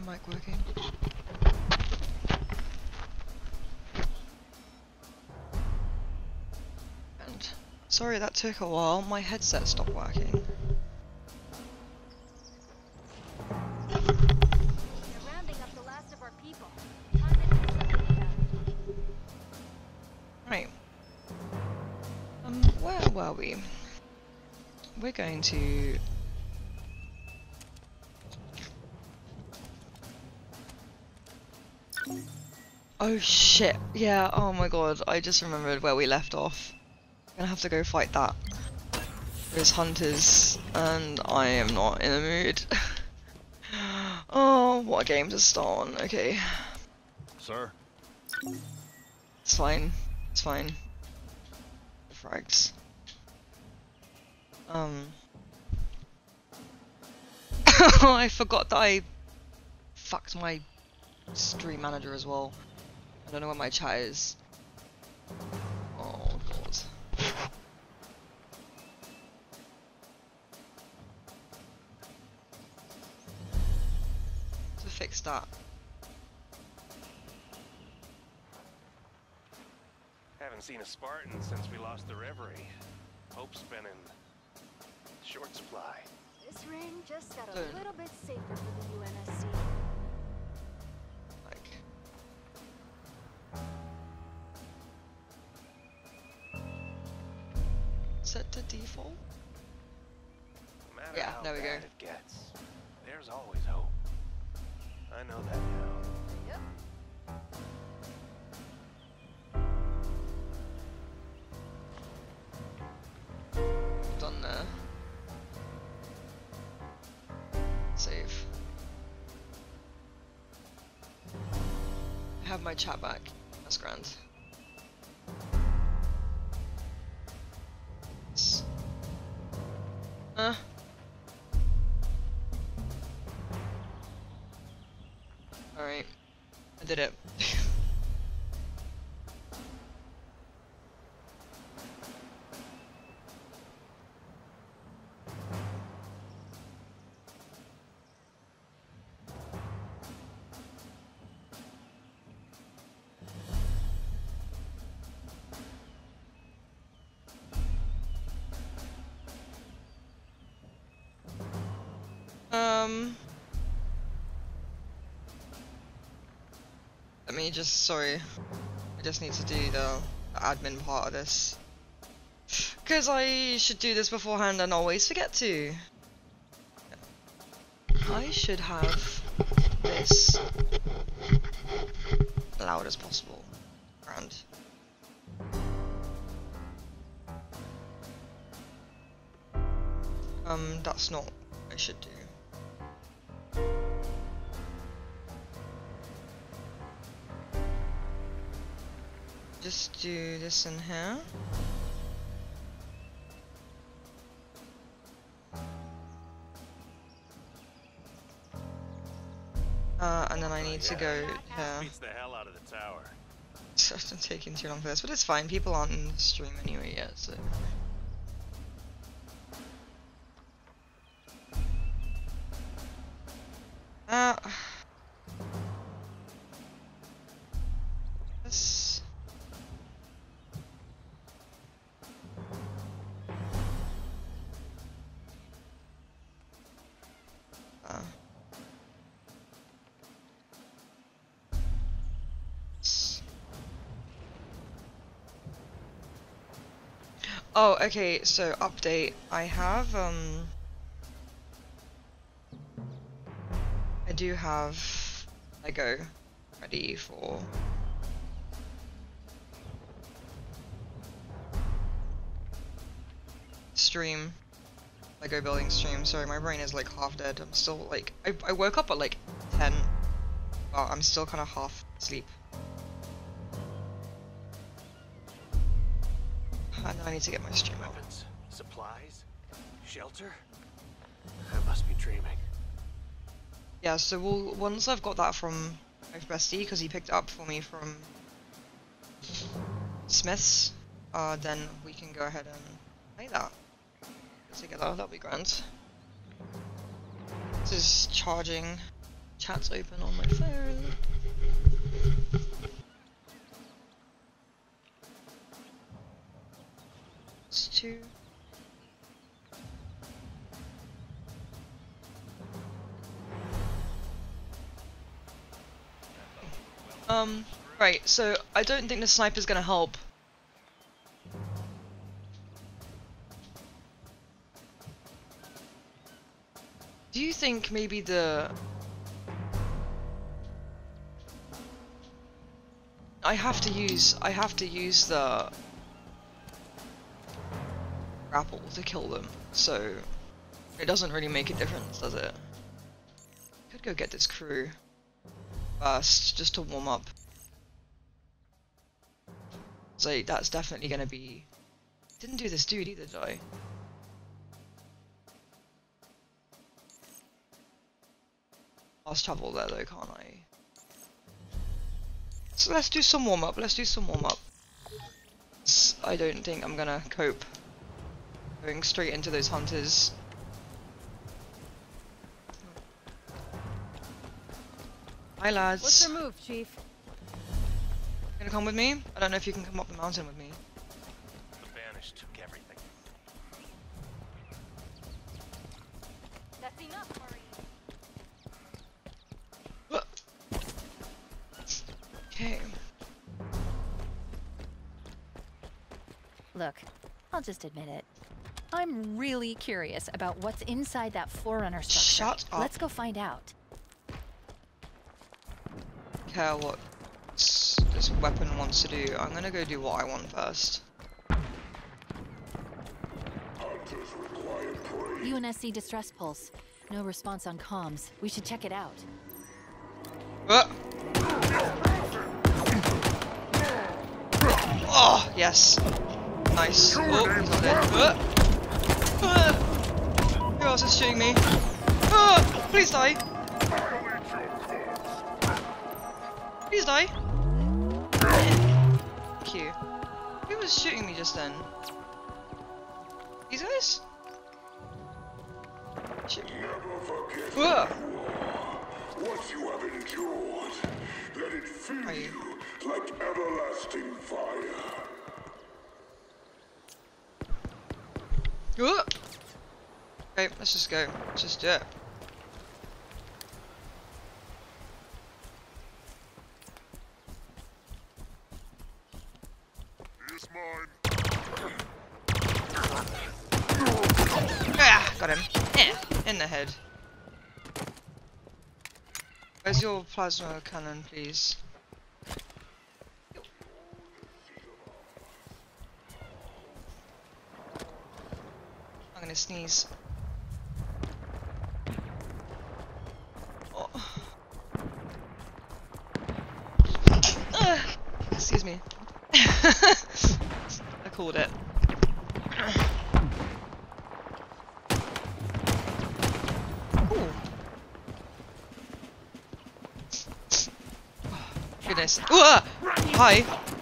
my mic working? And sorry that took a while. My headset stopped working. They're rounding up the last of our people. Time to do something about it. Right. Um, where were we? We're going to. Oh shit! Yeah. Oh my god! I just remembered where we left off. I'm gonna have to go fight that. There's hunters, and I am not in the mood. oh, what a game to start on. Okay, Sir? it's fine. It's fine. Frags. Um. I forgot that I fucked my stream manager as well. I don't know where my chat is. Oh god. To fix that. Haven't seen a Spartan since we lost the Reverie. Hope's been in short supply. This ring just got a little bit safer for the UNSC. Yeah, there we go. it gets, there's always hope. I know that now. Yep. Done there. Save. I have my chat back. That's grand. Me just, sorry. I just need to do the, admin part of this. Because I should do this beforehand and always forget to. I should have this loud as possible. Grand. Um, that's not I should do. Do this in here. Uh, and then I need to go here. Beats the hell out of the tower. I'm taking too long for this, but it's fine. People aren't in the stream anyway yet, so. Okay, so update. I have, um... I do have Lego ready for... Stream. Lego building stream. Sorry, my brain is like half dead. I'm still like... I, I woke up at like 10. But I'm still kind of half asleep. Need to get my stream up. Weapons, supplies, shelter. I must be dreaming. Yeah, so we'll once I've got that from my bestie because he picked it up for me from Smith's, uh, then we can go ahead and play that together. That'll be grand. This is charging. Chat's open on my phone. Right, so I don't think the sniper's gonna help. Do you think maybe the... I have to use, I have to use the grapple to kill them, so it doesn't really make a difference, does it? Could go get this crew first, just to warm up. So that's definitely gonna be... Didn't do this dude either, did I? Fast travel there though, can't I? So let's do some warm up, let's do some warm up. I don't think I'm gonna cope going straight into those hunters. Hi lads. What's their move, Chief? Gonna come with me? I don't know if you can come up the mountain with me. The banished took everything. That's enough, Marie. Okay. Look, I'll just admit it. I'm really curious about what's inside that Forerunner structure. Shut up. Let's go find out. Care what s- this weapon wants to do. I'm gonna go do what I want first. UNSC distress pulse. No response on comms. We should check it out. Uh. Oh, yes. Nice. Oh, he's not dead. Uh. Uh. Who else is shooting me? Uh, please die. Please die. Was shooting me just then? These guys? Shit. Uh. What you have endured, let it fill you? you like everlasting fire. Uh. Okay, let's just go. Let's just do it. It's mine. Ah, got him. Eh, in the head. Where's your plasma cannon, please? I'm gonna sneeze. Oh. Excuse me. I called it. Goodness. Ooh, ah! Hi.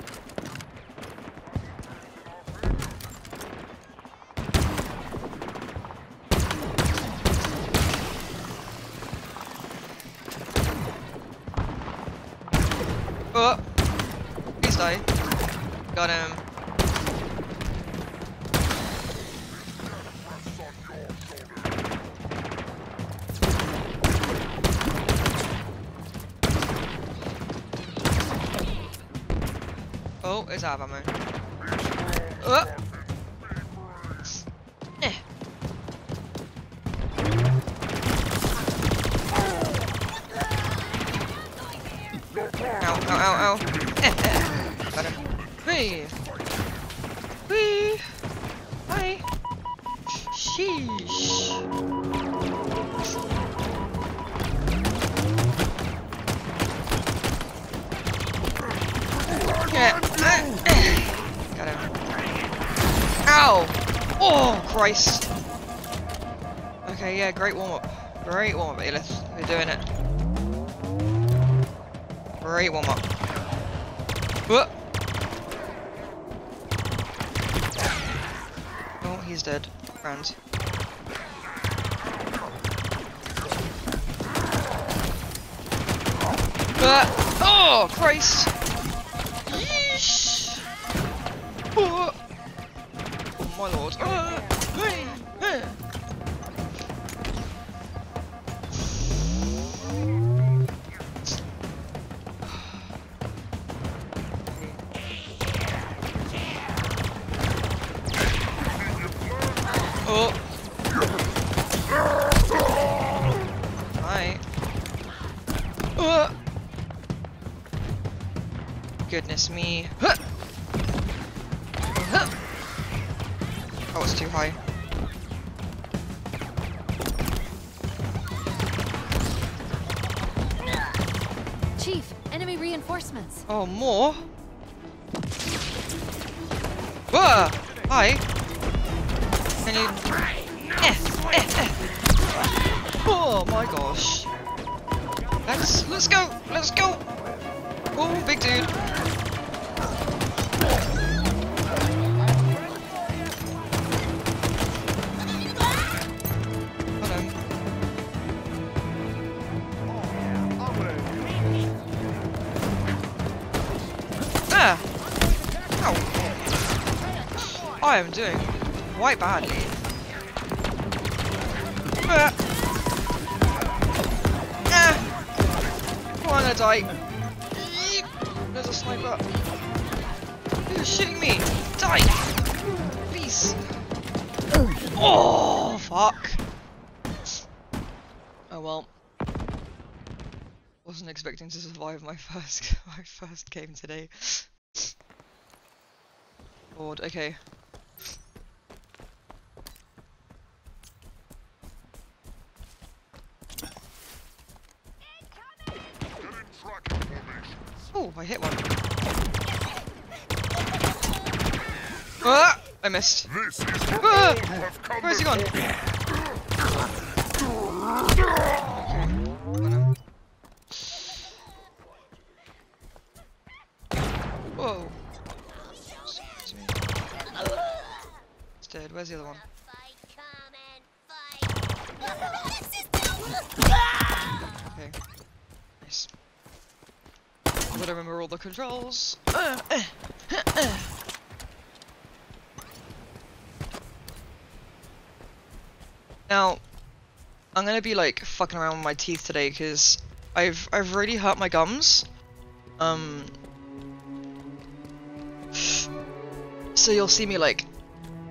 Oh, it's out more? Doing quite badly. Ah! Ah! I wanna die. There's a sniper. Who's shooting me? Die! Please! Oh, fuck! Oh well. Wasn't expecting to survive my first my first game today. Lord, okay. Oh, I hit one. Ah! I missed. This is Ah! you have come Where's he gone? Okay. Whoa. Excuse me. It's dead. Where's the other one? Okay. Nice. I gotta remember all the controls. Uh, uh, uh, uh. Now, I'm gonna be like fucking around with my teeth today because I've I've really hurt my gums. Um. So you'll see me like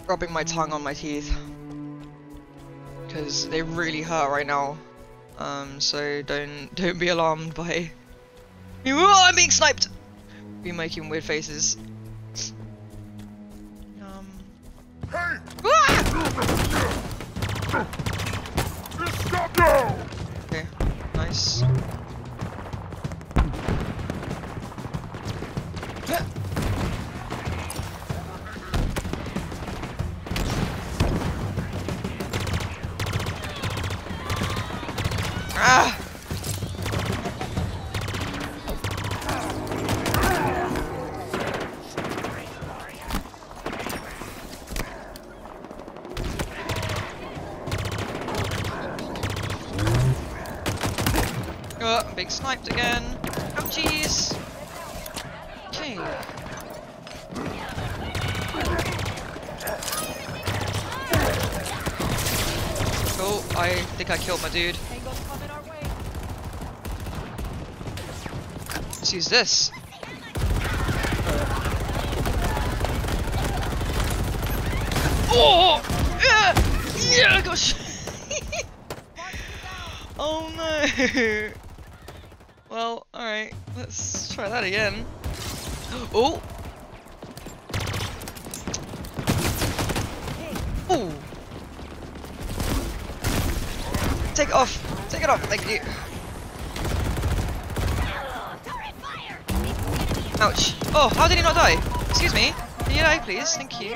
rubbing my tongue on my teeth because they really hurt right now. Um. So don't don't be alarmed by. Oh, I'm being sniped. Be making weird faces. Um. Hey! Ah! Stop now! Okay, nice. Being sniped again. Ouchies! Okay. Oh, I think I killed my dude. Let's use this. Oh! Yeah! Yeah, gosh! oh no! Try that again. Oh! Oh! Take it off! Take it off, thank you! Ouch! Oh, how did he not die? Excuse me? Can you die, please? Thank you.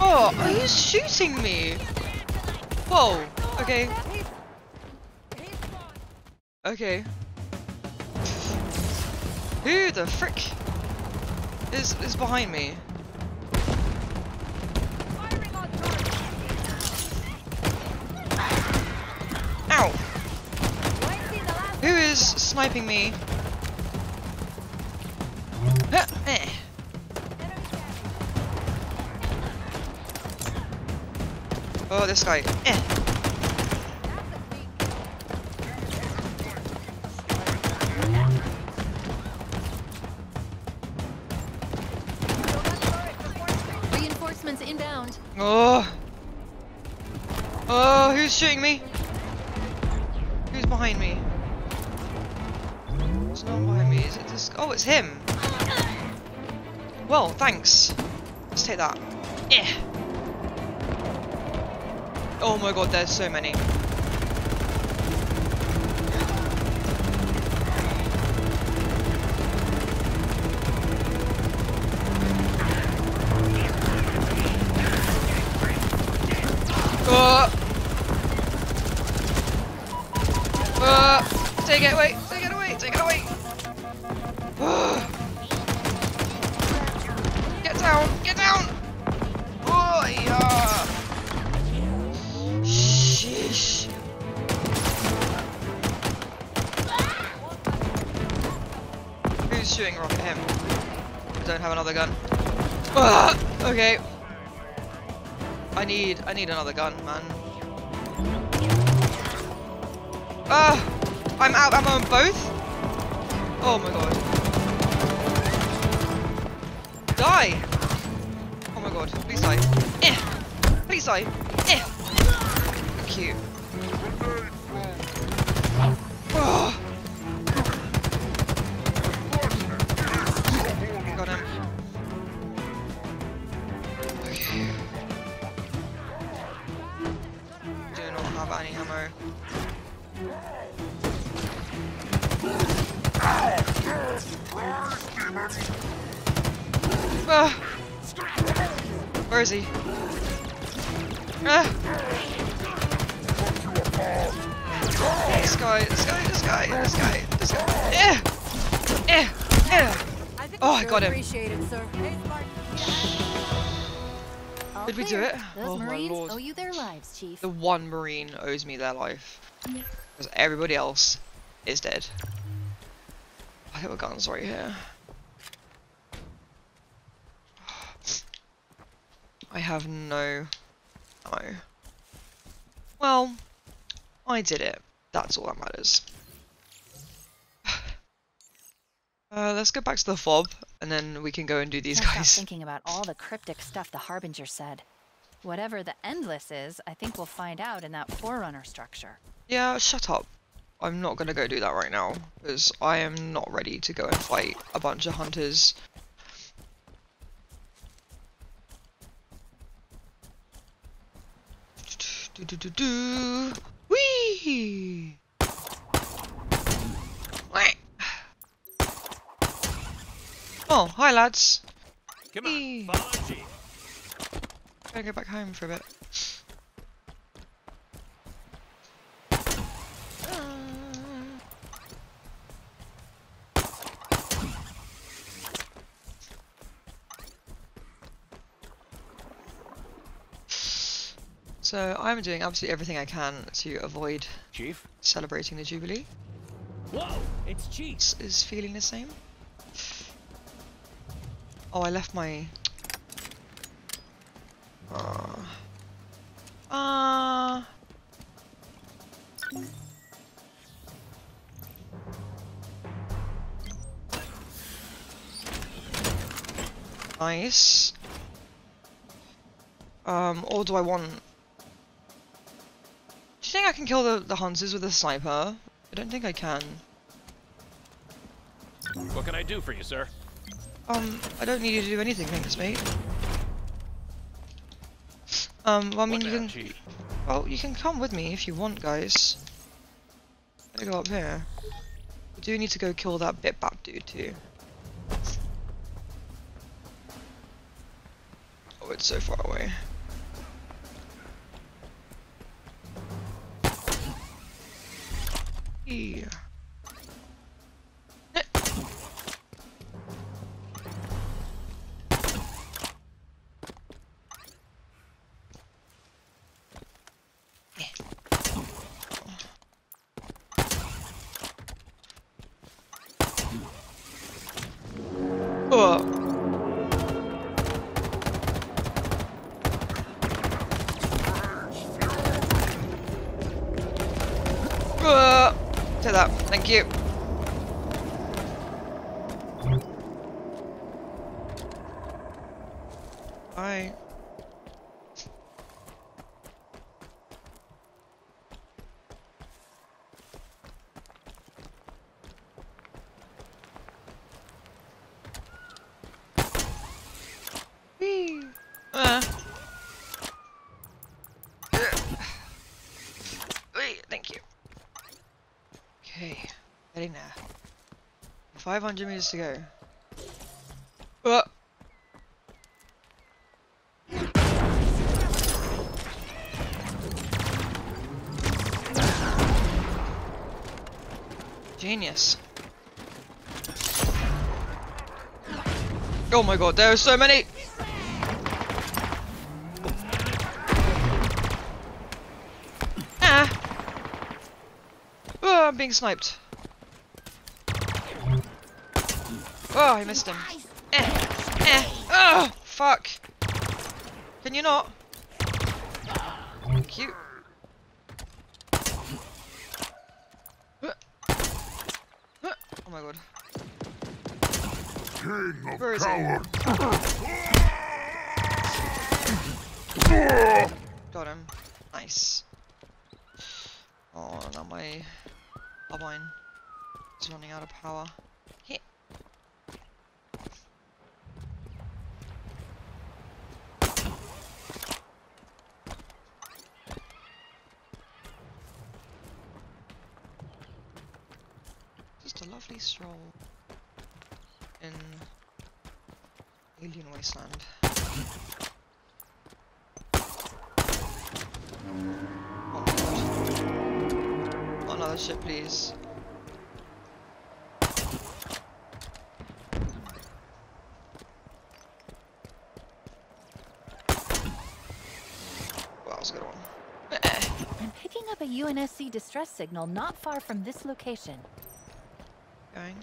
Oh, are you shooting me? Whoa, okay. Okay. Who the frick is is behind me? Ow! Who is sniping me? Eh. Oh, this guy. Eh. There's so many. Need, another gun, man. Chief. The one Marine owes me their life. Because everybody else is dead. I have a guns right here. I have no ammo. Well, I did it. That's all that matters. Uh, let's go back to the fob, and then we can go and do these Can't stop guys. thinking about all the cryptic stuff the Harbinger said. Whatever the Endless is, I think we'll find out in that Forerunner structure. Yeah, shut up. I'm not gonna go do that right now, because I am not ready to go and fight a bunch of hunters. Do do do do. Whee! Whack. Oh, hi lads. Come on, follow the jeep. Gotta go back home for a bit. So I'm doing absolutely everything I can to avoid Chief? celebrating the Jubilee. Whoa, it's Chief. Is, is feeling the same? Oh, I left my. Uh. Uh. Nice. Um, or do I want... Do you think I can kill the, the hunters with a sniper? I don't think I can. What can I do for you, sir? Um, I don't need you to do anything, thanks, mate. Um, well, I mean, What you now, can. Well, you can come with me if you want, guys. Gotta go up here. We do need to go kill that bit bat dude too. Oh, it's so far away. Yeah. That. Thank you. Alright. Whee! Uh. Wait, thank you. Okay, heading there. 500 meters to go. Uh. Genius. Oh my god, there are so many! Ah! Oh, I'm being sniped. Oh, I missed him. Eh, eh, oh, fuck. Can you not? Thank you. Oh my god. King of Where is he? Got him. Nice. Oh, now my turbine is running out of power. Hit. Lovely stroll in Alien Wasteland. Oh. Another ship, please. UNSC distress signal not far from this location. Going.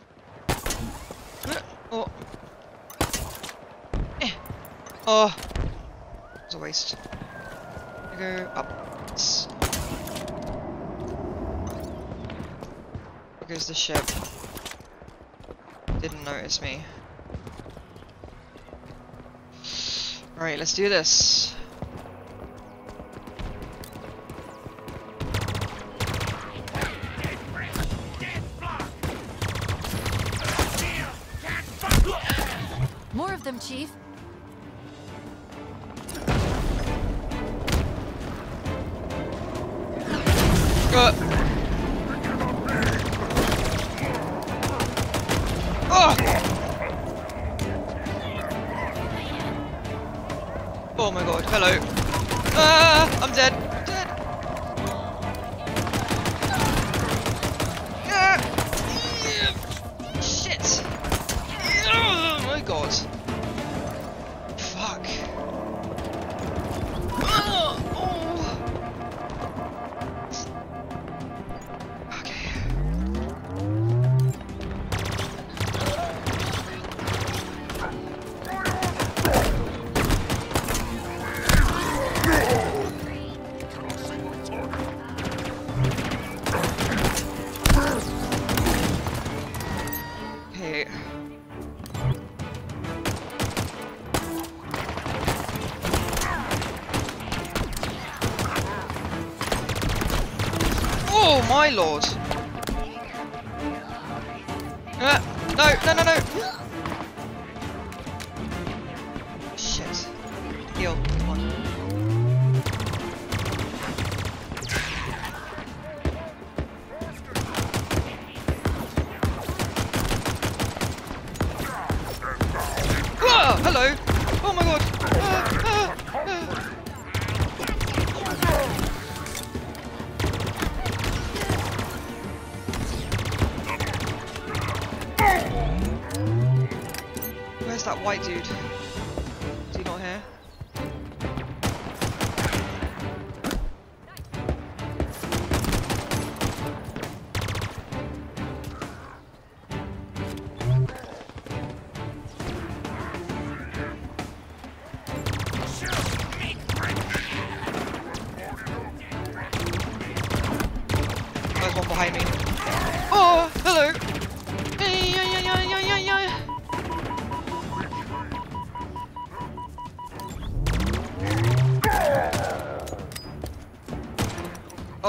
Eh. Oh. Eh. Oh. It was a waste. I go up. There goes the ship. Didn't notice me. Alright, let's do this.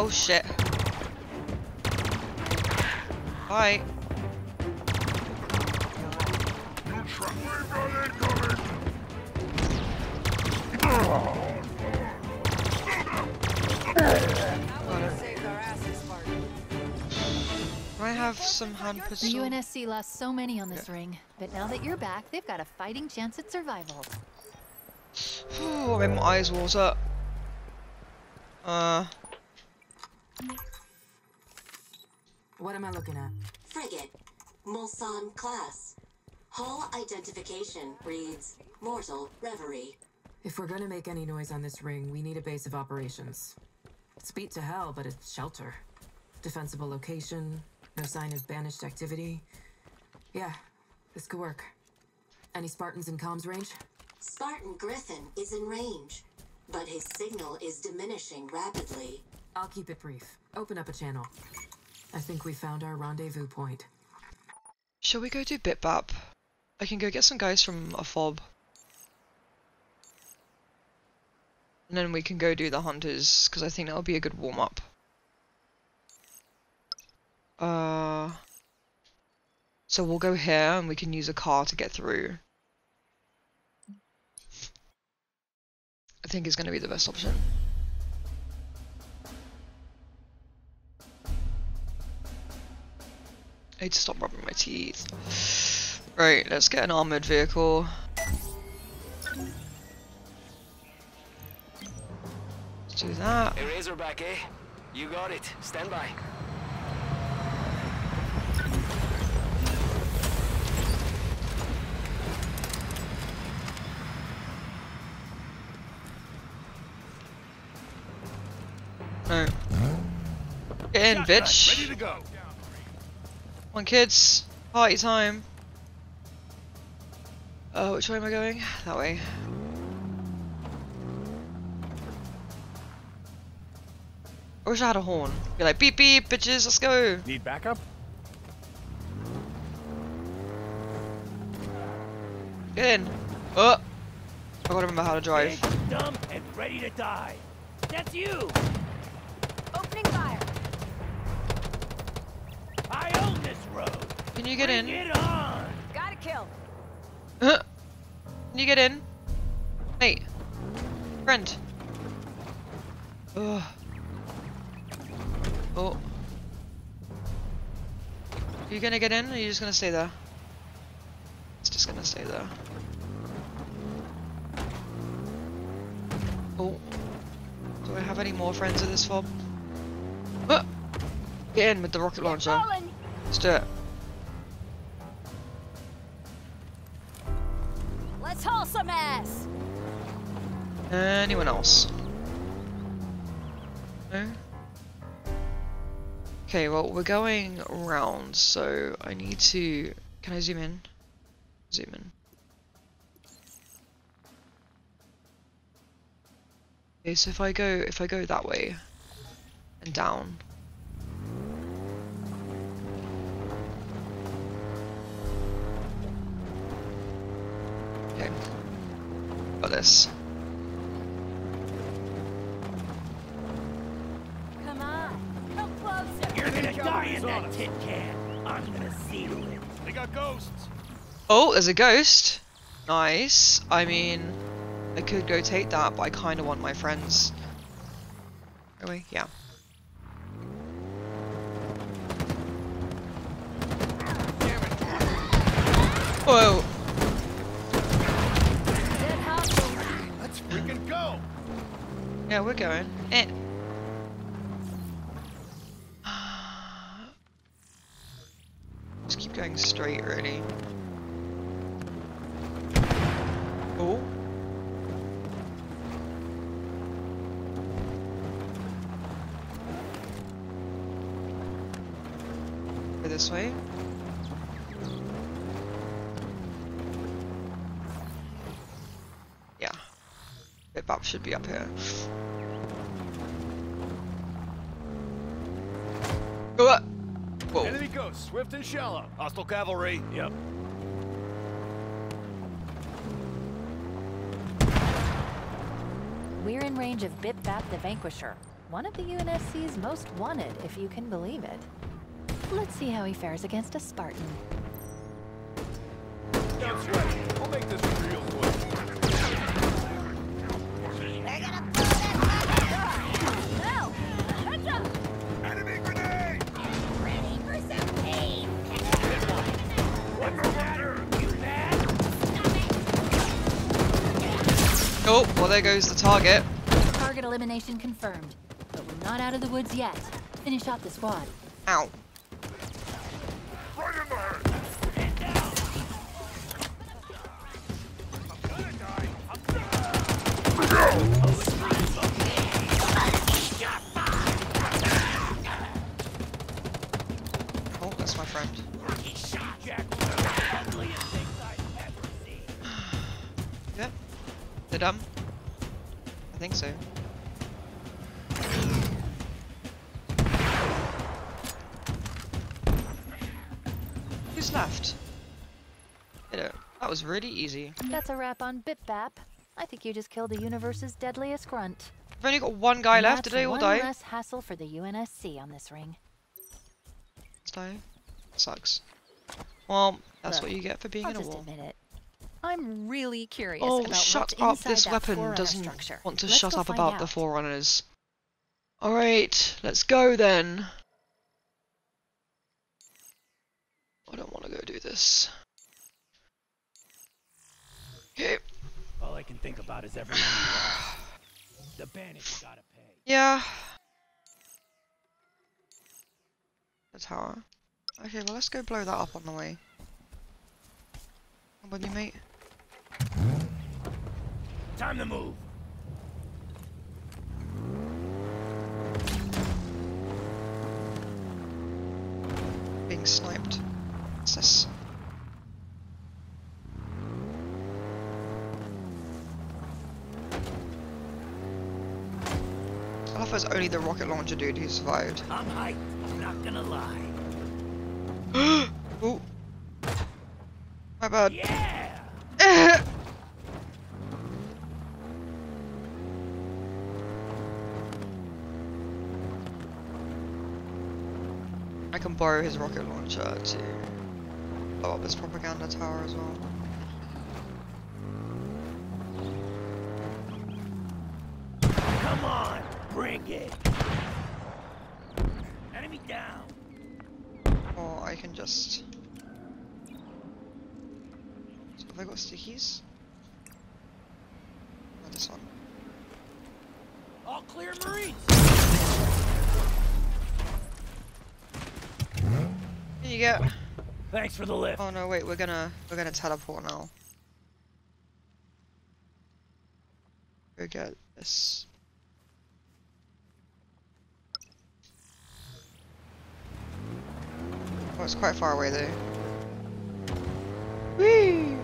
Oh shit. Bye. You try. We've got incoming. Do I have some hand The pistol? UNSC lost so many on this ring, but now that you're back, they've got a fighting chance at survival. Ooh, I made my eyes water. Uh, What am I looking at? Frigate, Mulsanne class. Hull identification reads Mortal Reverie. If we're gonna make any noise on this ring, we need a base of operations. It's beat to hell, but it's shelter. Defensible location, no sign of banished activity. Yeah, this could work. Any Spartans in comms range? Spartan Griffin is in range, but his signal is diminishing rapidly. I'll keep it brief. Open up a channel. I think we found our rendezvous point. shall we go do Bitbap? I can go get some guys from a fob. And then we can go do the hunters, because I think that'll be a good warm up. Uh, so we'll go here and we can use a car to get through. I think is going to be the best option. I need to stop rubbing my teeth. Right, let's get an armored vehicle. Let's do that. Hey, Razorback, eh? You got it. Stand by. No. Get in, bitch. Ready to go. Come on, kids. Party time. Uh, which way am I going? That way. I wish I had a horn. Be like, beep beep, bitches, let's go. Need backup? Get in. Oh! I gotta remember how to drive. dumb, and ready to die. That's you! Opening fire. I own this road! Can you get Bring in? it on! Got a kill. Uh, can you get in? Hey. Friend. Ugh. Oh. Are you gonna get in or are you just gonna stay there? It's just gonna stay there. Oh. Do I have any more friends in this fob? Ah! Get in with the rocket launcher. Let's do it. Let's haul some ass. Anyone else? Okay, well, we're going around, so I need to... Can I zoom in? Zoom in. Okay, so if I go, if I go that way and down. Okay. Got this. Tin can! I'm gonna seal it. They got ghosts. Oh, there's a ghost. Nice. I mean, I could go take that, but I kind of want my friends. Really? Yeah. Whoa. Let's freaking go. Yeah, we're going. Eh. Here. Go up! Whoa. Enemy ghosts, swift and shallow. Hostile cavalry. Yep. We're in range of Bip Bap the Vanquisher. One of the UNSC's most wanted, if you can believe it. Let's see how he fares against a Spartan. Don't sweat. We'll make this well there goes the target. Target elimination confirmed. But we're not out of the woods yet. Finish off the squad. Ow. That's a wrap on Bip Bap. I think you just killed the universe's deadliest grunt. I've only got one guy And left. Did they all die? less hassle for the UNSC on this ring. Die. Sucks. Well, that's Look, what you get for being I'll in a just war. admit it. I'm really curious Oh, about shut up. This weapon doesn't structure. want to Let's shut up about the. Forerunners. Alright, let's go then. I don't want to go do this. Okay, All I can think about is everyone you. The bandits gotta pay. yeah. The tower. Okay, well let's go blow that up on the way. Come with me, mate. Time to move. Being sniped. What's this? I love it's only the rocket launcher dude who survived. I'm hyped. I'm not gonna lie. Ooh. My bad. Yeah! I can borrow his rocket launcher to blow up this propaganda tower as well. Come on, bring it. Enemy down. Or I can just... So have I got stickies? Oh, this one. All clear, Marines. Here you go. Thanks for the lift. Oh no, wait, we're gonna we're gonna teleport now. Go get this. Oh, it's quite far away though. Whee!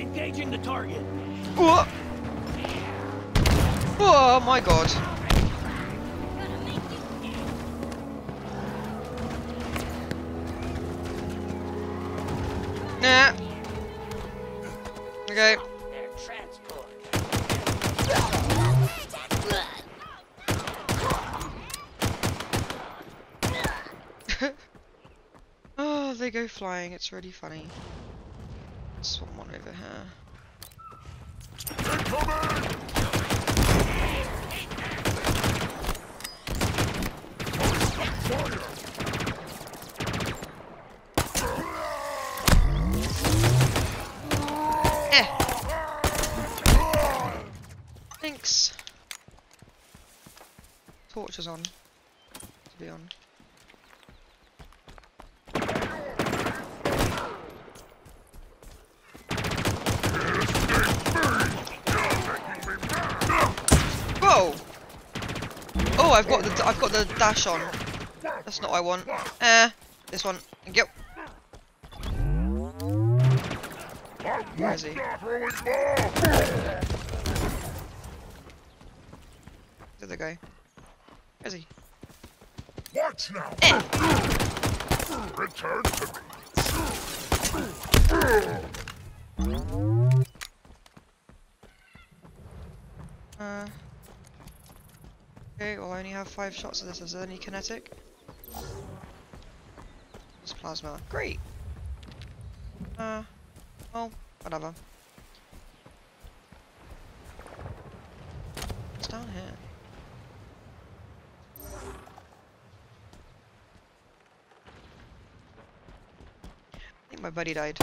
Engaging the target. Oh! oh my god. Nah. Okay. Their transport. oh, they flying. It's really funny. Swap one over here. Eh. Thanks. Torch is on. To be on. Whoa! Oh, I've got the I've got the dash on. That's not what I want. Eh, this one. Thank you. Where is he? There they go. Where is he? Watch now! Eh. Return to me! Uh, Okay, well I only have five shots of this. Is there any kinetic? Just plasma. Great. Uh, well, whatever. What's down here? I think my buddy died.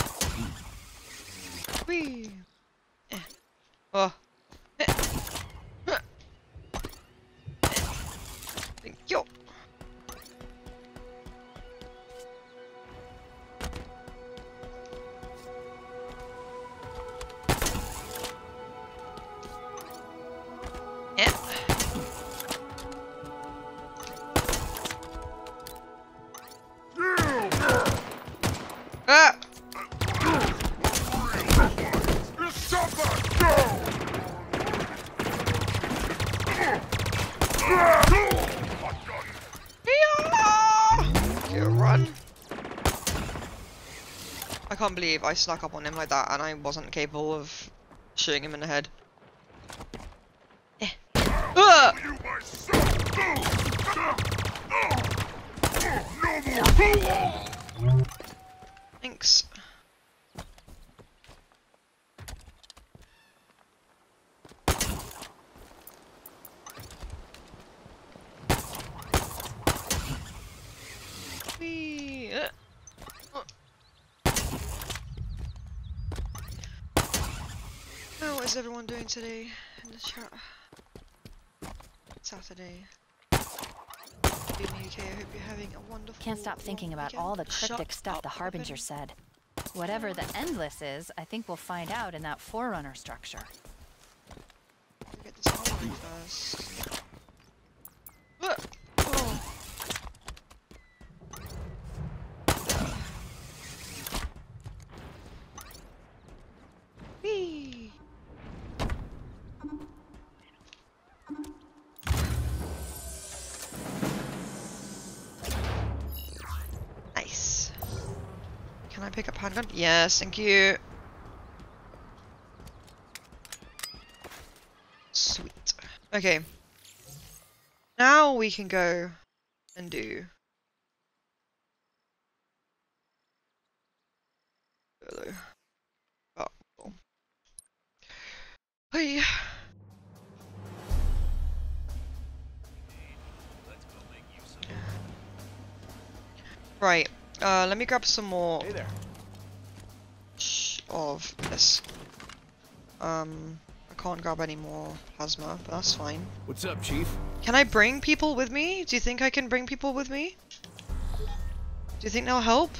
Whee! Eh. Oh. Eh. Huh. Eh. Thank believe I snuck up on him like that and I wasn't capable of shooting him in the head. Eh. Ah! Thanks. Whee! Uh, uh. How is everyone doing today in the chat? Saturday. UK, I hope you're having a wonderful Can't stop thinking about weekend. all the Shut cryptic stuff up, the Harbinger said. Whatever the Endless is, I think we'll find out in that Forerunner structure. Get Yes, thank you. Sweet. Okay. Now we can go and do. Oh. Hey. Right. Uh, let me grab some more Hey of this. Um, I can't grab any more plasma, but that's fine. What's up, Chief? Can I bring people with me? Do you think I can bring people with me? Do you think they'll help?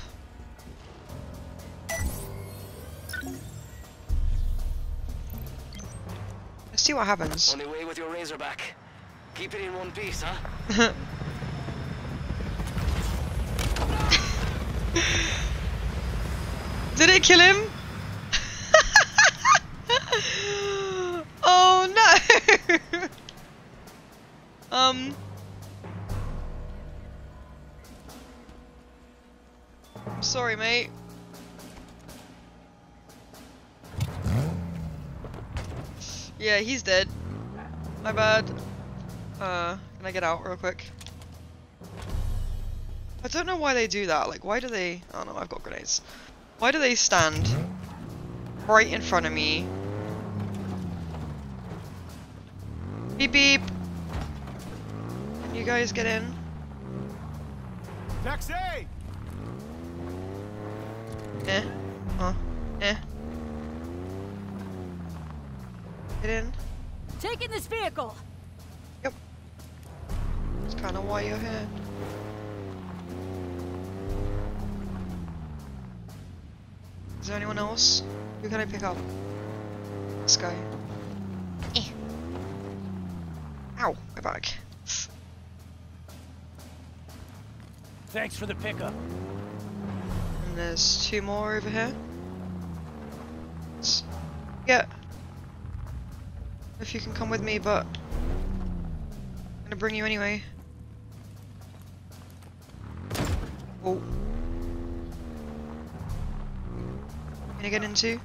Let's see what happens. Only way with your Razorback. Keep it in one piece, huh? Did it kill him? He's dead. My bad. Uh, can I get out real quick? I don't know why they do that. Like, why do they... Oh no, I've got grenades. Why do they stand right in front of me? Beep beep. Can you guys get in? Taxi! Eh. Get in. Taking this vehicle. Yep. That's kind of why you're here. Is there anyone else? Who can I pick up? This guy. Eh. Ow, my back. Thanks for the pickup. And there's two more over here. If you can come with me, but I'm gonna bring you anyway. Oh. Gonna get into?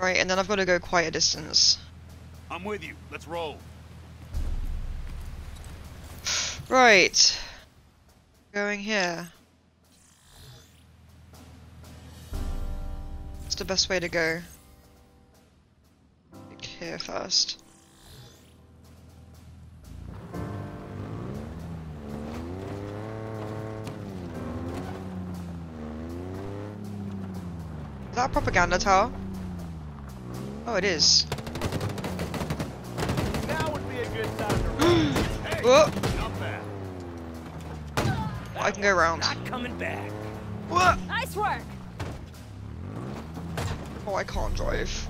Right, and then I've got to go quite a distance. I'm with you. Let's roll. Right. Going here. It's the best way to go? Like here first. Is that a propaganda tower? Oh, it is. Now would be a good time to hey, Whoa! not bad. I can go around. Not coming back. What? Nice work. Oh, I can't drive.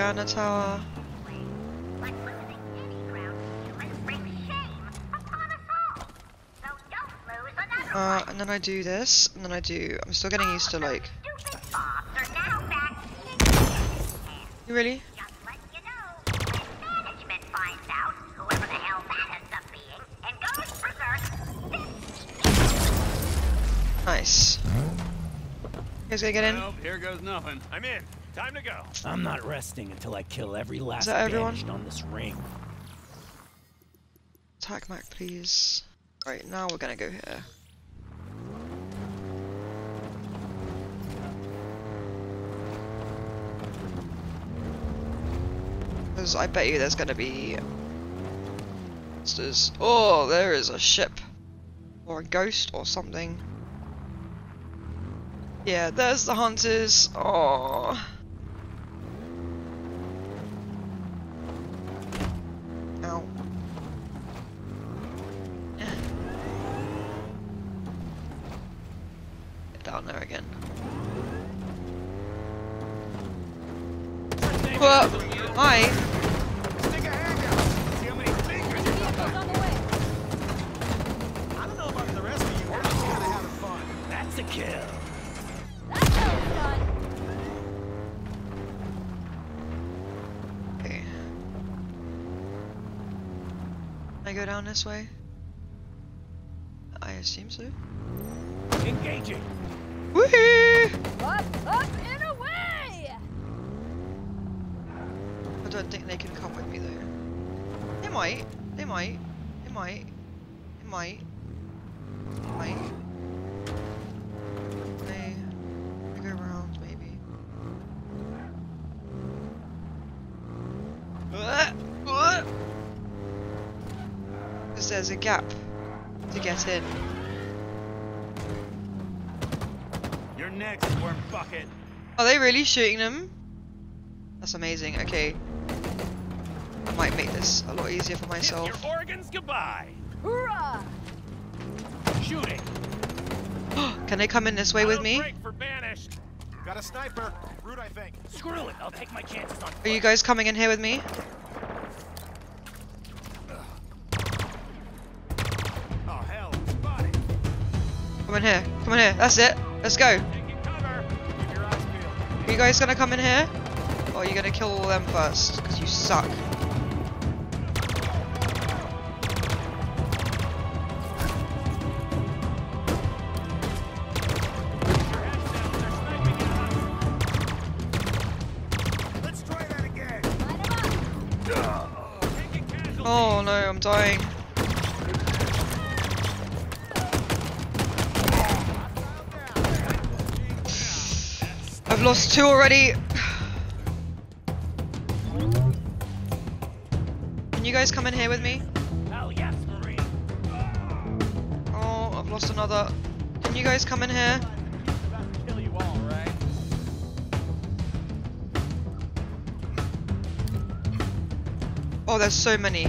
Do tower. Uh, and then I do this, and then I do. I'm still getting used to like. You really? Nice. You guys gonna get in? Well, here goes nothing. I'm in. Time to go. I'm not resting until I kill every last that banished on this ring. Attack Mac, please. Right, now we're gonna go here. Because I bet you there's gonna be monsters. Oh, there is a ship. Or a ghost or something. Yeah, there's the hunters. Oh. This way? Gap to get in. You're next, worm bucket. Are they really shooting them? That's amazing. Okay. I might make this a lot easier for Kiss myself. your organs goodbye. Hoorah! Shooting. Can they come in this way with Auto me? break for banished. Got a sniper. Root, I think. Screw it. I'll take my chances on. Are you guys coming in here with me? Come in here. Come in here. That's it. Let's go. Taking cover. Keep your eyes peeled. Are you guys gonna come in here? Or are you gonna kill all them first? Because you suck. Let's try that again. Line 'em up. Taking casualties. Oh no, I'm dying. Lost two already. Can you guys come in here with me? Hell yes, Marine. Oh, I've lost another. Can you guys come in here? About to kill you all, right? Oh, there's so many.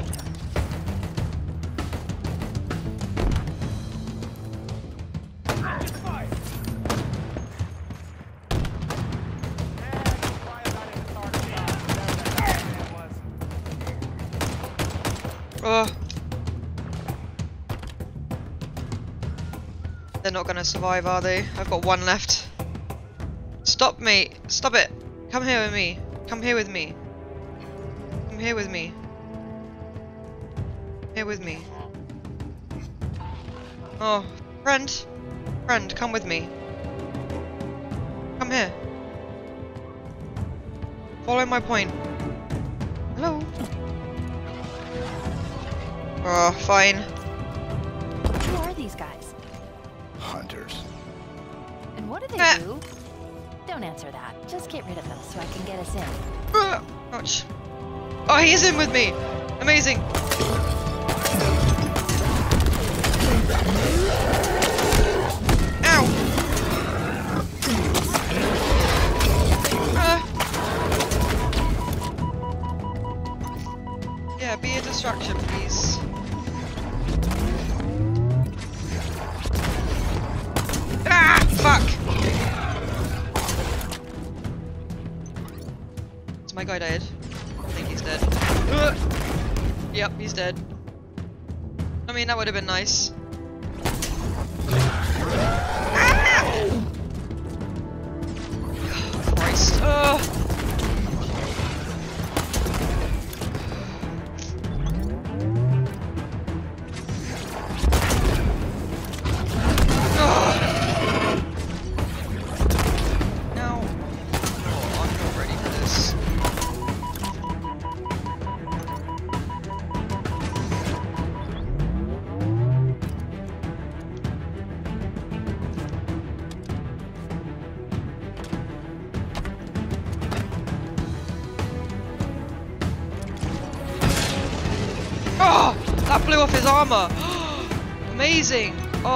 gonna survive, are they? I've got one left. Stop, mate. Stop it. Come here with me. Come here with me. Come here with me. Here with me. Oh, friend. Friend, come with me. Come here. Follow my point. Hello. Oh, fine. answer that. Just get rid of them so I can get us in. Ah, ouch. Oh, he's in with me! Amazing! would have been nice.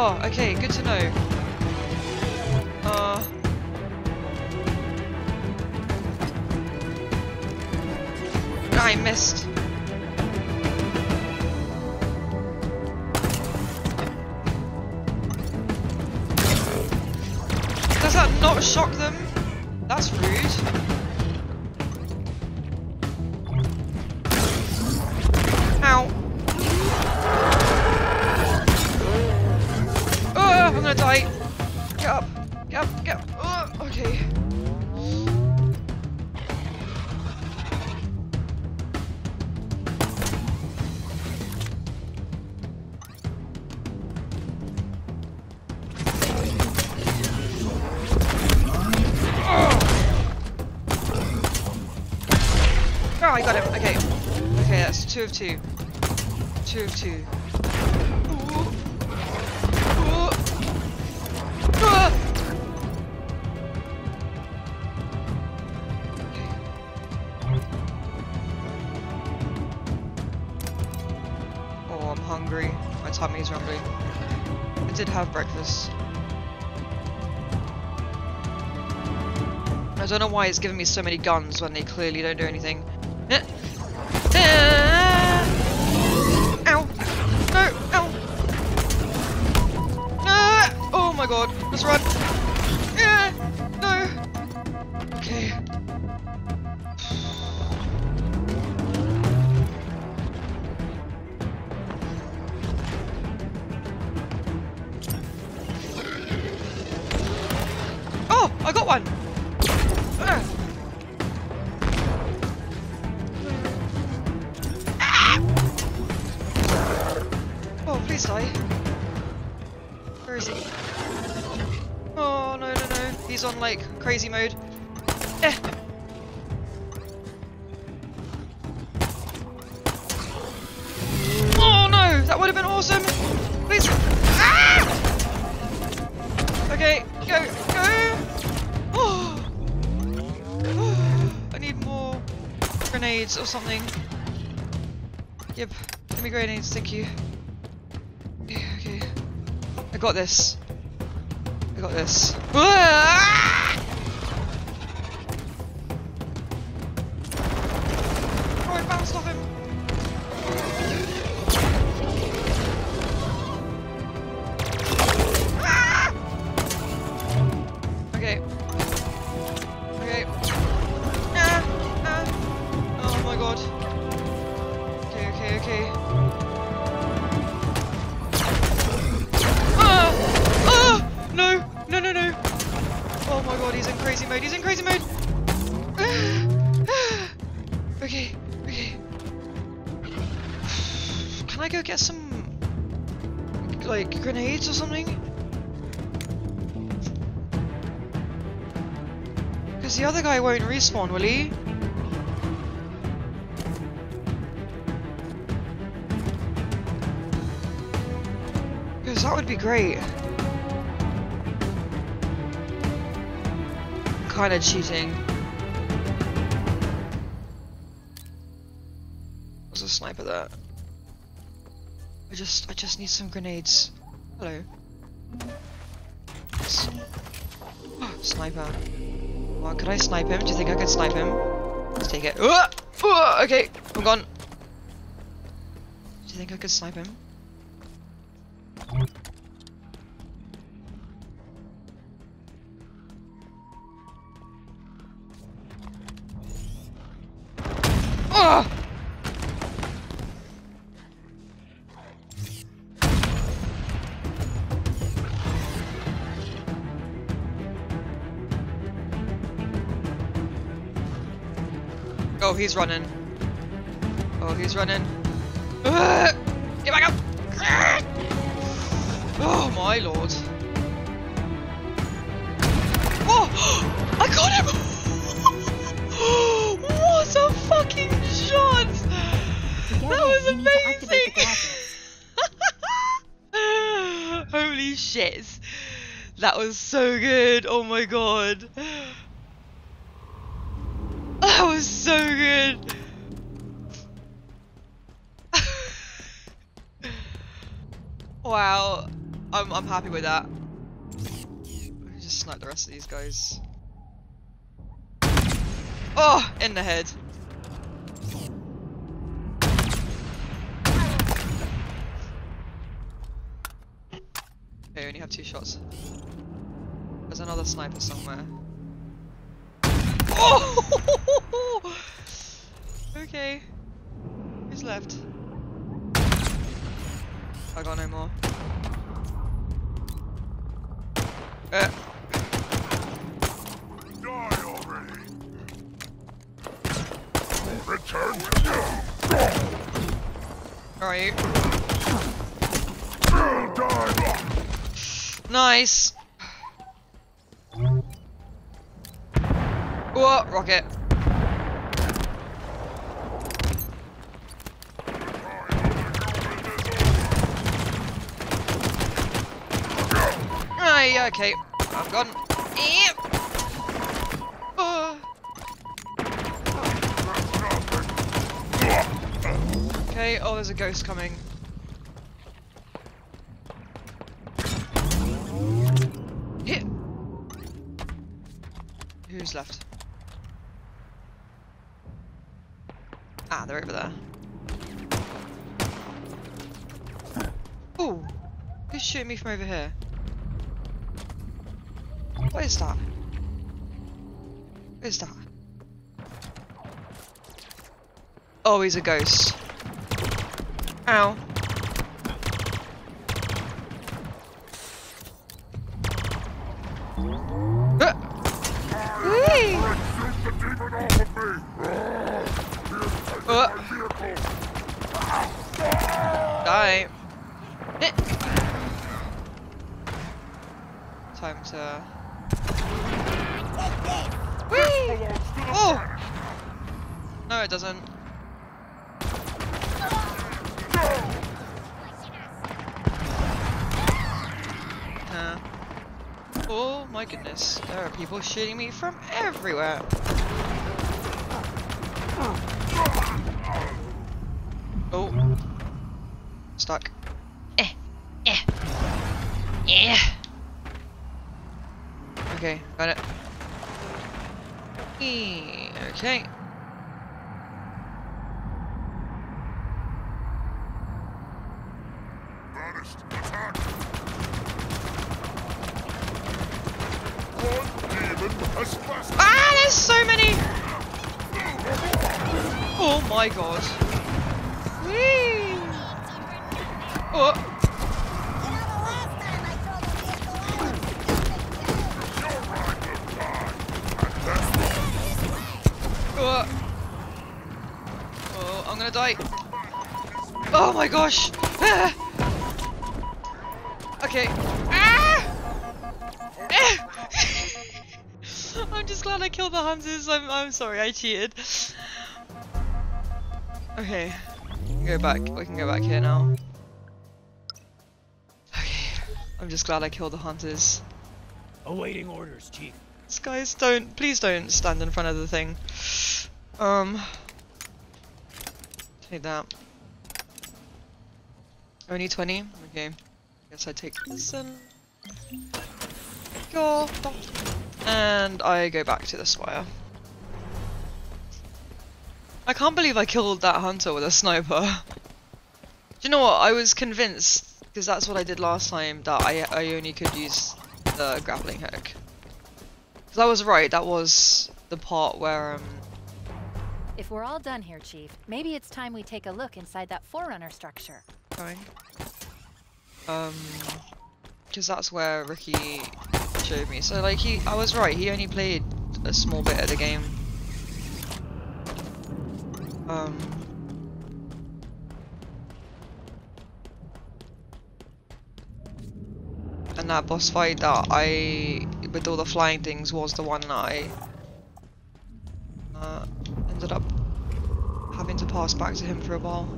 Oh, okay, good to know. why it's giving me so many guns when they clearly don't do anything. Thank you. Okay. I got this. Respawn, will he? Because that would be great. Kind of cheating. Was a sniper there? I just, I just need some grenades. You think I could snipe him? Oh! Oh, he's running. Oh, he's running. Get back up! Oh my lord. Happy with that. Just snipe the rest of these guys. Oh, in the head. Okay, we only have two shots. There's another sniper somewhere. Oh! okay. Who's left? I got no more. Uh, Die already! Nice! Whoa, rocket. Yeah, okay. I'm gone. Okay, oh, there's a ghost coming. Hit. Who's left? Ah, they're over there. Ooh, who's shooting me from over here? What is that? What is that? Oh, he's a ghost. Ow. Uh. Me! Uh. Die. Eh. Time to. Oh! No, it doesn't. Uh. Oh my goodness, there are people shooting me from everywhere. Oh. Okay. Sorry, I cheated. Okay. Go back. We can go back here now. Okay. I'm just glad I killed the hunters. Awaiting orders, Chief. These guys don't please don't stand in front of the thing. Um Take that. Only 20? Okay. Guess I take this and go and I go back to the spire. I can't believe I killed that hunter with a sniper. Do you know what? I was convinced, because that's what I did last time, that I, I only could use the grappling hook. Because I was right, that was the part where, um... If we're all done here, Chief, maybe it's time we take a look inside that Forerunner structure. Going. Um... Because that's where Ricky showed me. So, like, he- I was right, he only played a small bit of the game. Um... And that boss fight that I, with all the flying things, was the one that I uh, ended up having to pass back to him for a while.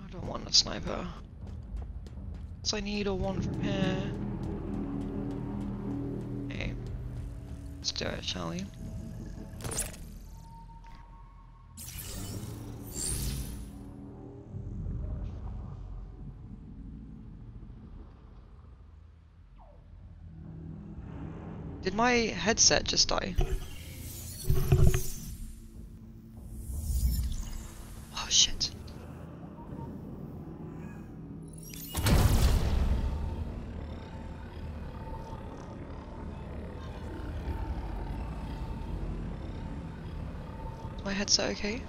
I don't want a sniper. So I need a one from here. Okay. Let's do it, shall we? Did my headset just die? Headset okay?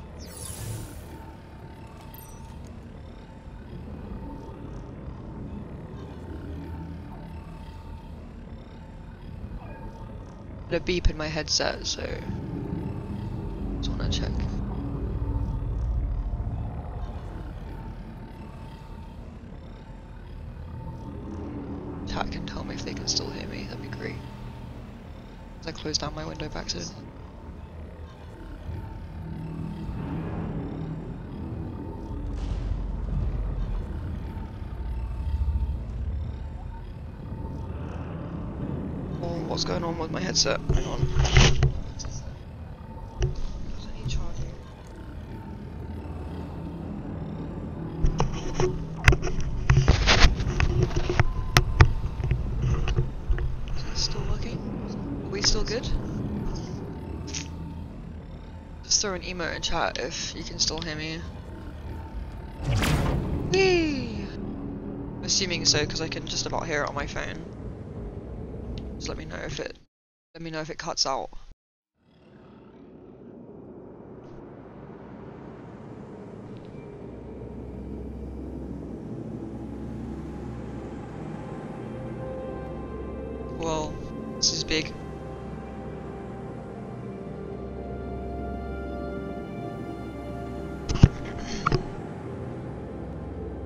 a beep in my headset, so just wanna check. Chat can tell me if they can still hear me, that'd be great. I closed down my window back soon. Going on with my headset? Hang on. Still working? Are we still good? Just throw an emote in chat if you can still hear me. Whee! Assuming so, because I can just about hear it on my phone. Let me know if it let me know if it cuts out. Well, this is big.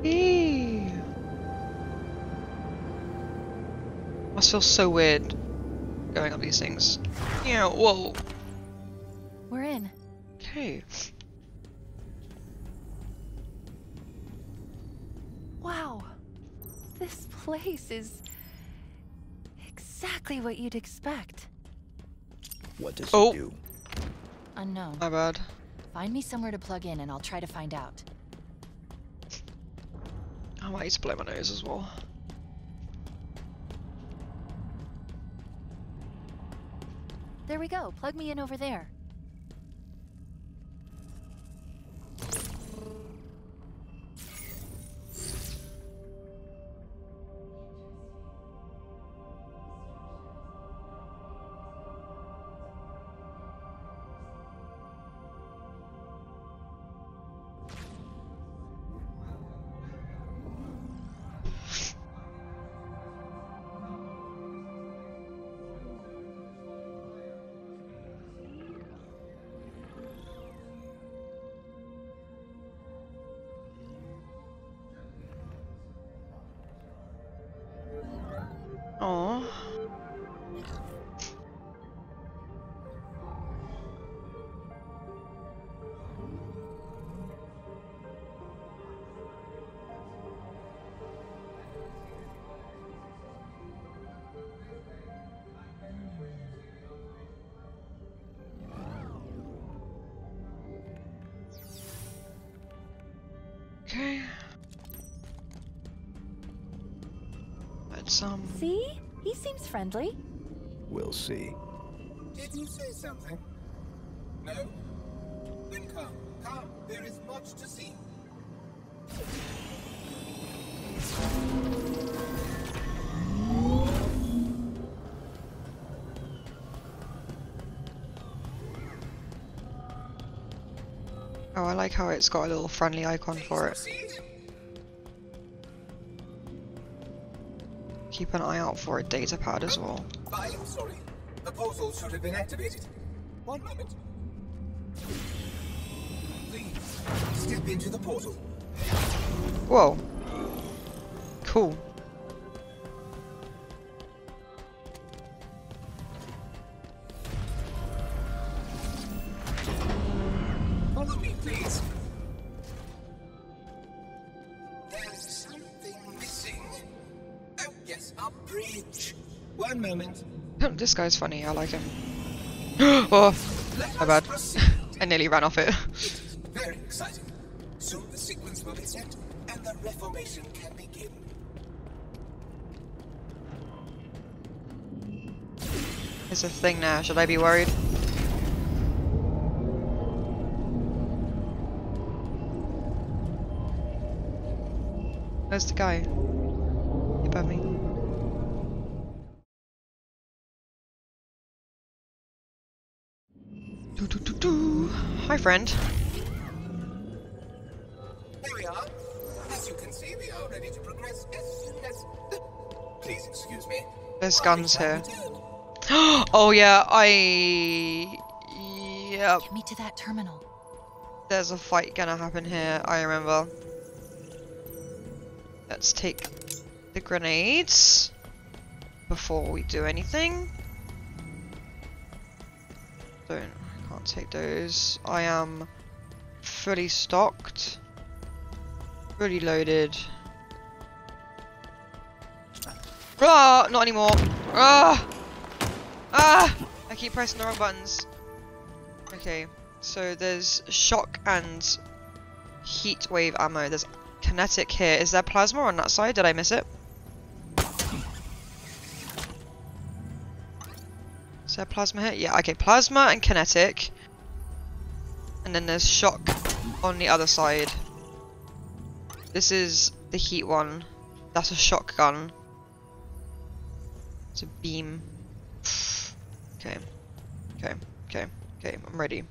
Eee. Must feel so weird these things. Yeah, whoa. We're in. Okay. Wow. This place is exactly what you'd expect. What does Oh. it do? Unknown. My bad. Find me somewhere to plug in and I'll try to find out. I might need to blow my nose as well. There we go. Plug me in over there. Friendly. We'll see. Did you say something? No? Then come, come. There is much to see. Oh, I like how it's got a little friendly icon for it. Keep an eye out for a data pad as well. I am sorry. The portal should have been activated. One moment. Please, step into the portal. Whoa. Cool. This guy's funny, I like him. oh, my bad. I nearly ran off it. Very exciting. Soon the sequence will be set, and the reformation can begin. There's a thing now. should I be worried? Friend. Here we are. As you can see, we are ready to progress as soon as... Please excuse me. There's guns here. oh yeah, I... Yep. Get me to that terminal. There's a fight gonna happen here, I remember. Let's take the grenades before we do anything. Take those. I am fully stocked, fully loaded. Ah, not anymore. Ah, ah! I keep pressing the wrong buttons. Okay, so there's shock and heat wave ammo. There's kinetic here. Is there plasma on that side? Did I miss it? Is there plasma here? Yeah, okay, plasma and kinetic. And then there's shock on the other side. This is the heat one. That's a shotgun. It's a beam. Okay. Okay. Okay. Okay, I'm ready.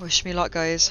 Wish me luck, guys.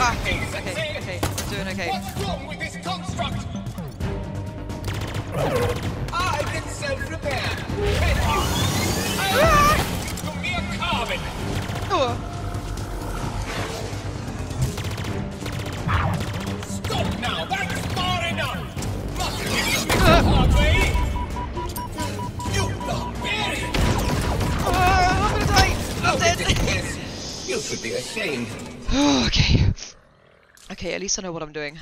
Ah, okay, okay, okay. I'm doing okay. What's wrong with this construct? I can self-repair. Can you? Ah! You're mere carbon. Oh. Stop now. That's far enough. Must give you the hard way. You barbarian. Ah, I'm gonna die. I'm dead. You should be ashamed. Okay. At least I know what I'm doing.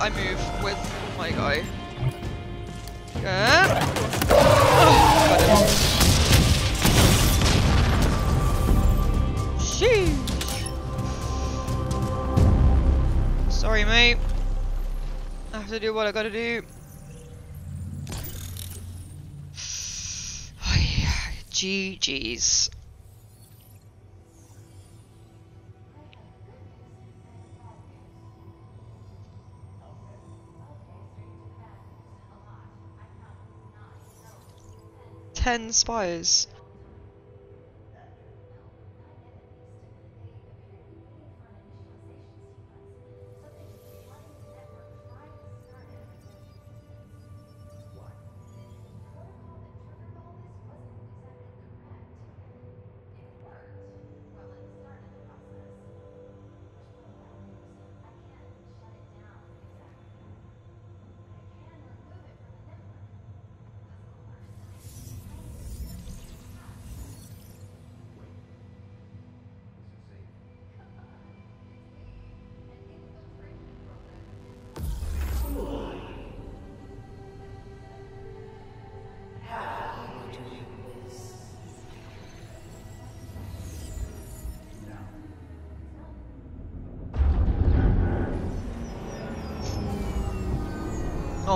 I move with my guy. Yeah. Sheesh. Sorry, mate. I have to do what I gotta do. GG's. Ten spires.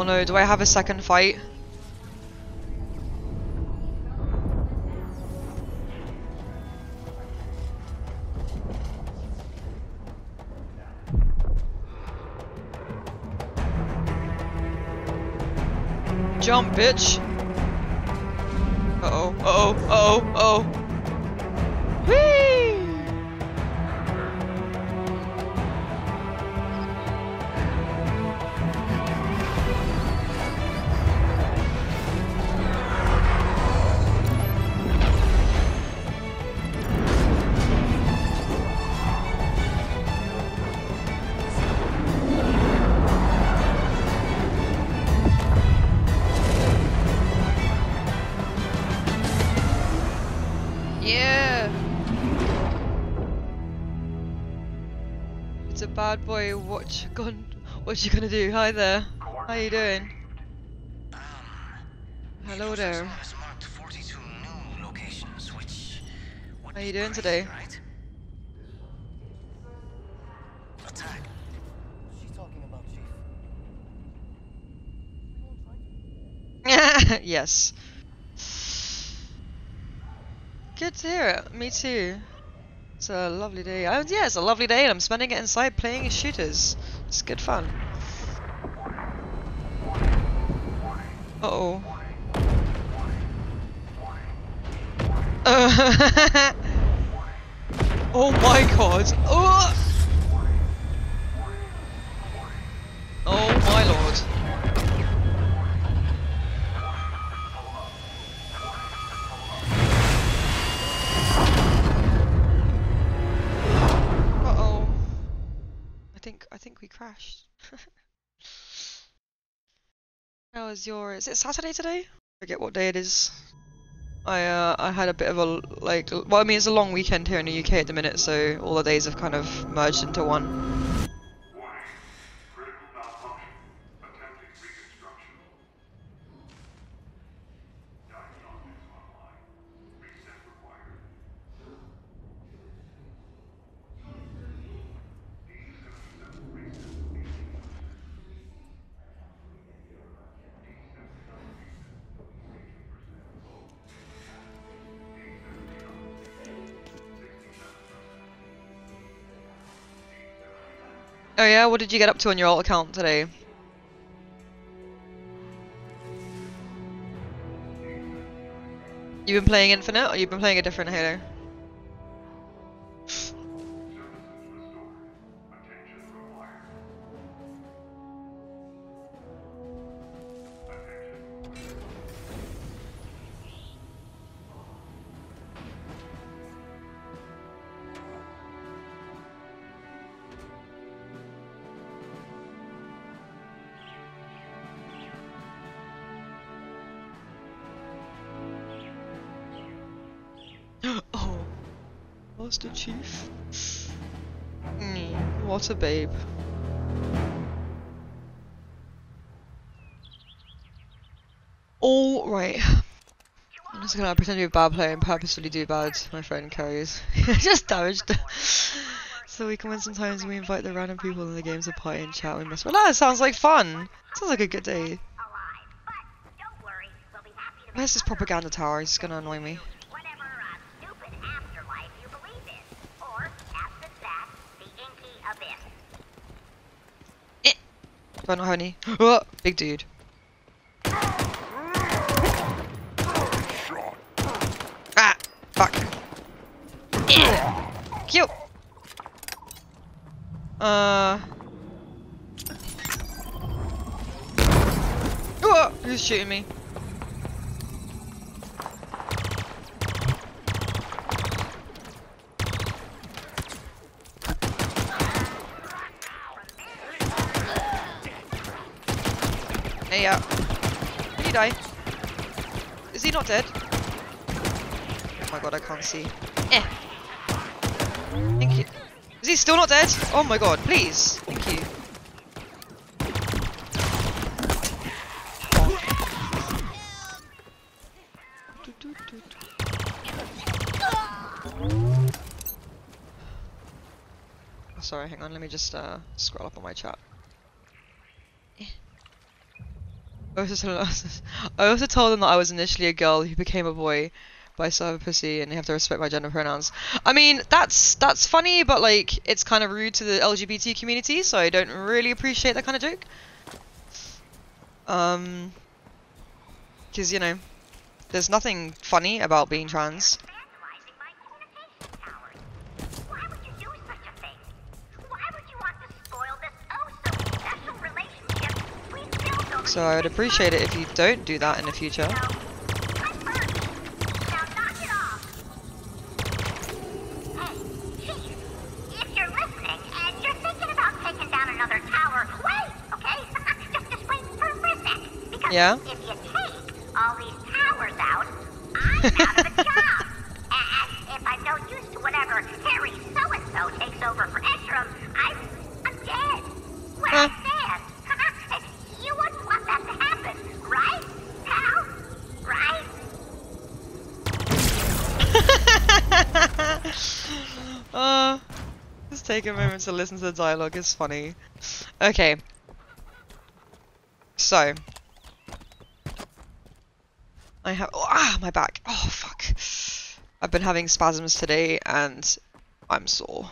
No, do I have a second fight? Jump, bitch! Uh oh, uh oh, uh oh, oh. Boy. What you gon' What you gonna do? Hi there. How you doing? Um, Hello there. has marked 42 new locations, which would How be you doing crazy, today? Right? Attack. She's talking about Chief. yes. Good to hear it. Me too. It's a lovely day. Oh, yeah, it's a lovely day, and I'm spending it inside playing shooters. It's good fun. Uh oh. My god. Oh How was your? Is it Saturday today? forget what day it is. I uh I had a bit of a like well I mean it's a long weekend here in the UK at the minute so all the days have kind of merged into one. Oh yeah, what did you get up to on your alt account today? You've been playing Infinite or you've been playing a different Halo? What a babe. All right. I'm just gonna pretend to be a bad player and purposefully do bad. My friend carries. just damaged. so we can win sometimes and we invite the random people in the games to party and chat. We must. Well, that sounds like fun. Sounds like a good day. Where's this propaganda tower? He's gonna annoy me. Do I not have any? Oh, big dude. Ah, fuck. Cute. Uh. Oh, who's shooting me? Yeah. Did he die? Is he not dead? Oh my god, I can't see. Eh. Thank you. Is he still not dead? Oh my god, please. Thank you. Oh, sorry, hang on, let me just uh, scroll up on my chat. I also, I also told them that I was initially a girl who became a boy, have a pussy and they have to respect my gender pronouns. I mean, that's that's funny, but like, it's kind of rude to the LGBT community, so I don't really appreciate that kind of joke. Um, because you know, there's nothing funny about being trans. So I would appreciate it if you don't do that in the future. Yeah? If you take all these towers out, I'm out of a job. and if I'm no use to whatever Harry so-and-so takes over for interim, I'm, I'm dead. Where I stand. you wouldn't want that to happen, right, pal? Right? uh, just take a moment to listen to the dialogue, it's funny. Okay. So. I have- oh, ah, my back. Oh, fuck. I've been having spasms today and I'm sore.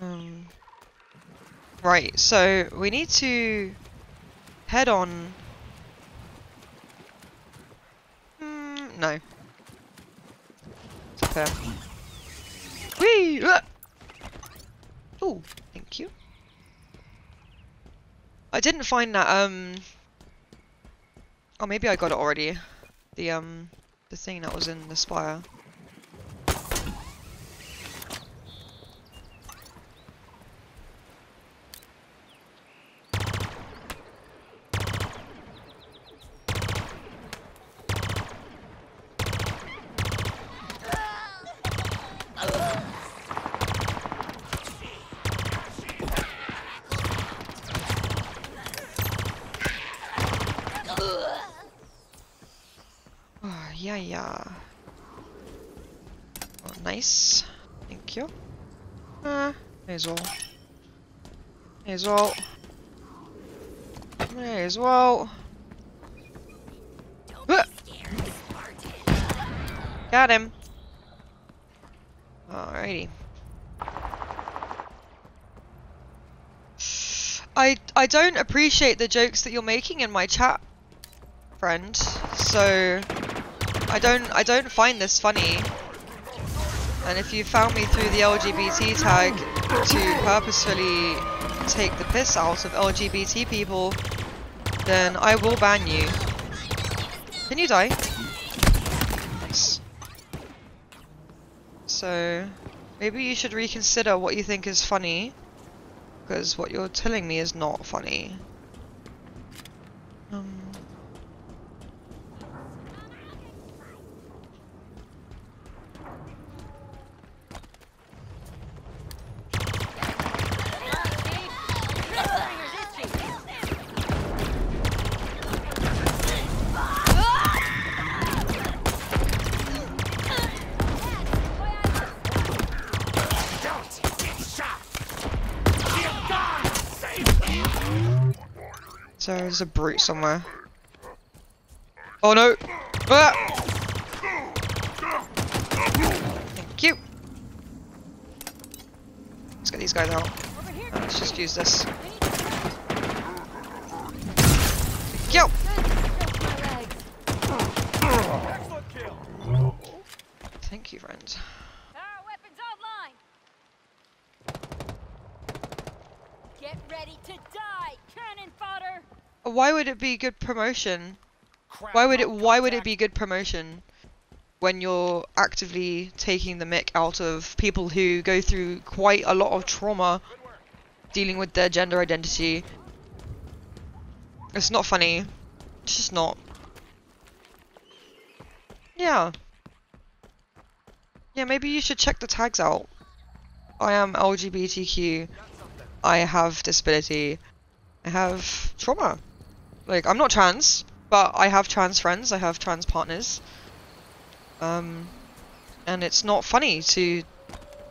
Um, right, so we need to head on. Mm, no. Fair. Whee! Oh, thank you. I didn't find that, um... Oh, maybe I got it already. The, um, the thing that was in the spire. yeah, yeah. Oh, nice. Thank you. Uh, may as well. May as well. May as well. Got him. Alrighty. I I don't appreciate the jokes that you're making in my chat, friend. So I don't I don't find this funny. And if you found me through the LGBT tag to purposefully take the piss out of LGBT people, then I will ban you. Can you die? Thanks. So maybe you should reconsider what you think is funny because what you're telling me is not funny. Um, so there's a brute somewhere. Oh no! Ah! Thank you! Let's get these guys out. Uh, let's just use this. Thank you! Thank you, friend. Our weapons online. Get ready to die, cannon fodder. Why would it be good promotion? Why would it why would it be good promotion when you're actively taking the mick out of people who go through quite a lot of trauma dealing with their gender identity? It's not funny. It's just not. Yeah. Yeah, maybe you should check the tags out. I am LGBTQ. I have disability. I have trauma. Like, I'm not trans, but I have trans friends, I have trans partners. Um, and it's not funny to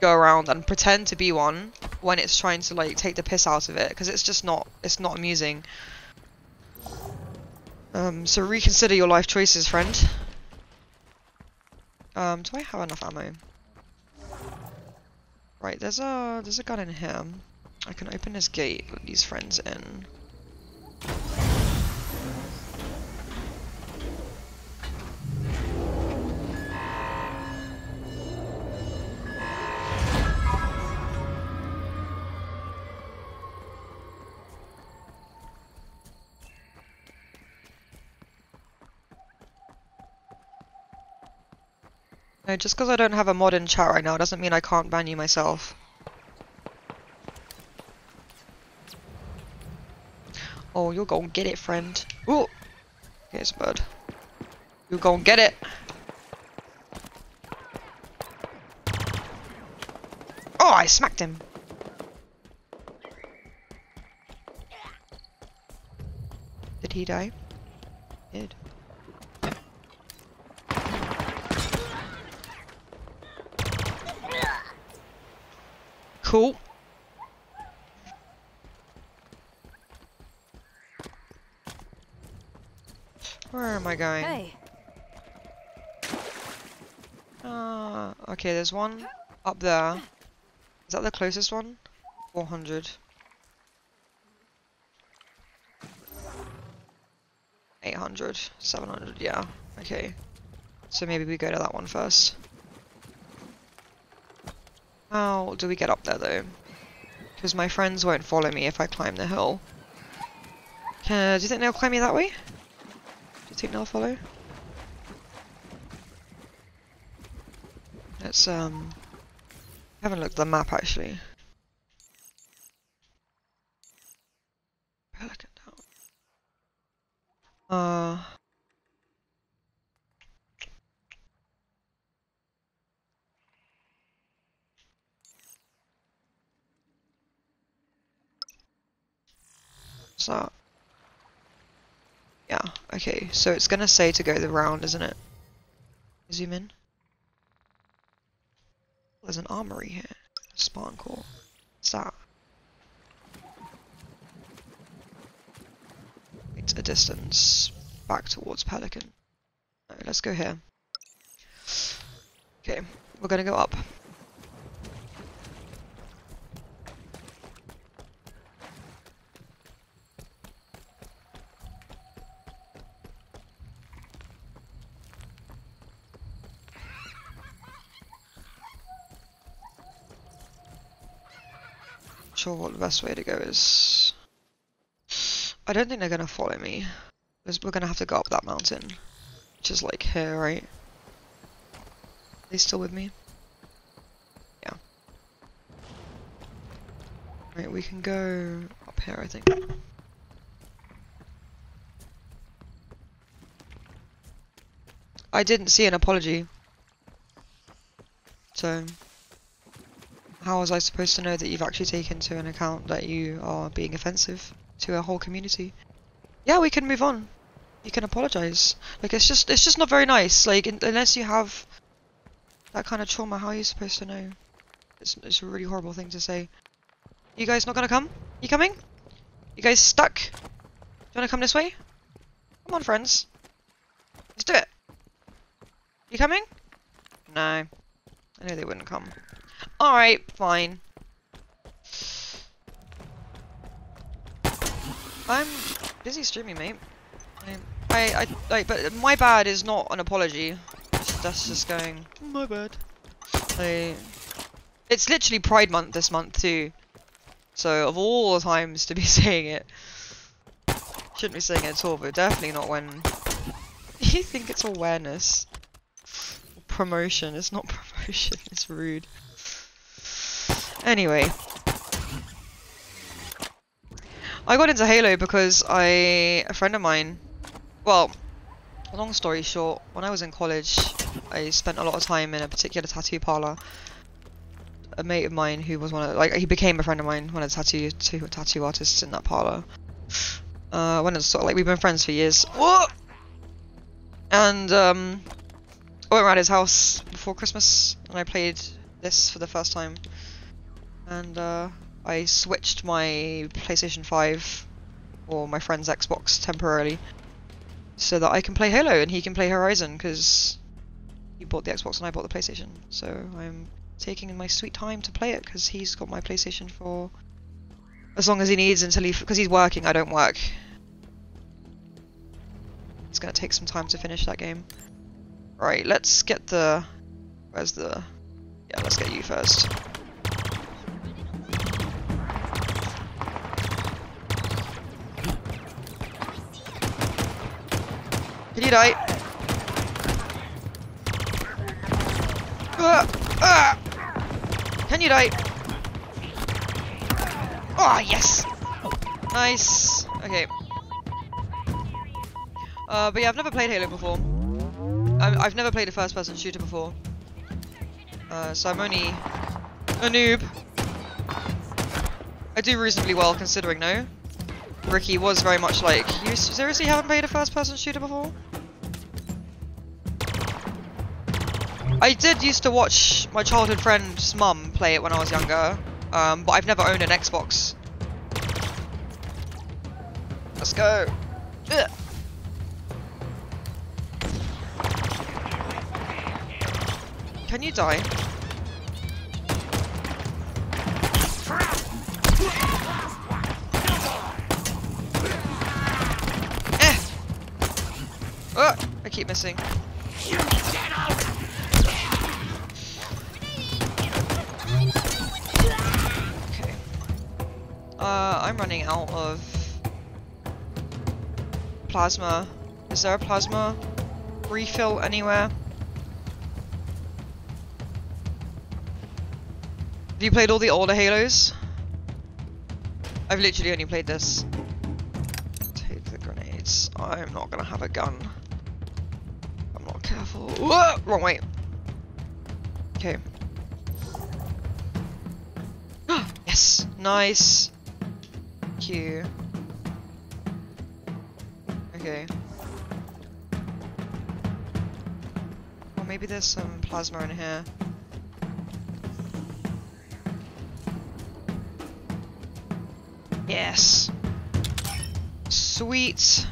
go around and pretend to be one when it's trying to, like, take the piss out of it, because it's just not, it's not amusing. Um, so reconsider your life choices, friend. Um, do I have enough ammo? Right, there's a, there's a gun in here. I can open this gate, let these friends in. No, just because I don't have a mod in chat right now doesn't mean I can't ban you myself. Oh, you're gonna get it, friend. Ooh! Here's a bird. You're gonna get it! Oh, I smacked him! Did he die? He did. Cool. Where am I going? Hey. Uh, okay, there's one up there. Is that the closest one? 400. 800, 700, yeah. Okay. So maybe we go to that one first. How do we get up there though? Because my friends won't follow me if I climb the hill. Uh, do you think they'll climb me that way? Do you think they'll follow? Let's um I haven't looked at the map actually. What's that? Yeah, okay, so it's gonna say to go the round, isn't it? Zoom in. There's an armory here. Spartan Core. What's that? It's a distance back towards Pelican. Alright, let's go here. Okay, we're gonna go up. Best way to go is. I don't think they're gonna follow me. Because we're gonna have to go up that mountain. Which is like here, right? Are they still with me? Yeah. Right, we can go up here, I think. I didn't see an apology. So, how was I supposed to know that you've actually taken into an account that you are being offensive to a whole community? Yeah, we can move on. You can apologize. Like it's just it's just not very nice. Like in, unless you have that kind of trauma, how are you supposed to know? It's it's a really horrible thing to say. You guys not gonna come? You coming? You guys stuck? Do you wanna come this way? Come on, friends. Let's do it. You coming? No. I knew they wouldn't come. Alright, fine. I'm busy streaming, mate. I, I, I, like, but my bad is not an apology. That's just going, my bad. Like, it's literally Pride Month this month too. So, of all the times to be saying it, shouldn't be saying it at all, but definitely not when you think it's awareness. Promotion, it's not promotion, it's rude. Anyway. I got into Halo because I, a friend of mine, well, long story short, when I was in college, I spent a lot of time in a particular tattoo parlor. A mate of mine who was one of, like, he became a friend of mine, one of the tattoo, two tattoo artists in that parlor. Uh, when it's sort of like, we've been friends for years. And, um, I went around his house before Christmas, and I played this for the first time. And, uh, I switched my PlayStation 5 or my friend's Xbox temporarily so that I can play Halo and he can play Horizon because he bought the Xbox and I bought the PlayStation. So I'm taking my sweet time to play it because he's got my PlayStation for as long as he needs until he because he's working. I don't work. It's gonna take some time to finish that game. Right, let's get the. Where's the? Yeah, let's get you first. Can you die? Uh, uh. Can you die? Oh, yes! Nice. Okay. Uh, but yeah, I've never played Halo before. i I've never played a first-person shooter before. Uh, so I'm only a noob. I do reasonably well considering, no? Ricky was very much like, you seriously haven't played a first-person shooter before? I did used to watch my childhood friend's mum play it when I was younger, um, but I've never owned an Xbox. Let's go. Ugh. Can you die? Eh. Oh, I keep missing. Okay. Uh, I'm running out of plasma. Is there a plasma refill anywhere? Have you played all the older Halos? I've literally only played this. Take the grenades. I'm not gonna have a gun. Whoa! Wrong way. Okay. yes! Nice! Q. Okay. Well, maybe there's some plasma in here. Yes. Sweet.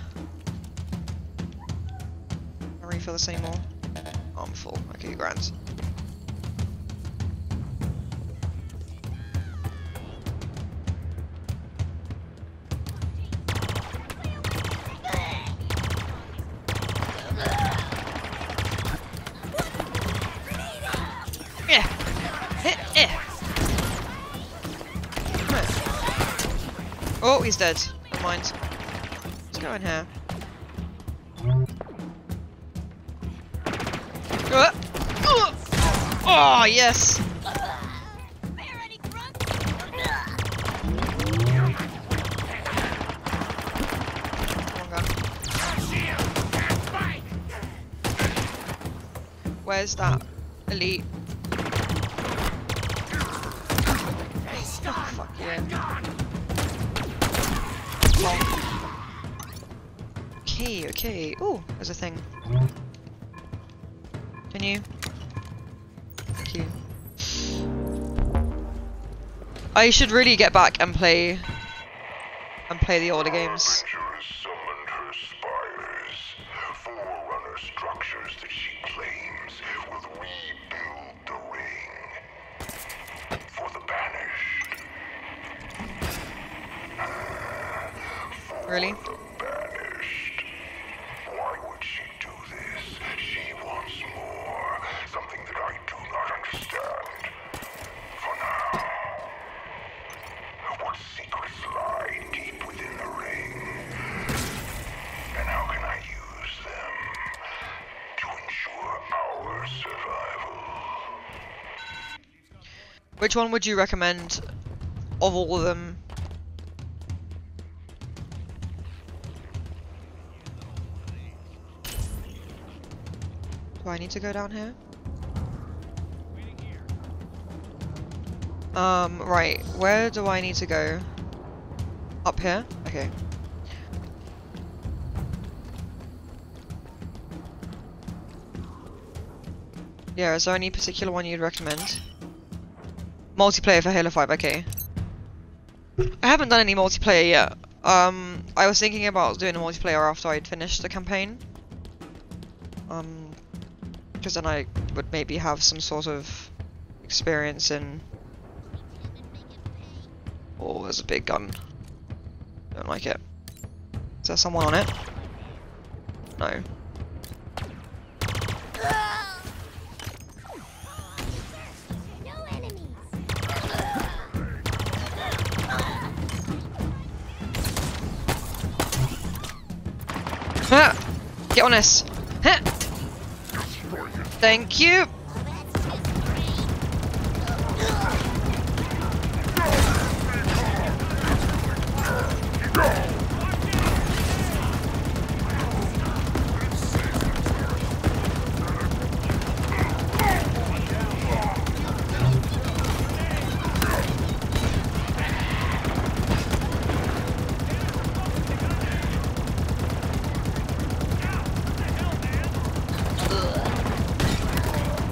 I'll refill this anymore. I'm full. Okay, grand. Oh, yes! Where's that elite? Oh, fuck yeah. Okay, okay. Oh, there's a thing. I should really get back and play and play the older games. Which one would you recommend of all of them? Do I need to go down here? Um, right. Where do I need to go? Up here? Okay. Yeah, is there any particular one you'd recommend? Multiplayer for Halo 5, okay. I haven't done any multiplayer yet. Um, I was thinking about doing a multiplayer after I'd finished the campaign. Um, because then I would maybe have some sort of experience in... Oh, there's a big gun. Don't like it. Is there someone on it? No. Get on! Huh. Thank you!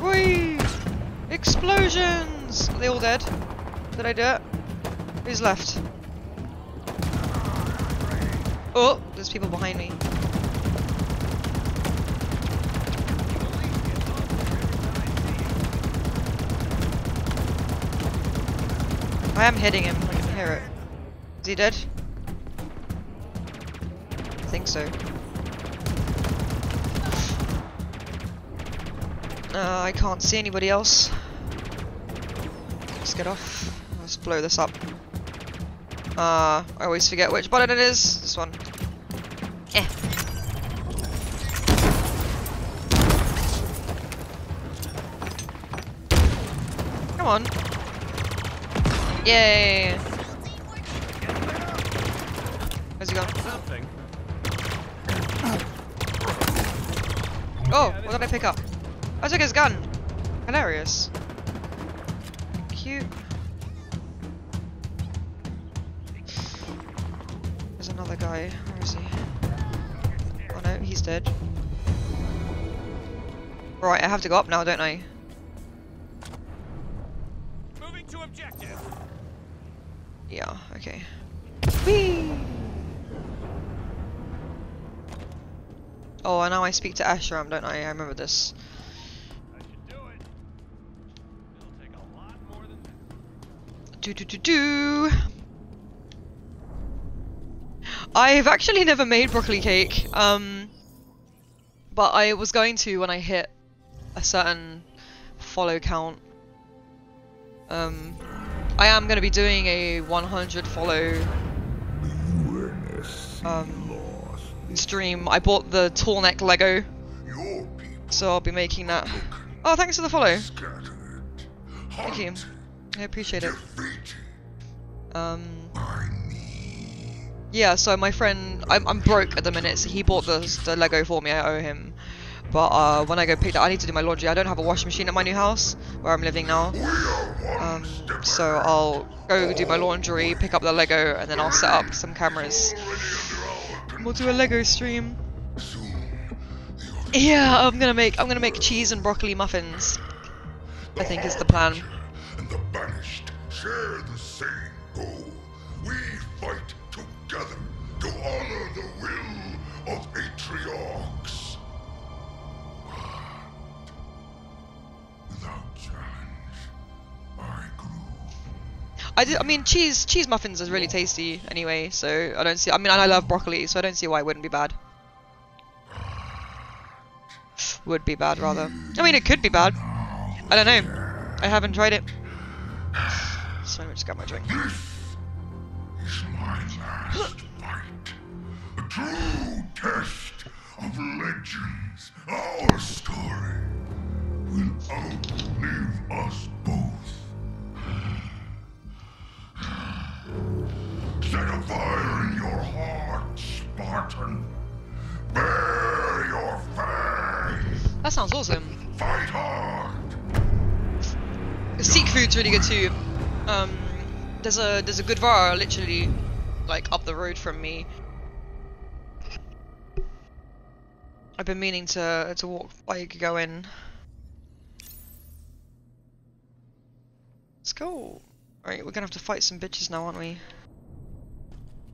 Whee! Explosions! Are they all dead? Did I do it? Who's left? Oh, there's people behind me. I am hitting him, I can hear it. Is he dead? I think so. Uh, I can't see anybody else. Let's get off. Blow this up. Uh, I always forget which button it is. This one. Eh. Come on. Yay. Have to go up now, don't I? Moving to objective. Yeah, okay. Whee! Oh, and now I speak to Escharum, don't I? I remember this. Do do do do. I've actually never made broccoli cake, um, but I was going to when I hit a certain follow count. Um, I am going to be doing a 100 follow um, stream. I bought the Tallneck Lego, so I'll be making that. Oh, thanks for the follow. Thank you. I appreciate it. Um, yeah, so my friend, I'm, I'm broke at the minute, so he bought the, the Lego for me, I owe him. But uh, when I go pick that, I need to do my laundry. I don't have a washing machine at my new house, where I'm living now. Um, so I'll go do my laundry, pick up the Lego, and then I'll set up some cameras. We'll do a Lego stream. Yeah, I'm gonna make I'm gonna make cheese and broccoli muffins. I think is the plan. and the banished share the same goal. We fight together to honor the will of Atriox. I, did, I mean, cheese cheese muffins is really tasty anyway, so I don't see. I mean, and I love broccoli, so I don't see why it wouldn't be bad. Would be bad, rather. I mean, it could be bad. I don't know. I haven't tried it. So let me just got my drink. This Is my last fight. A true test of legends. Our story will outlive us both. Set a fire in your heart, Spartan. Bear your faith. That sounds awesome. Fight hard. Sikh food's really good too. Um, there's a there's a good bar literally like up the road from me. I've been meaning to to walk like go in. Let's go. Alright, we're gonna have to fight some bitches now, aren't we?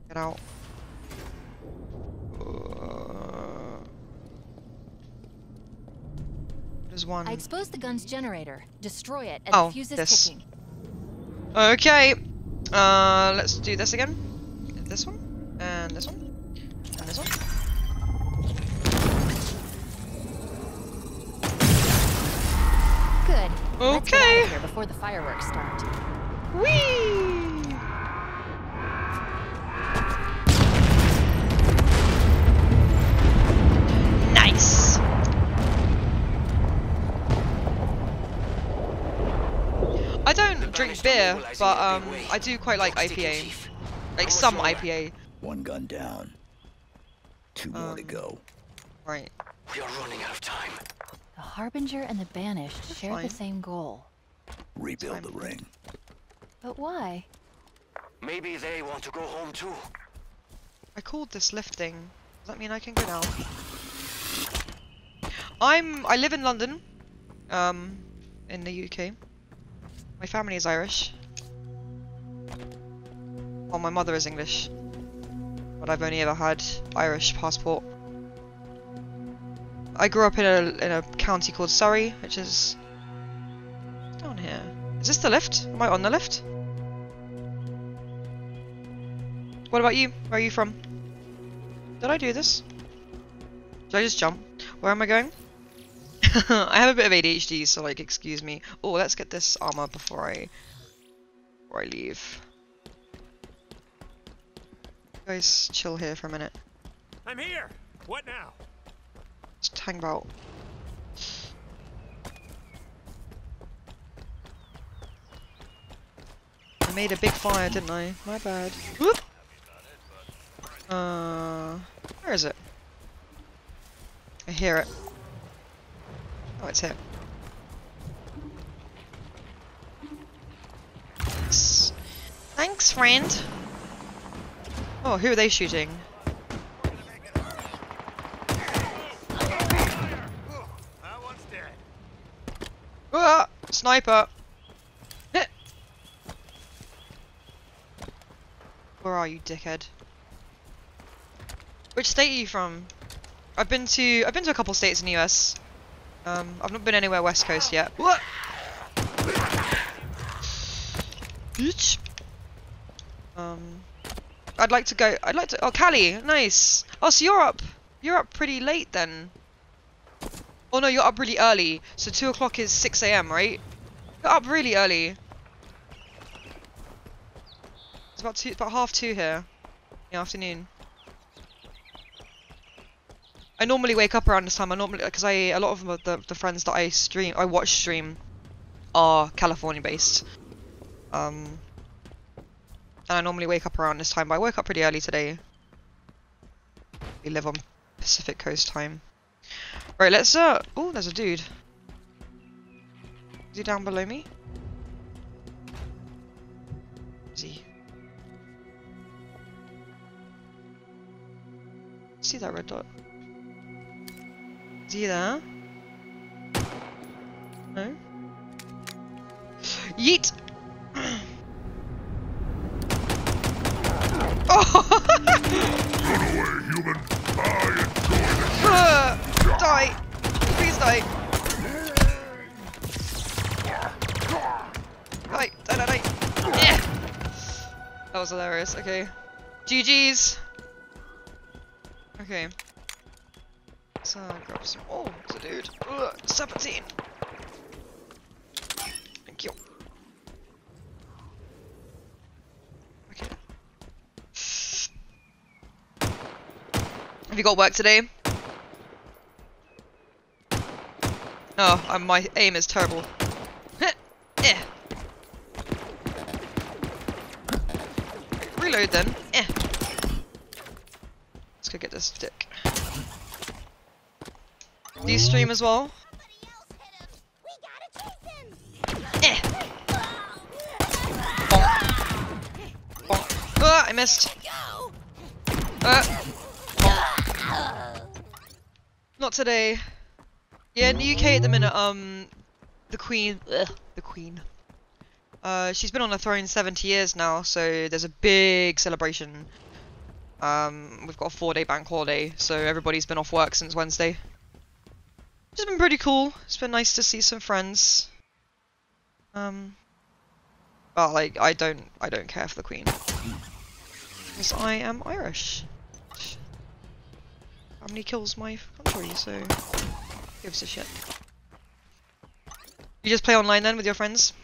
Get out. Uh, There's one. I exposed the gun's generator. Destroy it, and Oh, the fuse is this. ticking. Okay. Uh, let's do this again. This one, and this one, and this one. Good. Okay. Let's get out of here before the fireworks start. Whee! Nice. I don't drink beer, but um, I do quite like IPA. Like some IPA. One gun down. Two more Um, to go. Right. We are running out of time. The Harbinger and the Banished share fine. the same goal. Rebuild the ring. But why? Maybe they want to go home too. I called this lifting. Does that mean I can go now? I'm. I live in London, um, in the UK. My family is Irish. Well, my mother is English, but I've only ever had Irish passport. I grew up in a in a county called Surrey, which is down here. Is this the lift? Am I on the lift? What about you? Where are you from? Did I do this? Did I just jump? Where am I going? I have a bit of ADHD, so like, excuse me. Oh, let's get this armor before I before I leave. You guys, chill here for a minute. I'm here. What now? Just hang about. I made a big fire, didn't I? My bad. Whoop. Uh, where is it? I hear it. Oh, it's here. Thanks. Thanks, friend. Oh, who are they shooting? Dead. Sniper! Where are you, dickhead? Which state are you from? I've been to I've been to a couple states in the US. Um, I've not been anywhere West Coast yet. What? Bitch. Um, I'd like to go. I'd like to. Oh, Cali, nice. Oh, so you're up. You're up pretty late then. Oh no, you're up really early. So two o'clock is six a.m. Right? You're up really early. It's about two. It's about half two here. In the afternoon. I normally wake up around this time. I normally because I a lot of the the friends that I stream I watch stream are California based. Um, and I normally wake up around this time, but I woke up pretty early today. We live on Pacific Coast time. Right, let's uh. Oh, there's a dude. Is he down below me? Is he? See that red dot? Is that. No? Yeet! oh! Uh, die! Please die! Die! Die, die, die! Yeah! That was hilarious, okay. GG's! Okay. So, grab some. Oh, it's a dude. Ugh, 17! Thank you. Okay. Have you got work today? Oh, um, my aim is terrible. eh. Reload then. Eh. Let's go get this stick. Do you stream as well? Eh. Bonk. Bonk. Ah, I missed. Uh. Not today. Yeah, in the UK at the minute, um, the Queen, ugh, the Queen. Uh, she's been on the throne 70 years now, so there's a big celebration. Um, we've got a four-day bank holiday, so everybody's been off work since Wednesday. It's been pretty cool. It's been nice to see some friends. Um, but like, I don't, I don't care for the Queen. Because I am Irish. Family kills my country, so gives a shit. You just play online then with your friends?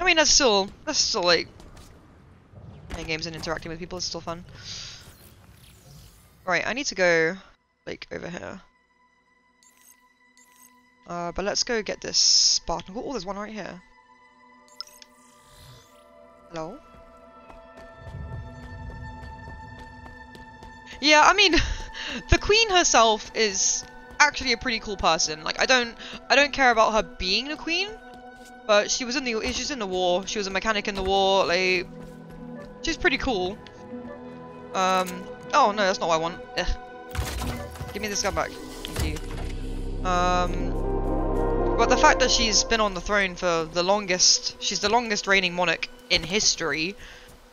I mean, that's still, that's still like, playing games and interacting with people is still fun. Right, I need to go, like, over here. Uh, but let's go get this Spartan. Oh, there's one right here. Hello? Yeah, I mean, the queen herself is actually a pretty cool person. Like, I don't, I don't care about her being the queen, but she was in the, she's in the war. She was a mechanic in the war. Like, she's pretty cool. Um, oh no, that's not what I want. Ugh. Give me this gun back. Thank you. Um, but the fact that she's been on the throne for the longest, she's the longest reigning monarch in history,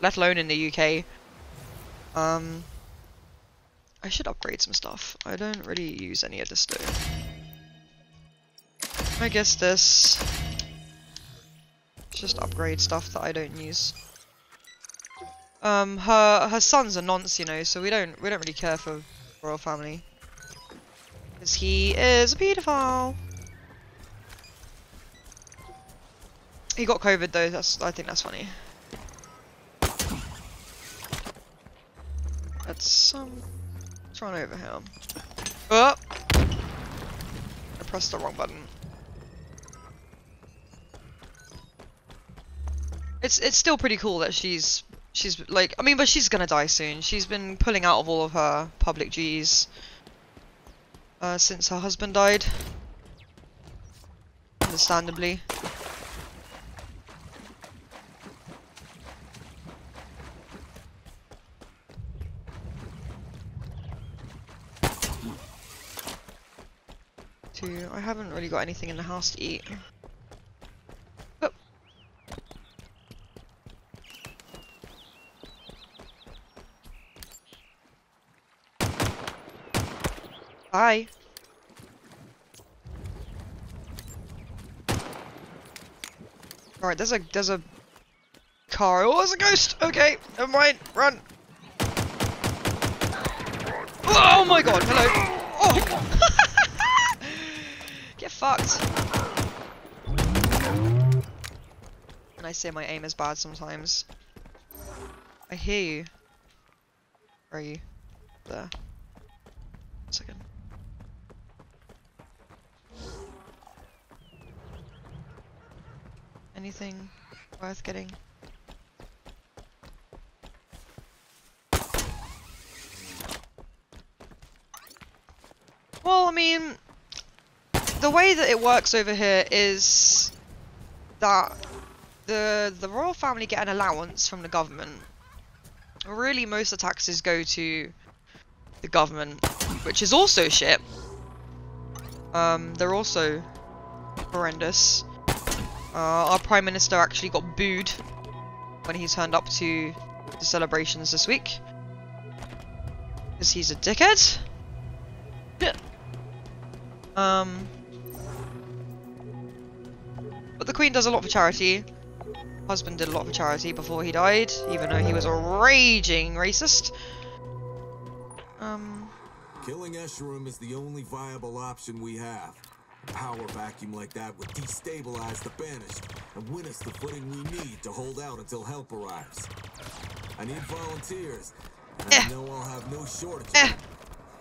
let alone in the UK. Um, I should upgrade some stuff. I don't really use any of this though. I guess this. Just upgrade stuff that I don't use. Um, her her son's a nonce, you know, so we don't we don't really care for royal family. Because he is a paedophile. He got COVID though, that's I think that's funny. Let's um let's run over him. Oh I pressed the wrong button. It's it's still pretty cool that she's she's like I mean but she's gonna die soon. She's been pulling out of all of her public G's uh, since her husband died. Understandably. to. I haven't really got anything in the house to eat. Bye. Alright, there's a there's a car. Oh, there's a ghost! Okay, never mind. Run. Oh my god, hello. Oh! Get fucked. And I say my aim is bad sometimes. I hear you. Where are you? There. One second. Anything worth getting? Well, I mean, the way that it works over here is that the the royal family get an allowance from the government. Really, most of the taxes go to the government, which is also shit. Um, they're also horrendous. Uh, our prime minister actually got booed when he turned up to the celebrations this week because he's a dickhead. Um, but the Queen does a lot for charity. Husband did a lot for charity before he died, even though he was a raging racist. Um, Killing Escharum is the only viable option we have. A power vacuum like that would destabilize the Banished and win us the footing we need to hold out until help arrives. I need volunteers, and I eh. know I'll have no shortage. Eh. of them.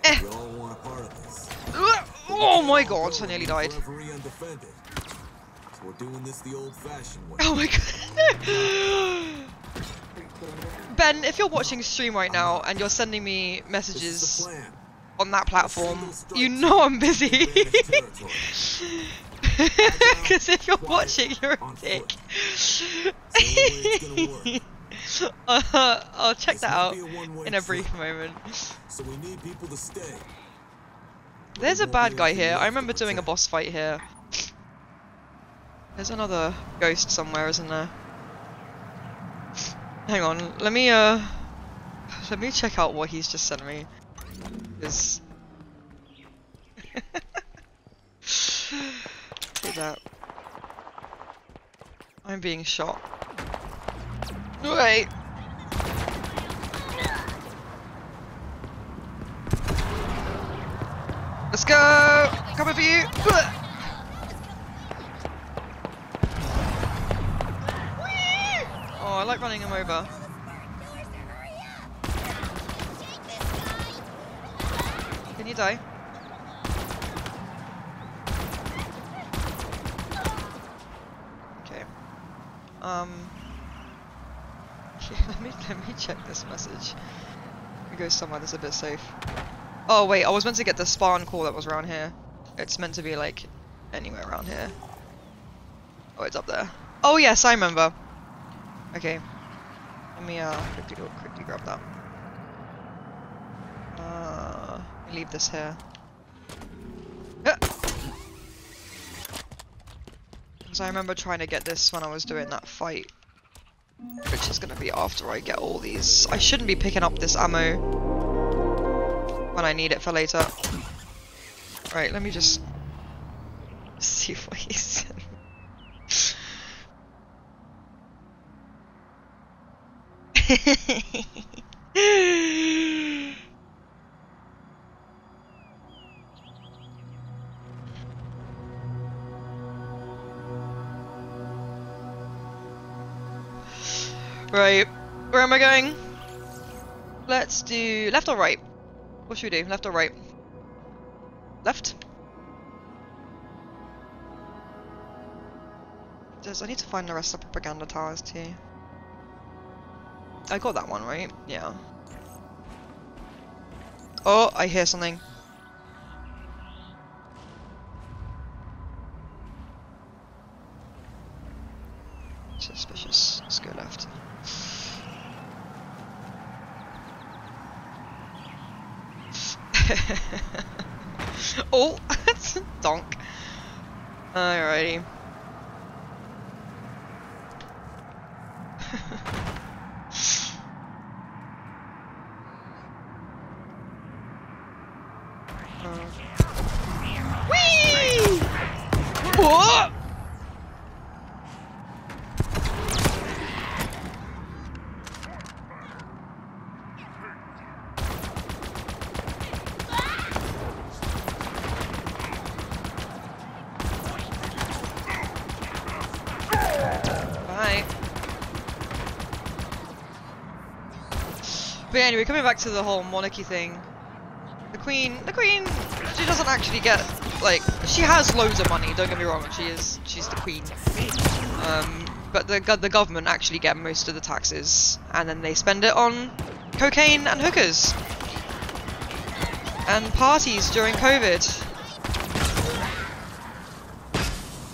Eh. You all want a part of this. Uh, oh my god, I nearly died. We're doing this the old-fashioned way. Oh my god. ben, if you're watching stream right now and you're sending me messages on that platform, you know I'm busy. Because if you're watching, you're a dick. uh, I'll check that out in a brief moment. So we need people to stay. There's a bad guy here. I remember doing a boss fight here. There's another ghost somewhere, isn't there? Hang on, let me uh let me check out what he's just sent me. Take that. I'm being shot. Wait. Let's go! Coming for you! Oh, I like running him over. Can you die? Okay. Um. let me let me check this message. We go somewhere that's a bit safe. Oh wait, I was meant to get the Spartan Core that was around here. It's meant to be like anywhere around here. Oh, it's up there. Oh yes, I remember. Okay. Let me uh quickly quickly grab that. Uh, leave this here. Because I remember trying to get this when I was doing that fight. Which is going to be after I get all these. I shouldn't be picking up this ammo when I need it for later. Right, let me just see what he said. right, where am I going? Let's do left or right? What should we do? Left or right? Left? Does I need to find the rest of the propaganda towers too. I got that one, right? Yeah. Oh, I hear something. Suspicious. Let's go left. oh, that's a donk. Alrighty. Whee! Whoa! Bye. But anyway, coming back to the whole monarchy thing, the queen, the queen, she doesn't actually get like she has loads of money. Don't get me wrong, she is she's the queen. Um, but the the government actually get most of the taxes, and then they spend it on cocaine and hookers and parties during COVID.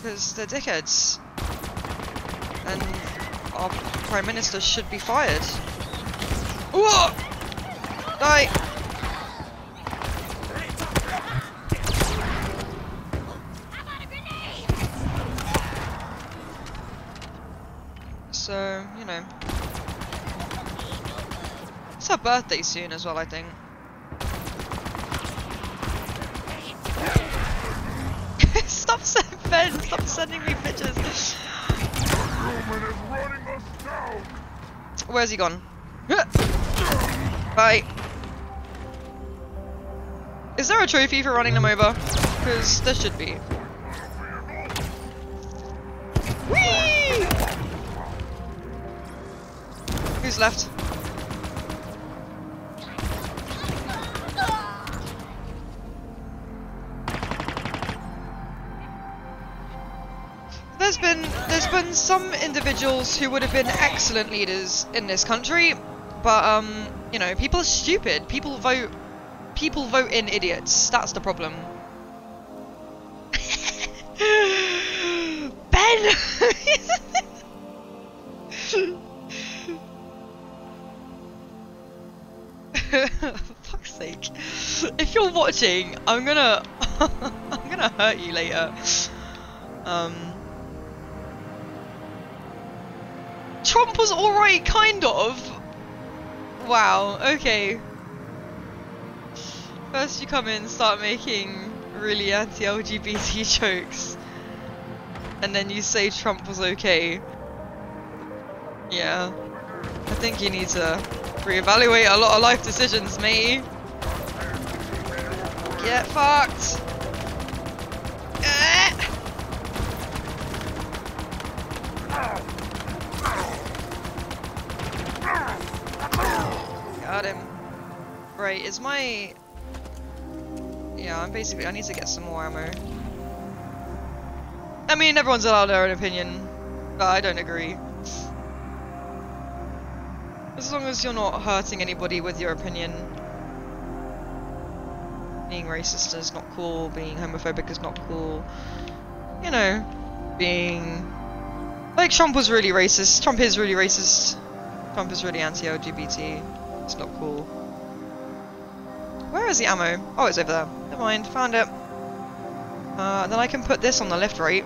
Because they're dickheads. And our Prime Minister should be fired. Whoa! Die! So, you know. It's her birthday soon as well, I think. stop sending Ben, stop sending me pictures. Where's he gone? Bye. Is there a trophy for running them over? Because there should be. Whee! Who's left? There's been there's been some individuals who would have been excellent leaders in this country, but um, you know, people are stupid. People vote people vote in idiots. That's the problem. ben fuck's sake. If you're watching, I'm gonna I'm gonna hurt you later. Um Trump was alright, kind of. Wow, okay. First you come in, and start making really anti-LGBT jokes. And then you say Trump was okay. Yeah. I think you need to reevaluate a lot of life decisions, matey. Get fucked! Eh. Got him. Right, is my... Yeah, I'm basically... I need to get some more ammo. I mean, everyone's allowed their own opinion, but I don't agree. As long as you're not hurting anybody with your opinion. Being racist is not cool, being homophobic is not cool. You know, being... Like, Trump was really racist. Trump is really racist. Trump is really anti-LGBT. It's not cool. Where is the ammo? Oh, it's over there. Never mind, found it. Uh, then I can put this on the left, right?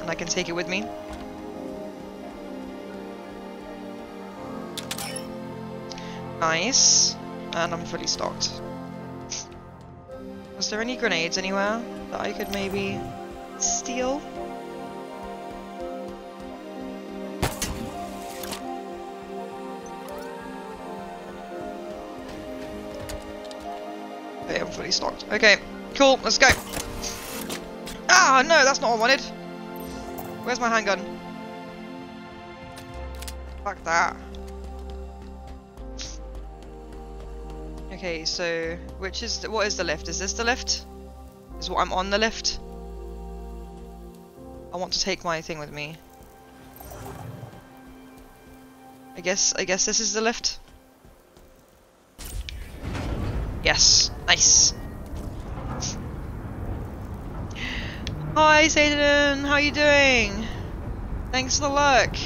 And I can take it with me. Nice. And I'm fully stocked. Was there any grenades anywhere that I could maybe steal? Okay, stocked. Okay, cool, let's go. Ah, no, that's not what I wanted. Where's my handgun? Fuck that. Okay, so which is the, what is the lift? Is this the lift? Is what I'm on the lift? I want to take my thing with me. I guess I guess this is the lift. Yes, nice. Hi, Satan. How are you doing? Thanks for the luck.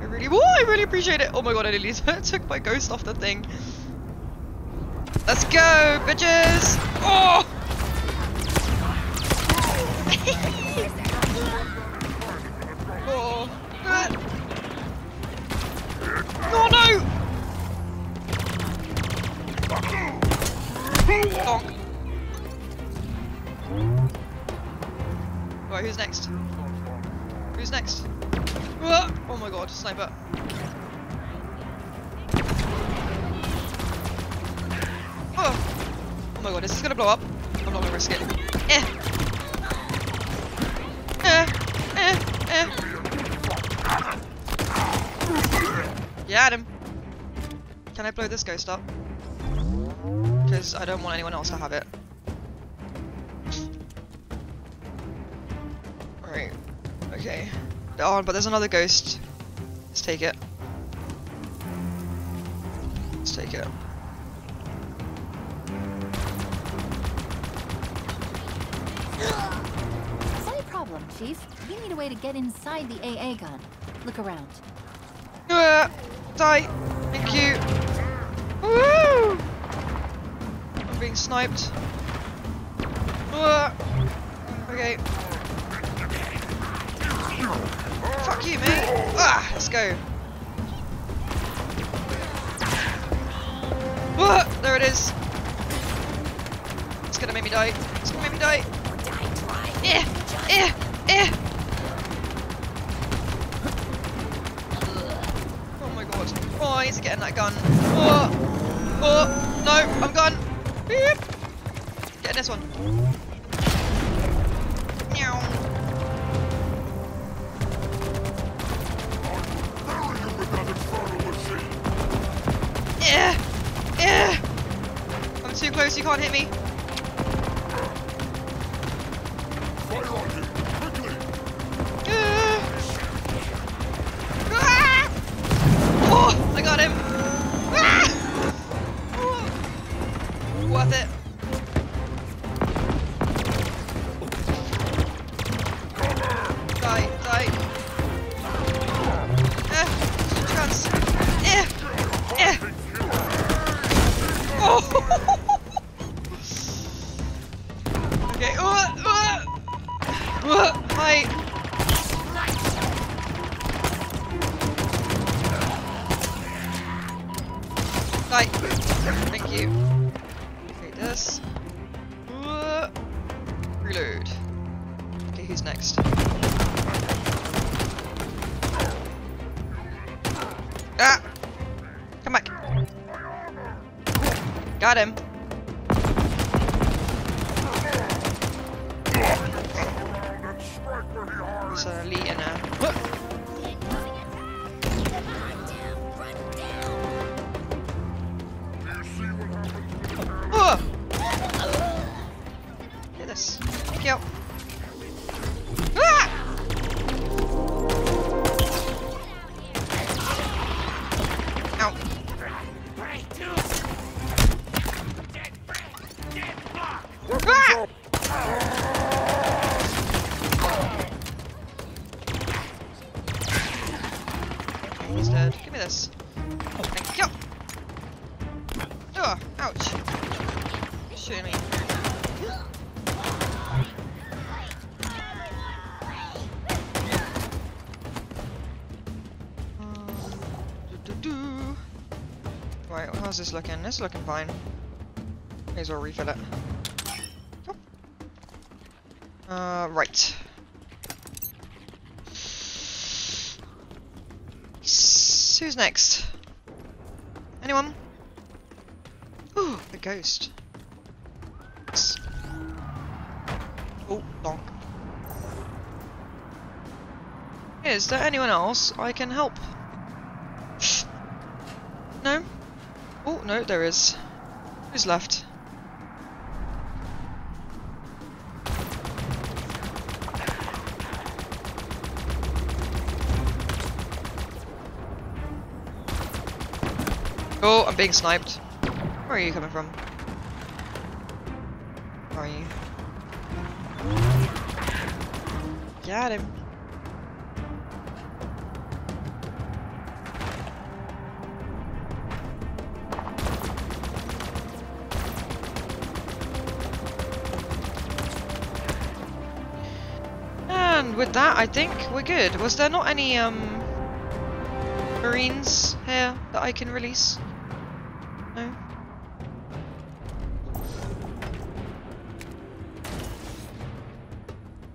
I really, I really appreciate it. Oh my god, I nearly took my ghost off the thing. Let's go, bitches! Oh! oh. Oh no! Right, who's next? Who's next? Oh my god, sniper. Oh. oh my god, is this gonna blow up? I'm not gonna risk it. Eh. Eh. Eh. Eh. Can I blow this ghost up? Because I don't want anyone else to have it. Right. Okay. Oh, but there's another ghost. Let's take it. Let's take it. Slight problem, Chief. You need a way to get inside the AA gun. Look around. Uh, die. Thank you. Woo! I'm being sniped. Uh, okay. Fuck you, mate. Ah, let's go. Ah, there it is. It's gonna make me die. It's gonna make me die. Eh, eh, eh. Oh my god. Oh, need to that gun. Oh, oh, no, I'm gone. Beep. In this one. Yeah, yeah. I'm too close. You can't hit me. Ah. Ah. Oh, I got him. It's looking fine. May as well refill it. Uh, right. S- Who's next? Anyone? Ooh, the ghost. Oh, donk. Is there anyone else I can help? No? There is. Who's left? Oh, I'm being sniped. Where are you coming from? Where are you? Got him. With that, I think we're good. Was there not any um marines here that I can release? No.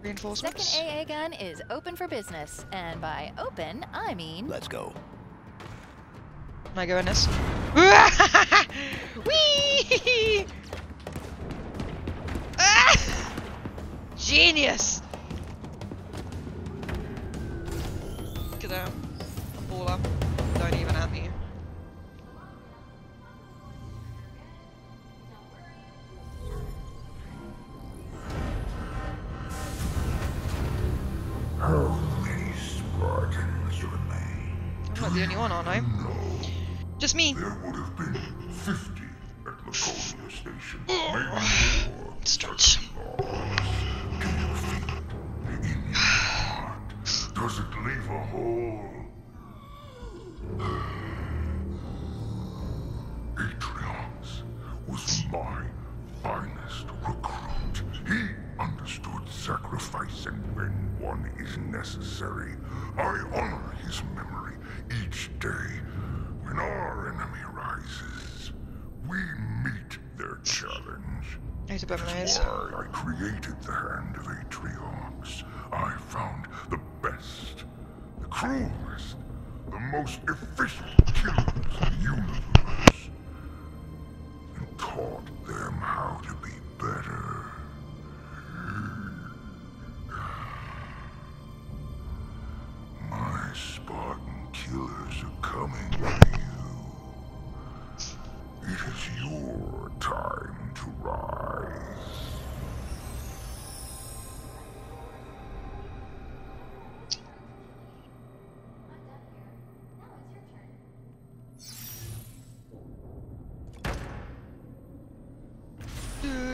Reinforcements. Second AA gun is open for business, and by open, I mean. Let's go. Can I go in this? Whee! Ah! Genius!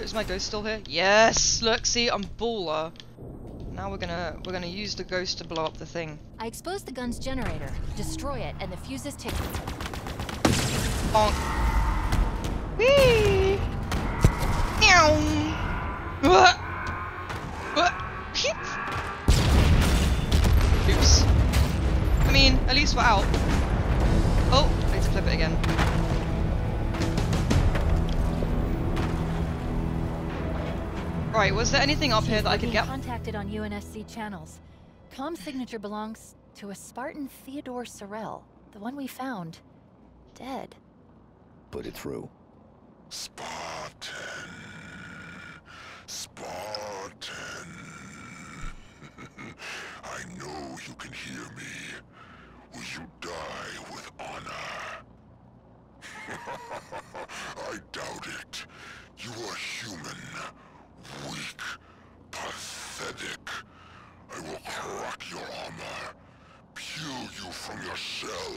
Is my ghost still here? Yes! Look, see, I'm baller. Now we're gonna we're gonna use the ghost to blow up the thing. I exposed the gun's generator. Destroy it, and the fuse is ticking. Bonk. Whee! Meow! Was there anything up here that I could being get? contacted on UNSC channels. Com signature belongs to a Spartan Theodore Sorel, the one we found. Dead. Put it through. Spartan. Spartan. I know you can hear me. Will you die with honor? I doubt it. You are human. Weak. Pathetic. I will crack your armor. Peel you from your shell.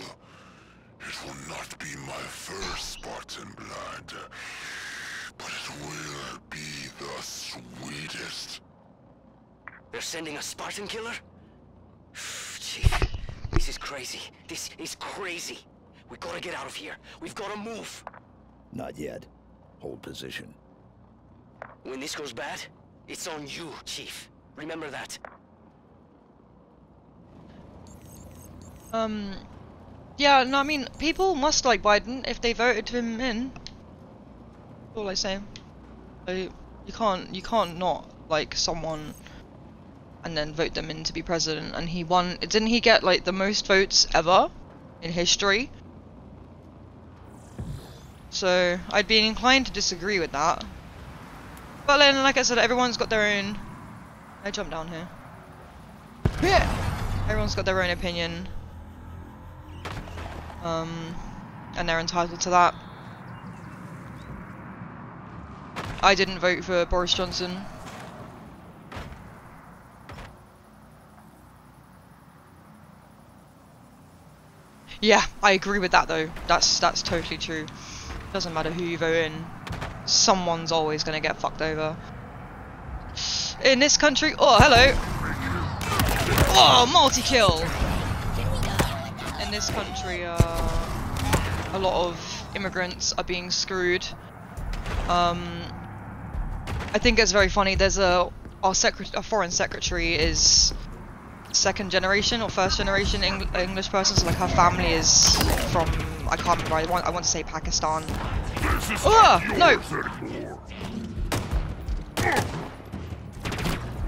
It will not be my first Spartan blood, but it will be the sweetest. They're sending a Spartan killer? Chief, this is crazy. This is crazy. We gotta get out of here. We've gotta move. Not yet. Hold position. When this goes bad, it's on you, Chief. Remember that. Um, yeah, no, I mean, people must like Biden if they voted him in. That's all I say. So, you can't, you can't not like someone and then vote them in to be president. And he won. Didn't he get like the most votes ever in history? So I'd be inclined to disagree with that. But then, like I said, everyone's got their own. I jump down here. Yeah. Everyone's got their own opinion. Um, and they're entitled to that. I didn't vote for Boris Johnson. Yeah, I agree with that though. That's that's totally true. Doesn't matter who you vote in, someone's always gonna get fucked over. In this country, oh hello. Oh, multi-kill. In this country, uh, a lot of immigrants are being screwed. Um, I think it's very funny. There's a our secret, our foreign secretary is second generation or first generation Eng English person. So like her family is from I can't remember. I want I want to say Pakistan. Oh no!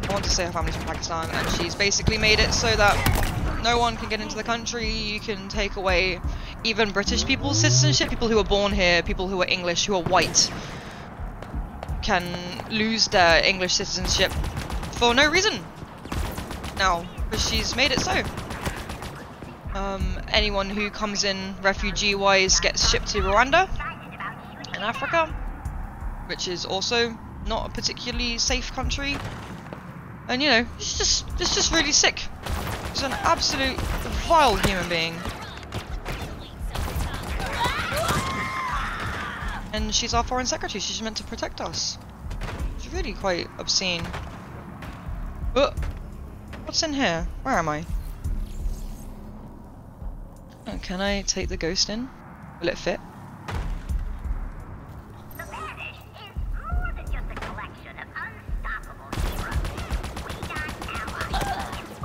I want to say her family's from Pakistan, and she's basically made it so that no one can get into the country. You can take away even British people's citizenship, people who are born here, people who are English, who are white, can lose their English citizenship for no reason. Now, because she's made it so. Um, anyone who comes in refugee-wise gets shipped to Rwanda in Africa, which is also not a particularly safe country. And you know, she's just, it's just really sick. She's an absolute vile human being. And she's our foreign secretary, she's meant to protect us. It's really quite obscene. Oh, what's in here? Where am I? Oh, can I take the ghost in? Will it fit?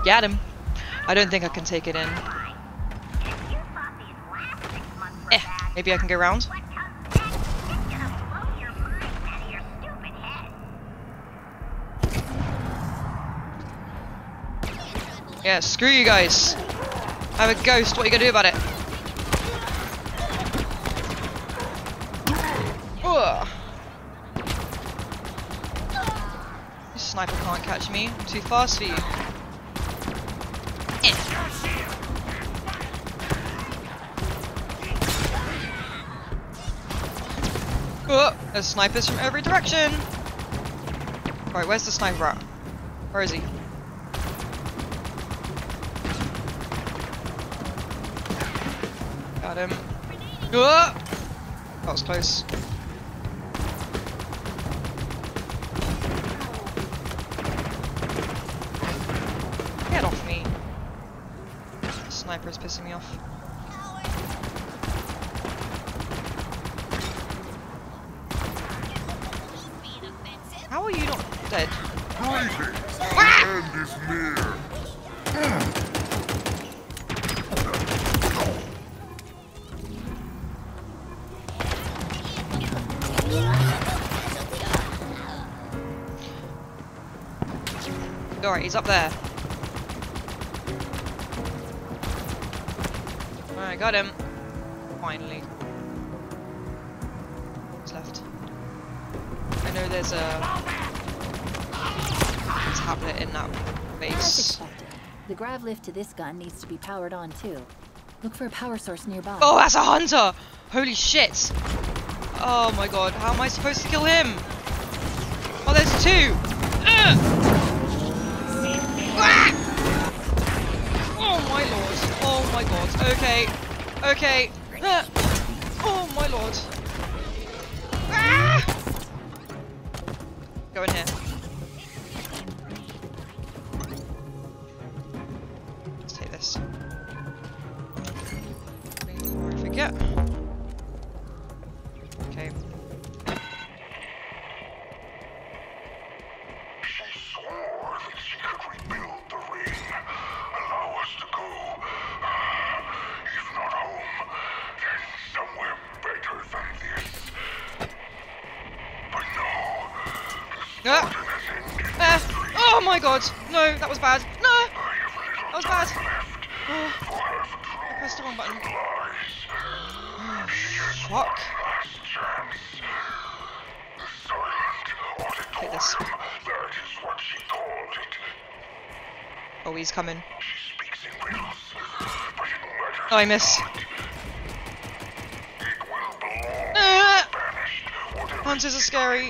Got him. I don't think I can take it in. Eh, maybe I can go round? Yeah, screw you guys. I have a ghost, what are you gonna do about it? This sniper can't catch me. I'm too fast for you. Oh, there's snipers from every direction. Right, where's the sniper at? Where is he? Got him. Oh! That was close. Get off me. The sniper is pissing me off. He's up there. Alright, got him. Finally. What's left? I know there's a tablet in that As base. the grav lift to this gun needs to be powered on too. Look for a power source nearby. Oh, that's a hunter! Holy shit! Oh my god, how am I supposed to kill him? Oh, there's two! Okay, okay. Ah! Oh my lord. I miss. Ah! Hunters are scary.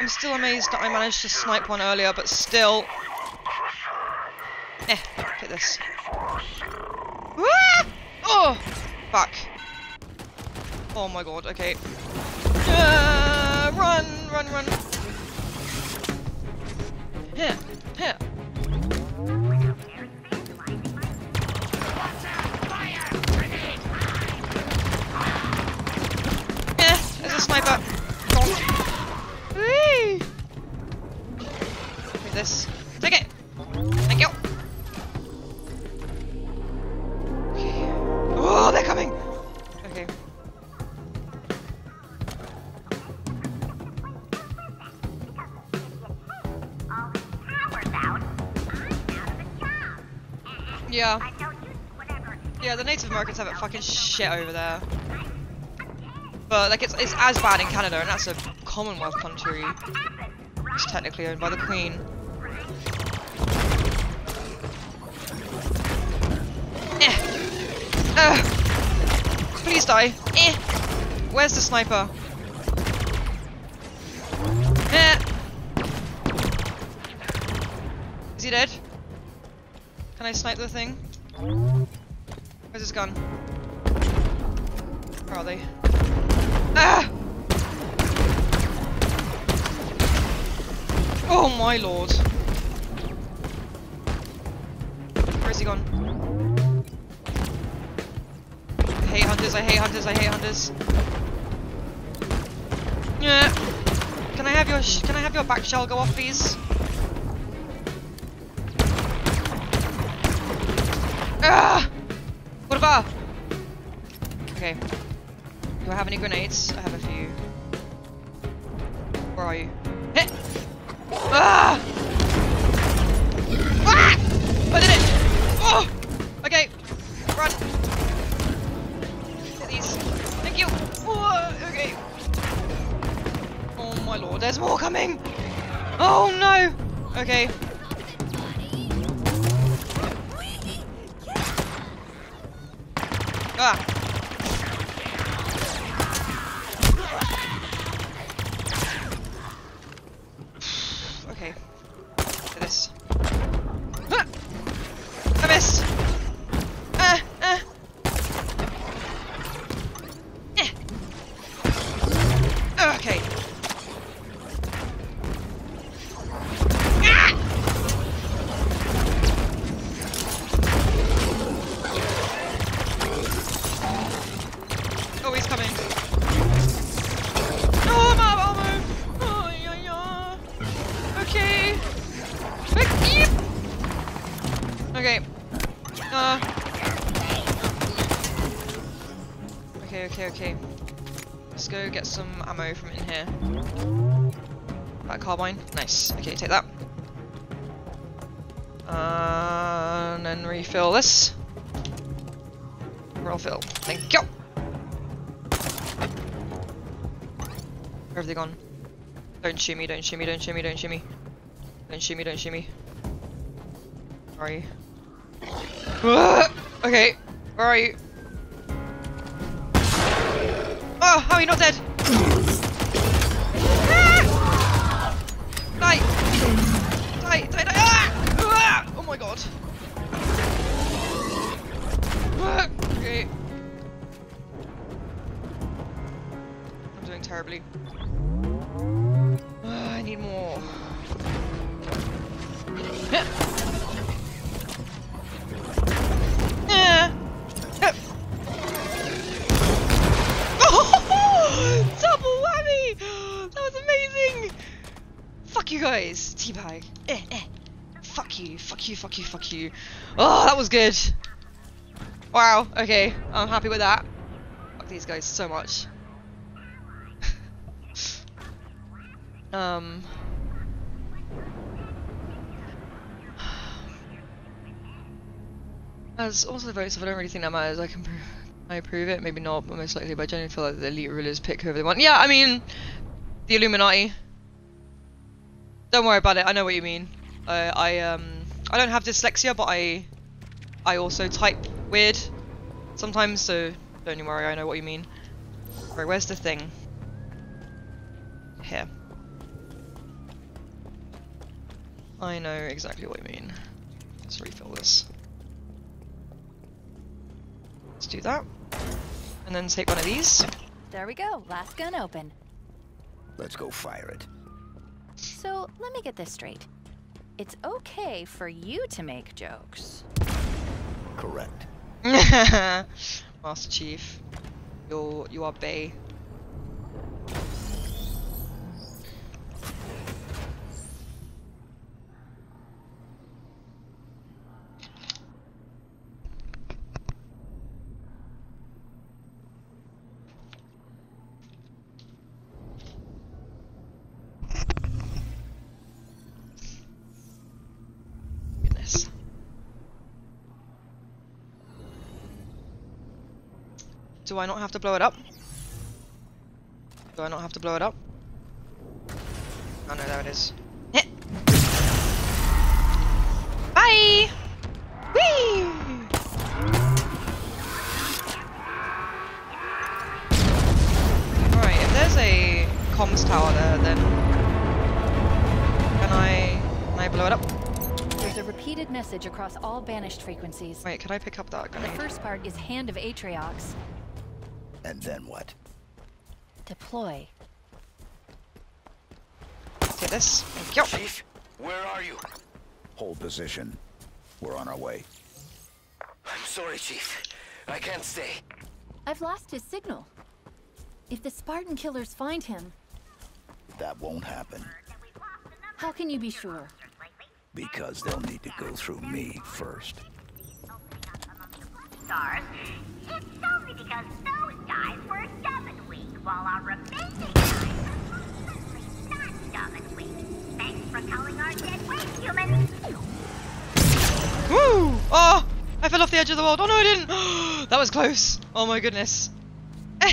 I'm still amazed that I managed to snipe one earlier, but still. Eh, this. It for ourselves. Ah! Oh! Fuck. Oh my god, okay. Ah, run, run, run. Here, here. Sniper. Whee! this. Take it! Thank you! Okay. Oh, they're coming! Okay. Yeah. Yeah, the Native Americans have it fucking shit over there. But like it's it's as bad in Canada, and that's a Commonwealth country. It's technically owned by the Queen. Eh. Please die. Eh. Where's the sniper? Eh. Is he dead? Can I snipe the thing? Where's his gun? Where are they? Ah! Oh my lord. Where's he gone? I hate hunters, I hate hunters, I hate hunters. Yeah. Can I have your can I have your back shell go off please? Ah! About? Okay. Do I have any grenades? I have a few. Where are you? Hit! Ah! Thank you. Where have they gone? Don't shoot me, don't shoot me, don't shoot me, don't shoot me. Don't shoot me, don't shoot me. Where are you? Okay, where are you? Oh, how are you not dead? Fuck you, fuck you, fuck you. Oh, that was good. Wow, okay, I'm happy with that. Fuck these guys so much. um. As also the votes, if I don't really think that matters, I can prove, I approve it. Maybe not, but most likely. But I genuinely feel like the elite rulers pick whoever they want. Yeah, I mean, the Illuminati. Don't worry about it. I know what you mean. I, I um, I don't have dyslexia, but I, I also type weird sometimes. So don't you worry. I know what you mean. Right, where's the thing? Here. I know exactly what you mean. Let's refill this. Let's do that. And then take one of these. There we go. Last gun open. Let's go fire it. So let me get this straight. It's okay for you to make jokes. Correct. Master Chief. You're you are Bay. Do I not have to blow it up? Do I not have to blow it up? Oh no, there it is. Heh. Bye! Whee! Alright, if there's a comms tower there, then can I can I blow it up? There's a repeated message across all banished frequencies. Wait, can I pick up that The first part is Hand of Atriox. And then what? Deploy. Take this. Thank you. Chief, where are you? Hold position. We're on our way. I'm sorry, Chief. I can't stay. I've lost his signal. If the Spartan killers find him, That won't happen. how can you be sure? Because they'll need to go through me first. Stars. It's only because those guys were dumb and weak, while our remaining guys not dumb and weak. Thanks for calling our dead human. Woo! Oh! I fell off the edge of the world. Oh no, I didn't! that was close. Oh my goodness.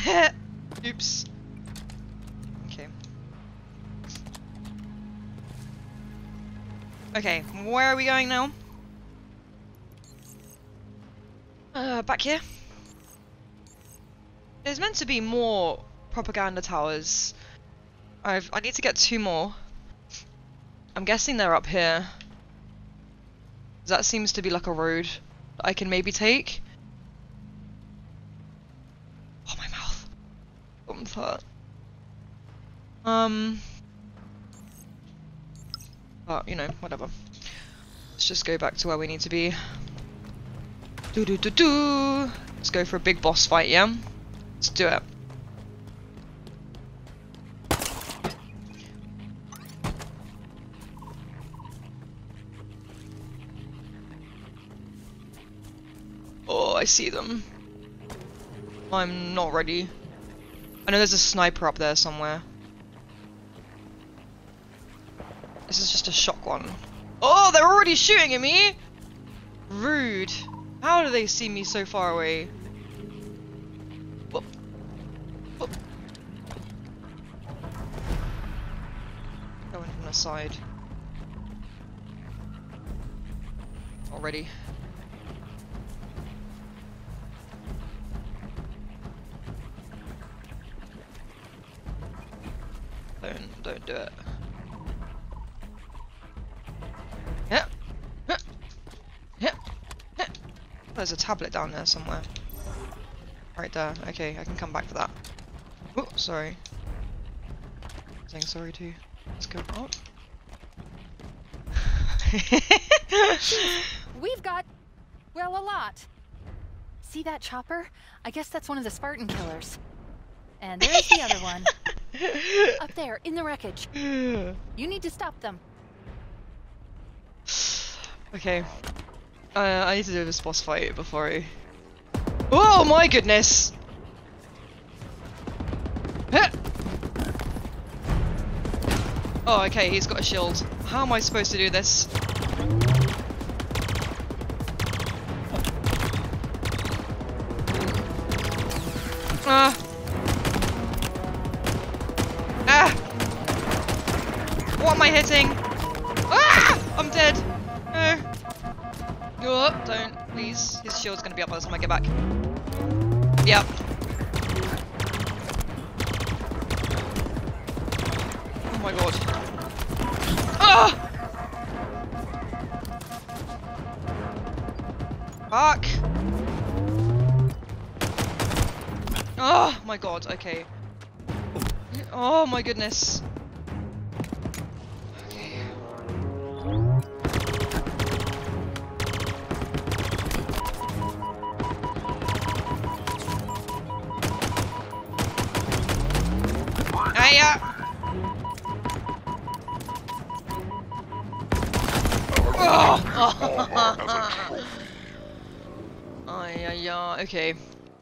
Oops. Okay. Okay, where are we going now? Uh, back here. There's meant to be more propaganda towers. I've I need to get two more. I'm guessing they're up here. That seems to be like a road that I can maybe take. Oh my mouth. Thumbs hurt. Um But you know, whatever. Let's just go back to where we need to be. Do do do do Let's go for a big boss fight, yeah? Let's do it. Oh, I see them. I'm not ready. I know there's a sniper up there somewhere. This is just a shotgun. Oh, they're already shooting at me! Rude. How do they see me so far away? Going from the side. Already. Don't, don't do it. Yeah. Yeah. Yeah. There's a tablet down there somewhere. Right there. Okay, I can come back for that. Oh, sorry. Saying sorry too. Let's go. Oh. We've got, well, a lot. See that chopper? I guess that's one of the Spartan killers. And there's the other one. Up there, in the wreckage. You need to stop them. Okay. Uh, I need to do this boss fight before I... Oh my goodness! Oh, okay, he's got a shield. How am I supposed to do this? Ah! Ah! What am I hitting? Oh, don't, please. His shield's gonna be up by the time I get back. Yep. Oh my god. Ah! Fuck! Oh my god, okay. Oh my goodness.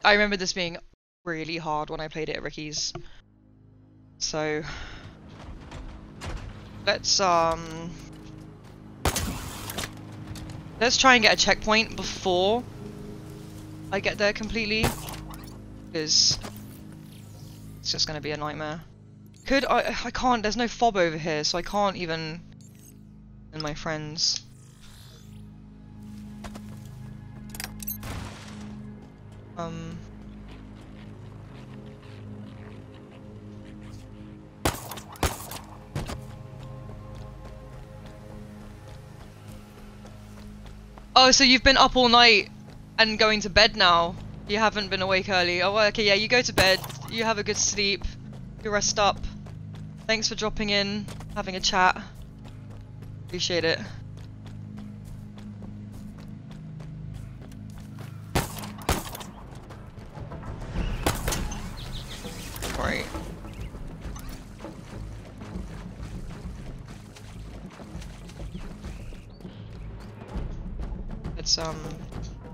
I remember this being really hard when I played it at Ricky's. So... Let's, um... Let's try and get a checkpoint before I get there completely. Because it's just gonna be a nightmare. Could I? I can't. There's no fob over here, so I can't even. And my friends. Um. Oh, so you've been up all night and going to bed now. You haven't been awake early. Oh, okay, yeah, you go to bed. You have a good sleep. You rest up. Thanks for dropping in, having a chat. Appreciate it. Right. Let's um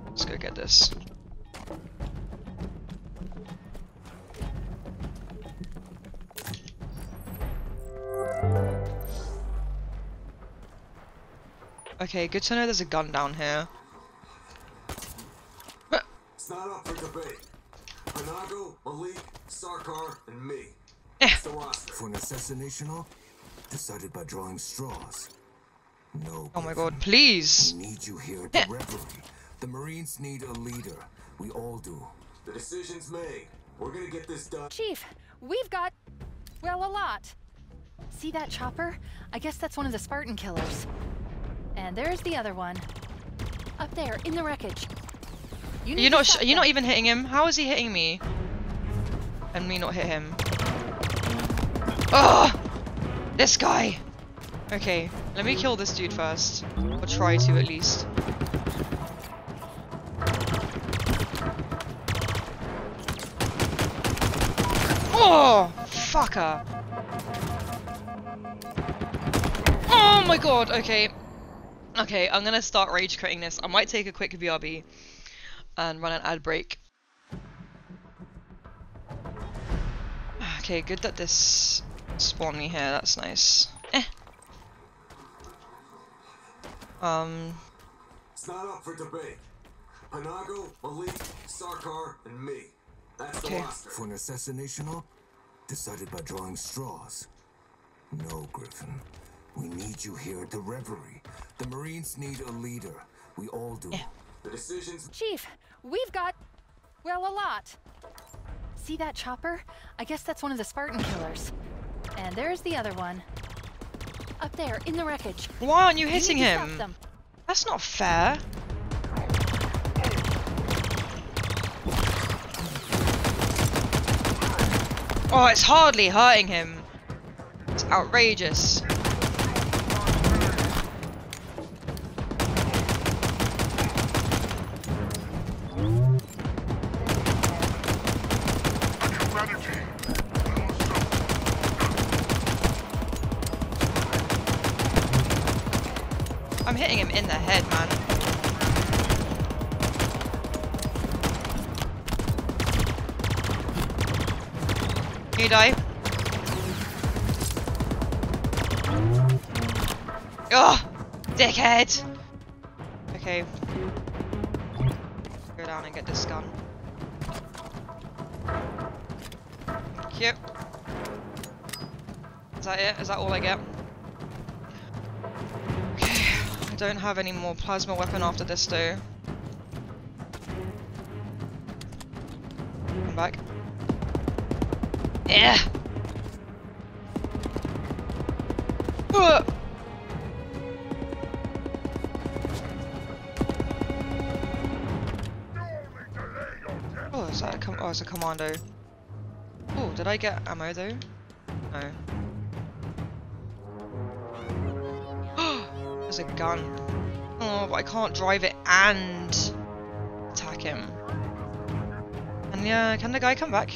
let's go get this. Okay, good to know there's a gun down here. It's not up for debate. Panago, Malik, Sarkar, and me. Eh. That's the roster. For an assassination op, decided by drawing straws. No. Oh my god, please! We need you here at the reverie. The Marines need a leader. We all do. The decision's made. We're gonna get this done. Chief, we've got, well, a lot. See that chopper? I guess that's one of the Spartan killers. And there's the other one. Up there, in the wreckage. You You're not. Sh you're not even hitting him. How is he hitting me? And me not hit him. Ugh! This guy. Okay, let me kill this dude first, or try to at least. Oh, fucker. Oh my god, okay. Okay, I'm gonna start rage quitting this. I might take a quick BRB and run an ad break. Okay, good that this spawned me here, that's nice. Eh. Um, It's not up for debate. Panago, Malik, Sarkar, and me. That's the roster. For an assassination op, decided by drawing straws. No, Griffin. We need you here at the reverie. The Marines need a leader. We all do. The decision's Chief, we've got, well, a lot. See that chopper? I guess that's one of the Spartan killers. And there's the other one. Up there, in the wreckage. why aren't you hitting stop him? them. That's not fair. Oh, it's hardly hurting him. It's outrageous. In the head, man. Can you die? Ugh! Dickhead! Okay. Go down and get this gun. Thank you. Is that it? Is that all I get? Don't have any more plasma weapon after this though. Come back. Yeah. Ugh. Oh, is that a com oh, it's a commando. Oh, did I get ammo though? No. A gun. Oh, but I can't drive it and attack him. And yeah, uh, can the guy come back?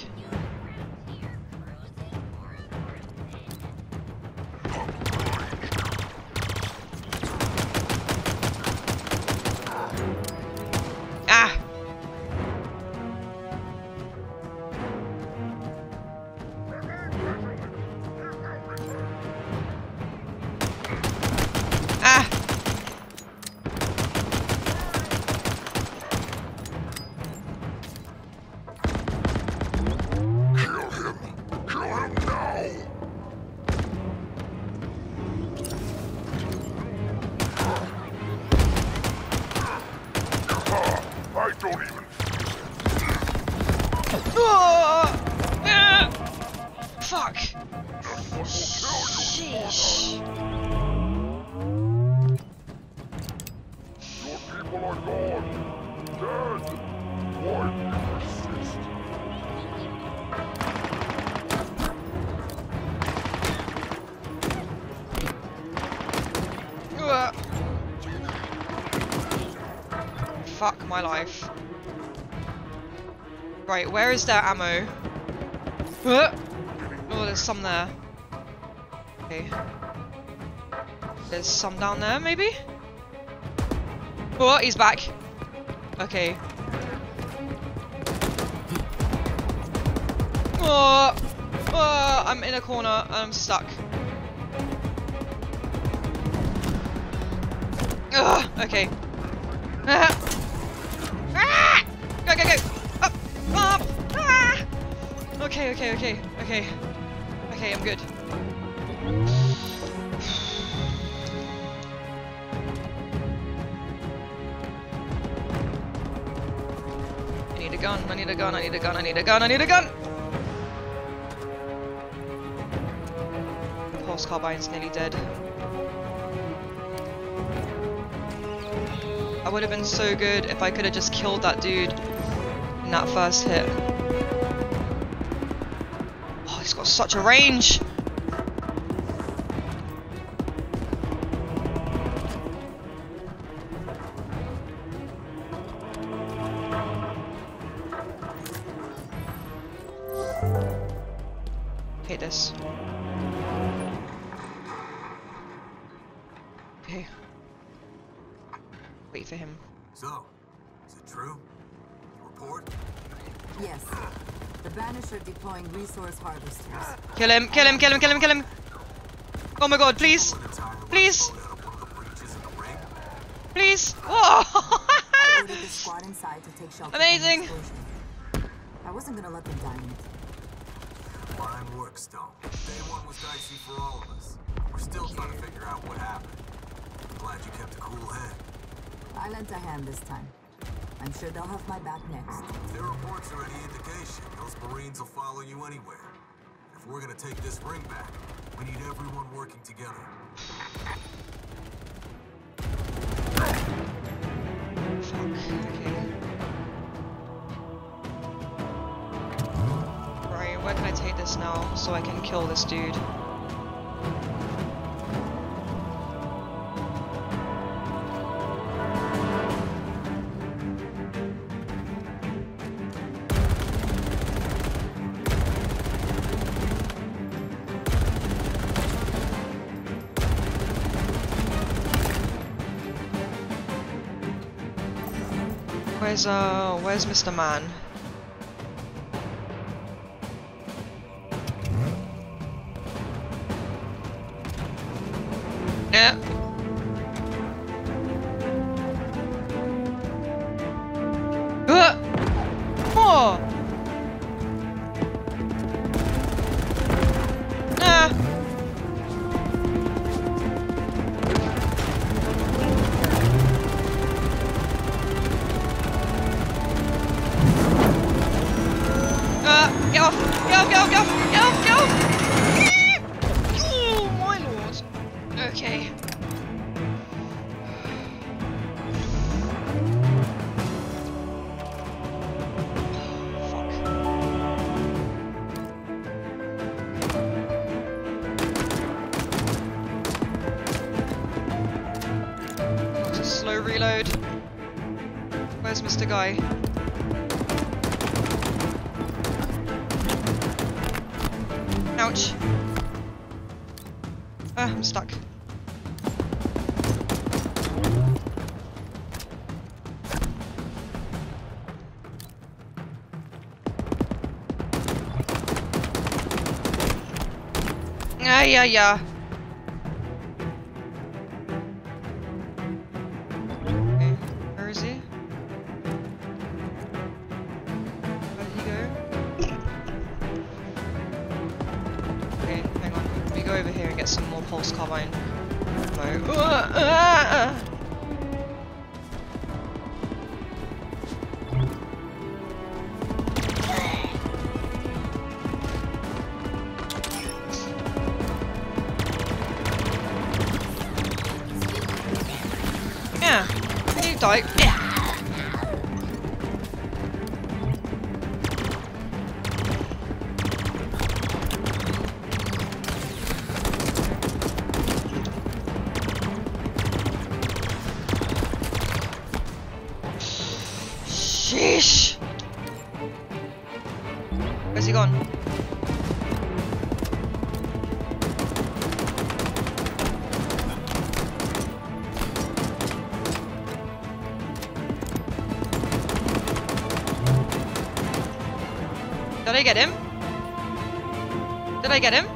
Where is their ammo? Huh? Oh, there's some there. Okay. There's some down there, maybe? Oh, he's back. Okay. Oh, oh, I'm in a corner. I'm stuck. Okay. Gun, I need a gun, I need a gun, I need a gun, I need a gun! The pulse carbine's nearly dead. I would have been so good if I could have just killed that dude in that first hit. Oh, he's got such a range! Kill him, kill him, kill him, kill him, kill him! Oh my god, please! Please! Please! Oh! I ordered the squad inside to take shelter. from the Amazing! I wasn't gonna let them die in it. Fine work, Stone. Day one was dicey for all of us. We're still trying to figure out what happened. I'm glad you kept a cool head. I lent a hand this time. I'm sure they'll have my back next. If their reports are any indication, those Marines will follow you anywhere. If we're gonna take this ring back, we need everyone working together. Okay. Right, where can I take this now so I can kill this dude? Where's uh where's Mr. Man? Ah, yeah, I get him? Did I get him?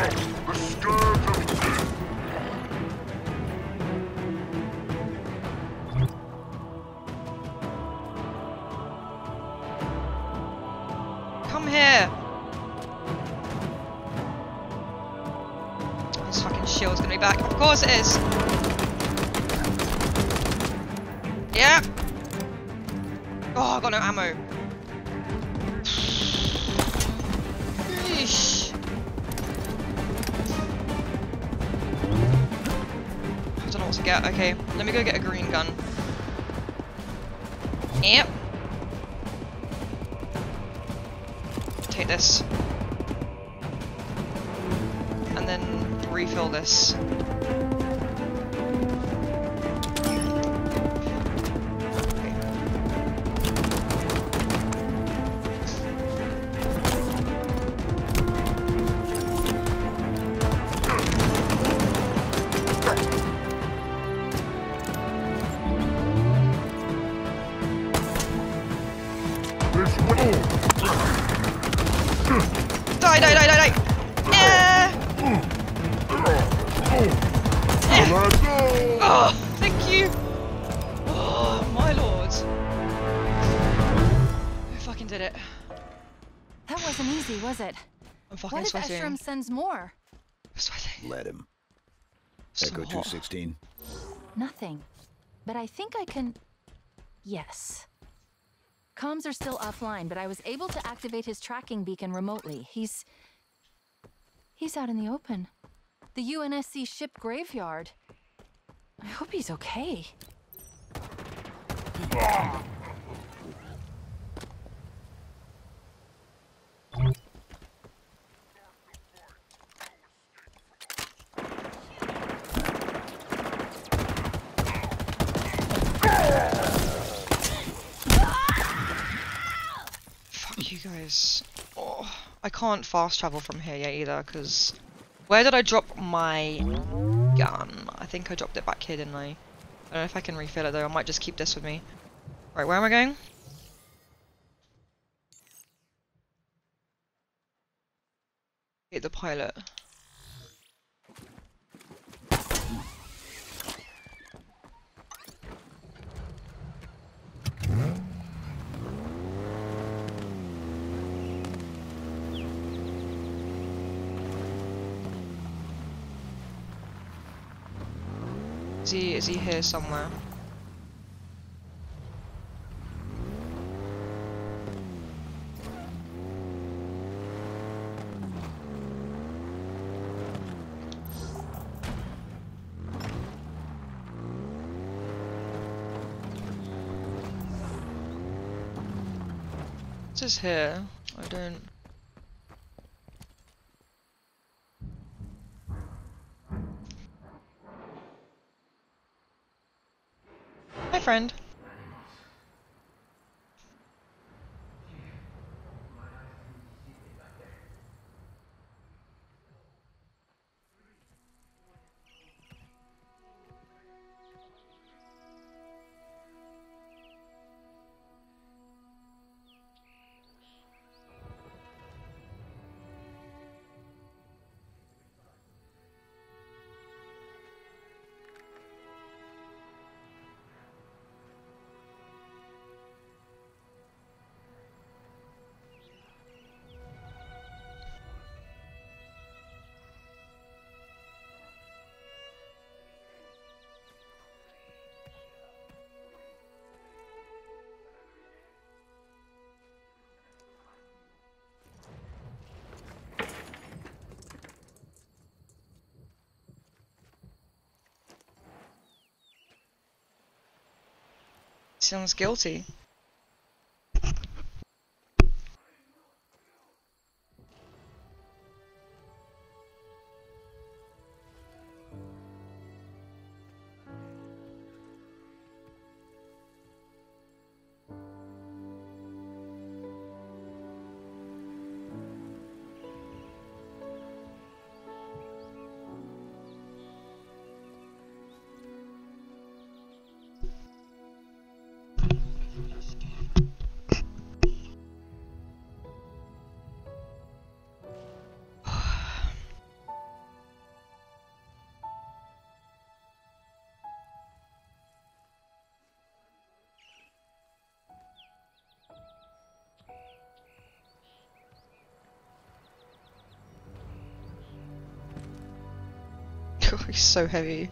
Come here! This fucking shield's gonna be back. Of course it is! Yeah! Oh, I got no ammo. Okay, let me go get a green gun. Yep. Take this. And then refill this. If sweating. Escharum sends more? Let him. Echo 216. Nothing. But I think I can. Yes. Comms are still offline, but I was able to activate his tracking beacon remotely. He's. He's out in the open. The UNSC ship graveyard. I hope he's okay. Ah! Fuck you guys. Oh, I can't fast travel from here yet either, because... Where did I drop my gun? I think I dropped it back here, didn't I? I don't know if I can refill it though, I might just keep this with me. Right, where am I going? Hit the pilot. Is he, is he here somewhere? This is here. I don't. Friend. Sounds guilty. He's so heavy.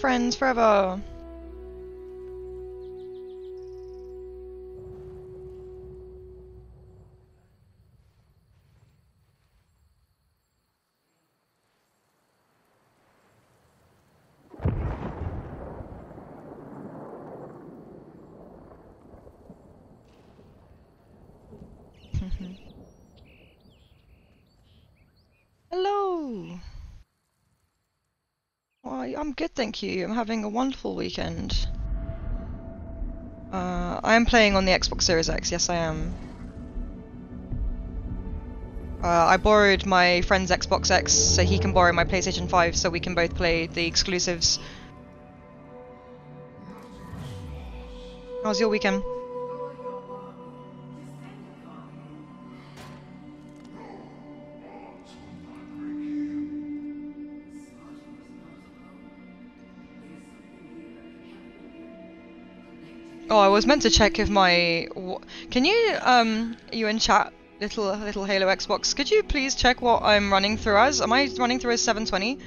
Friends forever. I'm good, thank you. I'm having a wonderful weekend. Uh, I am playing on the Xbox Series X, yes I am. Uh, I borrowed my friend's Xbox X so he can borrow my PlayStation 5 so we can both play the exclusives. How's your weekend? Was meant to check if my. Can you, um, you in chat, little little Halo Xbox? Could you please check what I'm running through as? Am I running through as 720?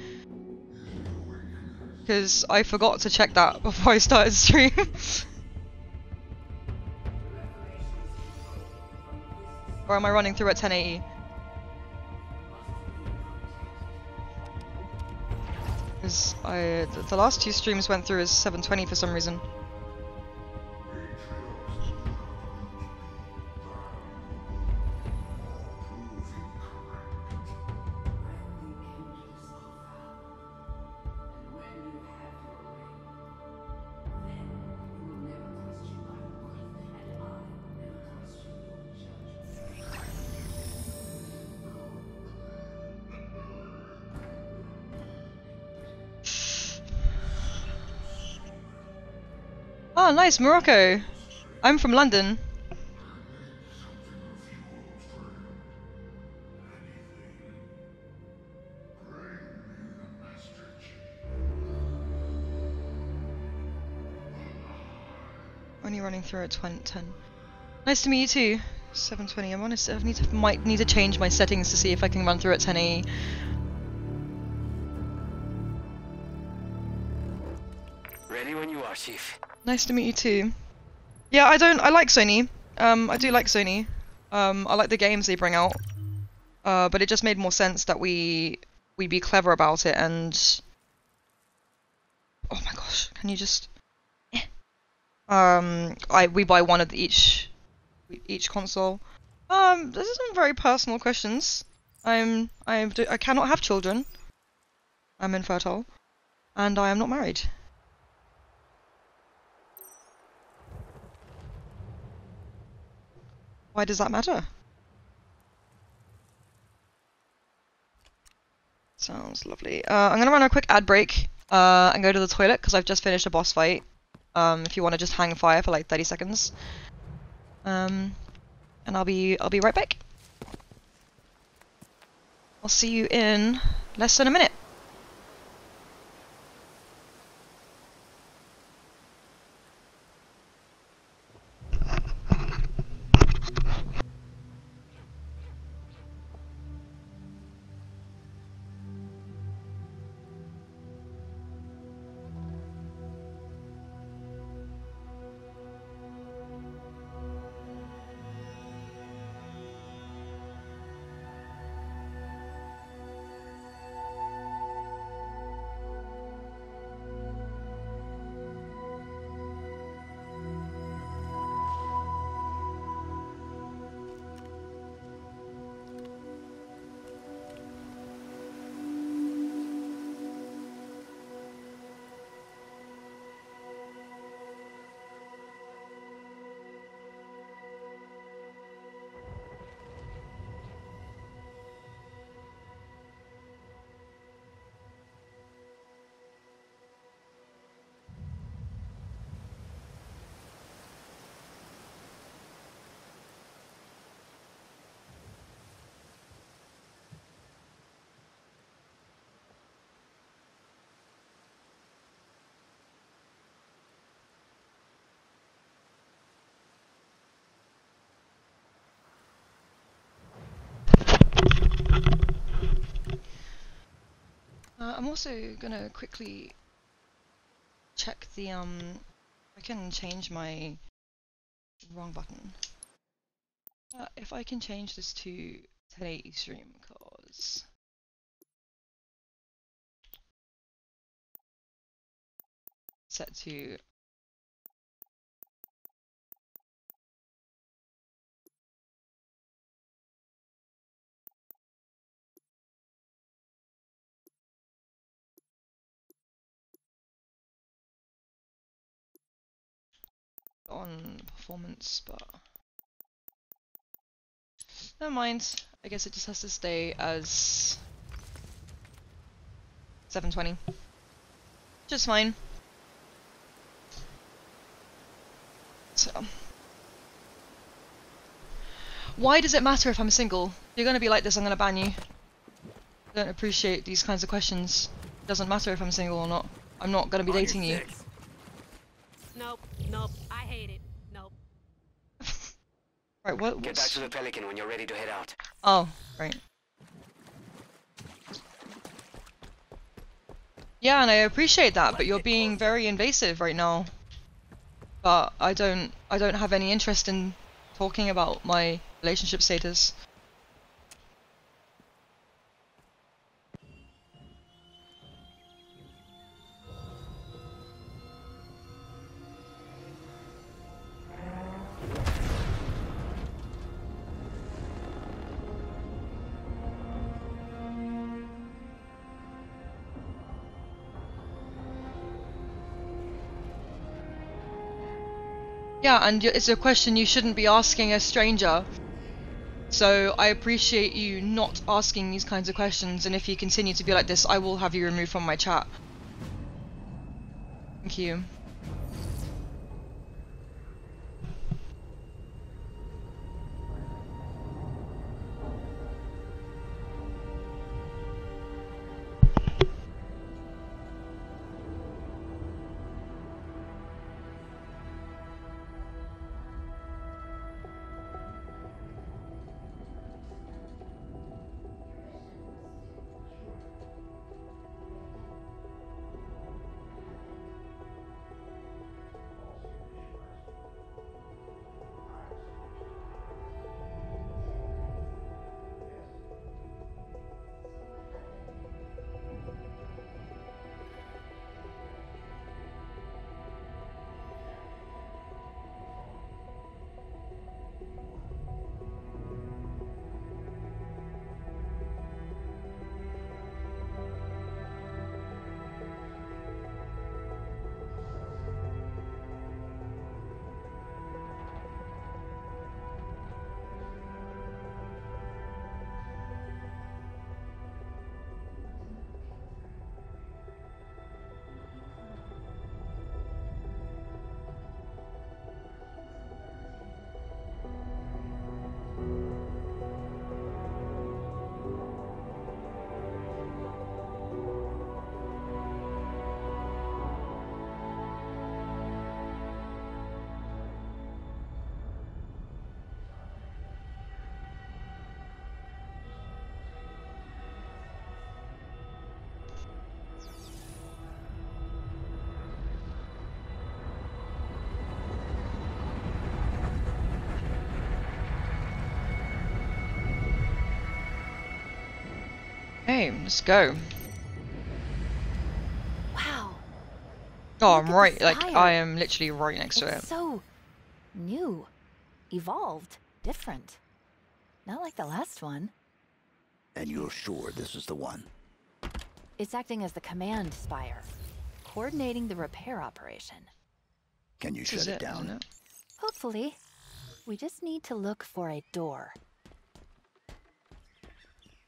Because I forgot to check that before I started stream. or am I running through at 1080? Because I the, last two streams went through as 720 for some reason. Nice, Morocco. I'm from London. Only running through at 20, 10. Nice to meet you too. 720. I'm honest. I need to might need to change my settings to see if I can run through at 1080. Ready when you are, Chief. Nice to meet you too. Yeah, I don't. I like Sony. Um, I do like Sony. Um, I like the games they bring out. Uh, but it just made more sense that we we be clever about it and. Oh my gosh! Can you just? Um, I we buy one of each each console. Um, this is some very personal questions. I'm I'm I cannot have children. I'm infertile, and I am not married. Why does that matter? Sounds lovely. Uh, I'm gonna run a quick ad break uh, and go to the toilet because I've just finished a boss fight. Um, if you want to just hang fire for like 30 seconds. Um, and I'll be I'll be right back. I'll see you in less than a minute. Uh, I'm also gonna quickly check the um. I can change my wrong button. Uh, if I can change this to 1080 stream, cause set to on performance, but never mind. I guess it just has to stay as 720. Just fine. So, why does it matter if I'm single? You're gonna be like this, I'm gonna ban you. I don't appreciate these kinds of questions. It doesn't matter if I'm single or not. I'm not gonna be oh, dating you. Nope, nope, I hate it. Nope. Right, what? Get back to the Pelican when you're ready to head out. Oh, right. Yeah, and I appreciate that, but you're being very invasive right now. But I don't, I don't have any interest in talking about my relationship status. Yeah, and it's a question you shouldn't be asking a stranger. So I appreciate you not asking these kinds of questions, and if you continue to be like this, I will have you removed from my chat. Thank you. Okay, let's go. Wow. Oh, Look I'm right. Like. I am literally right next to it. So new, evolved, different. Not like the last one. And you're sure this is the one? It's acting as the command spire, coordinating the repair operation. Can you This shut is it it, isn't down? it? Hopefully. We just need to look for a door.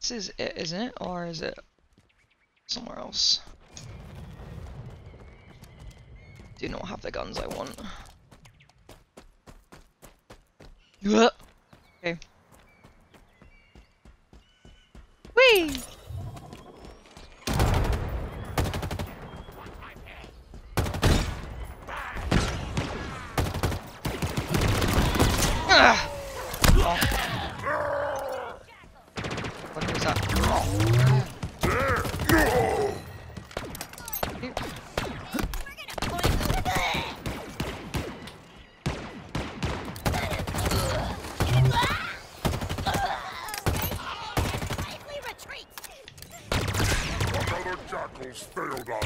This is it, isn't it? Or is it somewhere else? Do not have the guns I want. Okay. Whee! Ah! Oh. What was that? Another jackals failed us.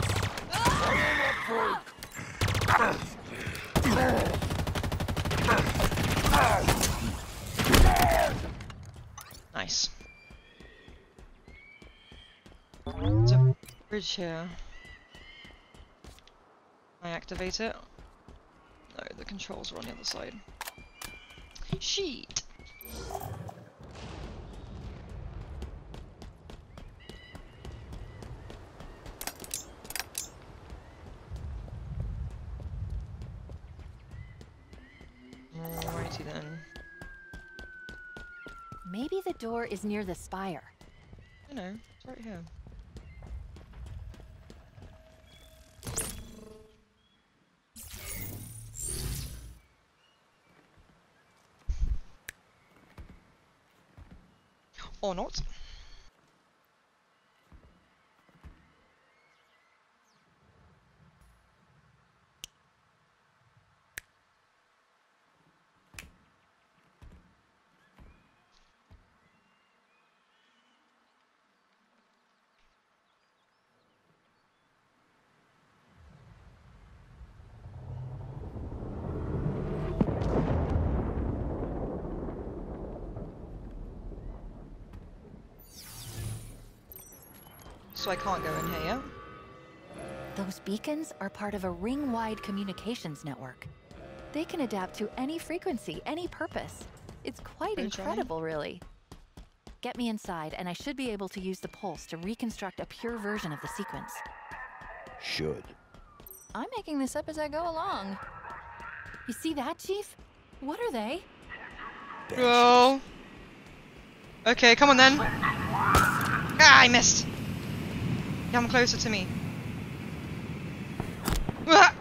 Nice. There's a bridge here. I activate it? No, the controls are on the other side. Sheet! Alrighty then. Maybe the door is near the spire. I know, it's right here. Or not. So I can't go in here, yeah? Those beacons are part of a ring-wide communications network. They can adapt to any frequency, any purpose. It's quite Are you trying? incredible, really. Get me inside, and I should be able to use the pulse to reconstruct a pure version of the sequence. Should. I'm making this up as I go along. You see that, Chief? What are they? Go! Okay, come on then! Ah, I missed! Come closer to me.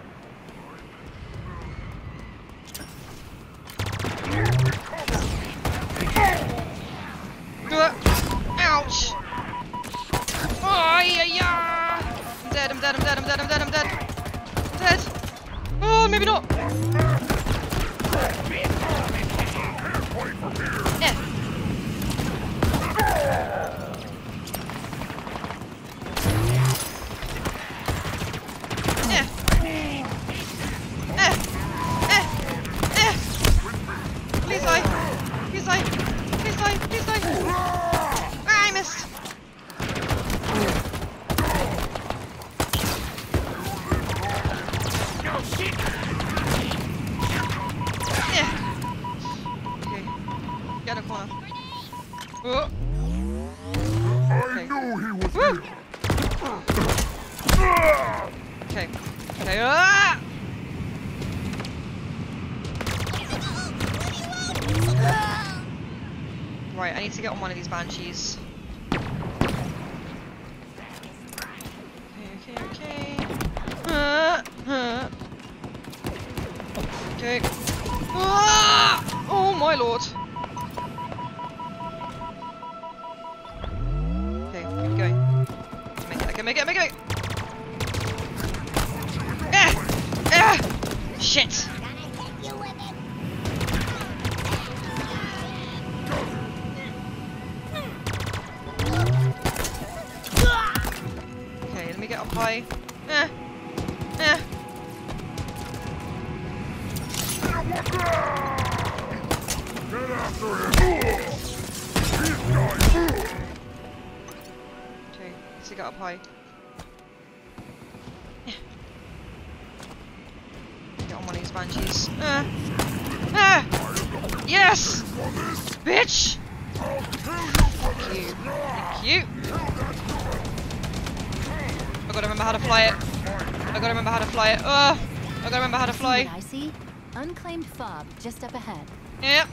fob just up ahead. Yep.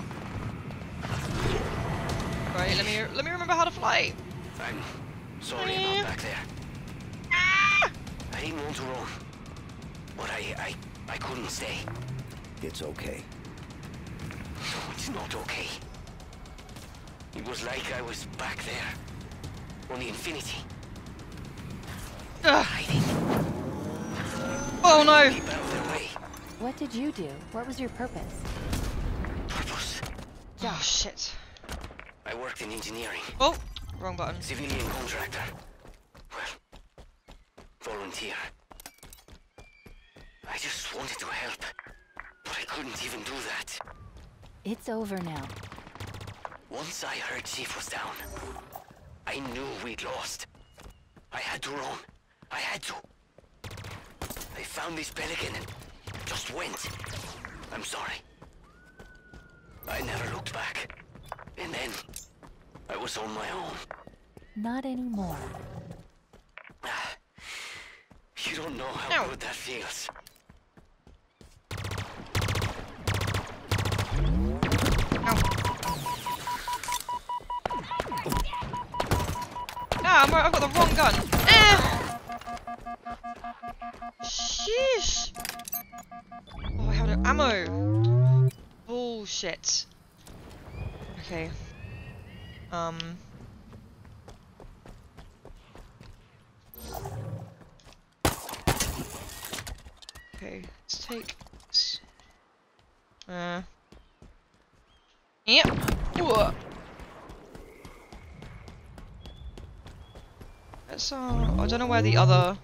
Right, let me let me remember how to fly. I'm sorry about back there. I didn't want to run, but I, I, I couldn't stay. It's okay. No, it's not okay. It was like I was back there, on the Infinity. What did you do? What was your purpose? Purpose. Oh shit. I worked in engineering. Oh, wrong button. Civilian contractor. Well, volunteer. I just wanted to help, but I couldn't even do that. It's over now. Once I heard Chief was down, I knew we'd lost. I had to run. I had to. I found this pelican and just went. I'm sorry. I never looked back. And then, I was on my own. Not anymore. You don't know how good that feels. Ah, I'm, I've got the wrong gun. Sheesh. Oh, I had an ammo. Bullshit. Okay. Um. Okay, let's take this. Uh. Yep. Ooh. Let's, uh, I don't know where the other...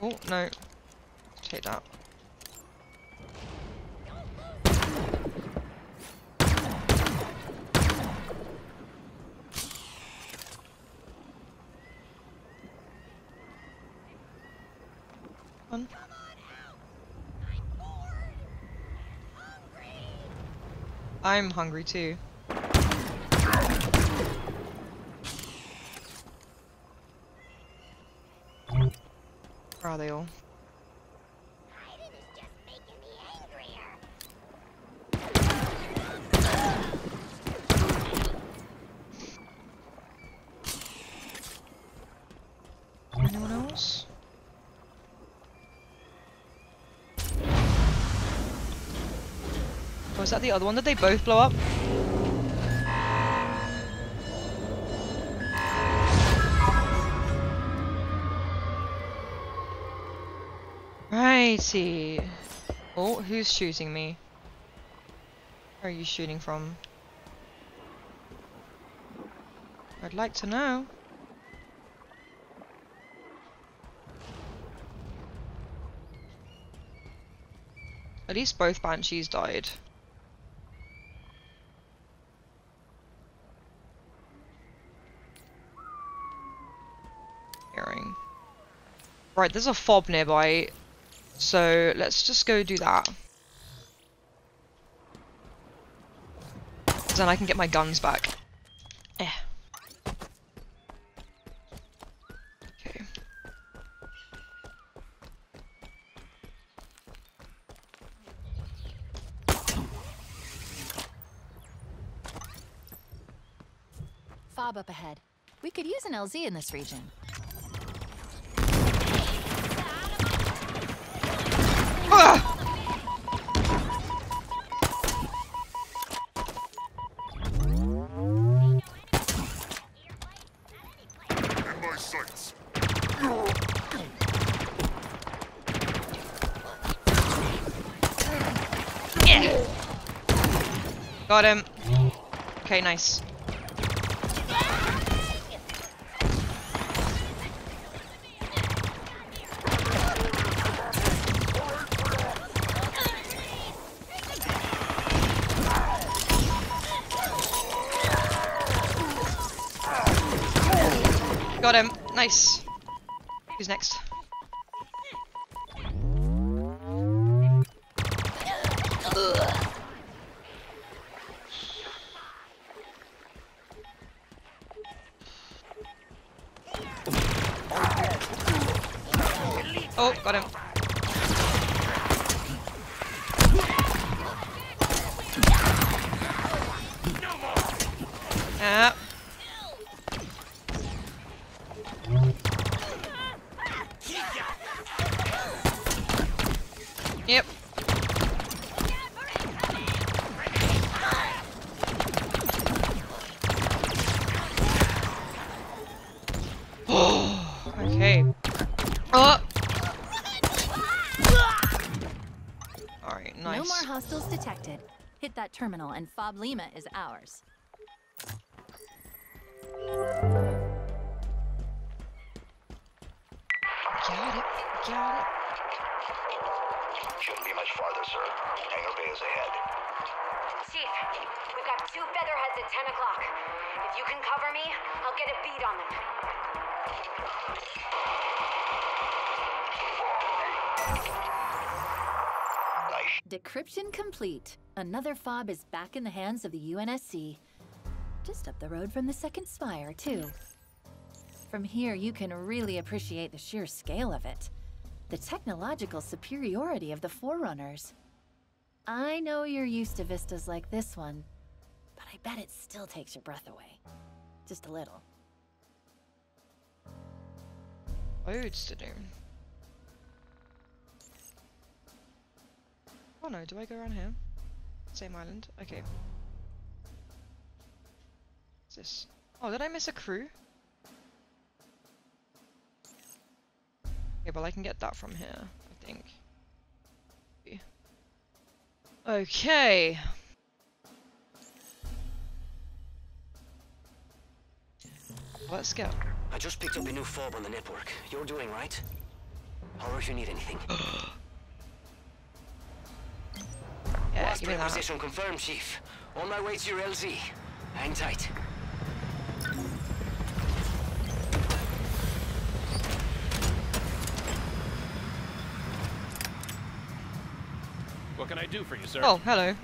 Oh, no. Take that. One. I'm hungry too. Where are they all? Anyone else? Was that the other one? Did they both blow up? Righty. Oh, who's shooting me? Where are you shooting from? I'd like to know. At least both banshees died. Right, there's a fob nearby, so let's just go do that. Then I can get my guns back. Eh. Okay. Fob up ahead. We could use an LZ in this region. Got him. Okay, nice. Got him. Nice. Who's next? Oh, got him. Ah. Yep. okay. Oh. Alright, No nice. more hostiles detected. Hit that terminal and Fob Lima is ours. Decryption complete. Another fob is back in the hands of the UNSC. Just up the road from the second spire, too. From here, you can really appreciate the sheer scale of it. The technological superiority of the Forerunners. I know you're used to vistas like this one, but I bet it still takes your breath away. Just a little. Loads to do. Oh no, do I go around here? Same island? Okay. What's this? Oh, did I miss a crew? Okay, well I can get that from here, I think. Okay. Let's go. I just picked up a new fob on the network. You're doing right? Holler if you need anything. Yeah, Last give me that. requisition confirmed, Chief. On my way to your LZ. Hang tight. What can I do for you, sir? Oh, hello.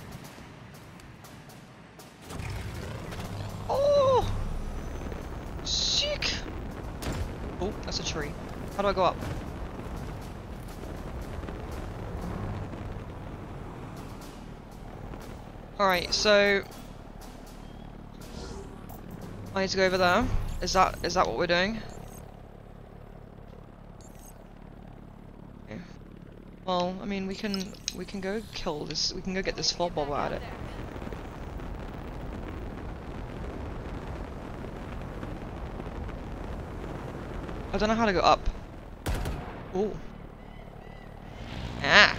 Oh! Sick! Oh, that's a tree. How do I go up? Alright, so... I need to go over there. Is that is that what we're doing? Well, I mean, we can we can go kill this. We can go get this fob while at it. I don't know how to go up. Ooh. Ah.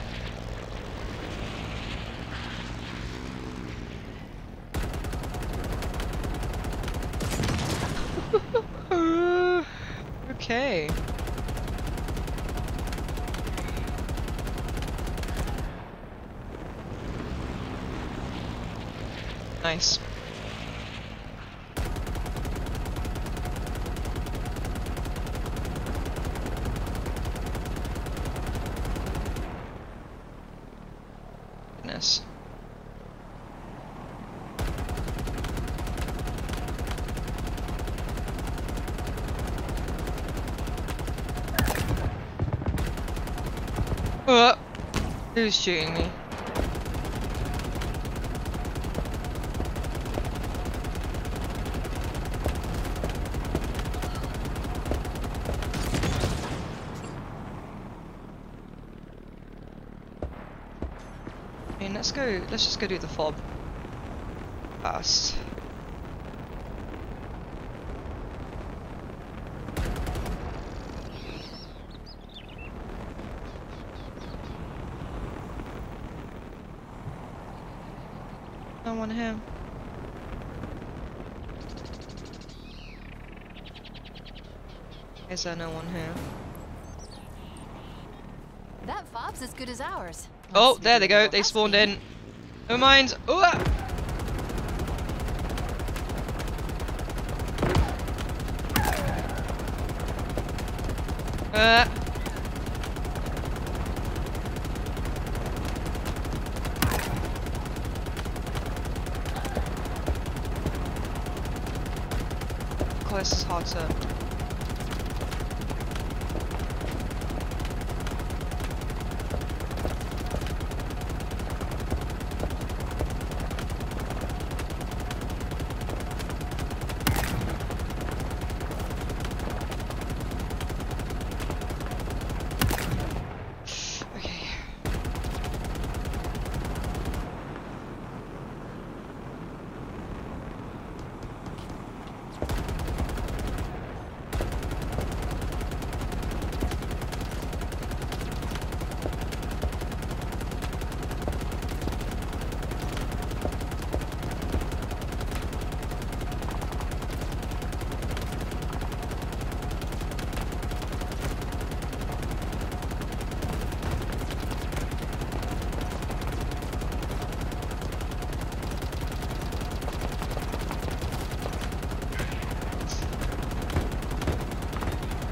okay. Nice. Goodness. Uh, who's shooting me? I mean, let's just go do the fob first. No, no one here? Is there no one here? That fob's as good as ours. Oh, there they go. They spawned in. Never mind. Ooh, ah. Uh. Close is hard to. Okay.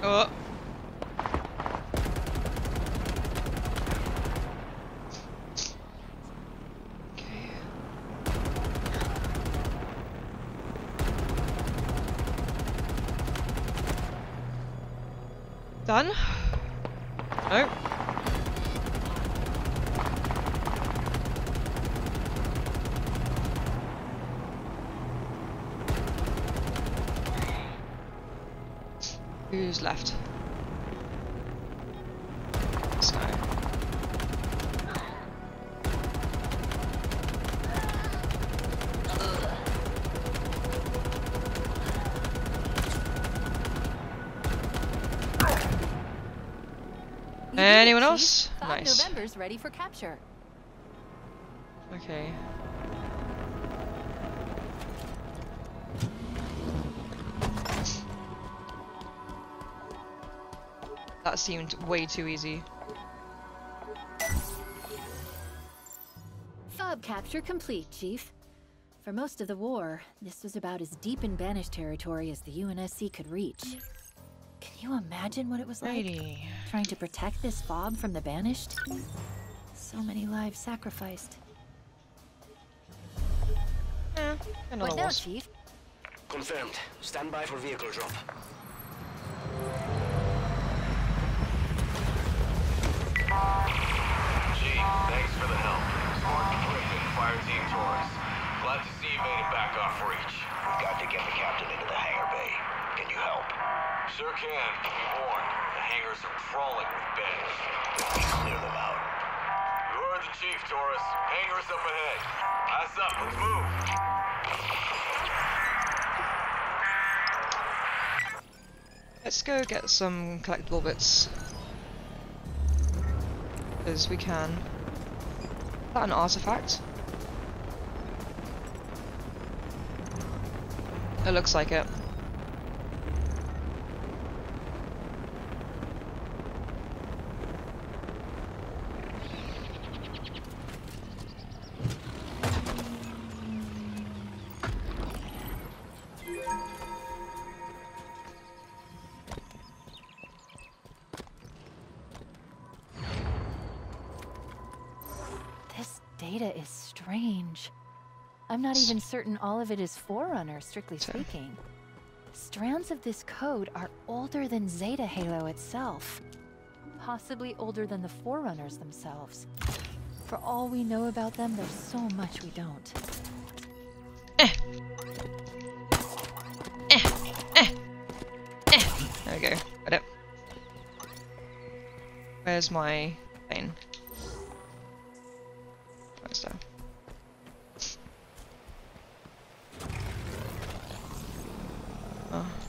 Oh. Done? No. Who's left? Anyone else? Nice. November's ready for capture. Seemed way too easy. Fob capture complete, Chief. For most of the war, this was about as deep in banished territory as the UNSC could reach. Can you imagine what it was like? Righty. Trying to protect this fob from the banished? So many lives sacrificed. Yeah, What now, Chief? Confirmed. Stand by for vehicle drop. Chief, thanks for the help. Spartan Griffin, Fire Team Taurus. Glad to see you made it back off reach. Got to get the captain into the hangar bay. Can you help? Sure can. Be warned, the hangars are crawling with beds. Clear them out. You heard the chief, Taurus. Hangars up ahead. Eyes up, let's move. Let's go get some collectible bits. As we can. Is that an artifact? It looks like it. Of it is Forerunner, strictly speaking. Strands of this code are older than Zeta Halo itself. Possibly older than the Forerunners themselves. For all we know about them, there's so much we don't. Eh. Eh. Eh. There we go. Got it. Where's my plane? Where's that? Oh.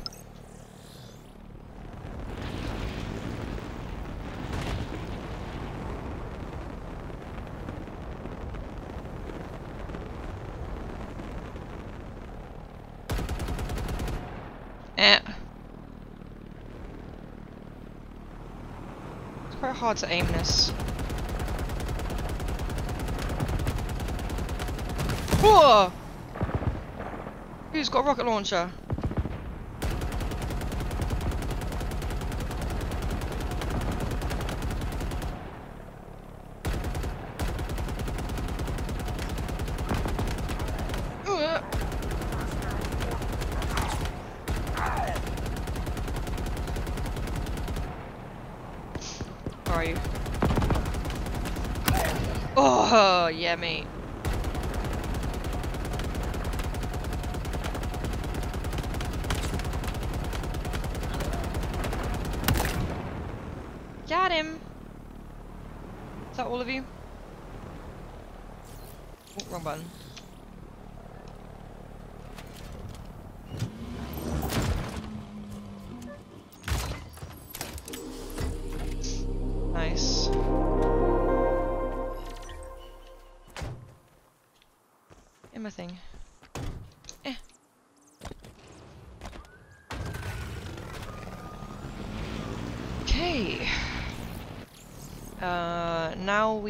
quite hard to aim this. Whoa! Who's got a rocket launcher?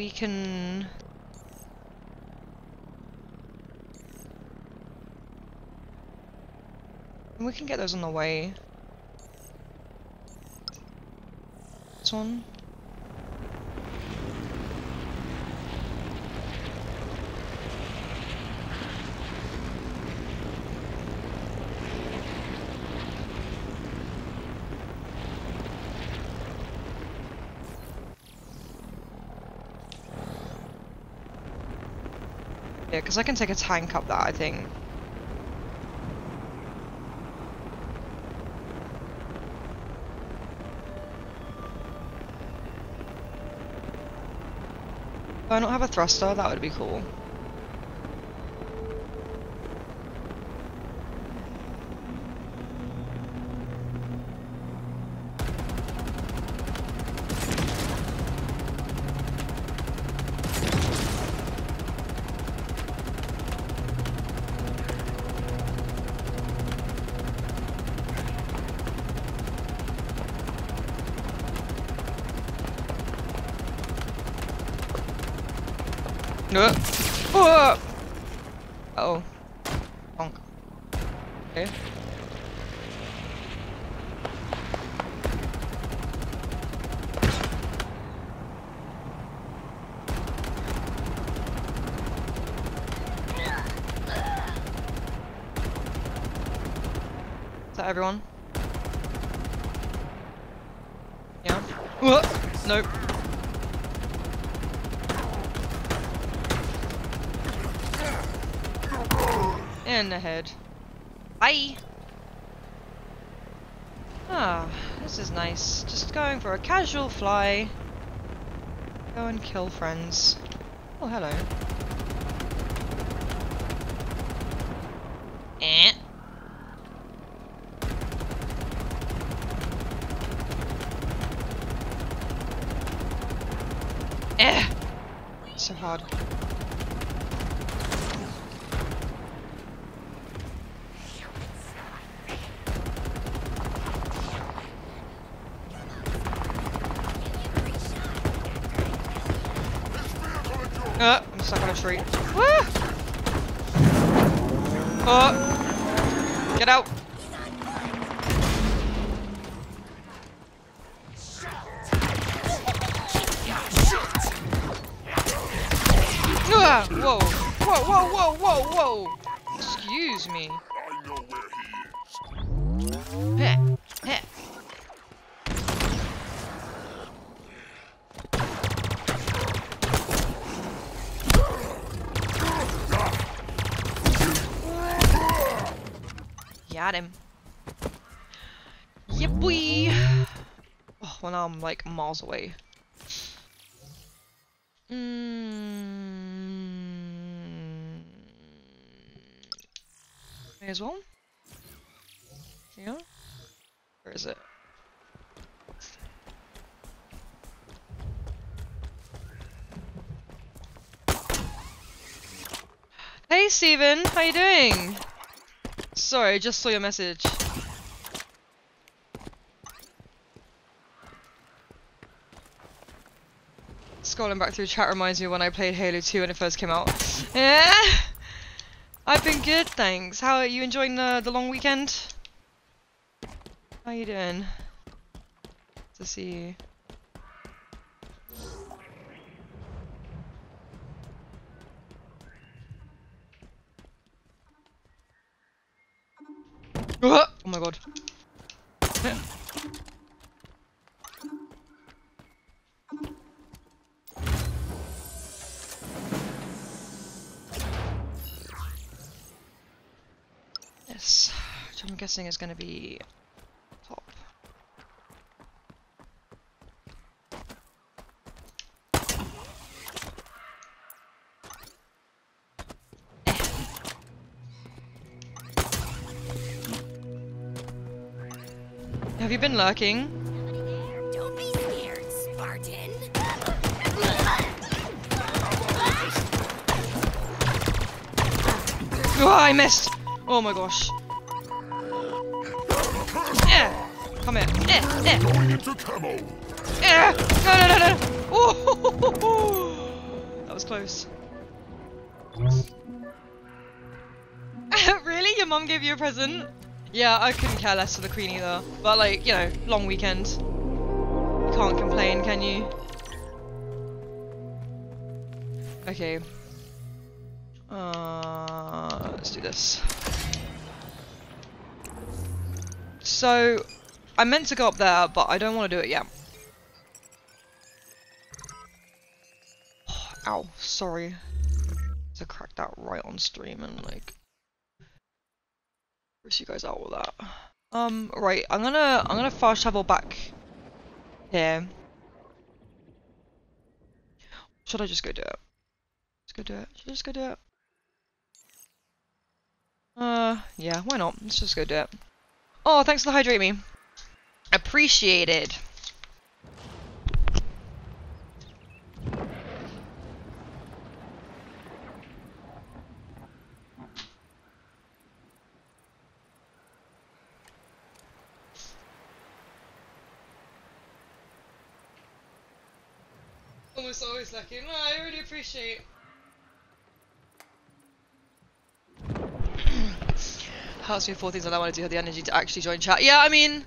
We can... We can get those on the way. This one. Yeah, because I can take a tank up that, I think. If I don't have a thruster, that would be cool. No. Oh. oh. Bonk. Okay. Is that everyone? Yeah. Whoa. Nope. In the head. Bye! Ah, this is nice. Just going for a casual fly. Go and kill friends. Oh, hello. Miles away. Mm. May as well. Yeah. Where is it? Hey Steven, how you doing? Sorry, just saw your message. Scrolling back through chat reminds me when I played Halo 2 when it first came out. Yeah! I've been good, thanks. How are you enjoying the, the long weekend? How you doing? To see you. Oh my god. I'm guessing is going to be top. Have you been lurking? Oh, I missed! Oh my gosh. Come here. Yeah, yeah. Going into camo. Yeah! No, no, no, no! Oh, that was close. really? Your mum gave you a present? Yeah, I couldn't care less for the queen either. But like, you know, long weekend. You can't complain, can you? Okay. Uh, let's do this. So, I meant to go up there, but I don't want to do it yet. Ow, sorry. To crack that right on stream and like Bruce you guys out with that. Um, right, I'm gonna I'm gonna fast travel back here. Should I just go do it? Just go do it. Should I just go do it? Uh, yeah, why not? Let's just go do it. Oh, thanks for the hydrate me. Appreciated. Almost always lucky. No, I really appreciate. Helps me for things that I want to do have the energy to actually join chat. Yeah, I mean,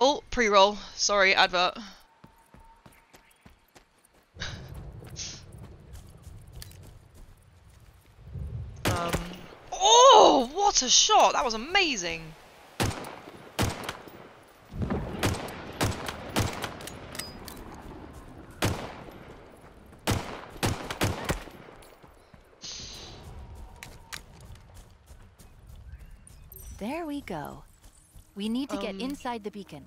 oh, pre-roll. Sorry, advert. um. Oh, what a shot! That was amazing. There we go. We need to get Um. inside the beacon.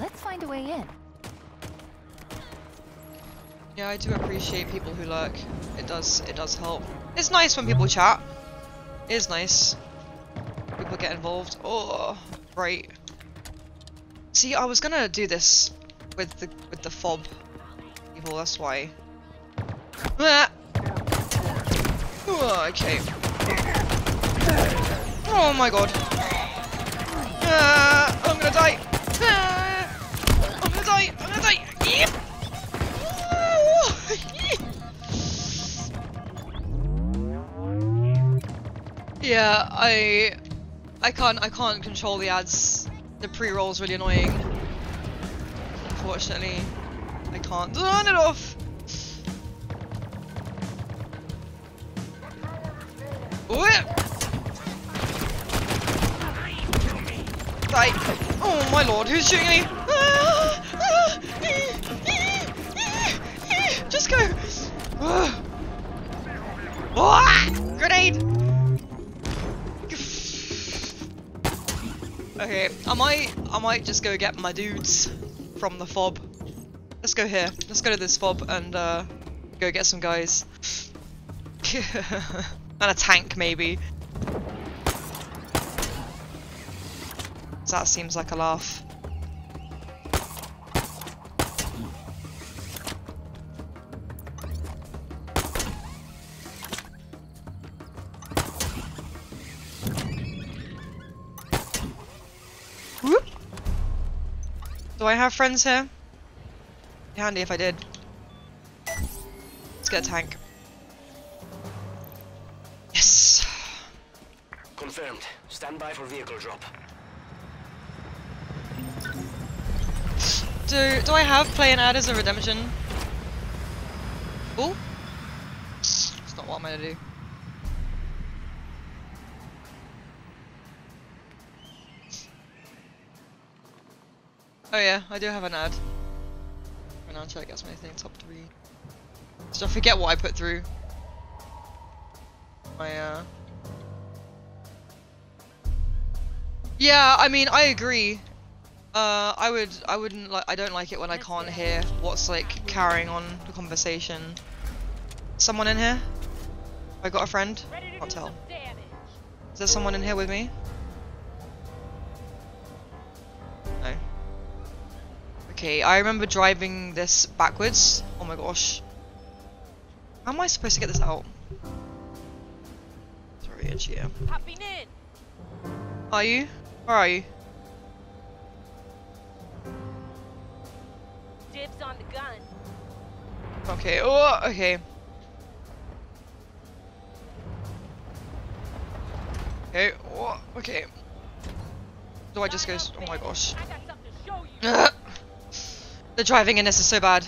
Let's find a way in. Yeah, I do appreciate people who lurk. It does, it does help. It's nice when people chat. It is nice. People get involved. Oh, right. See, I was gonna do this with the with the fob people. That's why. Ah! Oh, okay. Oh my god. Ah, I'm gonna die. Ah, I'm gonna die. I'm gonna die. Yep. Yeah, I I can't I can't control the ads. The pre-roll's really annoying. Unfortunately. I can't turn it off. Whip! My lord, who's shooting me? Just go! Ah! Grenade! Okay, I might I might just go get my dudes from the fob. Let's go here. Let's go to this fob and uh, go get some guys. and a tank maybe. That seems like a laugh. Whoop. Do I have friends here? Be handy if I did. Let's get a tank. Yes. Confirmed. Stand by for vehicle drop. Do do I have play and add as a redemption? Oh, it's not what I'm gonna do. Oh yeah, I do have an ad. And I'll check out my thing top three. So I forget what I put through. My uh. Yeah, I mean I agree. Uh, I would, I wouldn't like, I don't like it when I can't hear what's like carrying on the conversation. Someone in here? I got a friend? Can't tell. Is there someone in here with me? No. Okay, I remember driving this backwards. Oh my gosh. How am I supposed to get this out? Sorry, it's here. Are you? Where are you? Dibs on the gun. Okay, oh, okay. Okay, oh, okay. Do I just go, oh my gosh. the driving in this is so bad.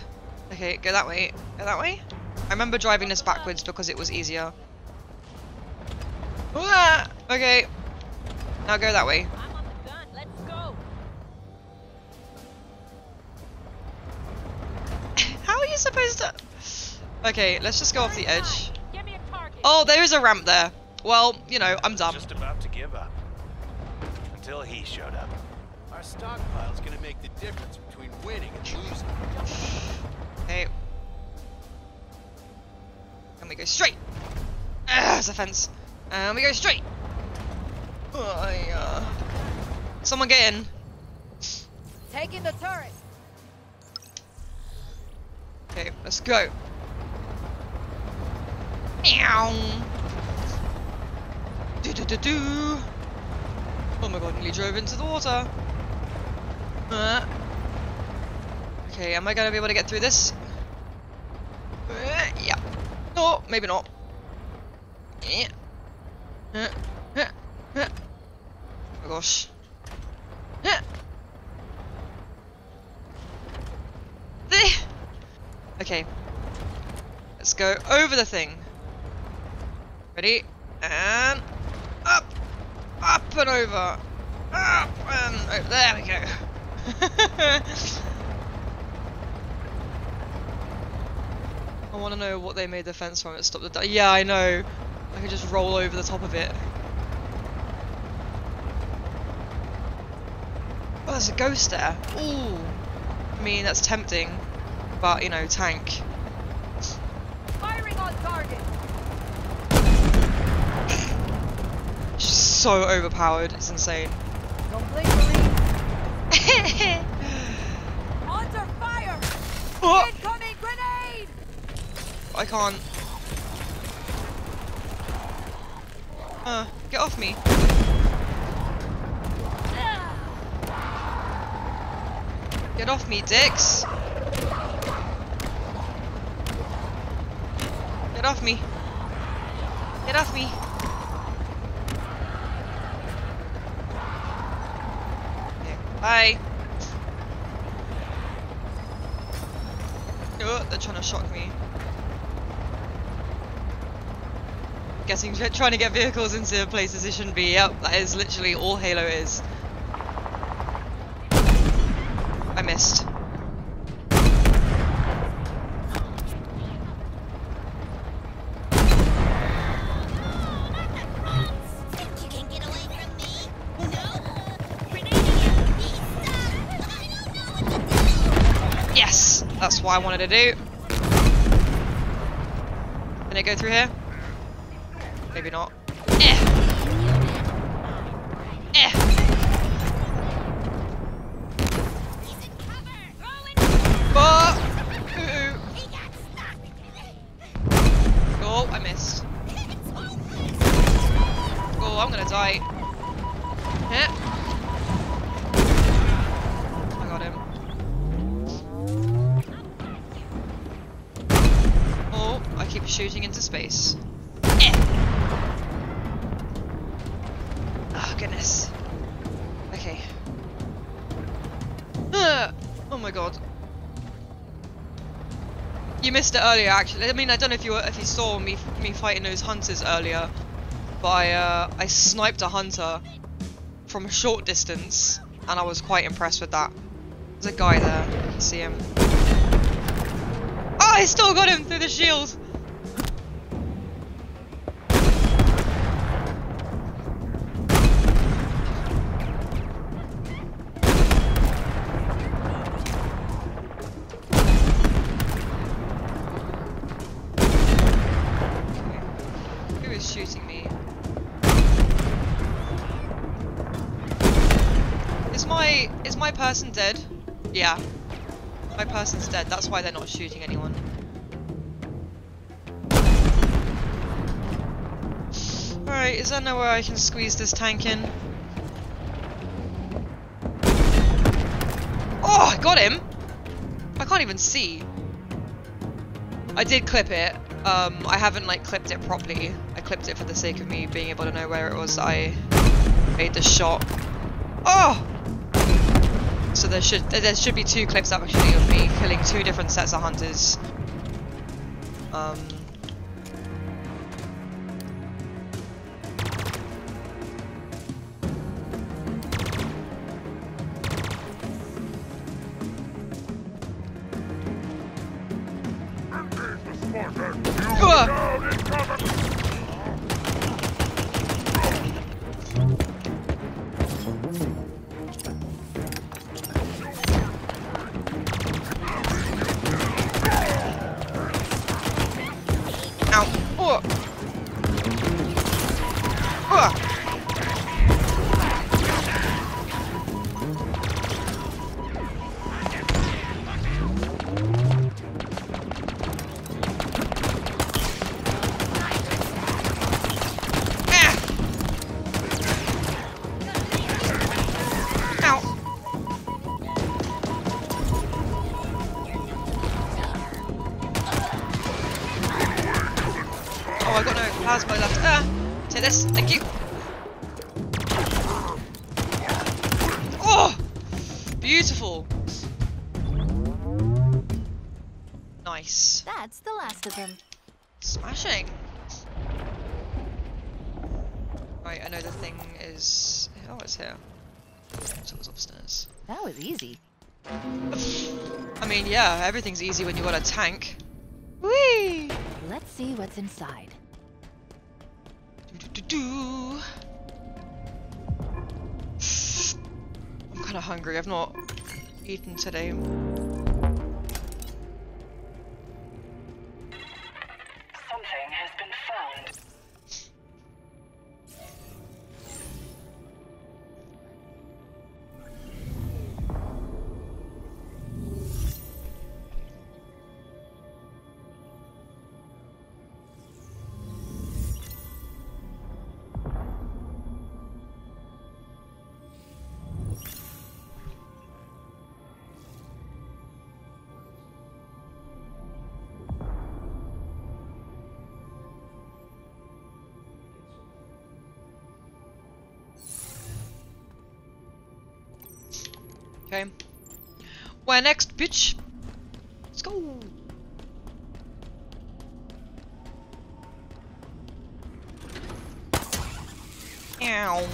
Okay, go that way. Go that way? I remember driving this backwards because it was easier. Ah, Okay. Now go that way. Are you supposed to... Okay, let's just go off the edge. Give me a target. Oh, there is a ramp there. Well, you know, I'm dumb. Just about to give up. Until he showed up. Our stockpile's gonna make the difference between winning and losing. Okay. And we go straight. Ah, there's a fence. And we go straight. Oh, yeah. Someone get in. Taking the turret. Okay, let's go. Meow. Do do do do. Oh my god, nearly drove into the water. Uh. Okay, am I gonna be able to get through this? Uh, yeah. No, maybe not. Yeah. Uh, uh, uh. Oh my gosh. Uh. There. Okay. Let's go over the thing. Ready? And up, up and over, up and over. There we go. I want to know what they made the fence from. It stopped the. Yeah, I know. I could just roll over the top of it. Oh, there's a ghost there. Ooh. I mean, that's tempting, but you know, tank. Firing on target. She's so overpowered. It's insane. Don't blink, Under fire. Oh. Incoming grenade. I can't. Uh, get off me. Get off me, dicks. Get off me. Get off me. Okay, bye. Oh, they're trying to shock me. Guessing trying to get vehicles into places it shouldn't be. Yep, that is literally all Halo is. I missed. What I wanted to do. Can it go through here? Maybe not. Eh. Eh. Ooh. Oh, I missed. Oh, I'm gonna die. Earlier, actually. I mean, I don't know if you were, if you saw me me fighting those hunters earlier, but I uh, I sniped a hunter from a short distance, and I was quite impressed with that. There's a guy there. Can see him. Oh, I still got him through the shield. Dead. That's why they're not shooting anyone. Alright, is there nowhere I can squeeze this tank in? Oh, I got him! I can't even see. I did clip it. Um, I haven't like clipped it properly. I clipped it for the sake of me being able to know where it was I made the shot. Oh! So there should there should be two clips actually of me killing two different sets of hunters. Um. Yeah, easy when you got a tank. Whee! Let's see what's inside. Do-do. I'm kind of hungry. I've not eaten today. Okay. Where next, bitch? Let's go. Ow.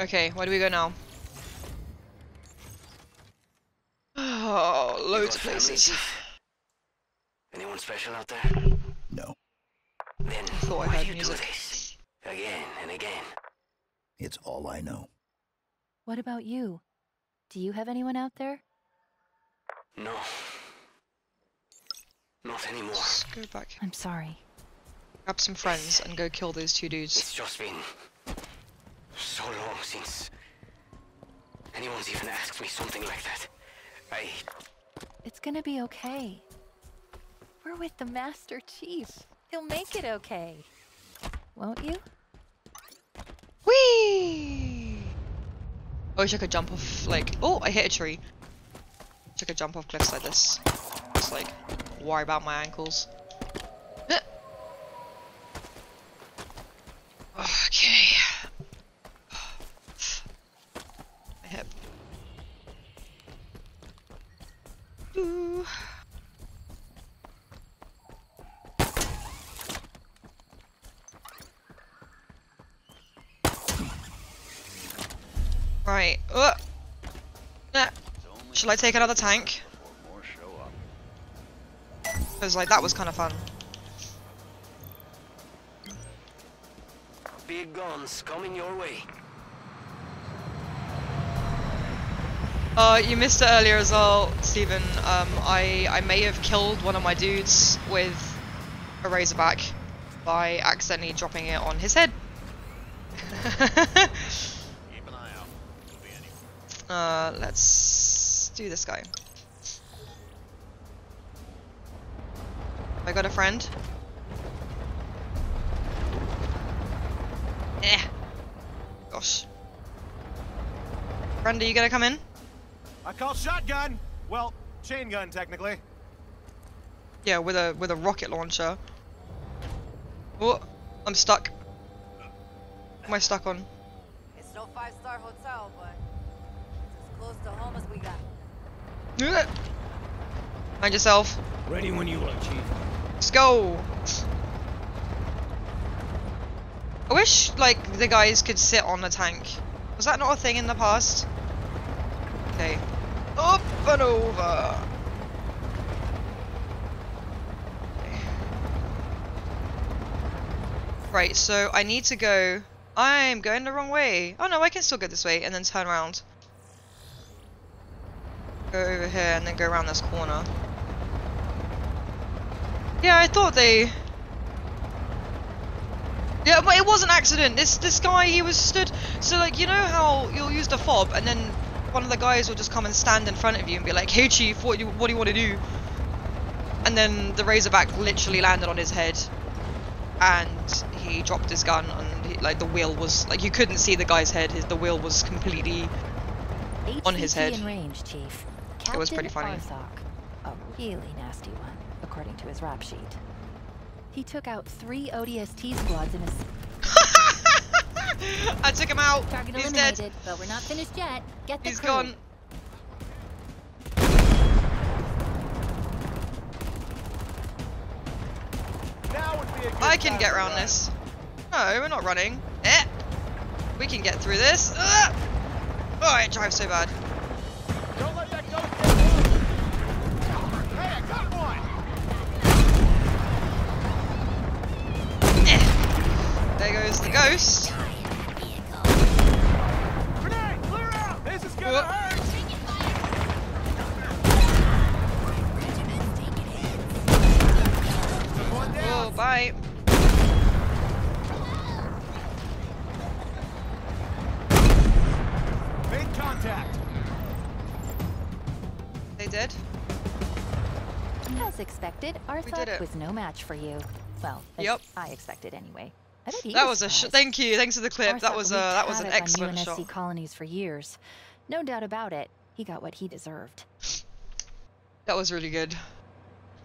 Okay, where do we go now? Oh, loads of places. Anyone special out there? No. I why heard do you music. do this? Again and again. It's all I know. What about you? Do you have anyone out there? No. Not anymore. Let's go back. I'm sorry. Grab some friends and go kill those two dudes. It's just been so long since anyone's even asked me something like that. I It's gonna be okay. We're with the Master Chief. He'll make it okay. Won't you? Whee! Oh I wish I could jump off, like, oh, I hit a tree. Wish I jump off cliffs like this. Just like, worry about my ankles. Shall I take another tank? Because like that was kind of fun. Big guns coming your way. Uh, you missed it earlier as well, Stephen. Um, I I may have killed one of my dudes with a razorback by accidentally dropping it on his head. uh, let's do this guy. I got a friend. Eh. Gosh. Friend, are you gonna come in? I call shotgun. Well, chain gun technically. Yeah, with a with a rocket launcher. Oh, I'm stuck. What am I stuck on? It's no five-star hotel, but it's as close to home as we got. Mind yourself. Ready when you are, Chief. Let's go. I wish like the guys could sit on the tank. Was that not a thing in the past? Okay. Up and over. Right, so I need to go. I'm going the wrong way. Oh no, I can still go this way and then turn around. Go over here and then go around this corner. Yeah, I thought they. Yeah, but it was an accident. This this guy, he was stood. So like, you know how you'll use the fob, and then one of the guys will just come and stand in front of you and be like, "Hey, chief, what do you, what do you want to do?" And then the Razorback literally landed on his head, and he dropped his gun, and he, like the wheel was like you couldn't see the guy's head. His the wheel was completely on his head. in range, Chief. It was pretty Captain funny. Arthok, a really nasty one, according to his rap sheet. He took out three ODST squads in a. I took him out. Target He's eliminated, dead. but we're not finished yet. Get the He's crew. gone. Now would be a good I can get around run. this. No, we're not running. Eh. We can get through this. Ugh. Oh, it drives so bad. There goes the ghost. Grenade, clear out. This is gonna hurt. Oh, bye. Made contact. They did. As expected, did Arthok it. was no match for you. Well, Yep. I expected anyway. I bet he That was a sh thank you. Thanks for the clip. That was uh, wreaked that was an havoc on excellent UNSC shot. colonies for years. No doubt about it. He got what he deserved. That was really good.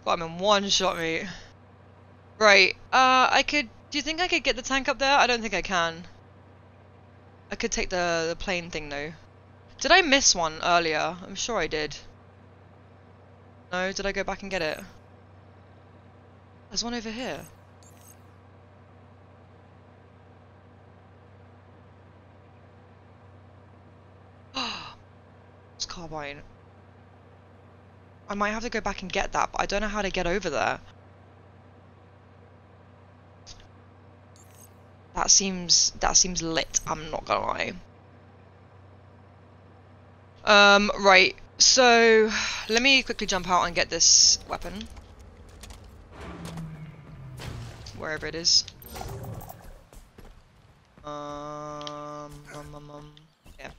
Got him in one shot, mate. Right. Uh, I could. Do you think I could get the tank up there? I don't think I can. I could take the the plane thing though. Did I miss one earlier? I'm sure I did. No, did I go back and get it? There's one over here. Carbine. I might have to go back and get that, but I don't know how to get over there. That seems that seems lit, I'm not gonna lie. Um, right, so let me quickly jump out and get this weapon. Wherever it is. Um, um, um, um yeah.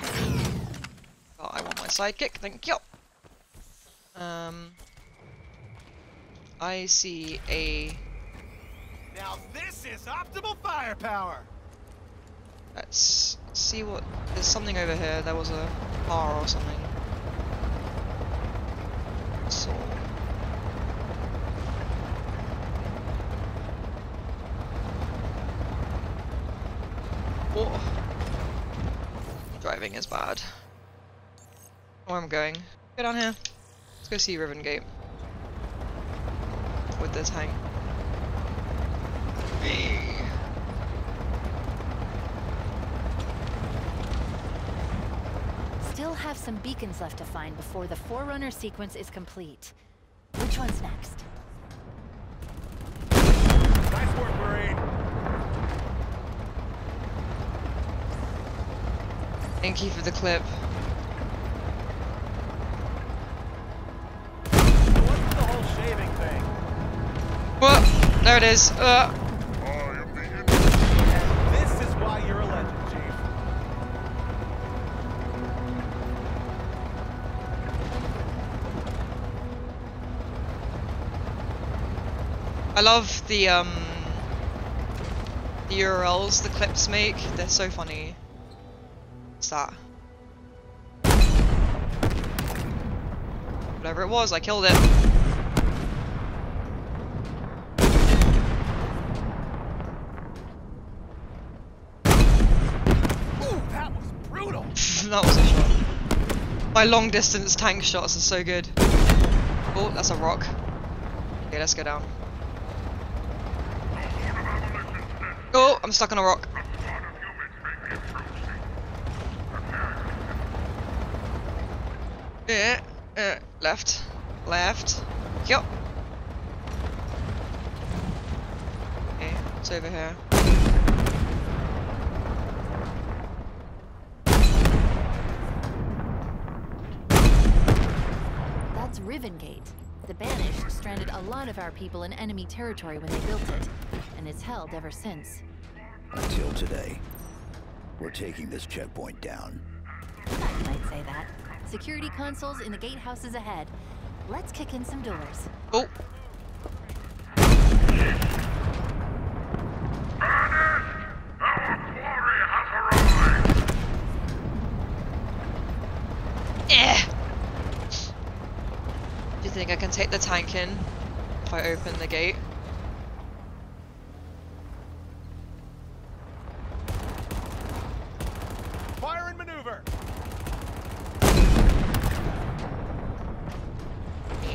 Oh, I want my sidekick, thank you. Um, I see a. Now this is optimal firepower. Let's see what. There's something over here. There was a bar or something. So. Oh. Driving is bad. Where I'm going. Go down here. Let's go see Riven Gate. With the tank. Still have some beacons left to find before the Forerunner sequence is complete. Which one's next? Nice work, Marine. Thank you for the clip. What's the whole shaving thing? Whoa! There it is. Uh. This is why you're a legend, Chief. I love the um the URLs the clips make. They're so funny. That? Whatever it was, I killed it. Ooh, that was brutal. that was a shot. My long distance tank shots are so good. Oh, that's a rock. Okay, let's go down. Oh, I'm stuck on a rock. Yeah, uh, left, left. Yup. Okay, it's over here. That's Riven Gate. The Banished stranded a lot of our people in enemy territory when they built it, and it's held ever since. Until today. We're taking this checkpoint down. I might say that. Security consoles in the gatehouses ahead. Let's kick in some doors. Oh. Eh. Do you think I can take the tank in if I open the gate? Fire and maneuver.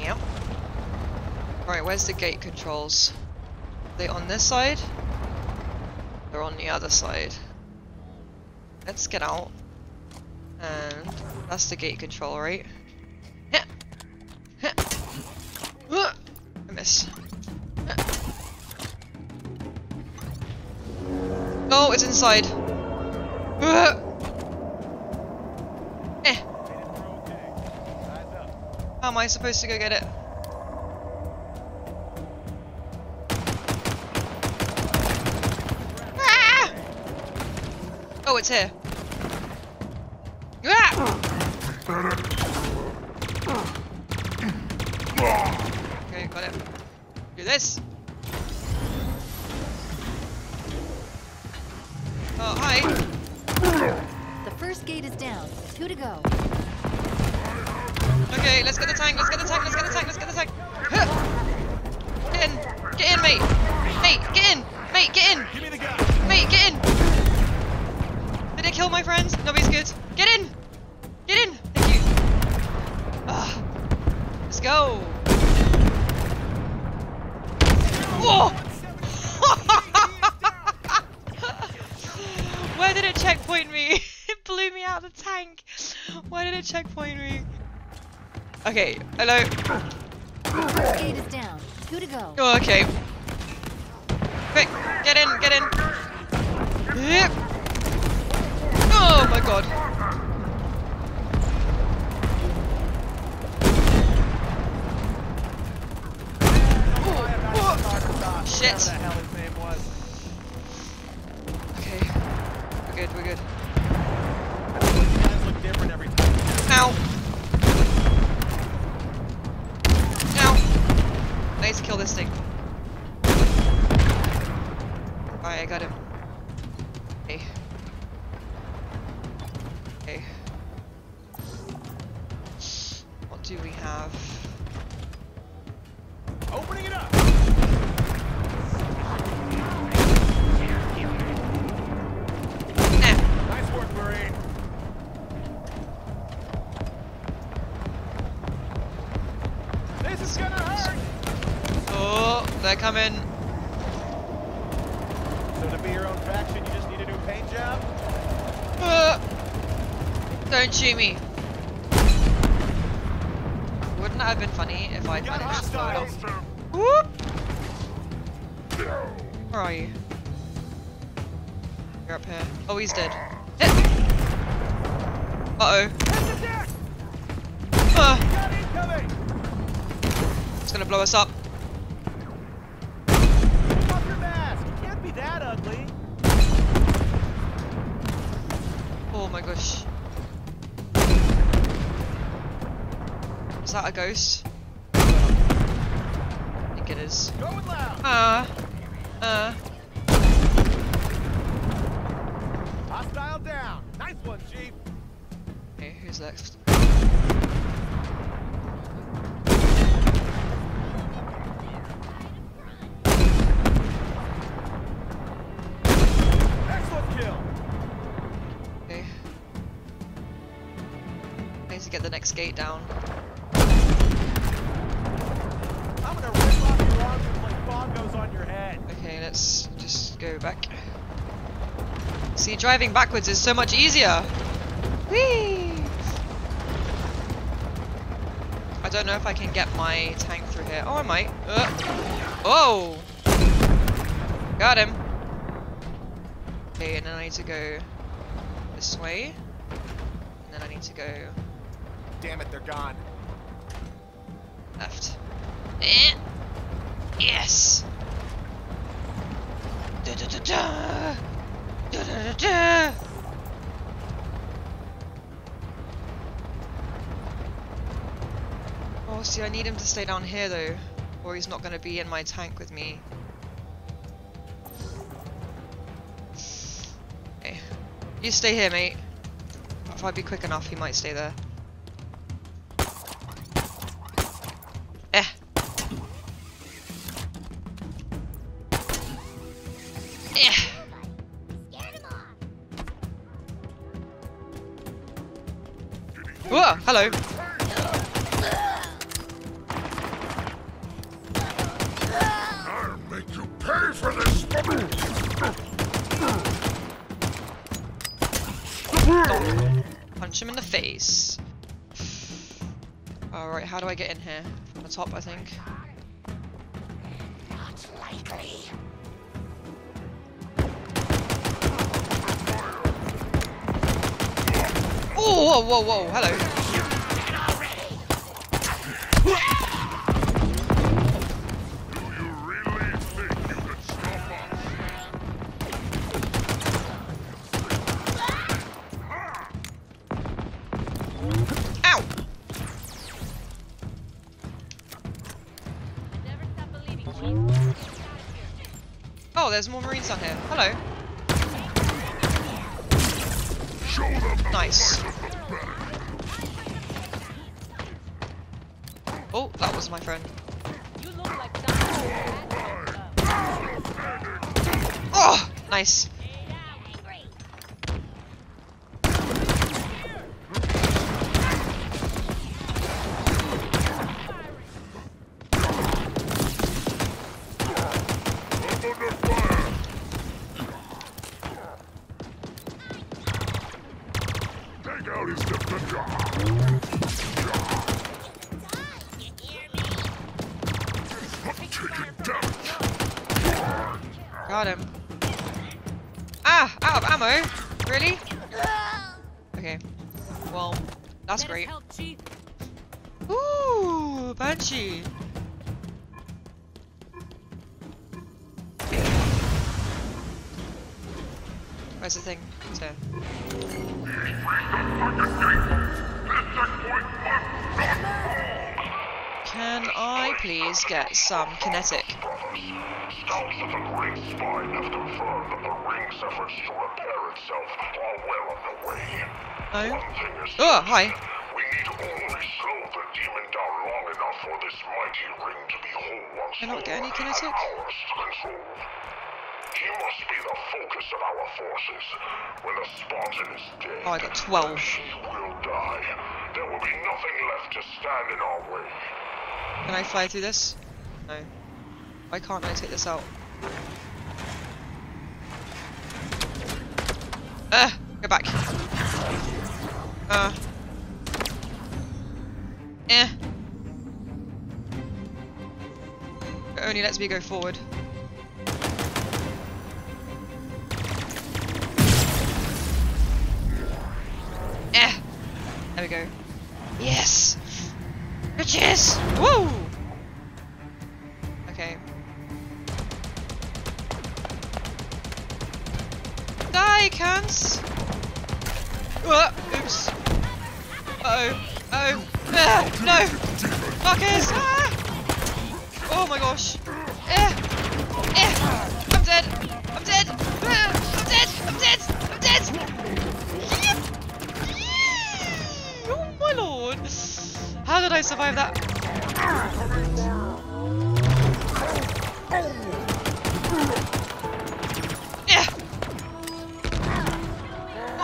Yep. Right, where's the gate controls? Are they on this side? They're on the other side. Let's get out. And that's the gate control, right? I miss. Oh, it's inside. Eh. How am I supposed to go get it? Oh, it's here. Ah! Okay, got it. Do this. Oh, hi. The first gate is down. Two to go. Okay, let's get the tank, let's get the I come in? next gate down. Okay, let's just go back. See, driving backwards is so much easier. Whee! I don't know if I can get my tank through here. Oh, I might. Uh. Oh! Got him. Okay, and then I need to go see, I need him to stay down here though, or he's not going to be in my tank with me. Okay. You stay here, mate. If I be quick enough, he might stay there. Eh. Eh. Whoa, hello. top, I think. Not likely. Oh, whoa, whoa, whoa, hello. police on him. Hello. Nice. kinetic. Scouts of the Great Spine have confirmed that the efforts to repair itself are well underway. Oh, hi. We need only slow the demon down long enough for this mighty ring to be whole once Can I not get any kinetic? He must be the focus of our forces. When the Spartan is dead, oh, I got 12. she will die. There will be nothing left to stand in our way. Can I fly through this? No. Why can't I take this out? Uh, go back. Uh. Eh. It only lets me go forward. Eh. There we go. Yes! Bitches! Woo! Die, cunts! Uh, oops. Uh oh. Oh. Ah, no! Fuckers! Ah! Oh my gosh. Eh. Eh. I'm dead. I'm dead. Ah, I'm dead. I'm dead. I'm dead. Oh my lord. How did I survive that? Yeah.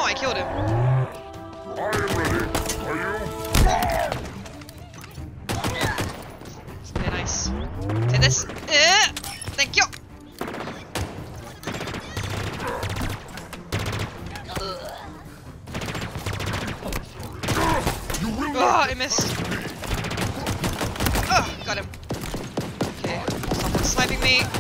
Oh, I killed him. Very nice. Take this. Eh, thank you. Oh, I missed. Oh, got him. Okay, someone's sniping me.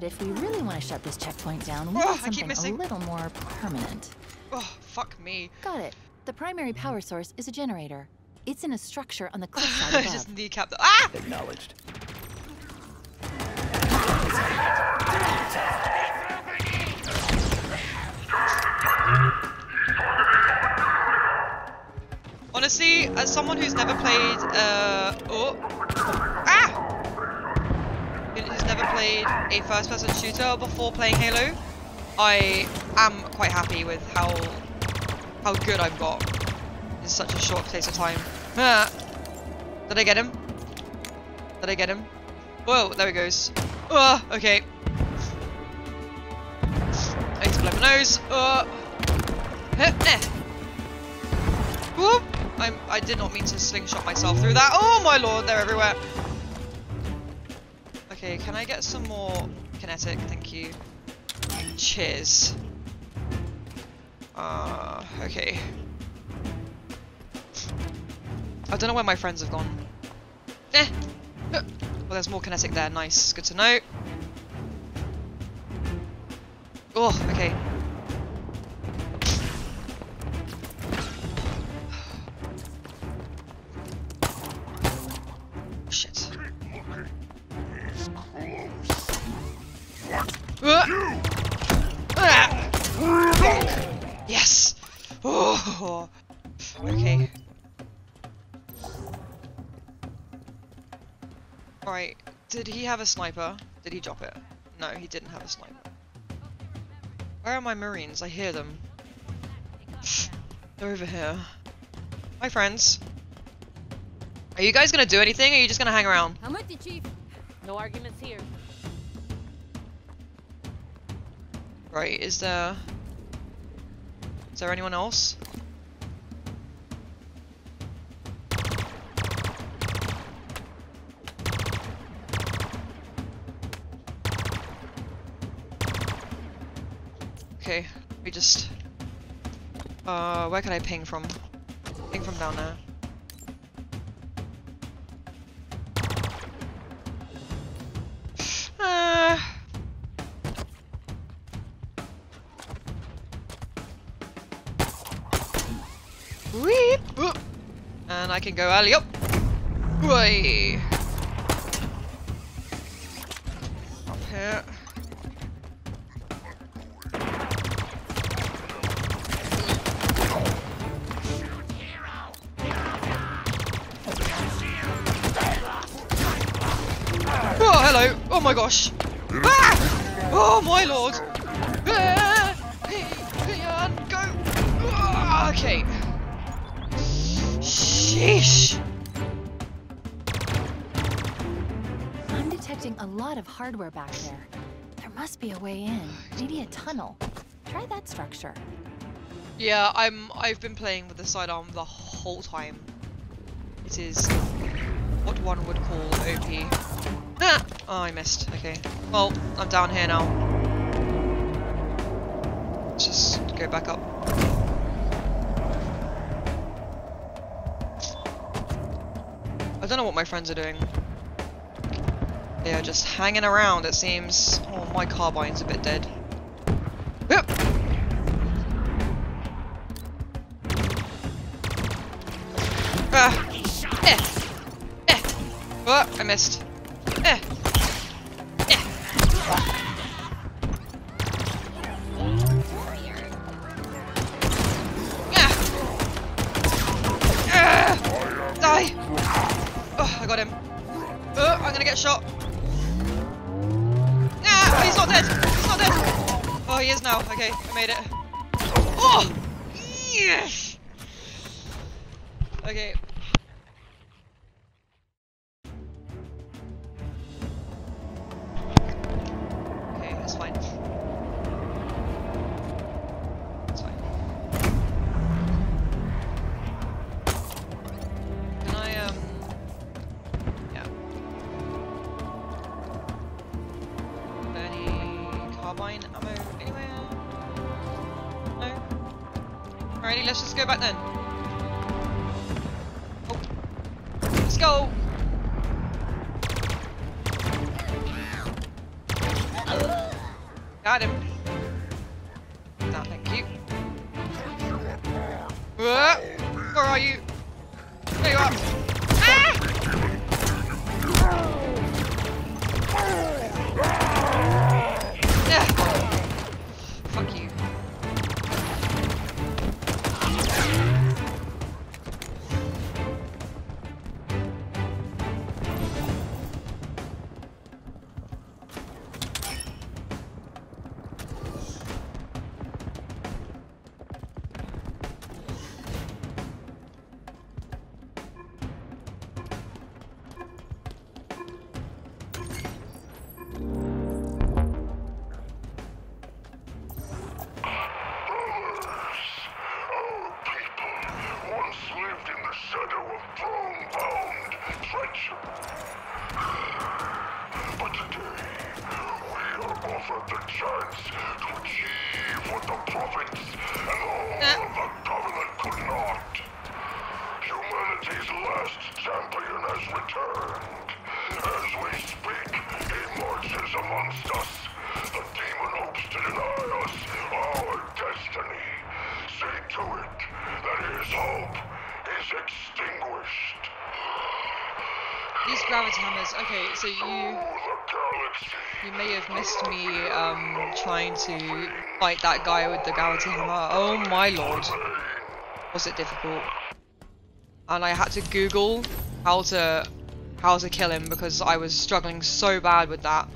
But if we really want to shut this checkpoint down, we Oh, need I keep something a little more permanent. Oh, fuck me. Got it. The primary power source is a generator. It's in a structure on the cliffside above. just kneecapped the- Ah! Acknowledged. Honestly, as someone who's never played, uh, oh, ah, who's never played a first-person shooter before playing Halo, I am quite happy with how how good I've got in such a short space of time. Did I get him? Did I get him? Whoa, there he goes. Oh, okay. I need to blow my nose. Oh. Whoop! I'm, I did not mean to slingshot myself through that. Oh my lord, they're everywhere. Okay, can I get some more kinetic? Thank you. Cheers. Uh, okay. I don't know where my friends have gone. Eh. Well, there's more kinetic there. Nice. Good to know. Oh, okay. Uh. Yes. Oh. Okay. Alright. Did he have a sniper? Did he drop it? No, he didn't have a sniper. Where are my marines? I hear them. They're over here. Hi, friends. Are you guys gonna do anything, or are you just gonna hang around? I'm with you, Chief. No arguments here. Right, is there... Is there anyone else? Okay, we just... Uh, where can I ping from? Ping from down there. Uh, Weep! Whoop. And I can go alley up. Way. Up here. Oh, hello. Oh my gosh. Ah! Oh my lord. Lot of hardware back there. There must be a way in. Maybe a tunnel. Try that structure. Yeah, I'm. I've been playing with the sidearm the whole time. It is what one would call OP. Ah! Oh, I missed. Okay. Well, I'm down here now. Let's just go back up. I don't know what my friends are doing. They are just hanging around, it seems. Oh, my carbine's a bit dead. Yep. Ah! Eh! Eh! Oh, I missed. Have missed me um trying to fight that guy with the gravity hammer. Oh my lord, was it difficult? And I had to Google how to how to kill him because I was struggling so bad with that.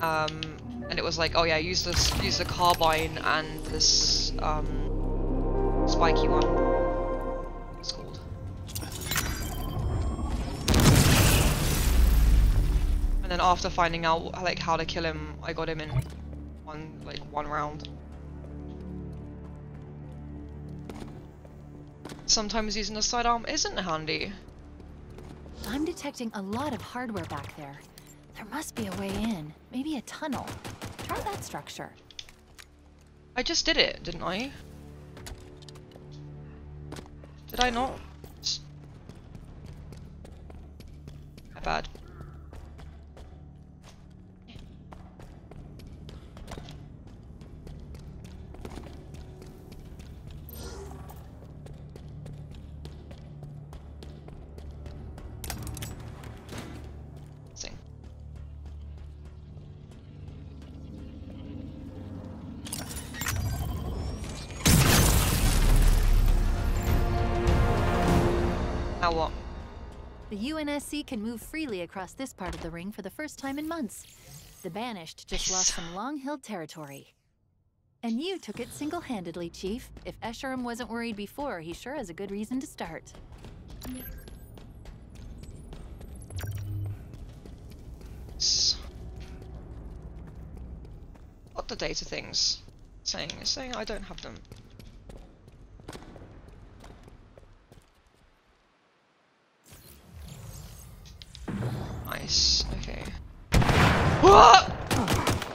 Um, and it was like, oh yeah, use this, use the carbine and this um spiky one. After finding out like how to kill him, I got him in one like one round. Sometimes using a sidearm isn't handy. I'm detecting a lot of hardware back there. There must be a way in. Maybe a tunnel. Try that structure. I just did it, didn't I? Did I not? My bad. Now what? The UNSC can move freely across this part of the ring for the first time in months. The Banished just lost some long-held territory. And you took it single-handedly, Chief. If Escharum wasn't worried before, he sure has a good reason to start. What the data things saying? It's saying I don't have them. Nice. Okay. Ah!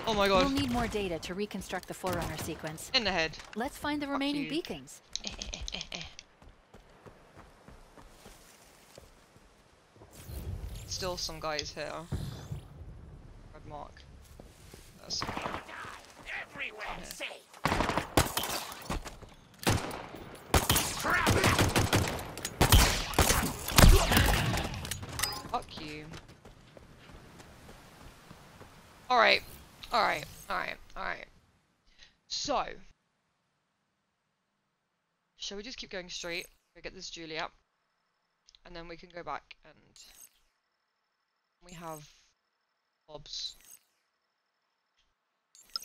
Oh my god. We'll need more data to reconstruct the Forerunner sequence. In the head. Let's find the remaining you. beacons. Still some guys here. Red mark. That's Everywhere safe. Fuck you. Alright. Alright. Alright. Alright. So. Shall we just keep going straight? We get this Juliet. And then we can go back and we have Bob's.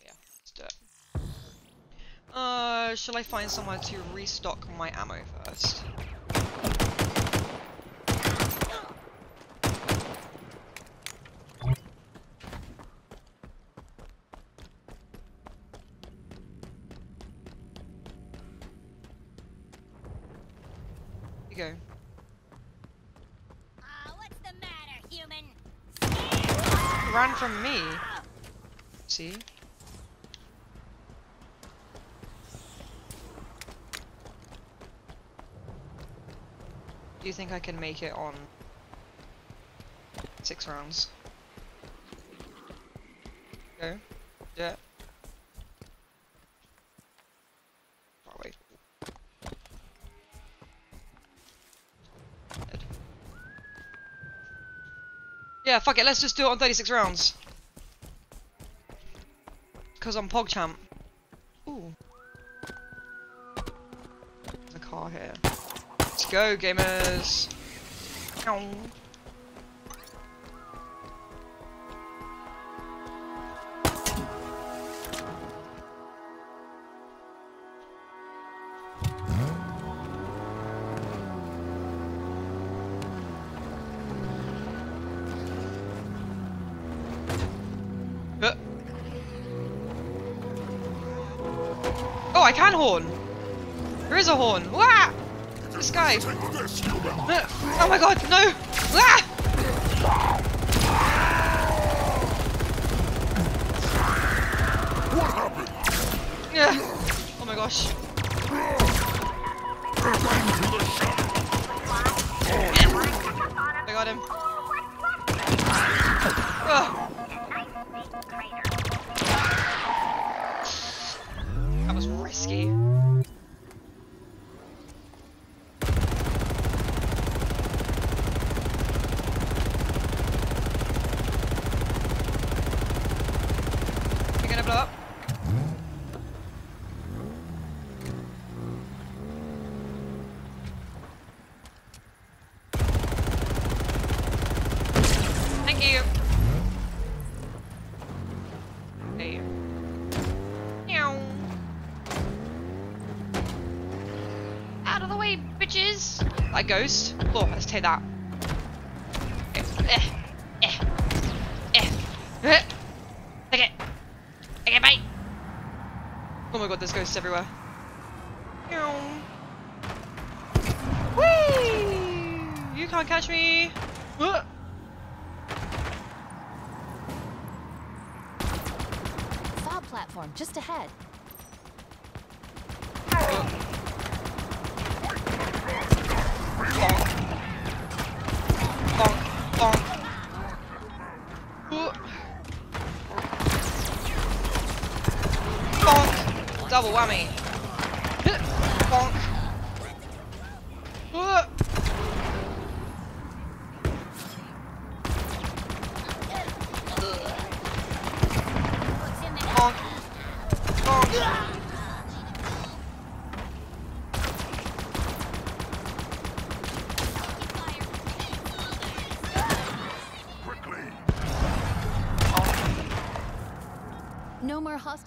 Yeah, let's do it. Uh, shall I find somewhere to restock my ammo first? Here you go. Uh, what's the matter, human? ran from me. See? Do you think I can make it on six rounds? Go. Yeah. Yeah, fuck it, let's just do it on 36 rounds. Because I'm PogChamp. Ooh. There's a car here. Let's go, gamers! Ow. A horn! Wah! This guy! Oh my god, no! ghost. Oh, let's take that. Eh, eh, eh. Take it. Take it, mate. Oh my god, there's ghosts everywhere.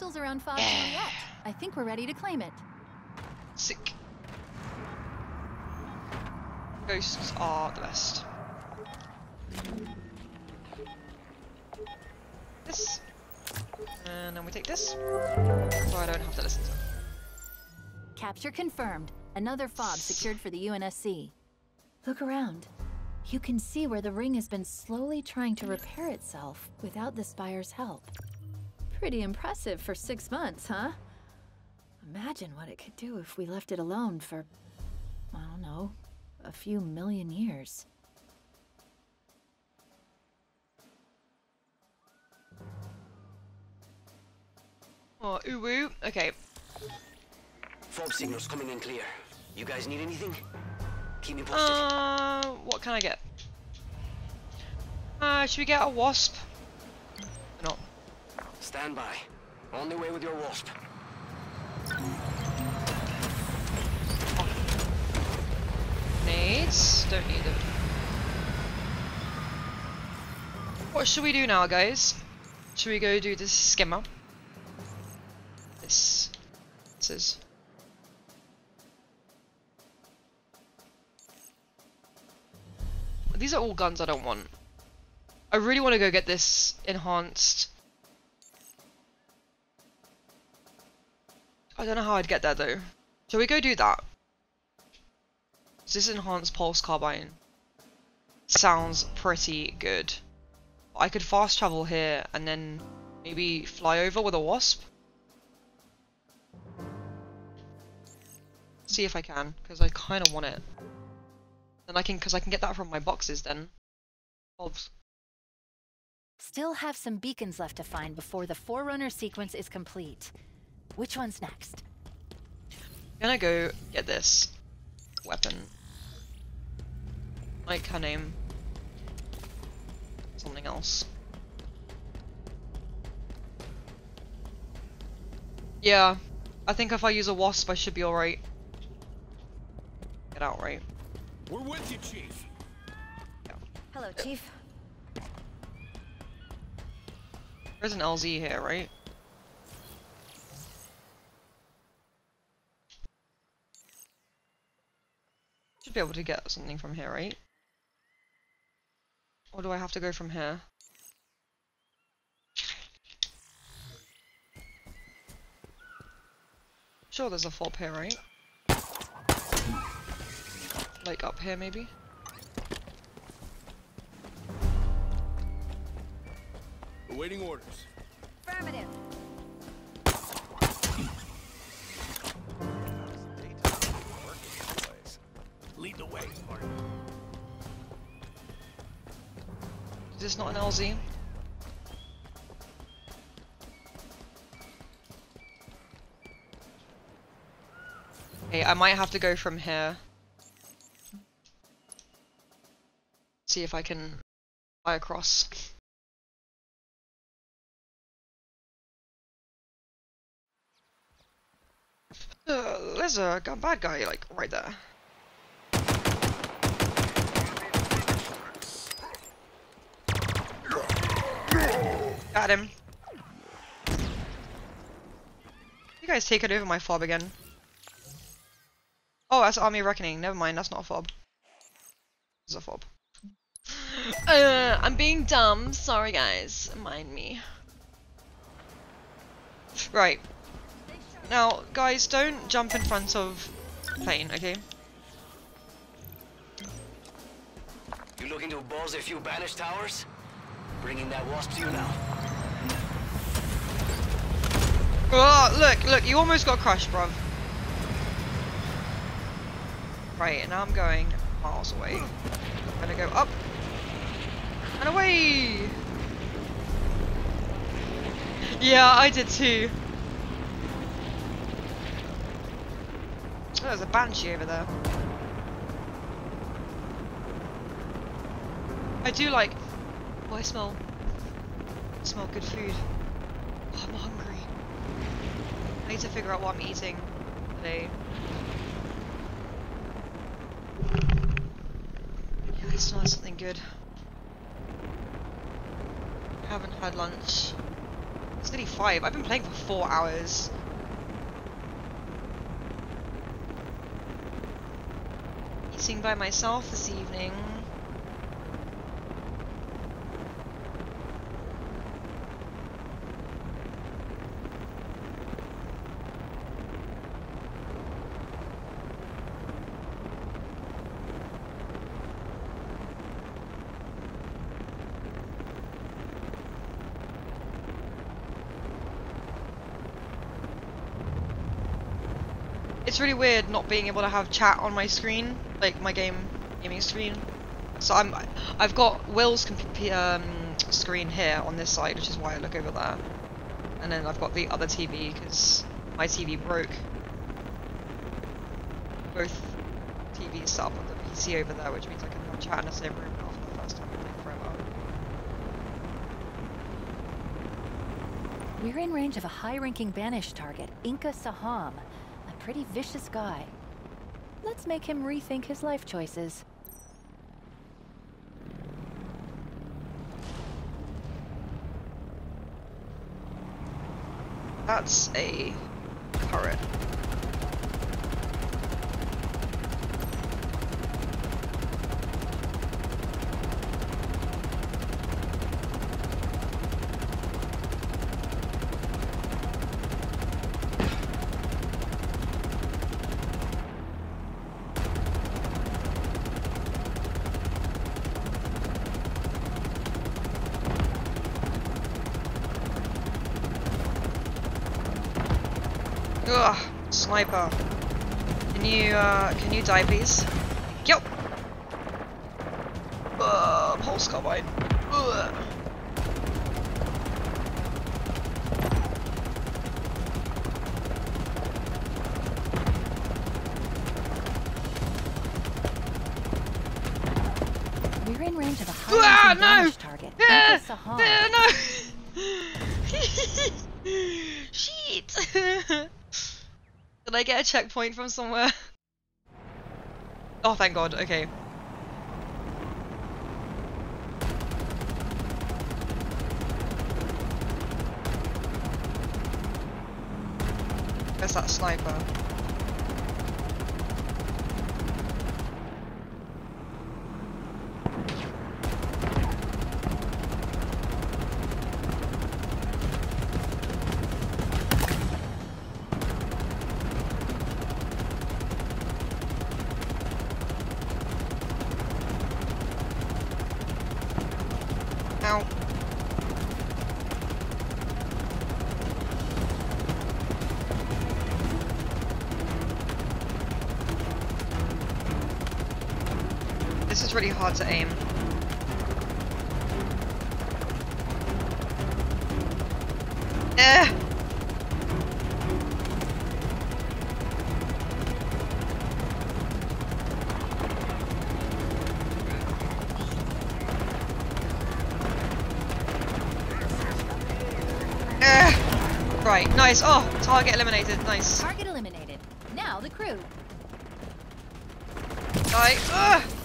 Hostiles around Fob yet. I think we're ready to claim it. Sick. Ghosts are the best. This. And then we take this. So I don't have to listen to it. Capture confirmed. Another fob secured for the UNSC. Look around. You can see where the ring has been slowly trying to repair itself without the Spire's help. Pretty impressive for six months, huh? Imagine what it could do if we left it alone for, I don't know, a few million years. Oh, ooh woo. Okay. Fob signals coming in clear. You guys need anything? Keep me posted. Uh, what can I get? Uh, should we get a wasp? Stand by. On the way with your wasp. Nades? Don't need them. What should we do now, guys? Should we go do this skimmer? This. This is. These are all guns I don't want. I really want to go get this enhanced. I don't know how I'd get there though. Shall we go do that? This enhanced pulse carbine sounds pretty good. I could fast travel here and then maybe fly over with a wasp. See if I can, because I kind of want it. Then I can, because I can get that from my boxes then. Still have some beacons left to find before the Forerunner sequence is complete. Which one's next? I'm gonna go get this weapon. Like her name. Something else. Yeah, I think if I use a wasp I should be alright. Get out right. We're with you, Chief. Hello, Chief. There's an LZ here, right? Should be able to get something from here, right? Or do I have to go from here? Sure, there's a fob here, right? Like up here, maybe? Awaiting orders. Affirmative. Lead the way, Spartan. Is this not an LZ? Okay, I might have to go from here. See if I can fly across. Uh, there's a bad guy, like, right there. Got him. You guys take it over my fob again. Oh, that's Army Reckoning. Never mind, that's not a fob. It's a fob. Uh, I'm being dumb. Sorry, guys. Mind me. Right. Now, guys, don't jump in front of plane, okay? You looking to balls a few banished towers? Bringing that wasp to you now. Oh, look, look, you almost got crushed, bruv. Right, and I'm going miles away. I'm gonna go up and away. Yeah, I did too. Oh, there's a banshee over there. I do like. Oh, I smell. I smell good food. I need to figure out what I'm eating today. Yeah, I smell something good. haven't had lunch. It's nearly five. I've been playing for four hours. Eating by myself this evening. It's really weird not being able to have chat on my screen, like my game gaming screen. So I'm, I've got Will's um, screen here on this side, which is why I look over there. And then I've got the other TV because my TV broke. Both TVs set up on the PC over there, which means I can have chat in the same room after the first time I played forever. We're in range of a high-ranking banished target, Inca Saham. Pretty vicious guy. Let's make him rethink his life choices. That's a turret. Ugh, sniper. Can you, uh, can you die, please? Yep. Uh, pulse carbine. Ugh. We're in range of a Ah, high-ranking no! banished target, Ah, Inca Saham. ah, no! Shit! Did I a checkpoint from somewhere? Oh, thank god, okay. There's that sniper. Ow. This is really hard to aim. Eh! Eh! Right, nice. Oh, target eliminated. Nice. Target eliminated. Now the crew. Die. Ugh!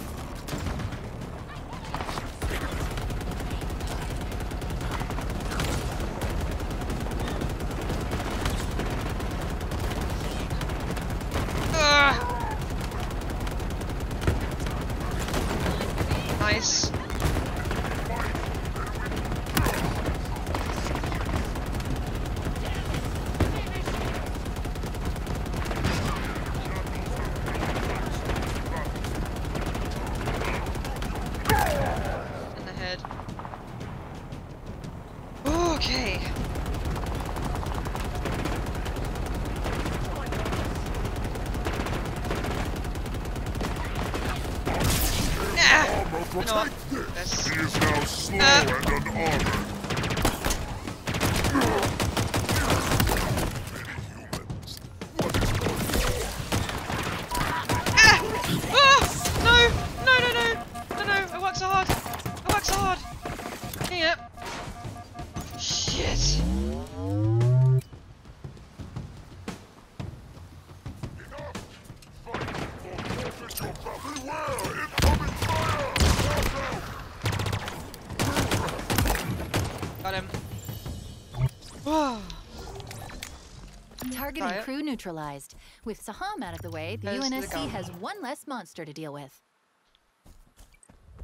Target Got crew neutralized. With Saham out of the way, the There's UNSC gun. has one less monster to deal with.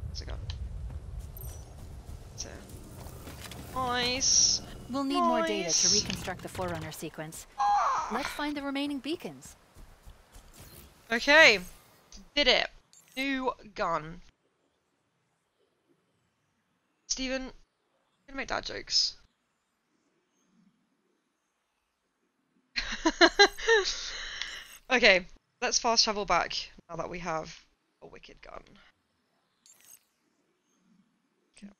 What's it got? So. Nice. We'll need more data to reconstruct the Forerunner sequence. Ah. Let's find the remaining beacons. Okay. Did it. New gun. Steven, I'm gonna make dad jokes. okay, let's fast travel back now that we have a wicked gun. Okay.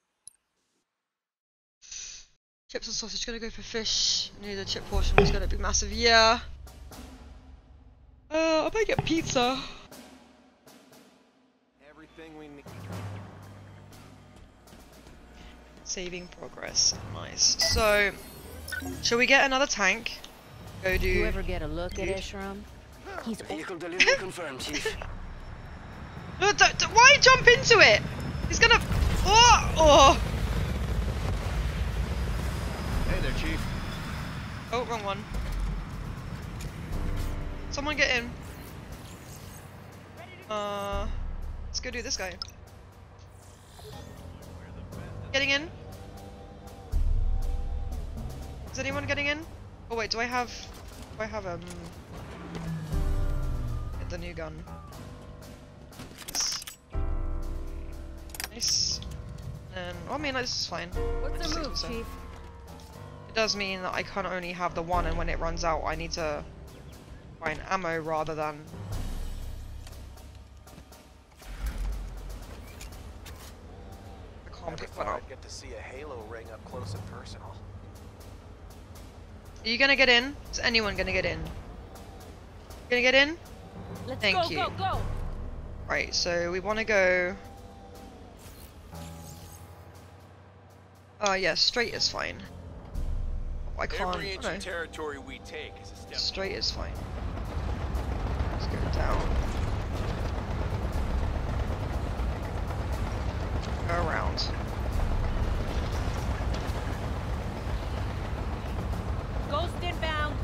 Chips and sausage gonna go for fish. I knew the chip portion was gonna be massive. Yeah. Uh, I might get pizza. Everything we need. Saving progress. Nice. So, shall we get another tank? Go do. You ever get a look at Dude. Escharum? He's Vehicle delivery confirmed, Chief. No, don't- don't- why jump into it? He's gonna. Oh! Oh! Hey there, Chief. Oh, wrong one. Someone get in. Uh, let's go do this guy. Getting in? Is anyone getting in? Oh wait, do I have? Do I have um? The new gun. Nice. Nice. And oh, I mean, this is fine. What's the move, 96%. Chief? It does mean that I can only have the one, and when it runs out, I need to find ammo rather than. I can't pick one up. I'd get to see a Halo ring up close and personal. Are you gonna get in? Is anyone gonna get in? Gonna get in? Let's Thank go, you. go, go! Right, so we want to go. Uh, yeah, straight is fine. I can't. Every inch oh, of territory we take is a step. Straight is fine. Let's go down. Go around. Ghost inbound!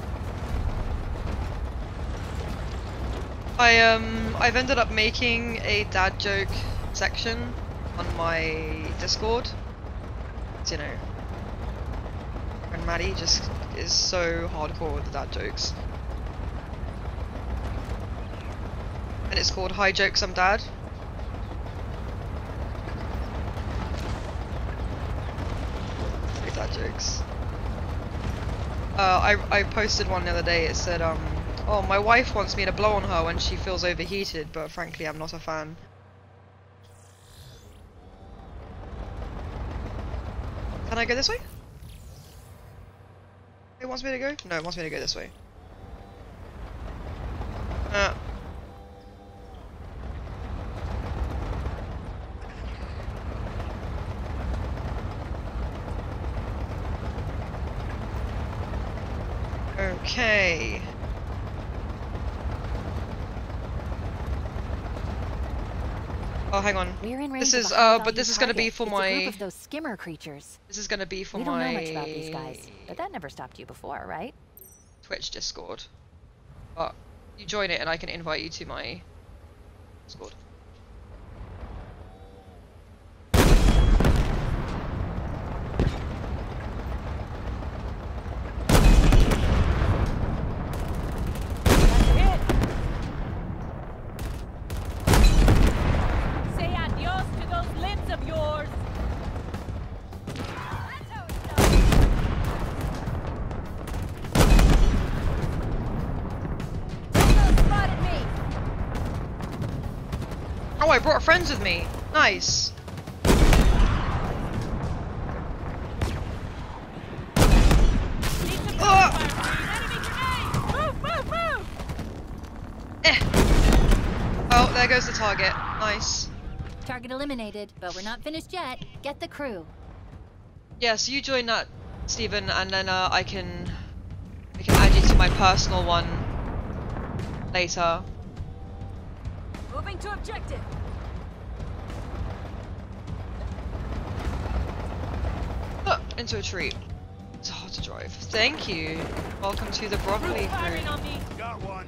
I um I've ended up making a dad joke section on my Discord. You know, and Maddie just is so hardcore with the dad jokes. And it's called Hi Jokes I'm Dad. Dad jokes. Uh, I, I posted one the other day. It said, um, oh, my wife wants me to blow on her when she feels overheated, but frankly, I'm not a fan. Can I go this way? It wants me to go? No, it wants me to go this way. Uh. Okay. Oh, hang on. We're in range This is uh, but this is gonna be target. for it's my. a group of those skimmer creatures. This is gonna be for we don't my know much about these guys, but that never stopped you before, right? Twitch Discord. But you join it and I can invite you to my Discord. Friends with me. Nice. Eh. Oh, there goes the target. Nice. Target eliminated, but we're not finished yet. Get the crew. Yeah, so you join that, Stephen, and then uh, I can I can add you to my personal one later. Moving to objective. Into a tree. It's hard to drive. Thank you. Welcome to the broccoli Firing crew. on me. Got one.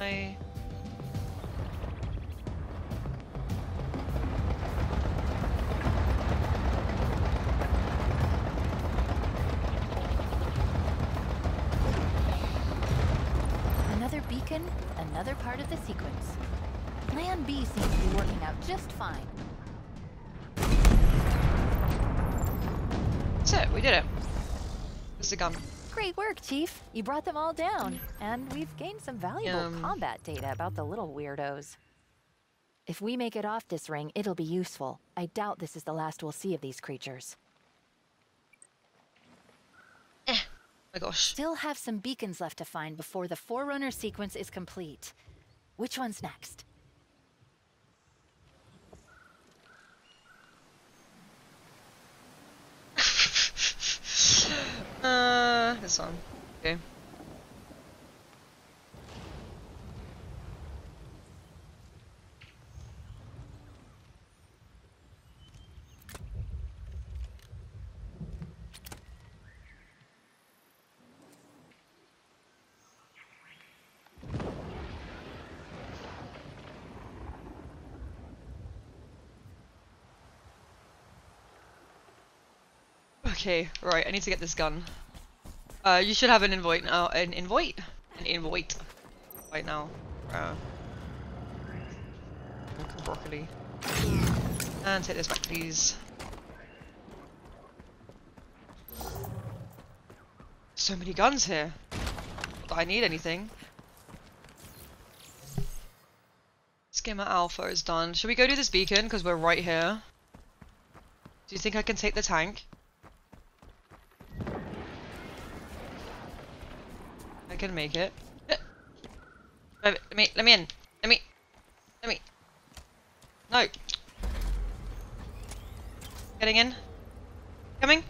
I Great work, Chief. You brought them all down, and we've gained some valuable Um. combat data about the little weirdos. If we make it off this ring, it'll be useful. I doubt this is the last we'll see of these creatures. Eh, my gosh. Still have some beacons left to find before the Forerunner sequence is complete. Which one's next? Uh, this one. Okay. Okay, right, I need to get this gun. Uh, you should have an invite now. An invite? An invite. Right now. Uh, broccoli. And take this back, please. So many guns here. That I need anything. Skimmer Alpha is done. Should we go do this beacon? Because we're right here. Do you think I can take the tank? I can make it. Eh. Let me, let me in. Let me, let me. No. Getting in. Coming.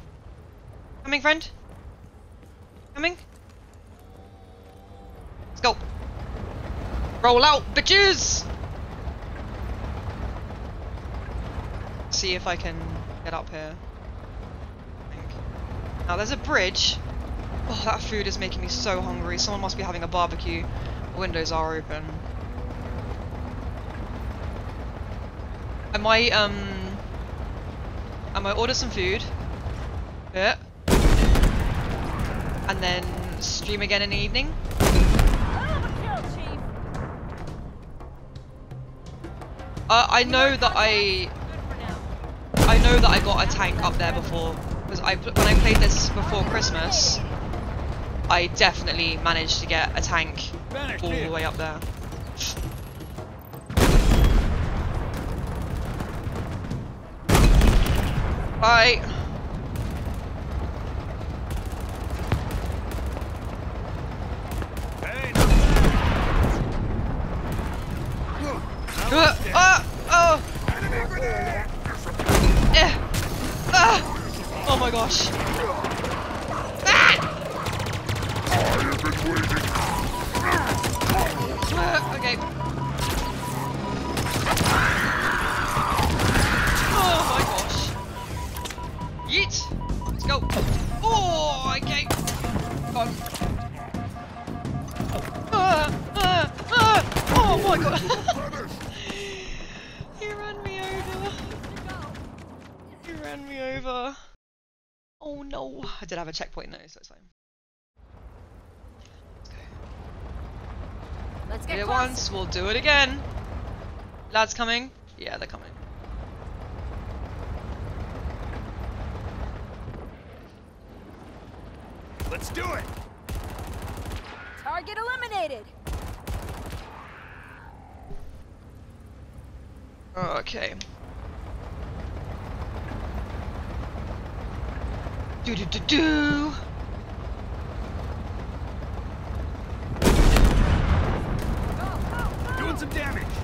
Coming, friend. Coming. Let's go. Roll out, bitches! See if I can get up here. Now there's a bridge. Oh, that food is making me so hungry. Someone must be having a barbecue. The windows are open. I might, um... I might order some food. Yeah. And then stream again in the evening. Uh, I know that I... I know that I got a tank up there before. Because I, when I played this before Christmas, I definitely managed to get a tank all the way up there. Bye. have a checkpoint though, so it's fine. Let's get it once, we'll do it again. Lads coming? Yeah, they're coming. Let's do it! Target eliminated! Okay. Do do do do. Doing some damage.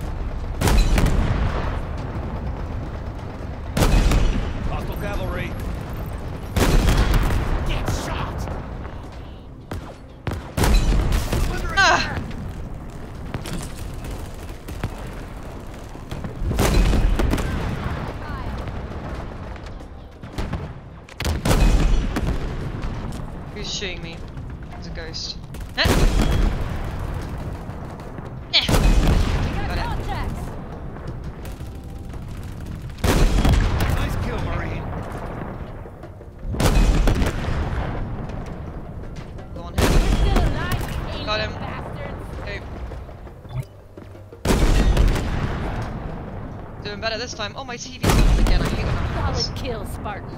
This time. Oh, my TV's on again. I hate when that happens. Solid kill, Spartan.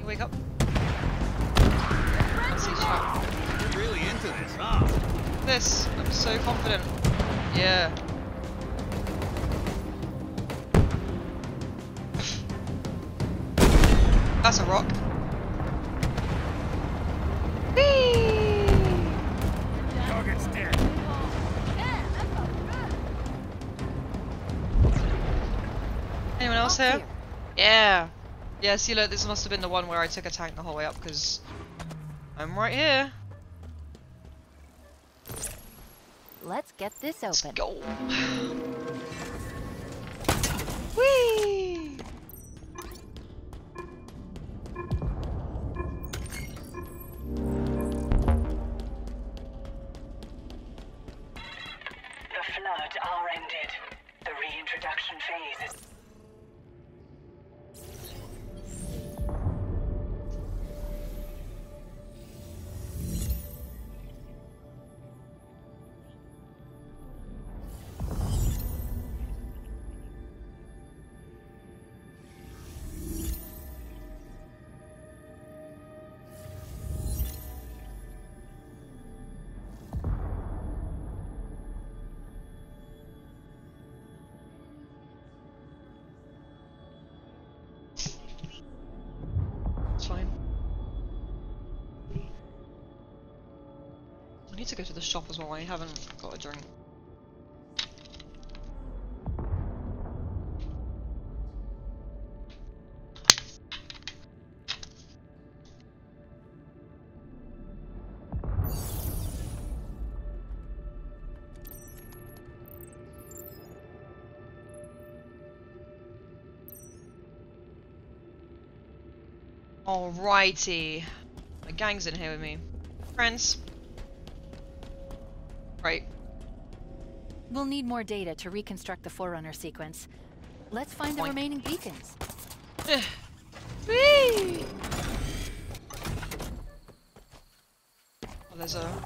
You wake up. Let's see chat. You're really into this, huh? This. I'm so confident. Yeah. That's a rock. Yeah, see look, this must have been the one where I took a tank the whole way up because I'm right here. Let's get this open. Go. Whee! The flood are ended. The reintroduction phase is It's fine. I need to go to the shop as well. I haven't got a drink. Alrighty. My gang's in here with me. Friends. Right. We'll need more data to reconstruct the Forerunner sequence. Let's find the remaining beacons. Whee! Oh, there's a.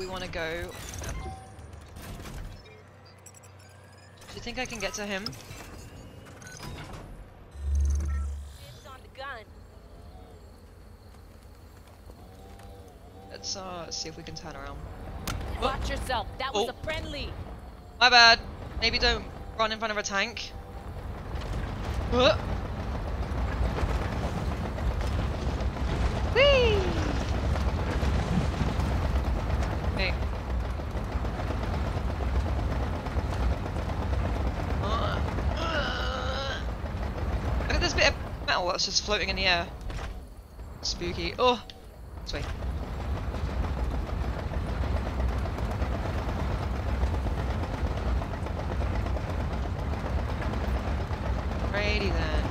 we want to go. Do you think I can get to him? It's on the gun. Let's uh see if we can turn around. Watch yourself. That was Oh. a friendly. My bad. Maybe don't run in front of a tank. Uh. Whee! Okay. Uh, uh. Look at this bit of that's just floating in the air. Spooky. Oh! This way. Alrighty then.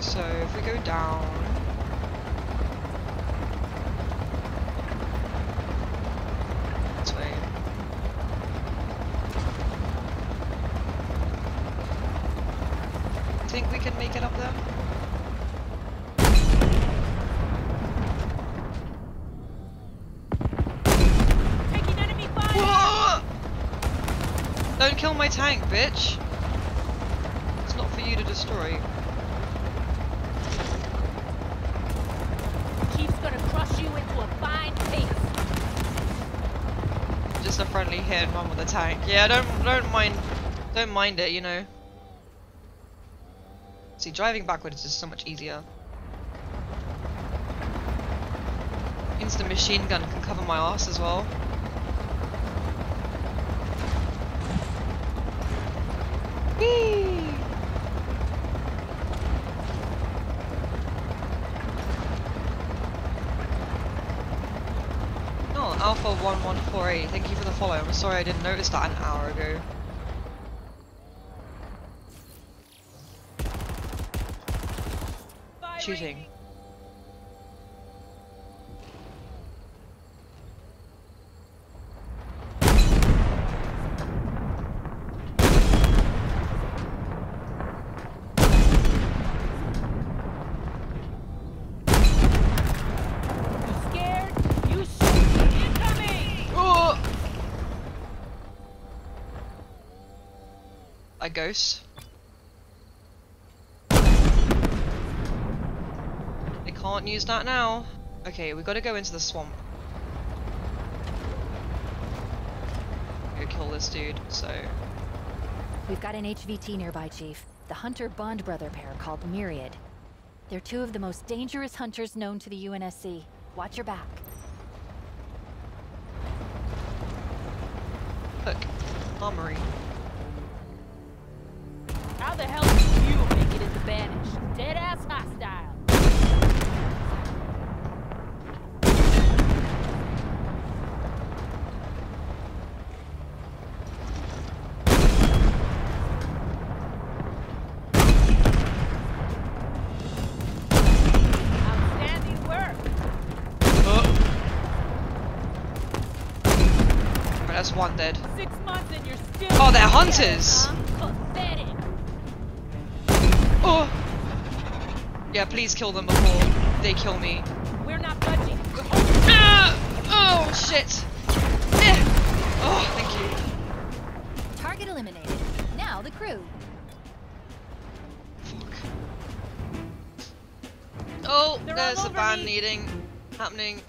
So if we go down, can make it up there. Taking enemy fire! Whoa! Don't kill my tank, bitch! It's not for you to destroy. Chief's gonna crush you into a fine paste. Just a friendly hit and run with a tank. Yeah, don't don't mind don't mind it, you know. See, driving backwards is just so much easier. Instant machine gun can cover my ass as well. Whee! Oh, Alpha 1148, thank you for the follow. I'm sorry I didn't notice that an hour ago. Shooting. Ghost. I can't use that now. Okay, we gotta go into the swamp. Go kill this dude, so... We've got an HVT nearby, Chief. The Hunter Bond brother pair called Myriad. They're two of the most dangerous hunters known to the UNSC. Watch your back. One dead. Six months and you're still. Oh, they're hunters! Pathetic. Oh! Yeah, please kill them before they kill me. We're not budging. Ah! Oh, shit! Eh. Oh, thank you. Target eliminated. Now the crew. Oh, They're there's a over ban me. needing happening.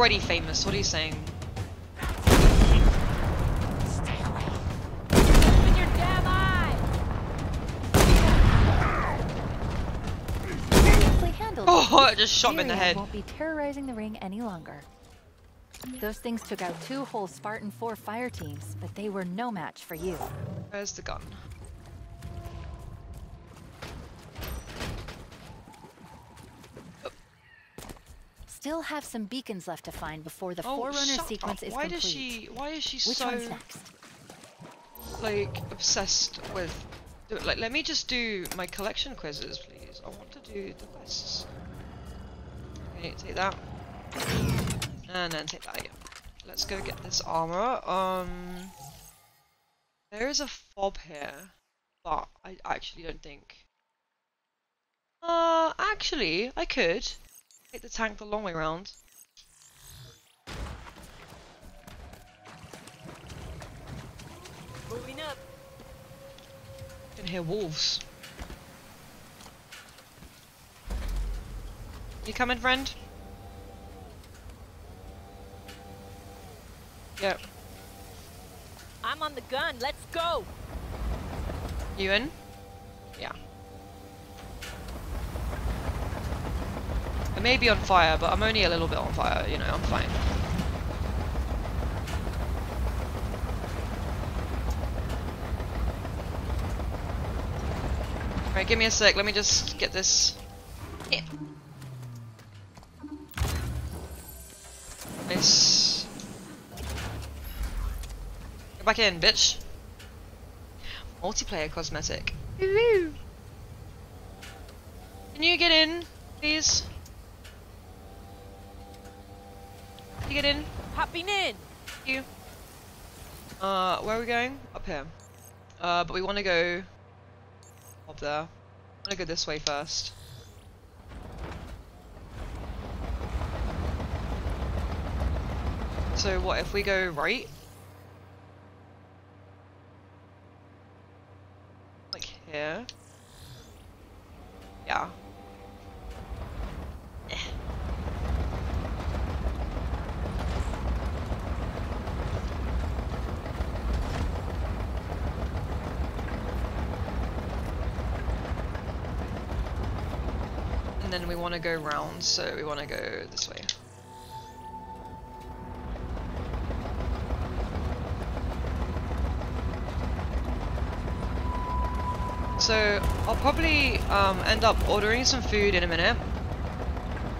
Already famous. What are you saying? With your damn eyes. Nicely handled. Oh, it just shot me in the head. won't be terrorizing the ring any longer. Those things took out two whole Spartan 4 fire teams, but they were no match for you. Where's the gun? Still have some beacons left to find before the Oh, Forerunner sequence up. is Why complete. does she? Why is she Which so one's next? like obsessed with? Like, let me just do my collection quizzes, please. I want to do the quests. Okay, take that, and then take that again. Let's go get this armor. Um, there is a fob here, but I actually don't think. Uh, actually, I could take the tank the long way round. Moving up. I can hear wolves. You coming, friend? Yep. I'm on the gun. Let's go. You in? Yeah. I may be on fire, but I'm only a little bit on fire, you know, I'm fine. Right, give me a sec. Let me just get this. Yeah. Nice. Go back in, bitch. Multiplayer cosmetic. Woo! Can you get in, please? Get in? Hopping in. Thank you. Uh, where are we going? Up here. Uh, but we want to go up there. I want to go this way first. So what if we go right? Like here? Yeah. And then we want to go round, so we want to go this way. So I'll probably um, end up ordering some food in a minute,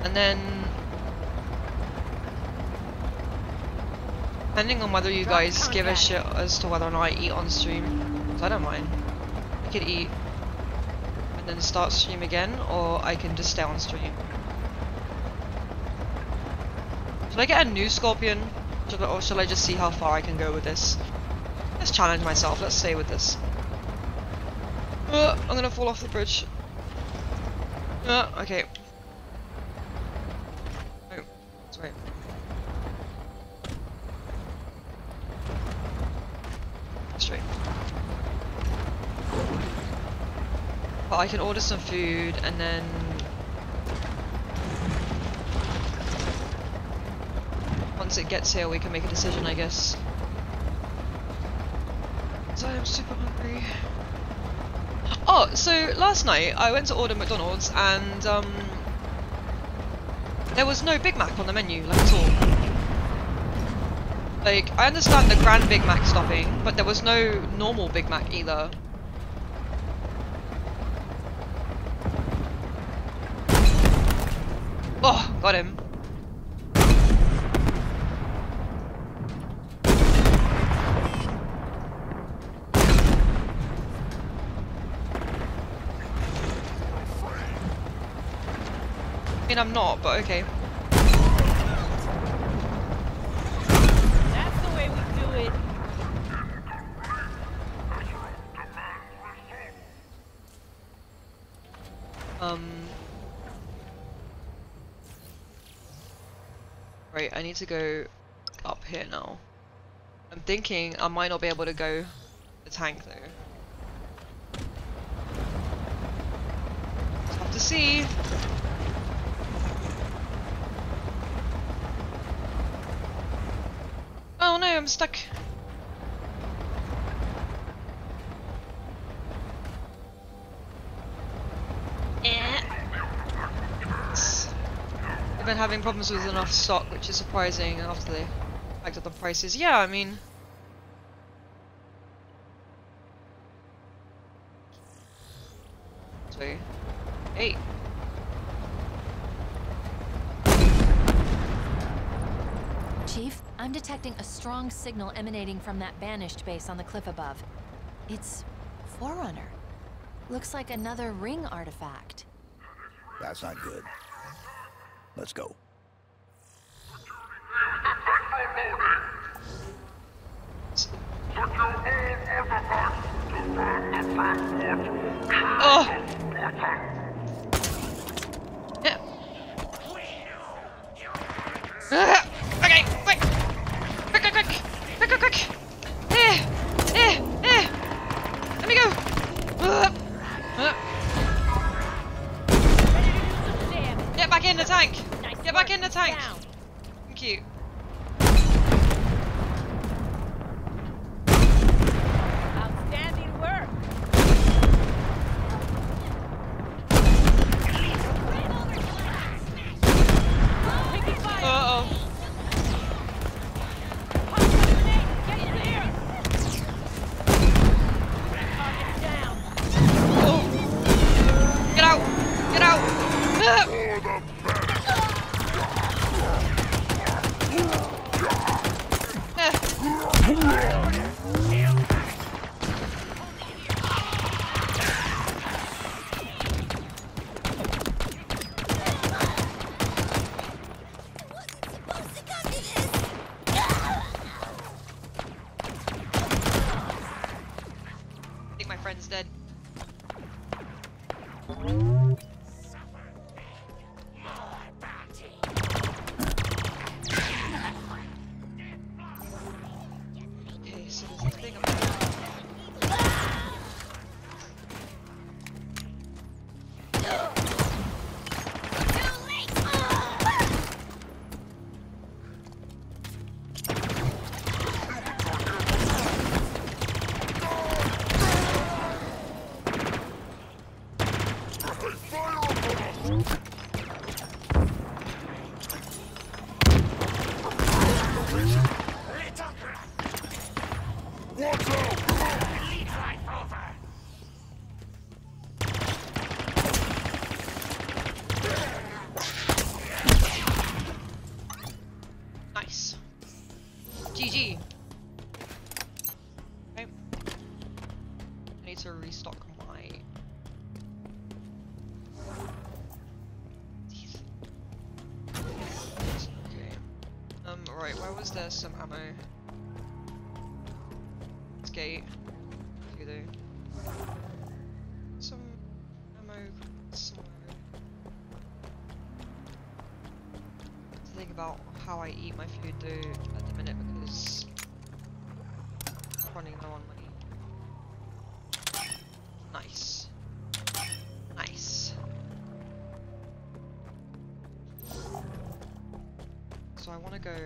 and then depending on whether you guys give a shit as to whether or not I eat on stream, I don't mind. I could eat then start stream again, or I can just stay on stream. Should I get a new scorpion, Should I- or shall I just see how far I can go with this? Let's challenge myself. Let's stay with this. Uh, I'm gonna fall off the bridge. Uh, okay. Oh, that's right. Straight. But I can order some food and then... Once it gets here we can make a decision I guess. So I'm super hungry. Oh, so last night I went to order McDonald's and um, there was no Big Mac on the menu, like at all. Like, I understand the Grand Big Mac stopping, but there was no normal Big Mac either. Oh, got him. I mean, I'm not, but okay. That's the way we do it. Um. Right, I need to go up here now. I'm thinking I might not be able to go the tank though. Just have to see. Oh no, I'm stuck. They've been having problems with enough stock, which is surprising after they hiked up the prices. Yeah, I mean... detecting a strong signal emanating from that banished base on the cliff above. It's Forerunner. Looks like another ring artifact. That's not good. Let's go. Oh! Yeah. Okay, quick! Quick, quick, quick! Eh! Eh! Eh! Let me go! Ah, ah. Get back in the tank! Get back in the tank! Thank you. Thank you. Though at the minute because I'm running low on money. Nice. Nice. So I want to go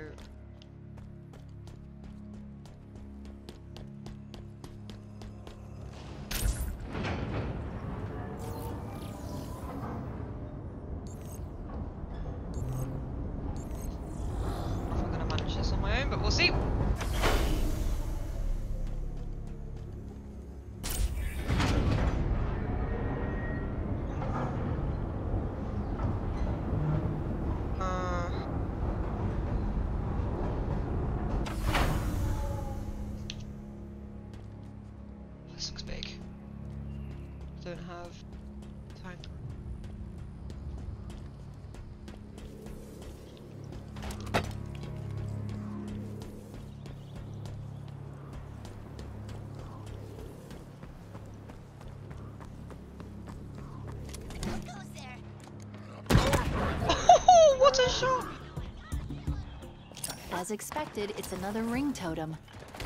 As expected, it's another ring totem.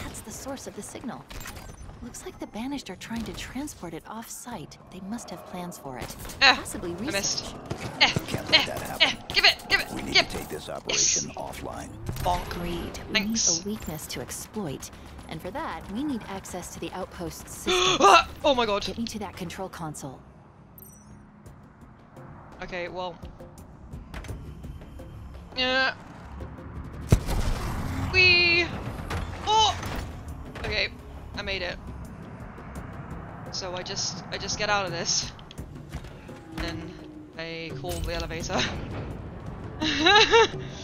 That's the source of the signal. Looks like the Banished are trying to transport it off-site. They must have plans for it. Eh, Possibly I research. missed. Can't let that eh, happen. Give it, give it, We need give to take this operation offline. Agreed. We need a weakness to exploit. And for that, we need access to the outpost's system. oh my god. Get me to that control console. Okay, well. Yeah. We. Oh. Okay, I made it. So I just I just get out of this, and I call the elevator.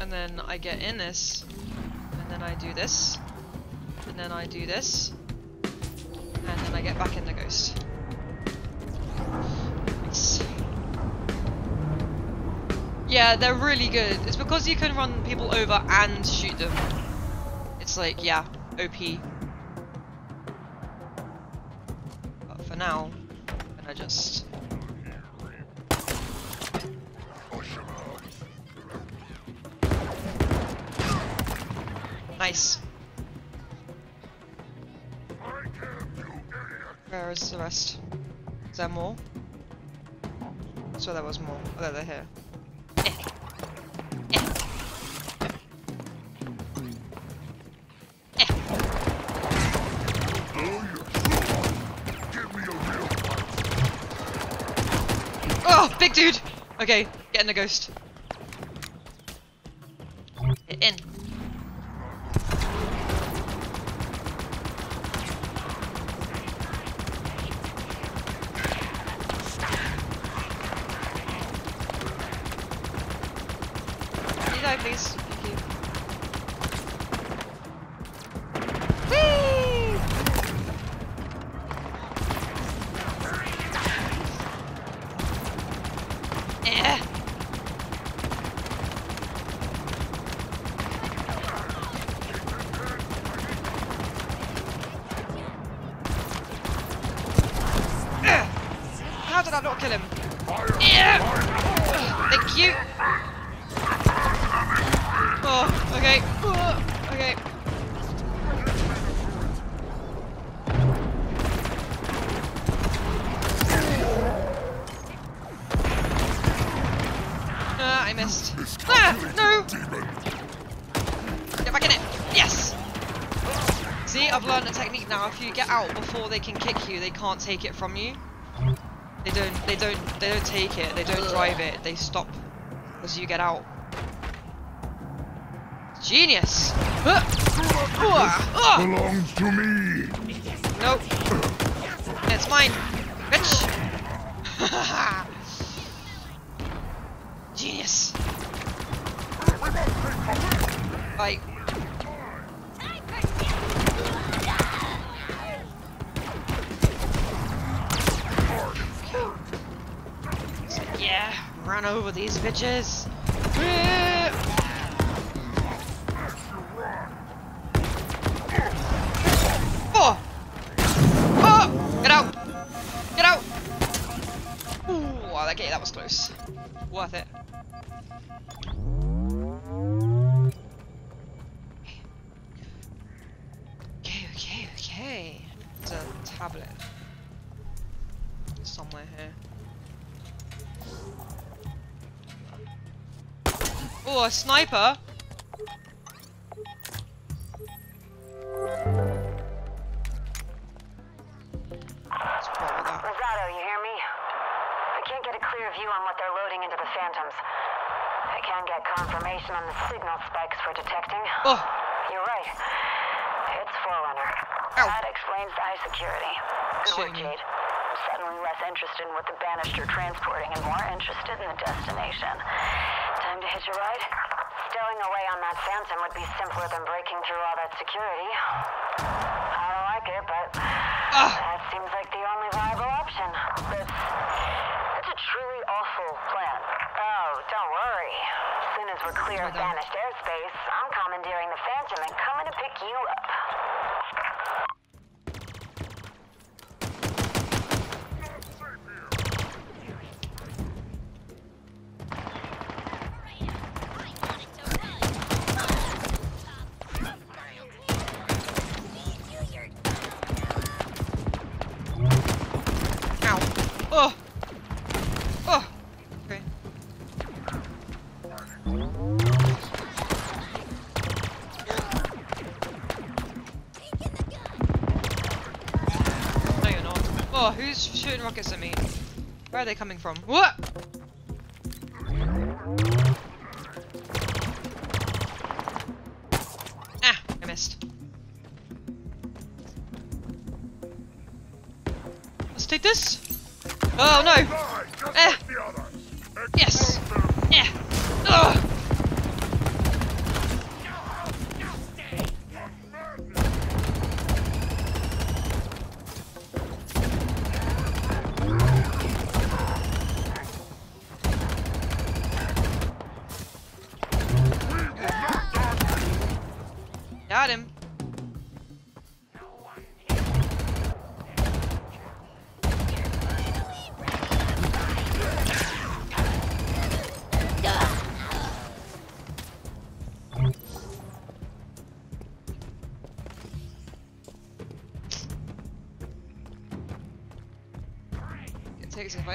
and then I get in this, and then I do this, and then I do this, and then I get back in the Yeah, they're really good. It's because you can run people over and shoot them. It's like, yeah, OP. But for now, I'm just... Nice. Where is the rest? Is there more? So there was more. Oh, they're here. Dude! Okay, get in the ghost. Before they can kick you, they can't take it from you. They don't. They don't. They don't take it. They don't drive it. They stop as you get out. Genius! Belongs to me. Nope. It's mine. Bitch! Genius! Right. Yeah, run over these bitches. A sniper! Rosado, you hear me? I can't get a clear view on what they're loading into the Phantoms. I can get confirmation on the signal spikes for detecting. Oh. You're right. It's Forerunner. That explains the high security. Good work, Jade. Less interested in what the Banished are transporting and more interested in the destination. Time to hitch a ride? Stowing away on that Phantom would be simpler than breaking through all that security. I don't like it, but ah! that seems like the only viable option. That's, that's a truly awful plan. Oh, don't worry. As soon as we're oh clear of banished airspace, I'm commandeering the Phantom and coming to pick you up. No, you're not. Oh, who's shooting rockets at me? Where are they coming from? What? Ah, I missed. Let's take this. Oh no!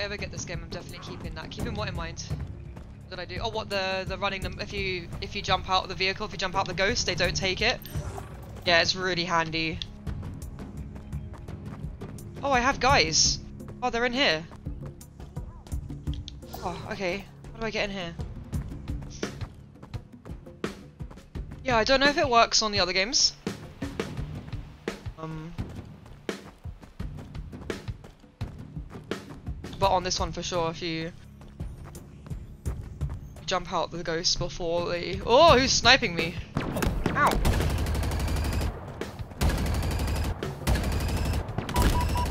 Ever get this game, I'm definitely keeping that. Keeping what in mind? What did I do? Oh, what the the running them? If you if you jump out of the vehicle, if you jump out the ghost, they don't take it. Yeah, it's really handy. Oh, I have guys. Oh, they're in here. Oh, okay. How do I get in here? Yeah, I don't know if it works on the other games. Um, on this one for sure if you jump out the ghost before the... Oh, who's sniping me? Ow!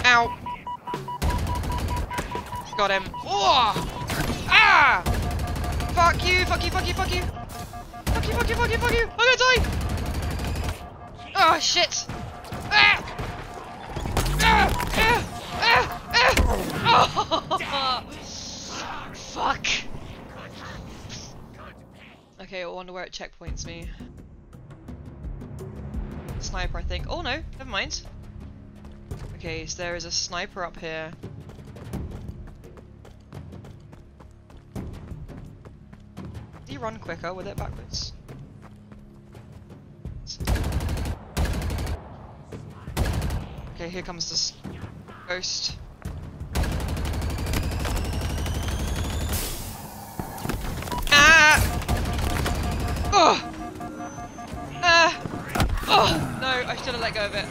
Ow! Got him. Oh! Ah! Fuck you, fuck you, fuck you, fuck you! Fuck you, fuck you, fuck you, fuck you! I'm gonna die! Oh, shit! I wonder where it checkpoints me. Sniper, I think. Oh no, never mind. Okay, so there is a sniper up here. Do you run quicker with it backwards? Okay, here comes this ghost. It.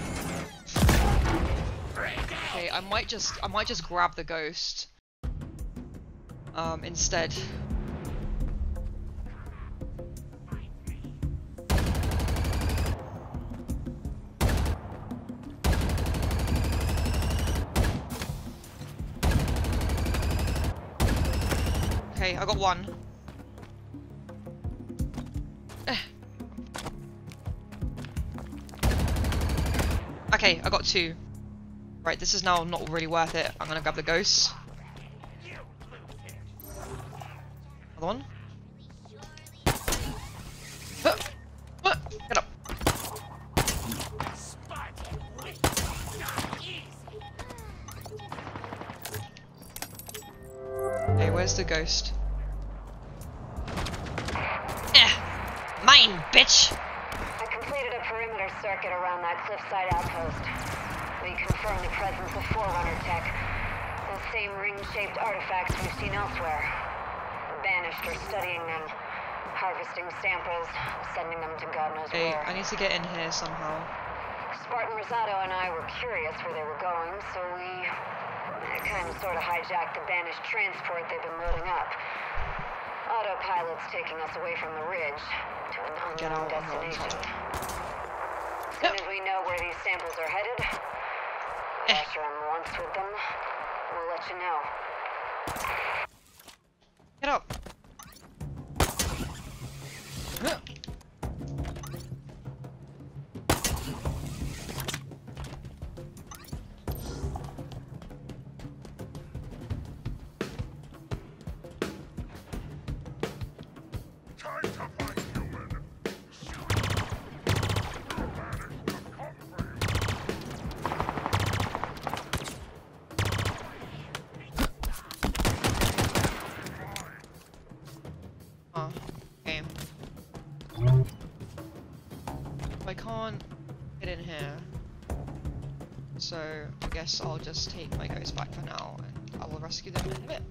Okay, I might just I might just grab the ghost. Um, instead. Okay, I got one. I got two. Right, this is now not really worth it. I'm gonna grab the ghost. Another one. Get up. Hey, where's the ghost? Eh! Mine, bitch! I completed a perimeter circuit around that cliffside outpost. We confirmed the presence of Forerunner tech. The artifacts we've seen elsewhere. Banished are studying them, harvesting samples, sending them to God knows Hey, where. I need to get in here somehow. Spartan Rosado and I were curious where they were going, so we kind of sort of hijacked the banished transport they've been loading up. Autopilot's taking us away from the ridge to an unknown out on the other destination. As soon as we know where these samples are headed, Eh. Asher and with them, we'll let you know. Get up! Guess I'll just take my guys back for now and I will rescue them in a bit.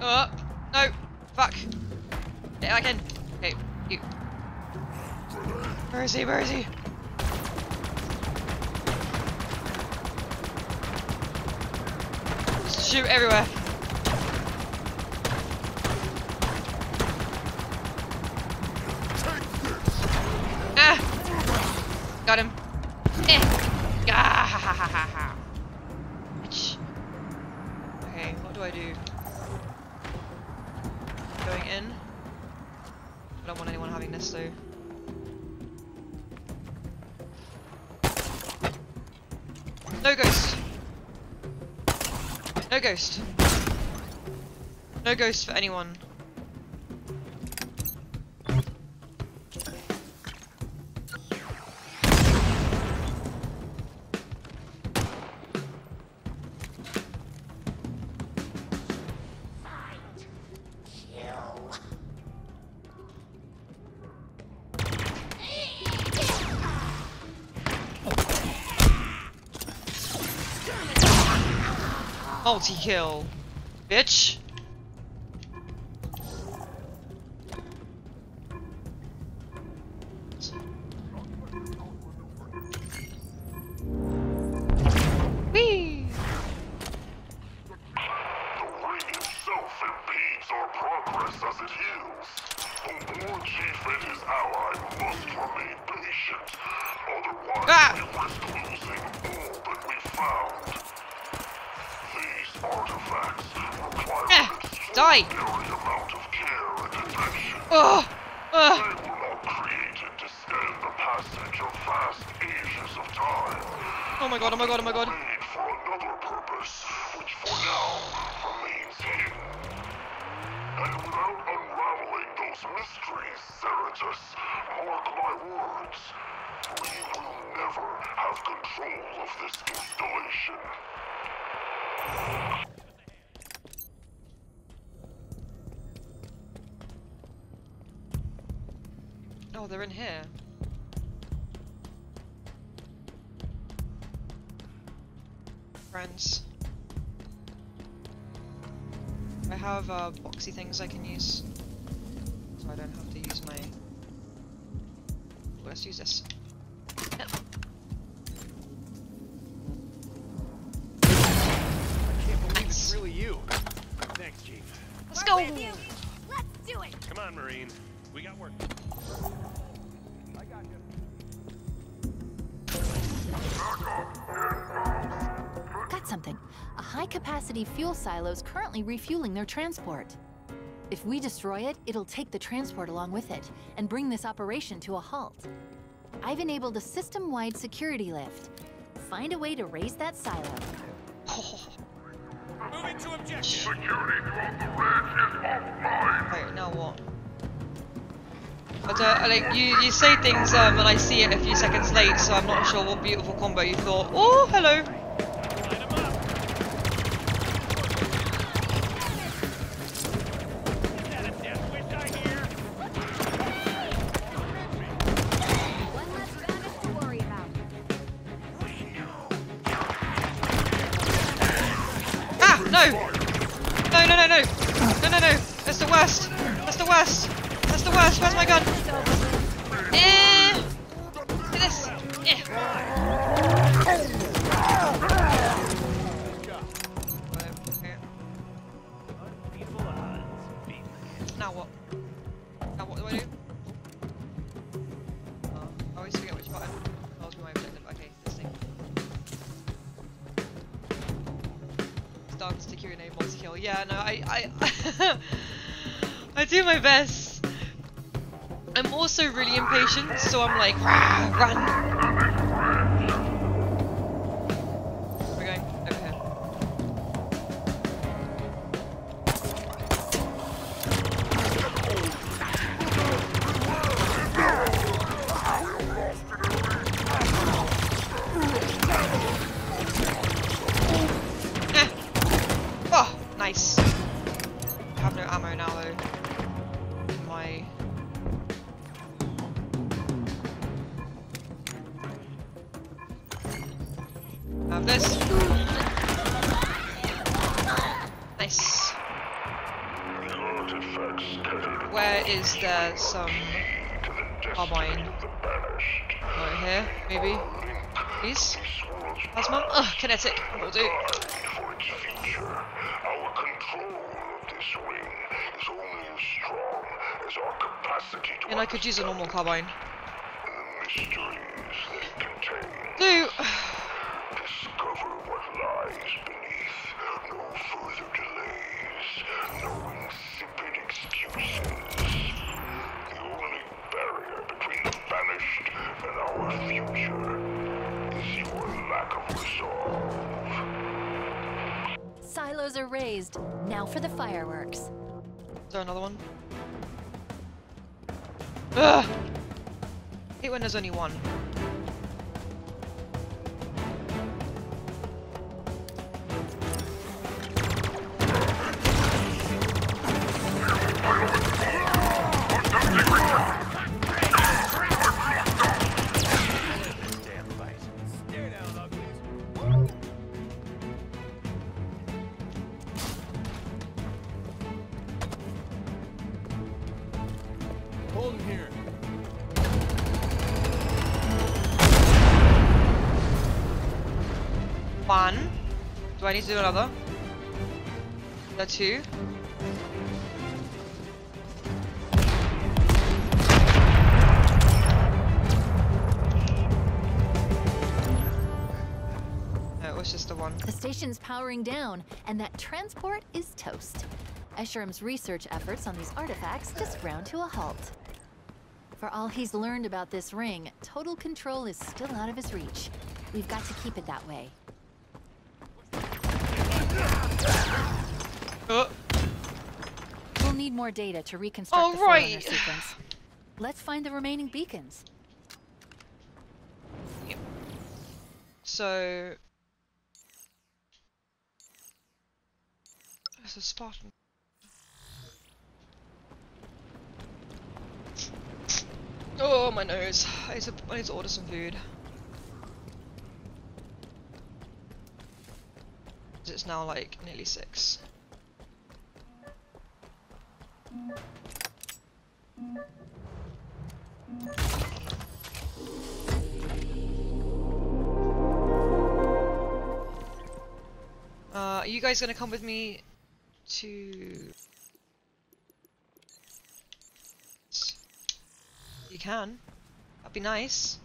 Uh, no, fuck. Yeah, I can. Okay, you. Where is he? Where is he? Shoot everywhere. Ghost. No ghost for anyone. Multi-kill. Have uh, things I can use. So I don't have to use my... Let's use this. Yep. It's really you. Thanks, Chief. Let's go! Let's do it. Come on, Marine. We got work. Got something. A high-capacity fuel silo is currently refueling their transport. If we destroy it, it'll take the transport along with it and bring this operation to a halt. I've enabled a system-wide security lift. Find a way to raise that silo. Moving to objective. Security throughout the ranch is offline. Right, now what? But uh, like you, you say things um, and I see it a few seconds late, so I'm not sure what beautiful combo you thought. Oh, hello. Like, "Rah, And I could use a normal carbine. mysteries they contain. Do. Discover what lies beneath. No further delays. No insipid excuses. The only barrier between the Banished and our future is your lack of resolve. Silos are raised. Now for the fireworks. Is there another one? Ugh! hate when there's only one. Do another? That's just the one. The station's powering down, and that transport is toast. Escharum's research efforts on these artifacts just ground to a halt. For all he's learned about this ring, total control is still out of his reach. We've got to keep it that way. Uh. We'll need more data to reconstruct Oh, the right. sequence. Let's find the remaining beacons. Yep. So there's a Spartan. Oh my nose! I need to, I need to order some food. It's now like nearly six. Uh, are you guys gonna come with me to? You can. That'd be nice.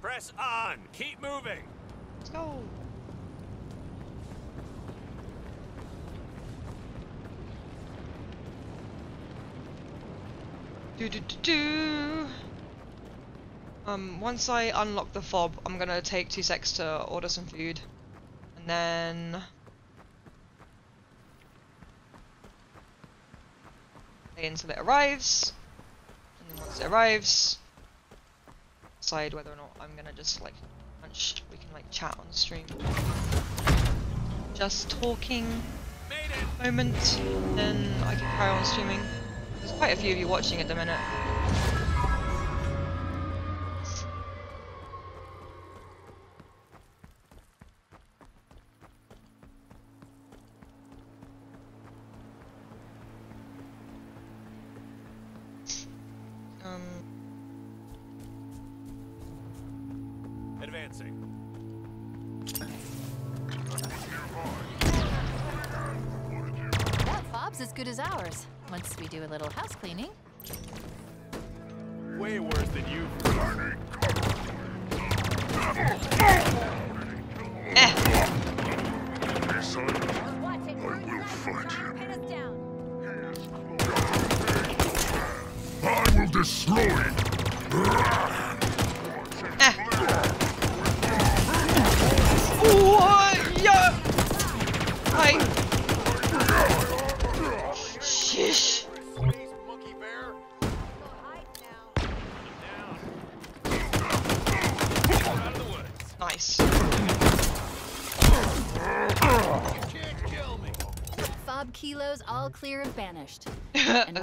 Press on. Keep moving. Let's go. Do do do do. Um, once I unlock the fob, I'm gonna take two secs to order some food, and then wait until it arrives, and then once it arrives, decide whether or not I'm gonna just like lunch. We can like chat on stream. Just talking moment, then I can carry on streaming. There's quite a few of you watching at the minute.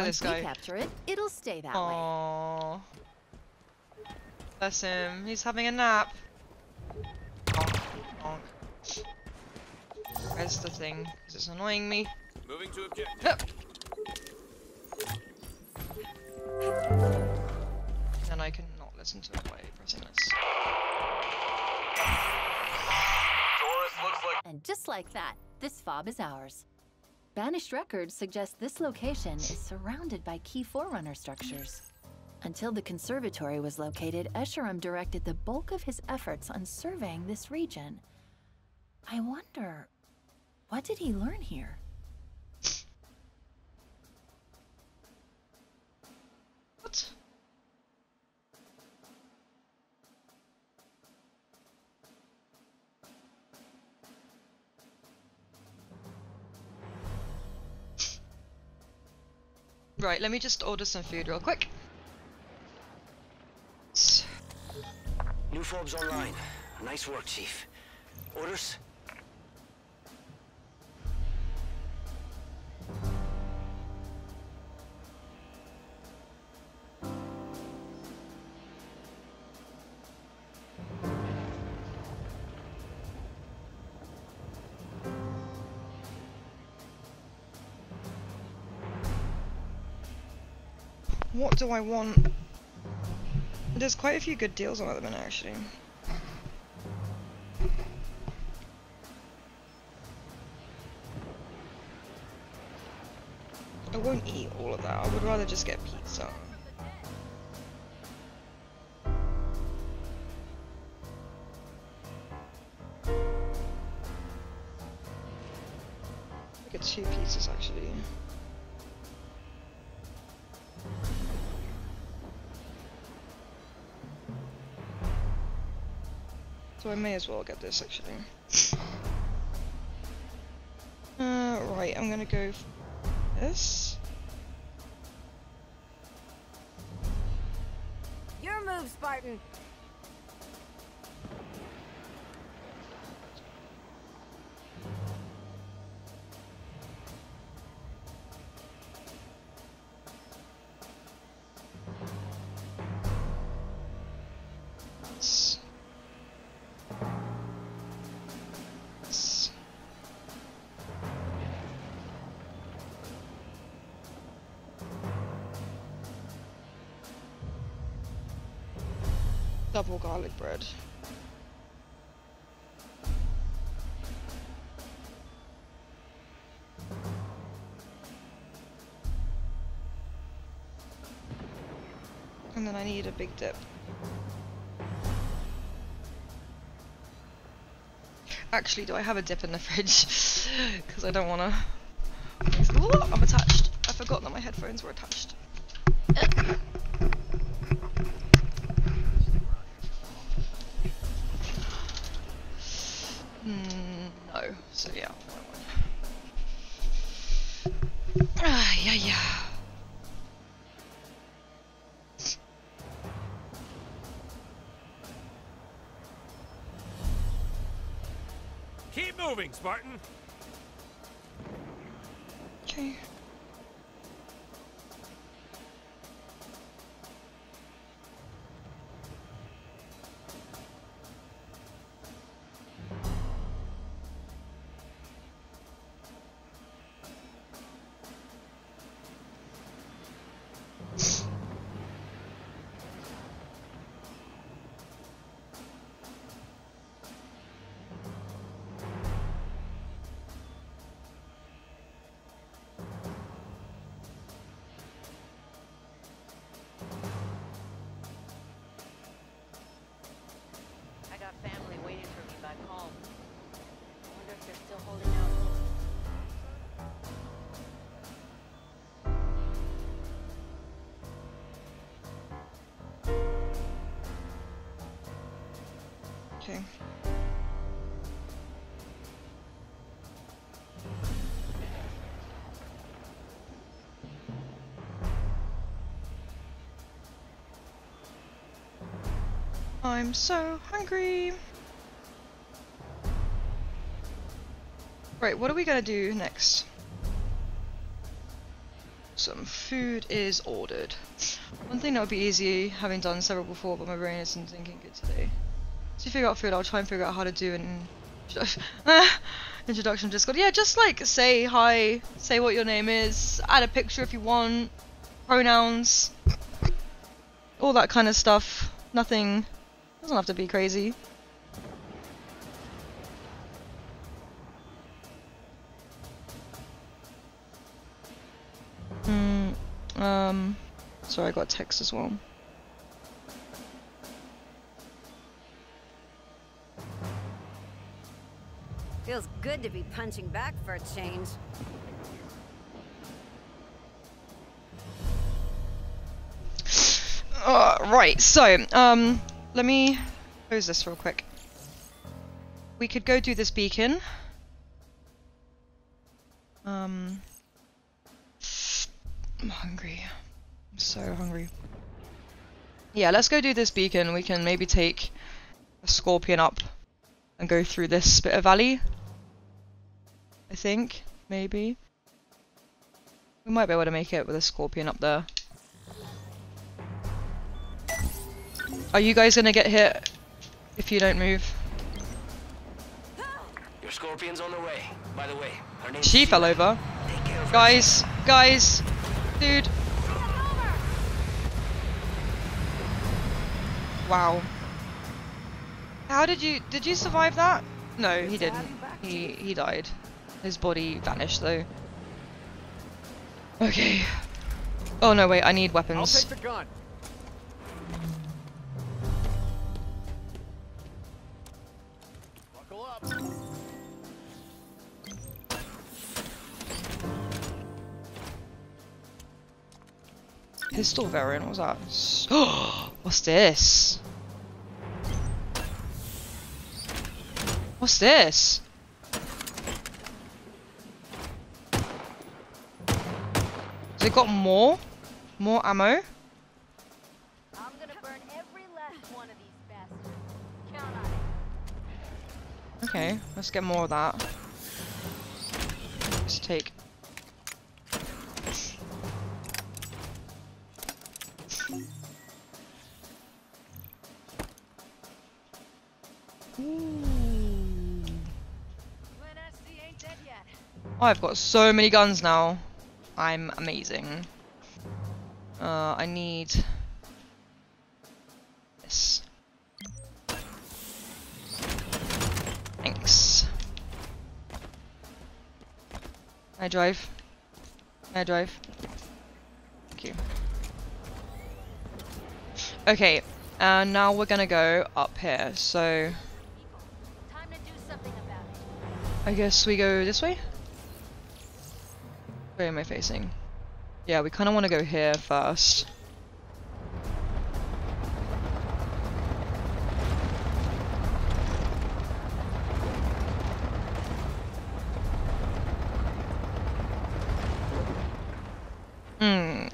At once this we guy. capture it, it'll stay that way. Bless him. He's having a nap. Honk, honk. Where's the thing? Because it's annoying me. Moving to objective. Yep. Then I can not listen to it by pressing this. And just like that, this fob is ours. Banished records suggest this location is surrounded by key Forerunner structures. Until the conservatory was located, Escharum directed the bulk of his efforts on surveying this region. I wonder, what did he learn here? Right, let me just order some food real quick. New FOBs online. Nice work, Chief. Orders? What do I want? There's quite a few good deals on at the minute, actually. I won't eat all of that. I would rather just get pizza. I may as well get this actually. Uh, right, I'm gonna go this. Your move, Spartan. Garlic bread. And then I need a big dip. Actually, do I have a dip in the fridge? Because I don't want to. I'm attached. I forgot that my headphones were attached. Keep they're still holding out. Okay. I'm so hungry. Right, what are we gonna do next? Some food is ordered. One thing that would be easy, having done several before, but my brain isn't thinking good today. To figure out food, I'll try and figure out how to do an introduction to Discord. Yeah, just like say hi, say what your name is, add a picture if you want, pronouns, all that kind of stuff. Nothing, doesn't have to be crazy. Got text as well. Feels good to be punching back for a change. Uh, right, so, um, let me close this real quick. We could go do this beacon. Um, I'm hungry. I'm so hungry. Yeah, let's go do this beacon. We can maybe take a scorpion up and go through this bit of valley. I think, maybe. We might be able to make it with a scorpion up there. Are you guys gonna get hit if you don't move? Your scorpion's on the way. By the way, her name's She fell over. Guys, guys, dude. Wow. How did you did you survive that? No, he didn't. He he died. His body vanished though. Okay. Oh no, wait, I need I'll weapons. take the gun. Pistol variant. What was that? What's this? What's this? Has it got more? More ammo? I'm gonna burn every last one of these bastards. Count on it. Okay, let's get more of that. Let's take. Oh, I've got so many guns now. I'm amazing. Uh, I need this. Thanks. I drive. I drive. Thank you. Okay, and now we're gonna go up here. So I guess we go this way. Where am I facing? Yeah, we kind of want to go here first. Hmm.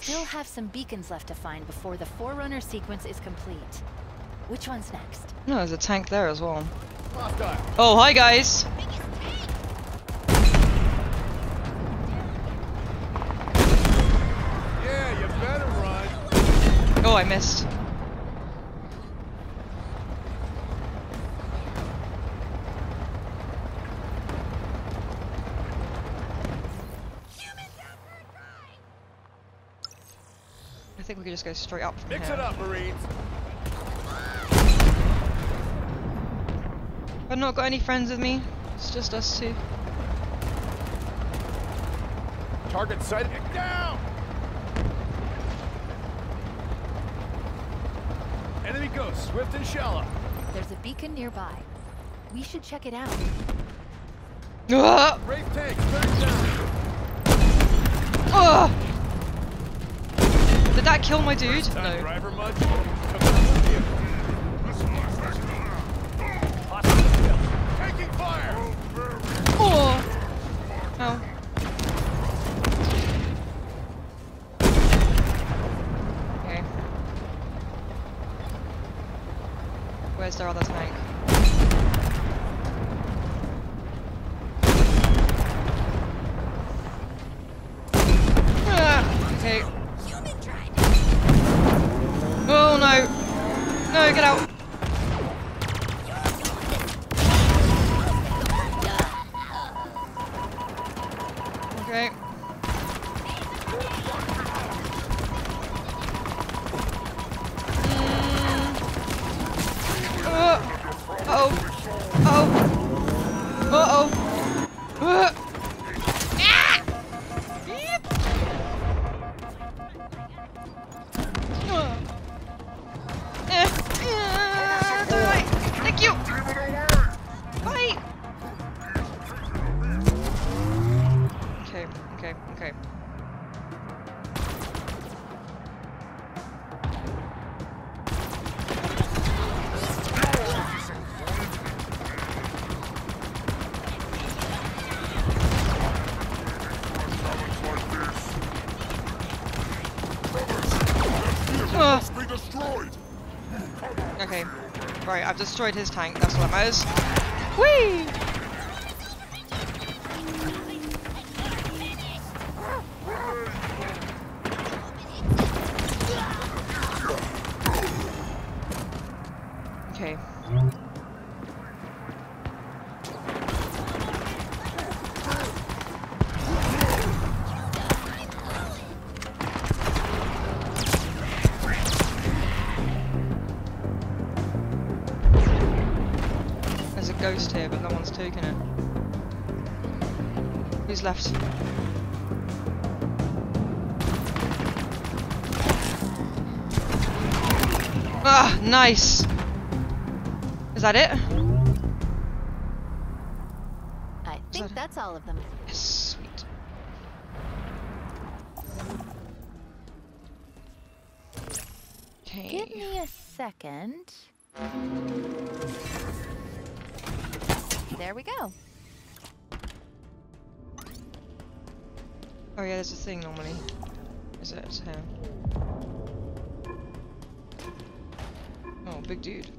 Still have some beacons left to find before the Forerunner sequence is complete. Which one's next? No, there's a tank there as well. Oh, hi guys! Yeah, you better run. Oh, I missed. I think we could just go straight up from Mix here. it up, Marines. I've not got any friends with me. It's just us two. Target sighted. Down. Enemy ghost, swift and shallow. There's a beacon nearby. We should check it out. Ah! Wraith tank, turn down. Ah! Did that kill my dude? Time No. driver much? Come on, vehicle. Hostile. Taking fire. Oh! Oh. Okay. Where's their other Destroyed his tank, that's all that matters. Left? Ah, nice! Is that it? Big dude.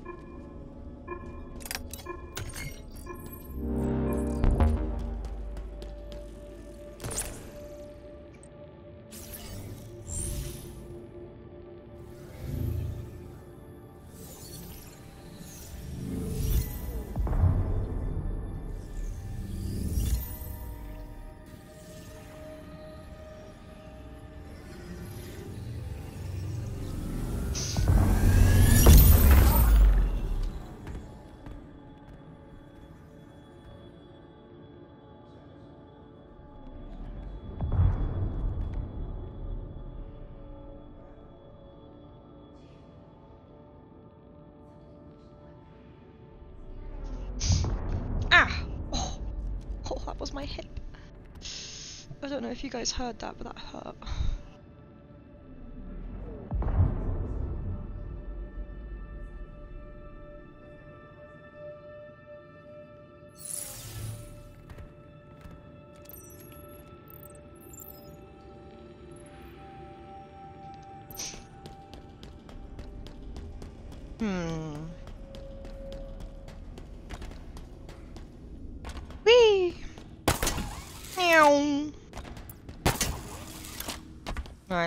Know if you guys heard that, but that hurt.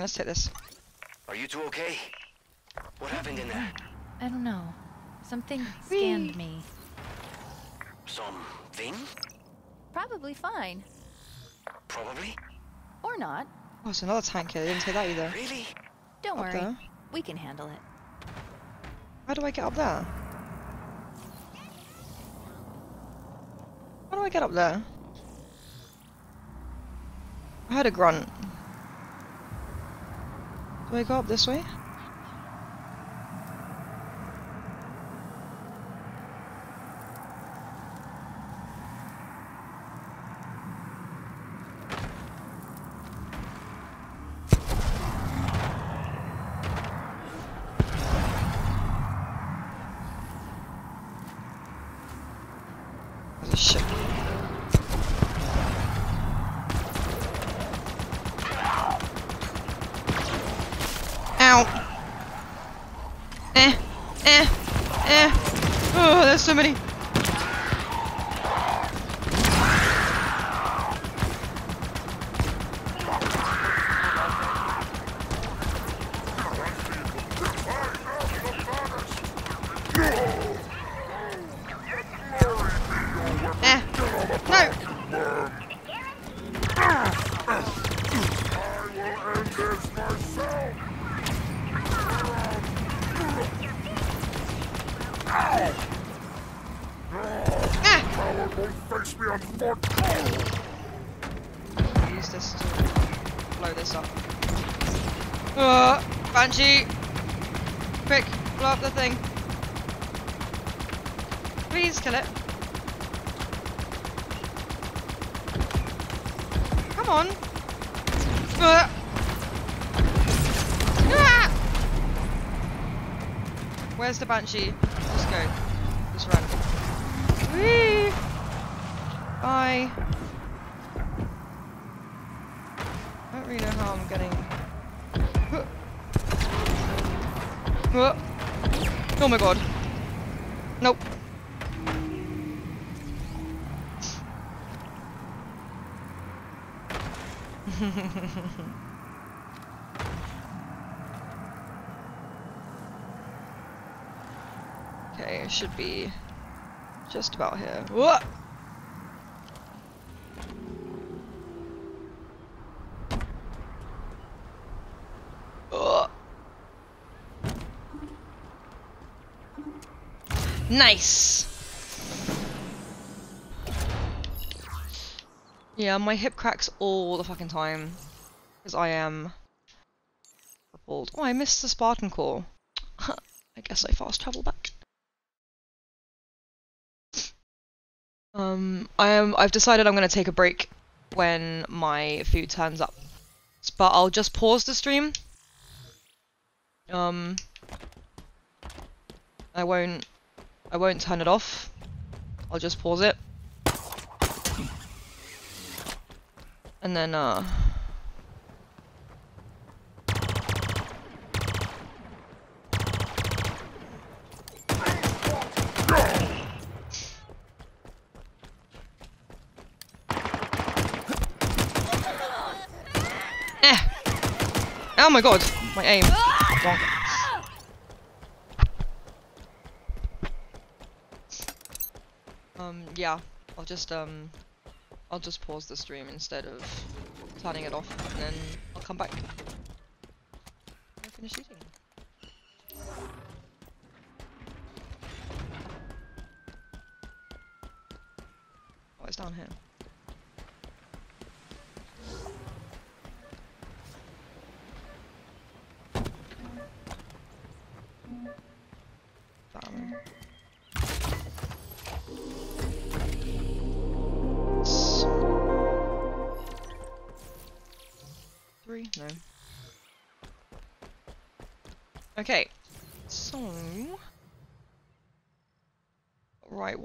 Alright, let's take this. Are you two okay? What happened in there? I don't know. Something scanned me. Something? Probably fine. Probably. Or not. Oh, it's another tank here. They didn't say that either. Really? Don't Up worry. there. We can handle it. How do I get up there? How do I get up there? I heard a grunt. Do I go up this way? There's a ship. Ow. Eh. Eh. Eh. Oh, there's so many. Eh. No. Face me on foot. Use this to blow this up. Uh, Banshee! Quick, blow up the thing. Please kill it. Come on. Uh. Ah! The Banshee? Just go. Just run. Whee! Bye. I don't really know how I'm getting. Huh. Huh. Oh my god. Nope. okay, it should be just about here. Whoa! Ugh. Nice. Yeah, my hip cracks all the fucking time. Because I am crippled. Oh, I missed the Spartan Core. I guess I fast travel back. I am. I've decided I'm going to take a break when my food turns up, but I'll just pause the stream. Um, I won't I won't turn it off. I'll just pause it. And then uh Eh. Oh my god, my aim. Um, yeah, I'll just, um, I'll just pause the stream instead of turning it off, and then I'll come back.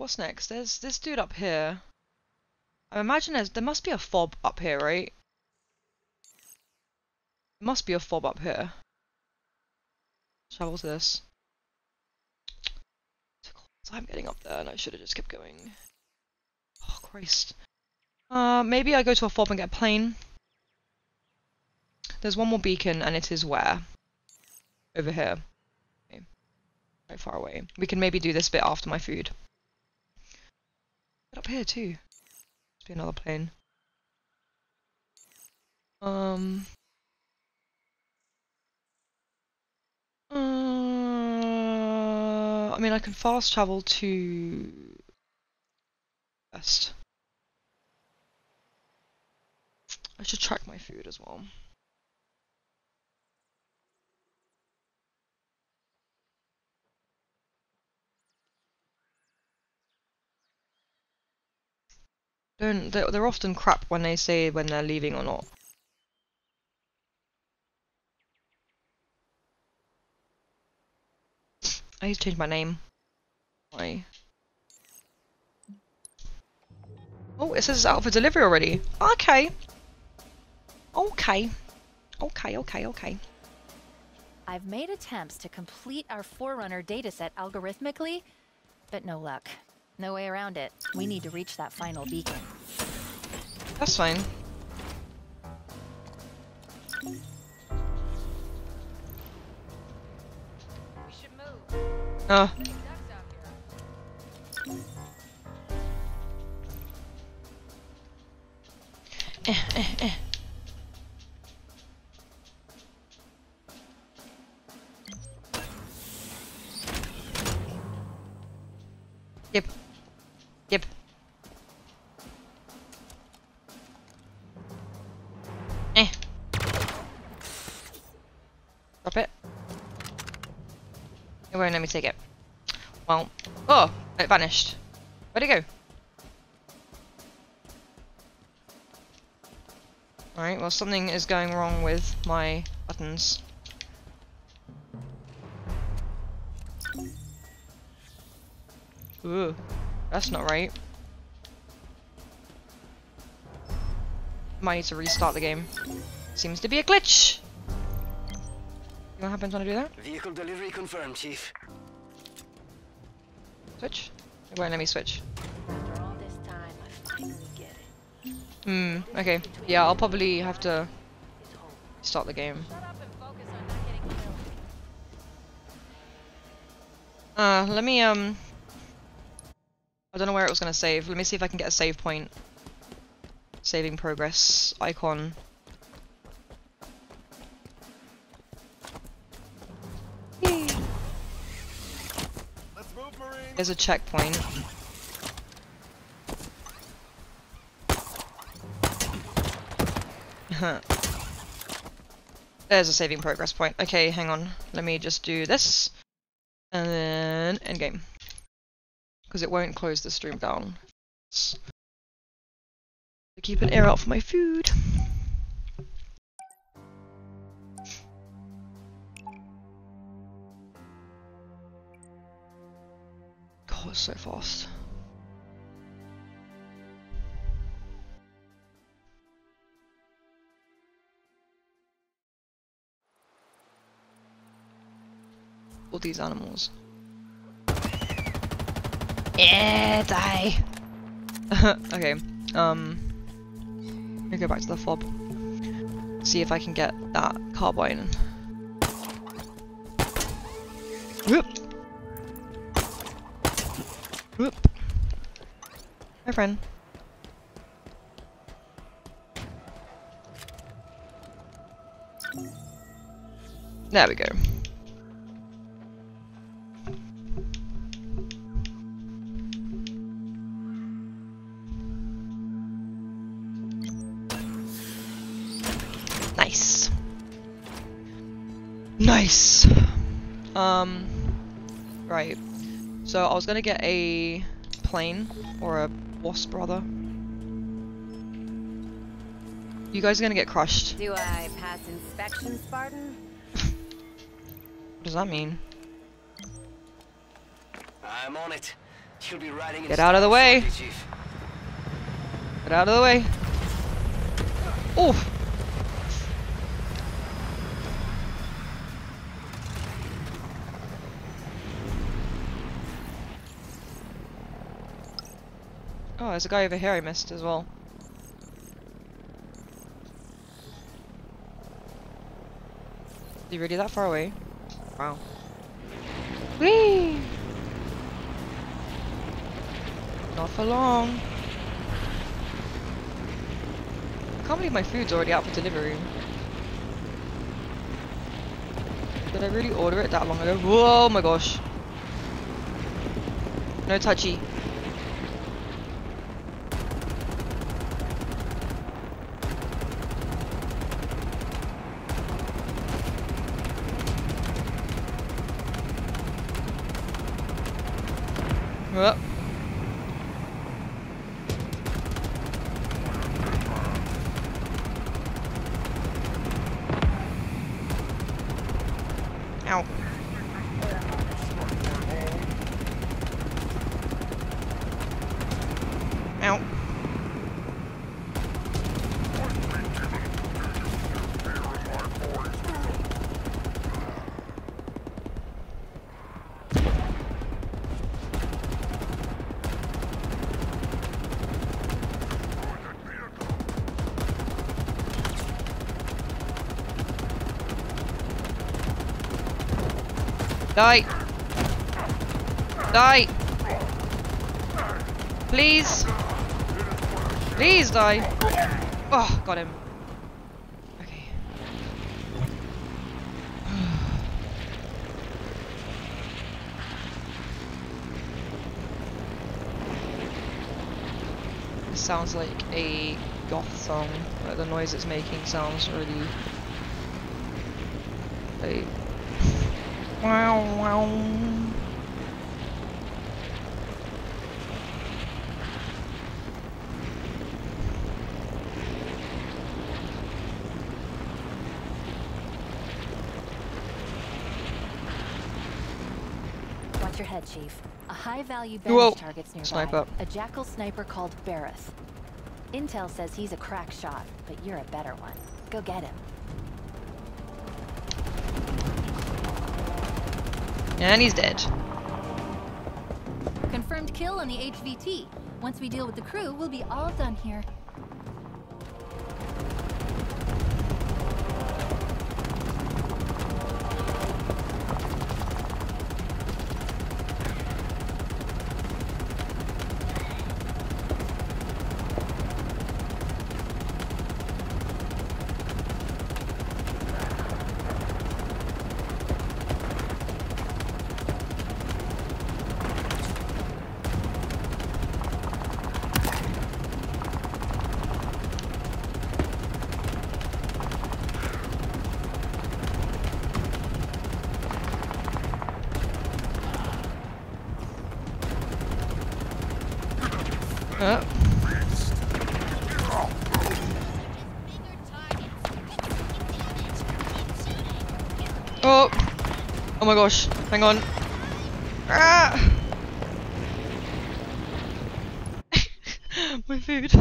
What's next? There's this dude up here. I imagine there's, there must be a fob up here, right? There must be a fob up here. Travel to this. I'm getting up there and I should have just kept going. Oh, Christ. Uh, maybe I go to a fob and get a plane. There's one more beacon and it is where? Over here. Okay. Far away. We can maybe do this bit after my food. Up here too. Must be another plane. Um... Uh, I mean, I can fast travel to west. I should track my food as well. Don't they're, they're often crap when they say when they're leaving or not. I need to change my name. Why? Oh, it says it's out for delivery already. Okay. Okay. Okay, okay, okay. I've made attempts to complete our Forerunner dataset algorithmically, but no luck. No way around it. We need to reach that final beacon. That's fine. We should move. Oh. Ducks out here. Eh, eh, eh. It won't let me take it. Well. Oh! It vanished. Where'd it go? Alright, well something is going wrong with my buttons. Ooh, that's not right. Might need to restart the game. Seems to be a glitch! What happens when I do that? Vehicle delivery confirmed, Chief. Switch? Wait, let me switch. After all this time, I finally get it. Hmm, okay. Yeah, I'll probably have to start the game. Shut up and focus on not getting killed. Uh, let me, um... I don't know where it was going to save. Let me see if I can get a save point. Saving progress icon. There's a checkpoint. There's a saving progress point. Okay, hang on. Let me just do this. And then endgame. Because it won't close the stream down. Keep an ear out for my food. So fast. All these animals. Yeah, die! okay, um... Let me go back to the fob. See if I can get that carbine. Whoop! My friend. There we go. Nice. Nice. Um, right. So I was gonna get a plane or a wasp rather. You guys are gonna get crushed. Do I pass inspection, Spartan? What does that mean? I'm on it. She'll be riding Get out of the way. Chief. Get out of the way. Oh. Oh, there's a guy over here I missed as well. Is he really that far away? Wow. Whee! Not for long. I can't believe my food's already out for delivery. Did I really order it that long ago? Whoa oh my gosh. No touchy. Whoop. Ow. Ow. Die! Die! Please! Please die! Oh, got him. Okay. This sounds like a goth song. Like the noise it's making sounds really... Like... Wow, wow. Watch your head, Chief. A high-value Whoa. Target's nearby. Snipe up. A jackal sniper called Barris. Intel says he's a crack shot, but you're a better one. Go get him. And he's dead. Confirmed kill on the HVT. Once we deal with the crew, we'll be all done here. Oh my gosh. Hang on. Ah! my food.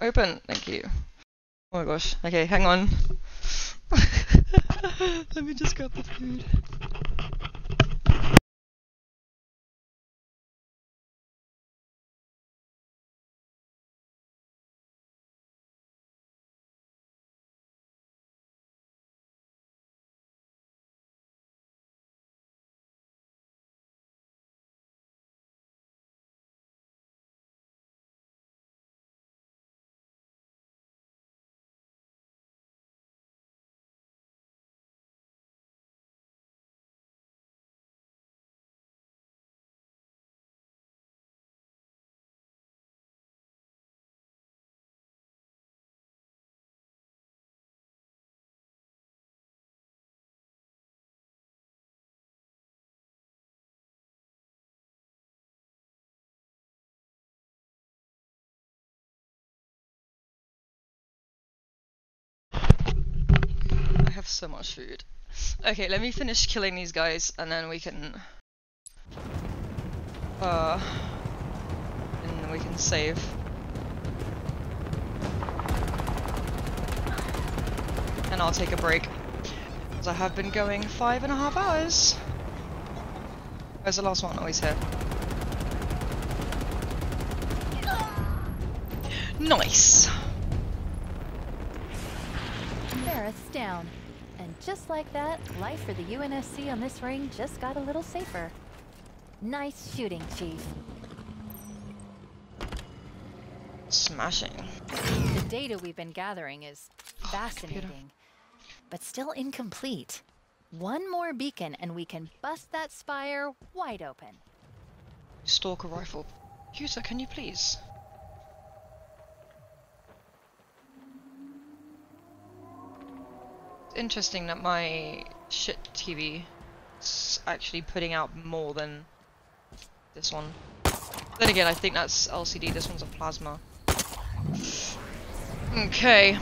Open. Thank you. Oh my gosh. Okay, hang on. Let me just grab the food. So much food. Okay, let me finish killing these guys and then we can uh and then we can save. And I'll take a break. Because I have been going five and a half hours. Where's the last one? Oh, here. Nice! Barrett's down. And just like that, life for the UNSC on this ring just got a little safer. Nice shooting, Chief. Smashing. The data we've been gathering is oh, fascinating, but still incomplete. One more beacon and we can bust that spire wide open. Stalker rifle. User, can you please? Interesting that my shit TV is actually putting out more than this one. Then again, I think that's LCD, this one's a plasma. Okay.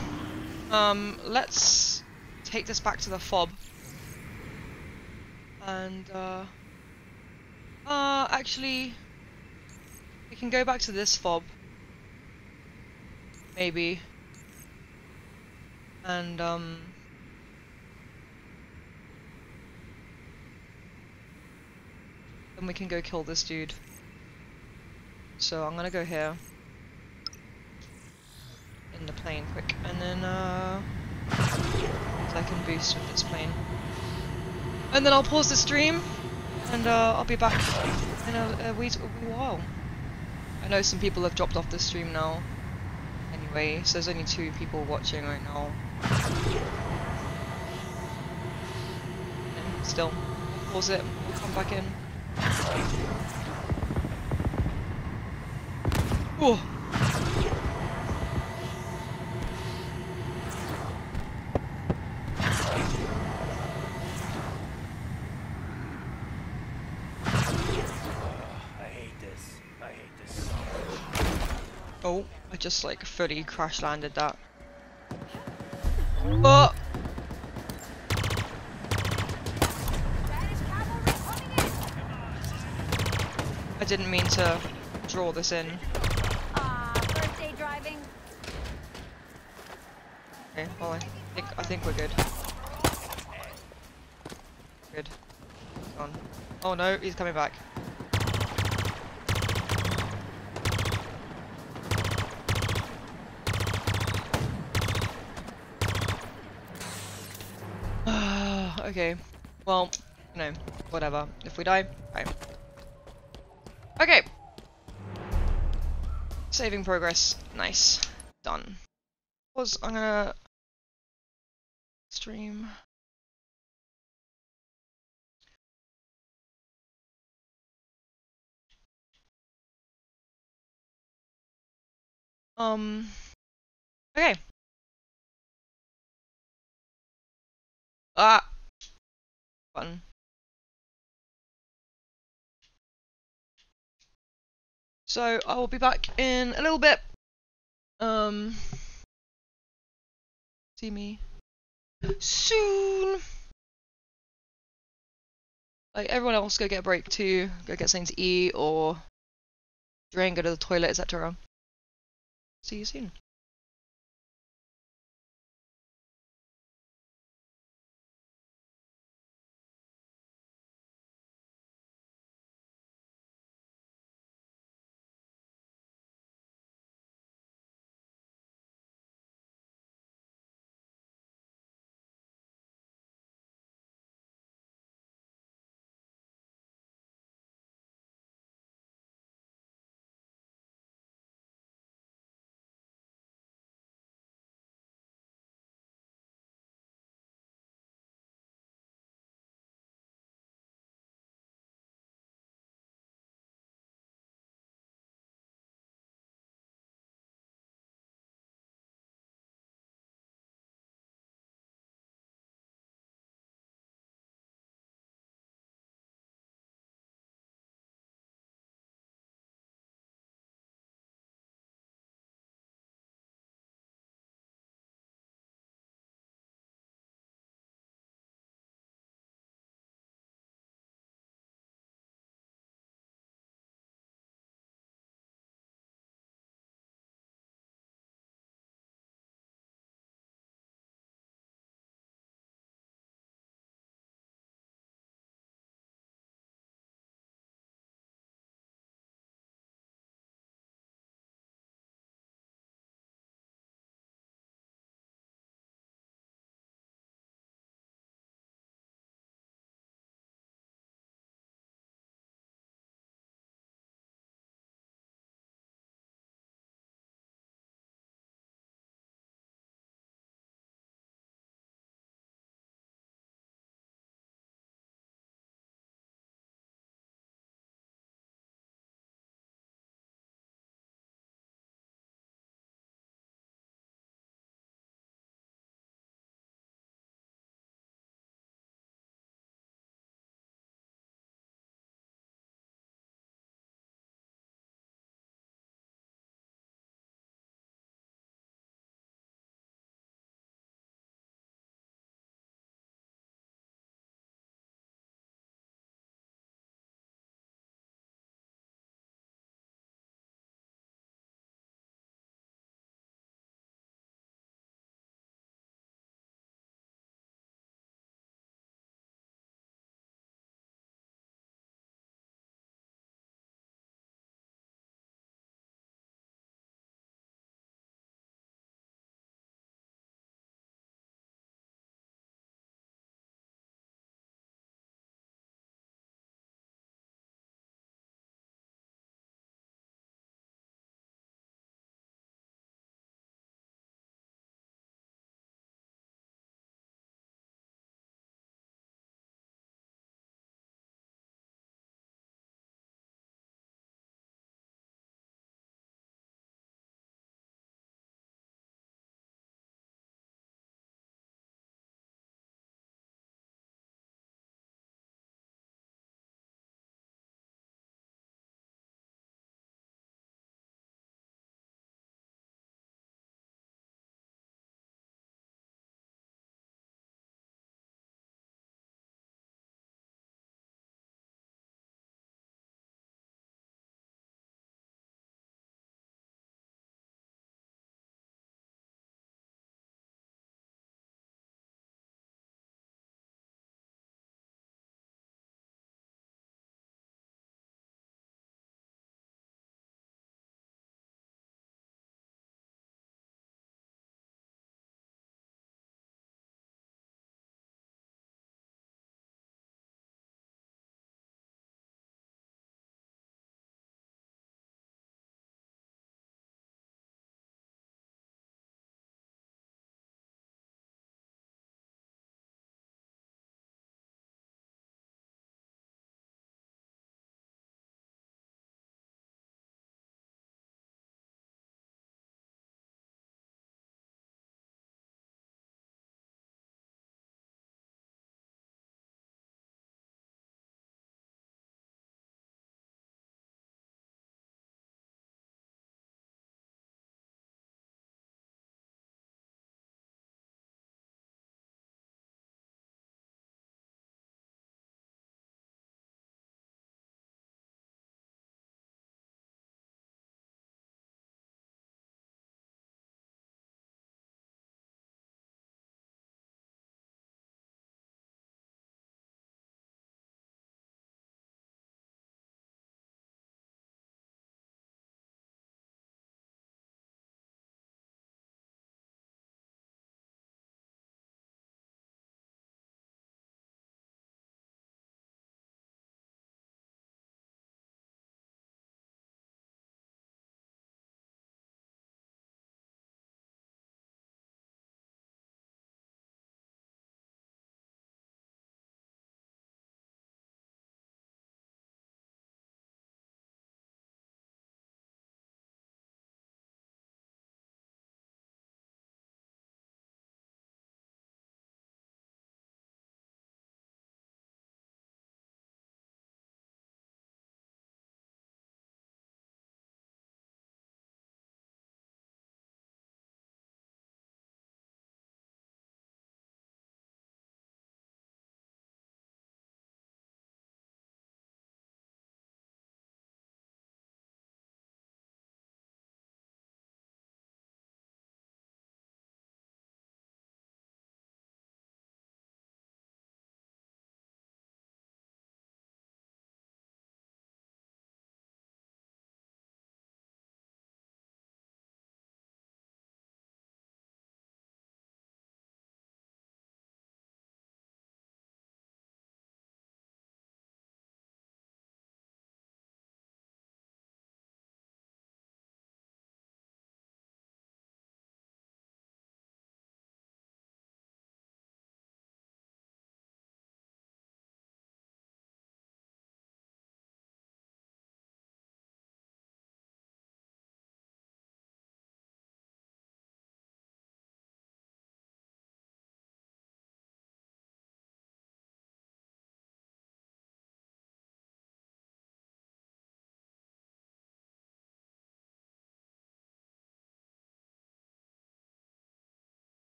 Um, let's take this back to the fob. And, uh... Uh, actually... We can go back to this fob. Maybe. And, um... Then we can go kill this dude. So I'm gonna go here. In the plane quick. And then, uh... I can boost with this plane. And then I'll pause the stream. And, uh, I'll be back in a, a wee while. I know some people have dropped off the stream now. Anyway, so there's only two people watching right now. And still, pause it, we'll come back in. Oh. I. Oh, just like fully crash landed that. Oh! I didn't mean to draw this in. Ah, day driving. Okay, well I think I think we're good. Good. Gone. Oh no, he's coming back. okay. Well, no, whatever. If we die, die. Okay. Saving progress. Nice. Done. Was I'm gonna stream. Um. Okay. Ah. Button. So I will be back in a little bit. Um. See me soon. Like everyone else, go get a break too. Go get something to eat or drink, go to the toilet, etc. See you soon.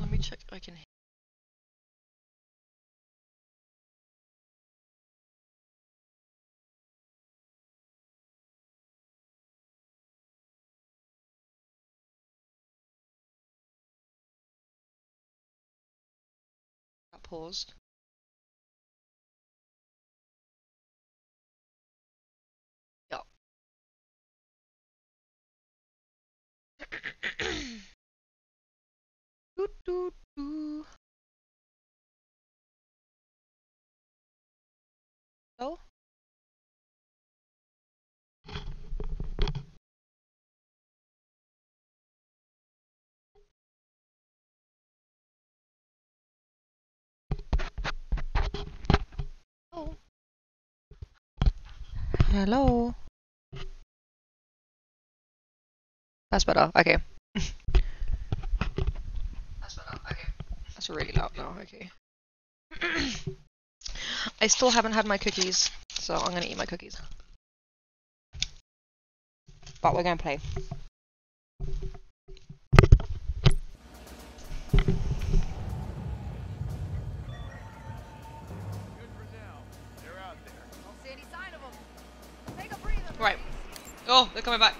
Let me check I can paused. Doo. Oh? Oh. Hello. That's better. Okay. That's better. Okay. That's really loud now. Okay. I still haven't had my cookies, so I'm gonna eat my cookies. But we're gonna play. Don't see any sign of them. Take a breather. Right. Oh, they're coming back.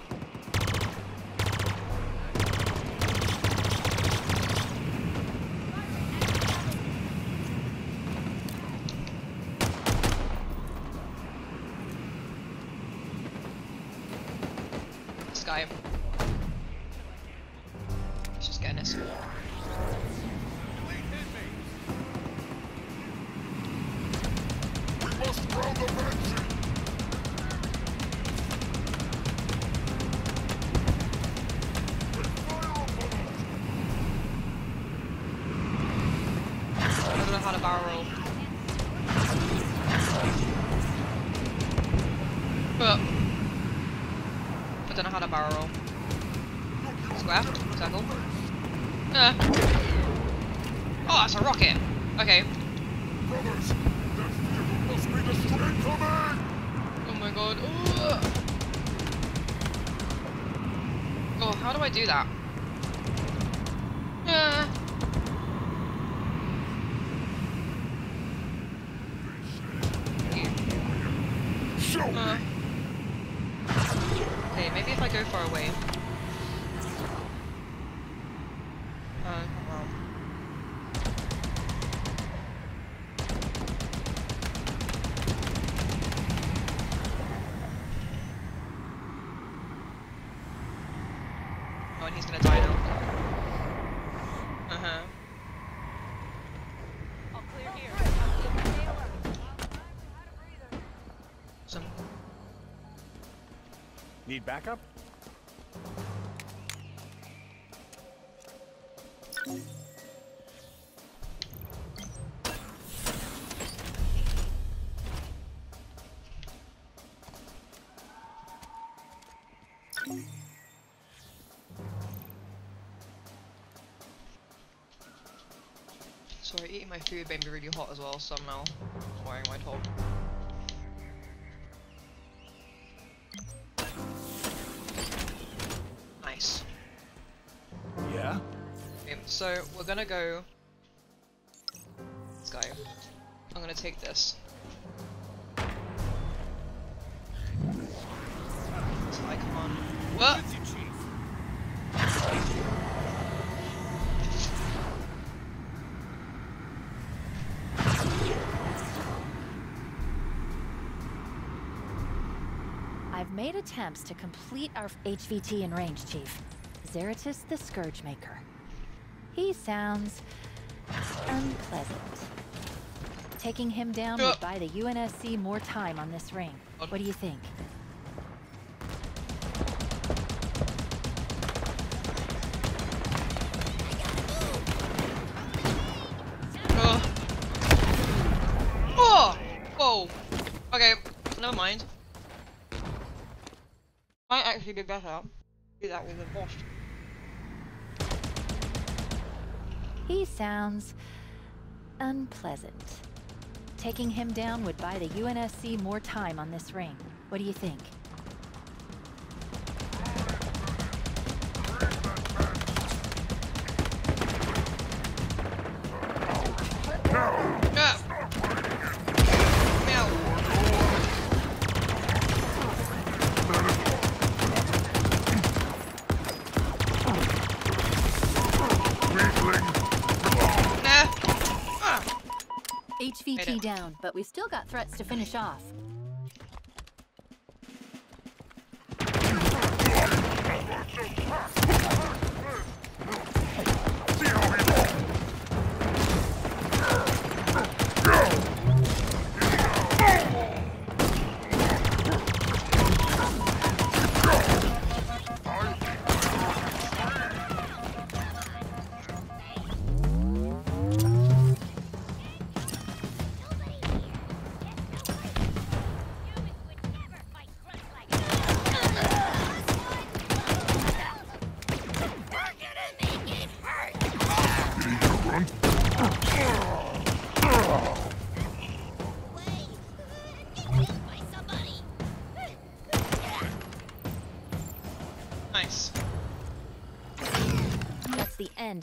Know how to barrel. But I don't know how to barrel. Square, circle. Uh. Oh, it's a rocket. Okay. Oh my god. Ooh. Oh, how do I do that? Uh. Show Uh. Okay, maybe if I go far away. Uh, well. Oh, and he's gonna die now. Uh-huh. I'll clear here. Some Need backup? Sorry, eating my food made me really hot as well, so I'm now wearing my top. Gonna go. This guy. I'm gonna take this. What? I've made attempts to complete our HVT in range, Chief. Zeratus the Scourge Maker. He sounds unpleasant. Taking him down uh. would buy the UNSC more time on this ring. Uh. What do you think? Oh. Oh! Whoa! Okay, never mind. Might actually be better. Do that with a boss. He sounds unpleasant. Taking him down would buy the UNSC more time on this ring. What do you think? Down, but we still got threats to finish off.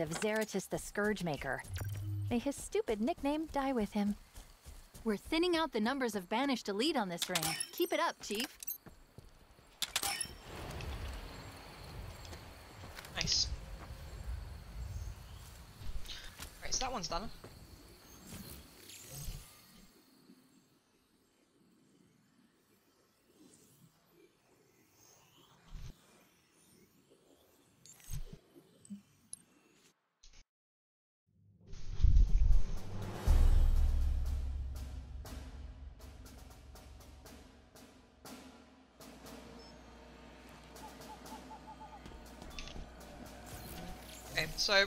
Of Zeratus the Scourge Maker. May his stupid nickname die with him. We're thinning out the numbers of Banished Elite on this ring. Keep it up, Chief. Nice. Right, so that one's done. So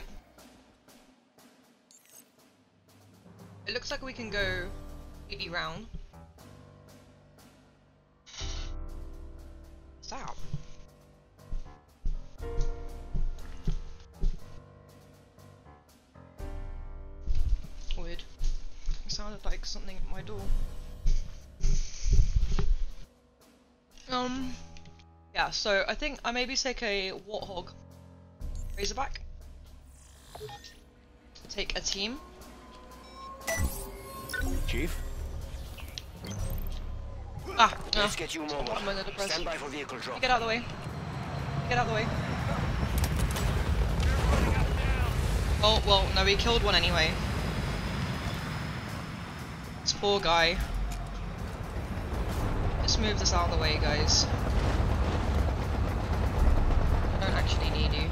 it looks like we can go 80 round. Stop. Weird. It sounded like something at my door. Um, yeah, so I think I maybe take a Warthog Razorback. Take a team. Chief? Ah, no. Let's get you mobile. I'm under the press. Stand by for vehicle drop. You get out of the way. Get out of the way. Oh, well, no, we killed one anyway. This poor guy. Just move this out of the way, guys. I don't actually need you.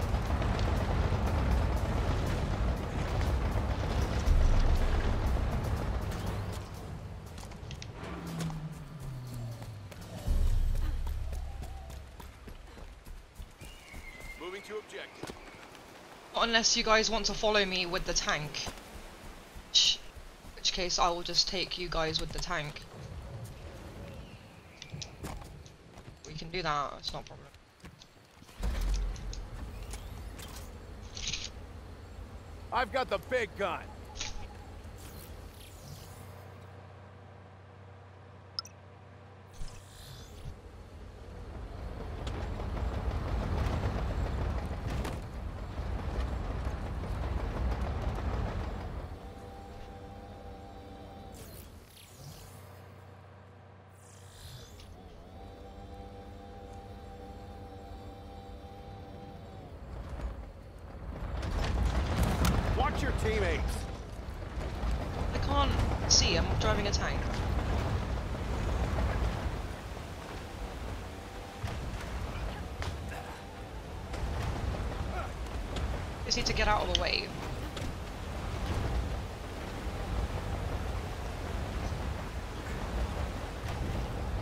Unless you guys want to follow me with the tank. Which, which case I will just take you guys with the tank. We can do that, it's not a problem. I've got the big gun. Watch your teammates. I can't see, I'm driving a tank. Just need to get out of the way.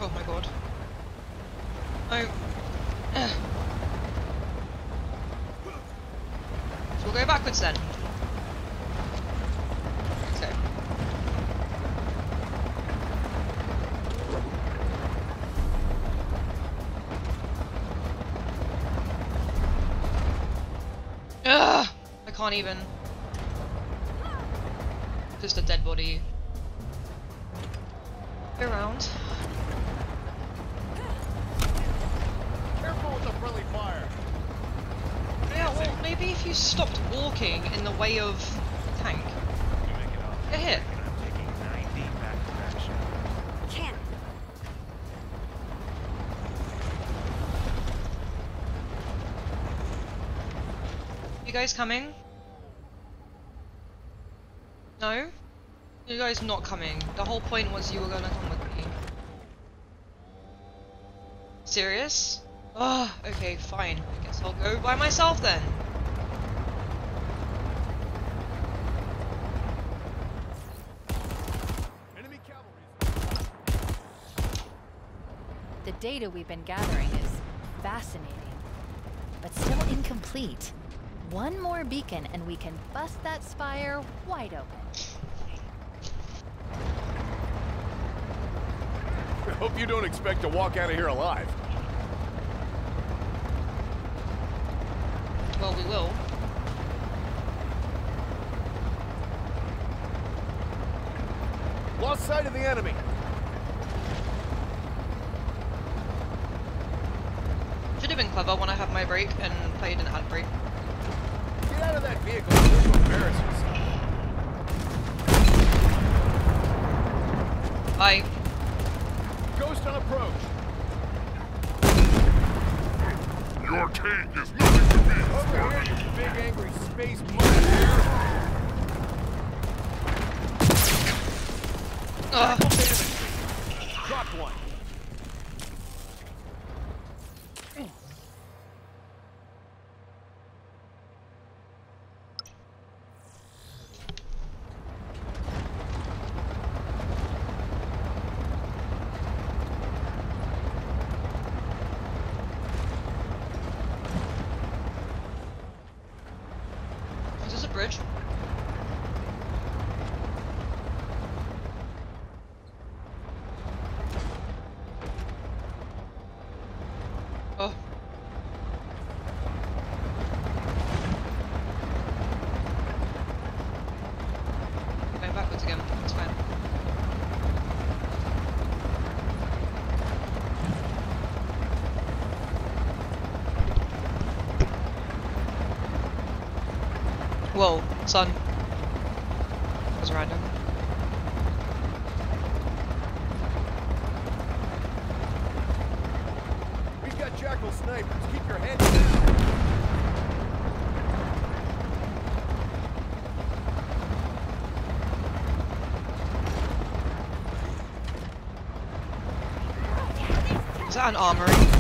Oh my god. Oh. Ugh. So we'll go backwards then. Okay. Ugh! I can't even. Just a dead body. In the way of the tank. Get hit. You guys coming? No? You guys not coming. The whole point was you were gonna come with me. Serious? Oh, okay, fine. I guess I'll go by myself then. The data we've been gathering is fascinating, but still incomplete. One more beacon and we can bust that spire wide open. I hope you don't expect to walk out of here alive. An armory?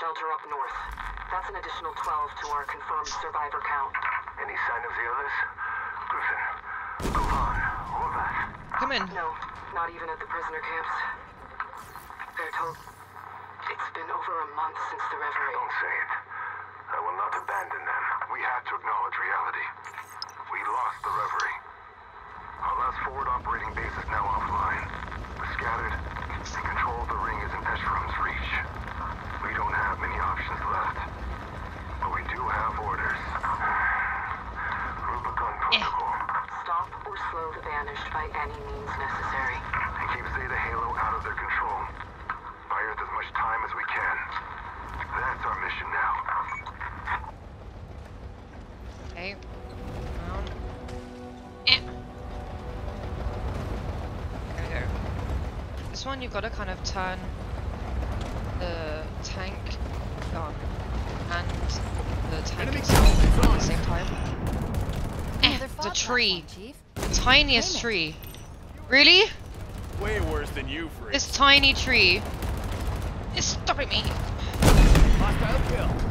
Shelter up north. That's an additional 12 to our confirmed survivor count. Any sign of the others? Griffin, Kovan, Horvath. Come in. No, not even at the prisoner camps. They're told it's been over a month since the reverie. Don't say it. I will not abandon them. We have to acknowledge reality. We lost the reverie. Our last forward operating base is now offline. We're scattered, and control of the ring is in Escharum's reach. We don't have many options left. But we do have orders. Rubicon Protocol. Stop or slow the banished by any means necessary. And keep Zeta Halo out of their control. Buy Earth as much time as we can. That's our mission now. Okay. Um. Eh. There we go. This one you've got to kind of turn the tank gun and the tank at the same time. Eh, the tree. The tiniest tree. Really? Way worse than you, freak. This tiny tree is stopping me. Hostile kill.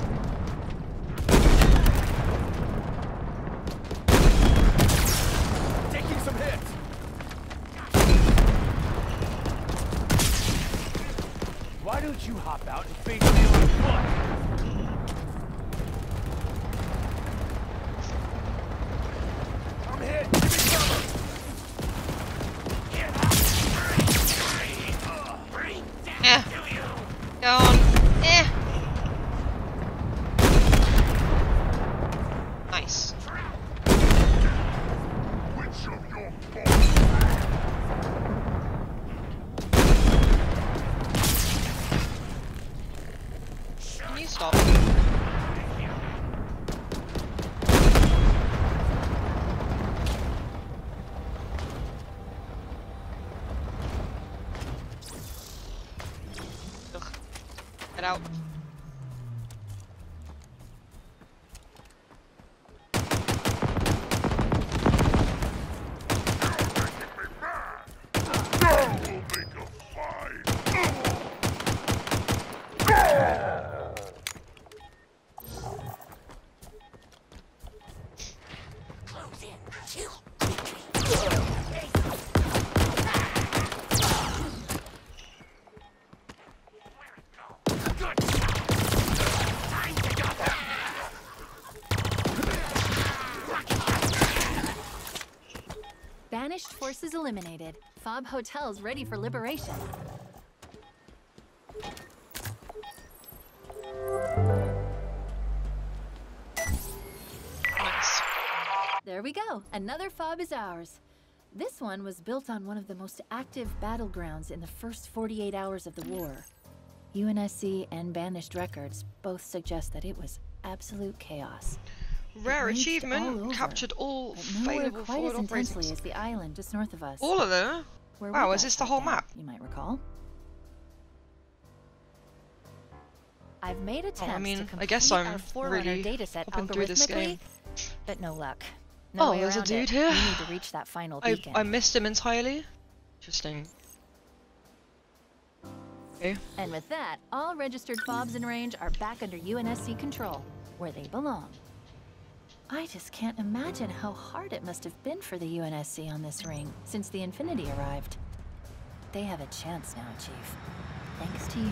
Okay. Forces eliminated. Fob hotels ready for liberation. Nice. There we go. Another fob is ours. This one was built on one of the most active battlegrounds in the first 48 hours of the war. UNSC and Banished records both suggest that it was absolute chaos. Rare raged all achievement. Captured all available forward as intensely as the island just north of us. All of them? Where Wow, is this the whole map? You might recall. I've made attempts Oh, I mean, to I complete guess our I'm Forerunner really dataset hopping through this algorithmically, game. but no luck. No Oh, there's a dude it. here? We need to reach that final I, beacon. I missed him entirely. Interesting. Okay. And with that, all registered fobs in range are back under UNSC control, where they belong. I just can't imagine how hard it must have been for the UNSC on this ring since the Infinity arrived. They have a chance now, Chief. Thanks to you.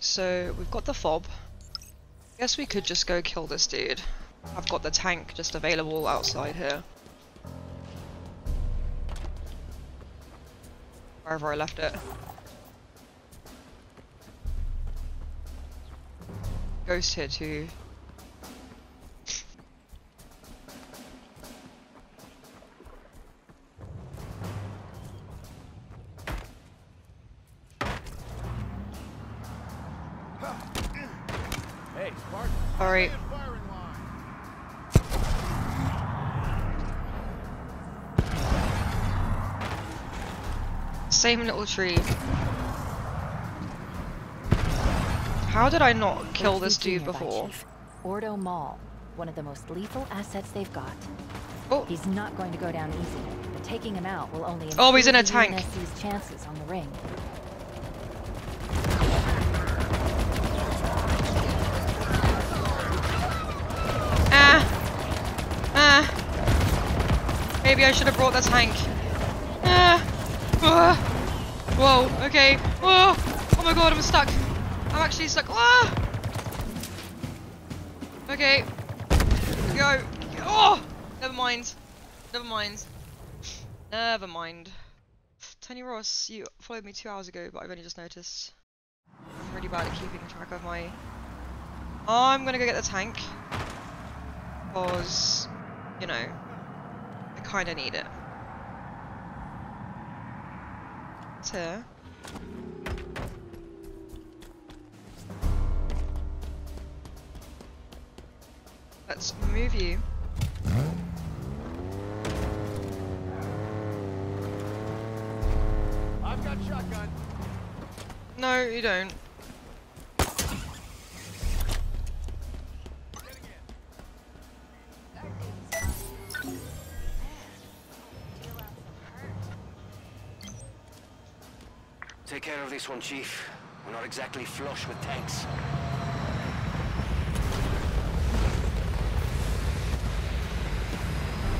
So we've got the fob. I guess we could just go kill this dude. I've got the tank just available outside here. Wherever I left it. Ghost here too. Alright. Same little tree. How did I not kill this dude before? Ordo Mall, one of the most lethal assets they've got. Oh. He's not going to go down easy, but taking him out will only Oh, he's in a tank. Chances on the ring. Ah! Ah! Maybe I should have brought the tank. Ah! Ah! Whoa, okay. Whoa! Oh my god, I'm stuck. I'm actually stuck. Ah! Okay. Go. Oh! Never mind. Never mind. Never mind. Tony Ross, you followed me two hours ago, but I've only just noticed. I'm really bad at keeping track of my... I'm gonna go get the tank. Because, you know, I kinda need it. Here. Let's move you. I've got shotgun. No, you don't. Take care of this one, Chief. We're not exactly flush with tanks.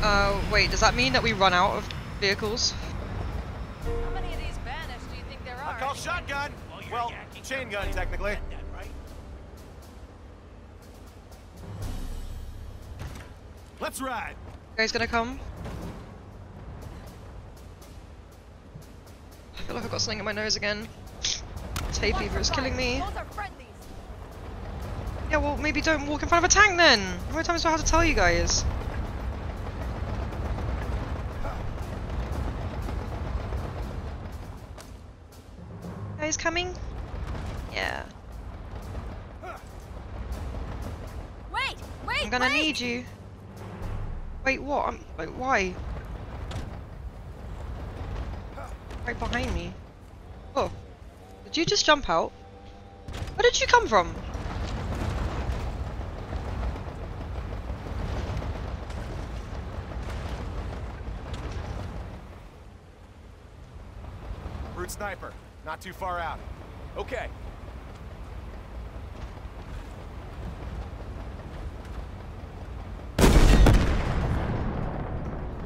Uh, wait, does that mean that we run out of vehicles? How many of these banished do you think there I call shotgun. Well, chain gun, technically. Let's ride. You guys gonna come? I feel like I've got something in my nose again. Hay fever is killing me. Those are friendlies. Yeah, well, maybe don't walk in front of a tank then. How many times do I have to tell you guys? Guys coming? Yeah. Wait, wait, I'm gonna wait! need you. Wait, what? I'm, wait, why? Right behind me. Oh. Did you just jump out? Where did you come from? Brute sniper, not too far out. Okay.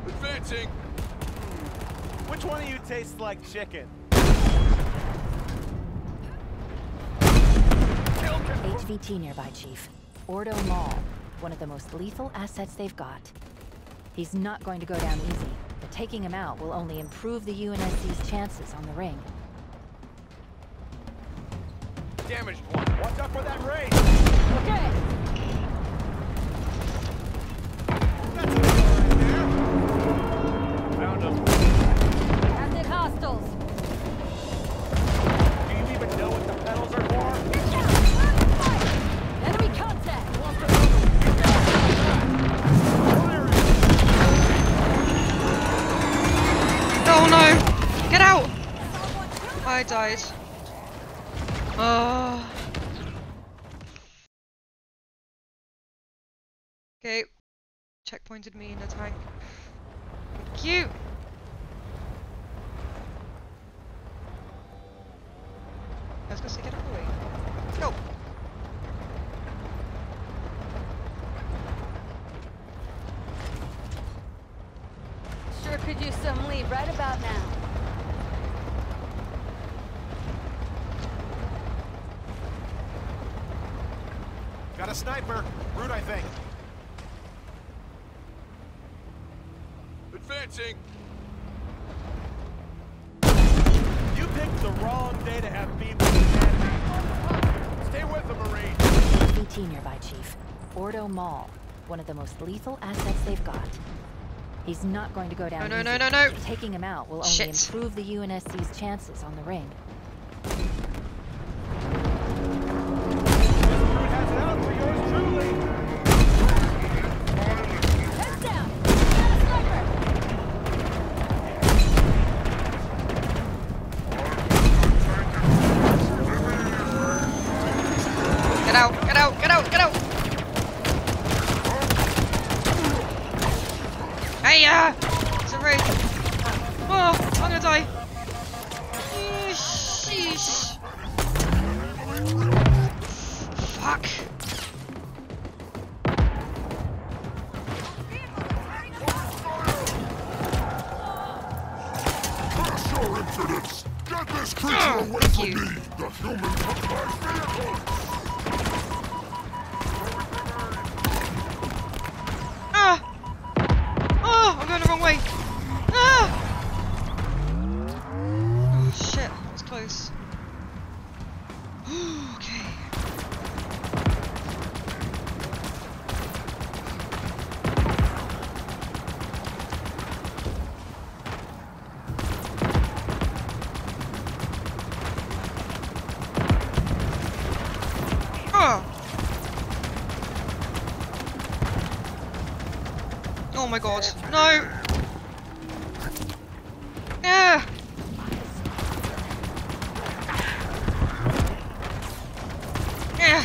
Advancing. Which one of you tastes like chicken? HVT nearby, Chief. Ordo Mall, one of the most lethal assets they've got. He's not going to go down easy, but taking him out will only improve the UNSC's chances on the ring. Damaged one. Watch out for that raid. Okay. Found him. Active hostiles. Do you even know what the pedals are for? Enemy contact. Oh no! Get out! I died. Oh. Okay. Checkpointed me in a tank. Thank you! I was gonna say get out of the way. Go! Sure could use some lead right about now. Got a sniper. Brute, I think. Advancing. You picked the wrong day to have beef with the enemy. Stay with the Marine. HVT nearby, Chief. Ordo Mall, one of the most lethal assets they've got. He's not going to go down No, no, easy. no, no, no. Taking him out will only Shit. improve the UNSC's chances on the ring. My god. No! Yeah! Yeah!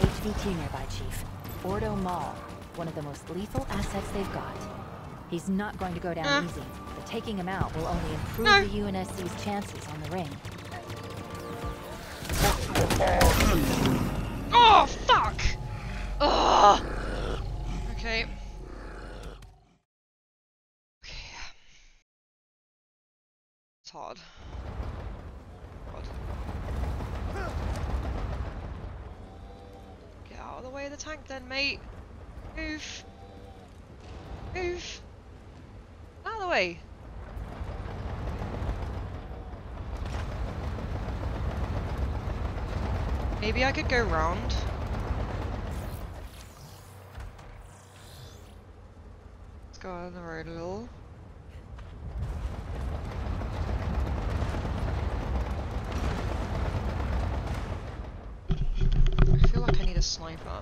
HVT nearby, Chief. Ordo Mall, one of the most lethal assets they've got. He's not going to go down Uh. easy, but taking him out will only improve No. the UNSC's chances on the ring. Oh, fuck! Ugh! Okay. Okay. It's hard. God. the tank then, mate. Move. Move. Out of the way. Maybe I could go round. Let's go on the road a little. I feel like I need a sniper.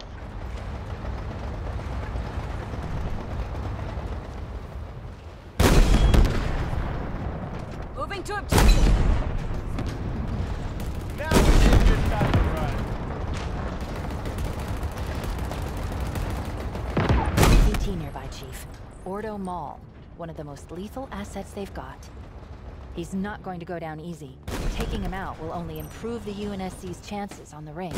Moving to objective. Now we can get time to run. HVT nearby, Chief. Ordo Mall, one of the most lethal assets they've got. He's not going to go down easy. Taking him out will only improve the UNSC's chances on the ring.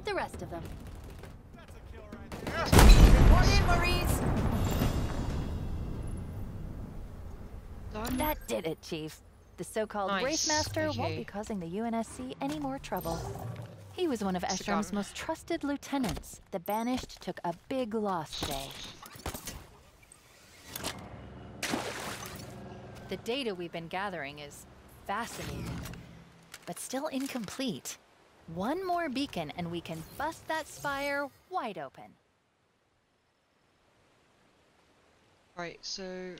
Let's clean up the rest of them. Report in, Marines. That did it, Chief. The so-called Nice, Race Master won't be causing the UNSC any more trouble. He was one of Escharum's most trusted lieutenants. The Banished took a big loss today. The data we've been gathering is fascinating, but still incomplete. One more beacon and we can bust that spire wide open. Right, so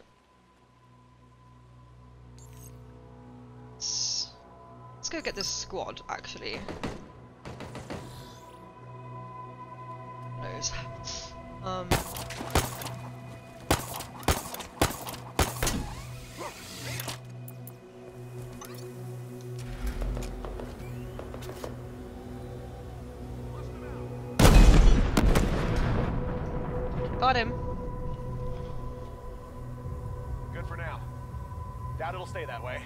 let's, let's go get this squad actually. Who Knows. Um. For now. Doubt it'll stay that way.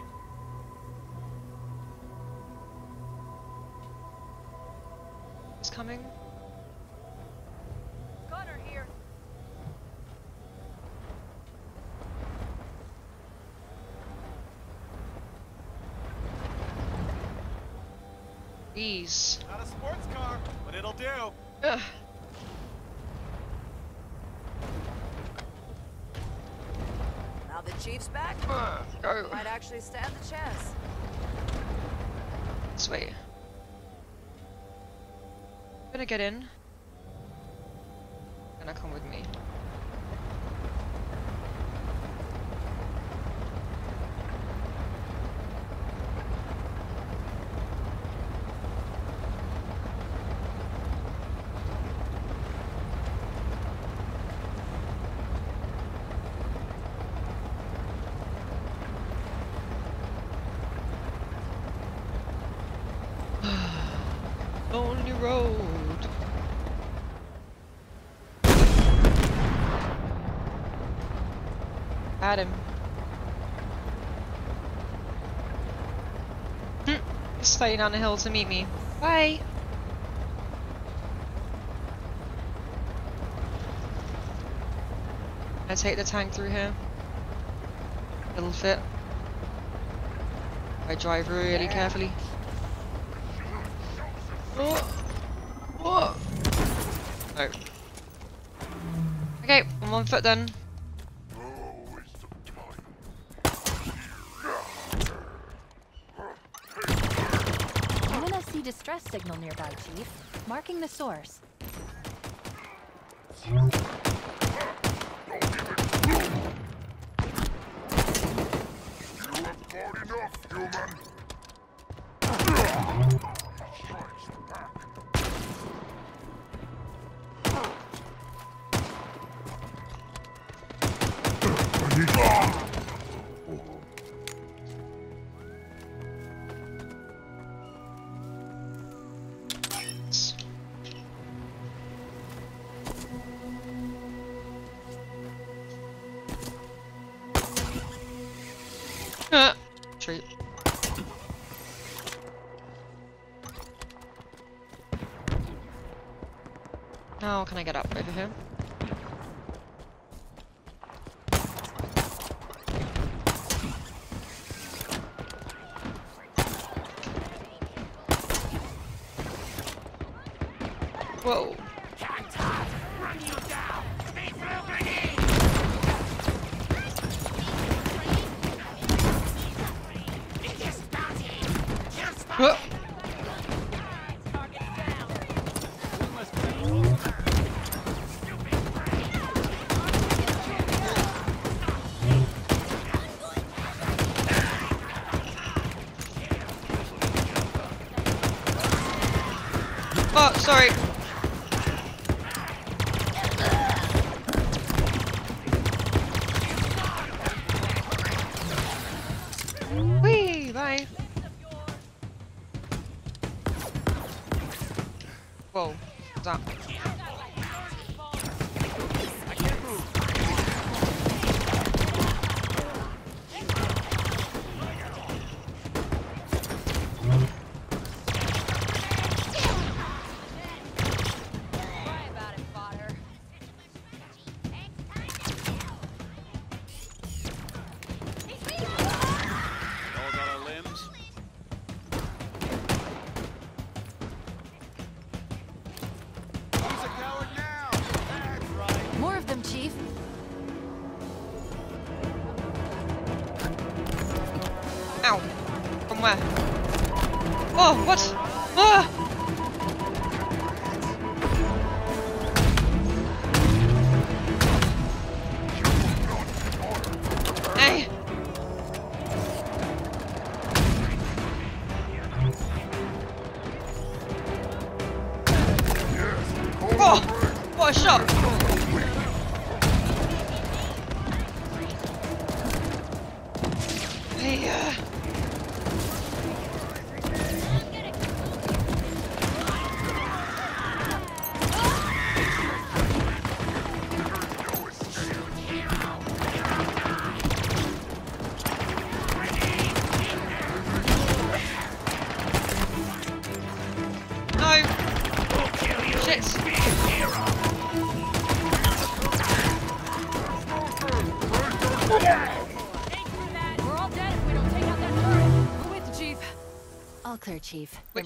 He's coming. Connor here. Ease. Not a sports car, but it'll do. Ugh. Chief's back. Go. Might actually stand the chance. Sweet. Gonna get in. Gonna come with me. Lonely road. Got him. He's hmm, sliding down the hill to meet me. Bye. I take the tank through here. It'll fit. I drive really carefully. Oh. one foot then. distress signal nearby, Chief. Marking the source. Get up over here? Sorry.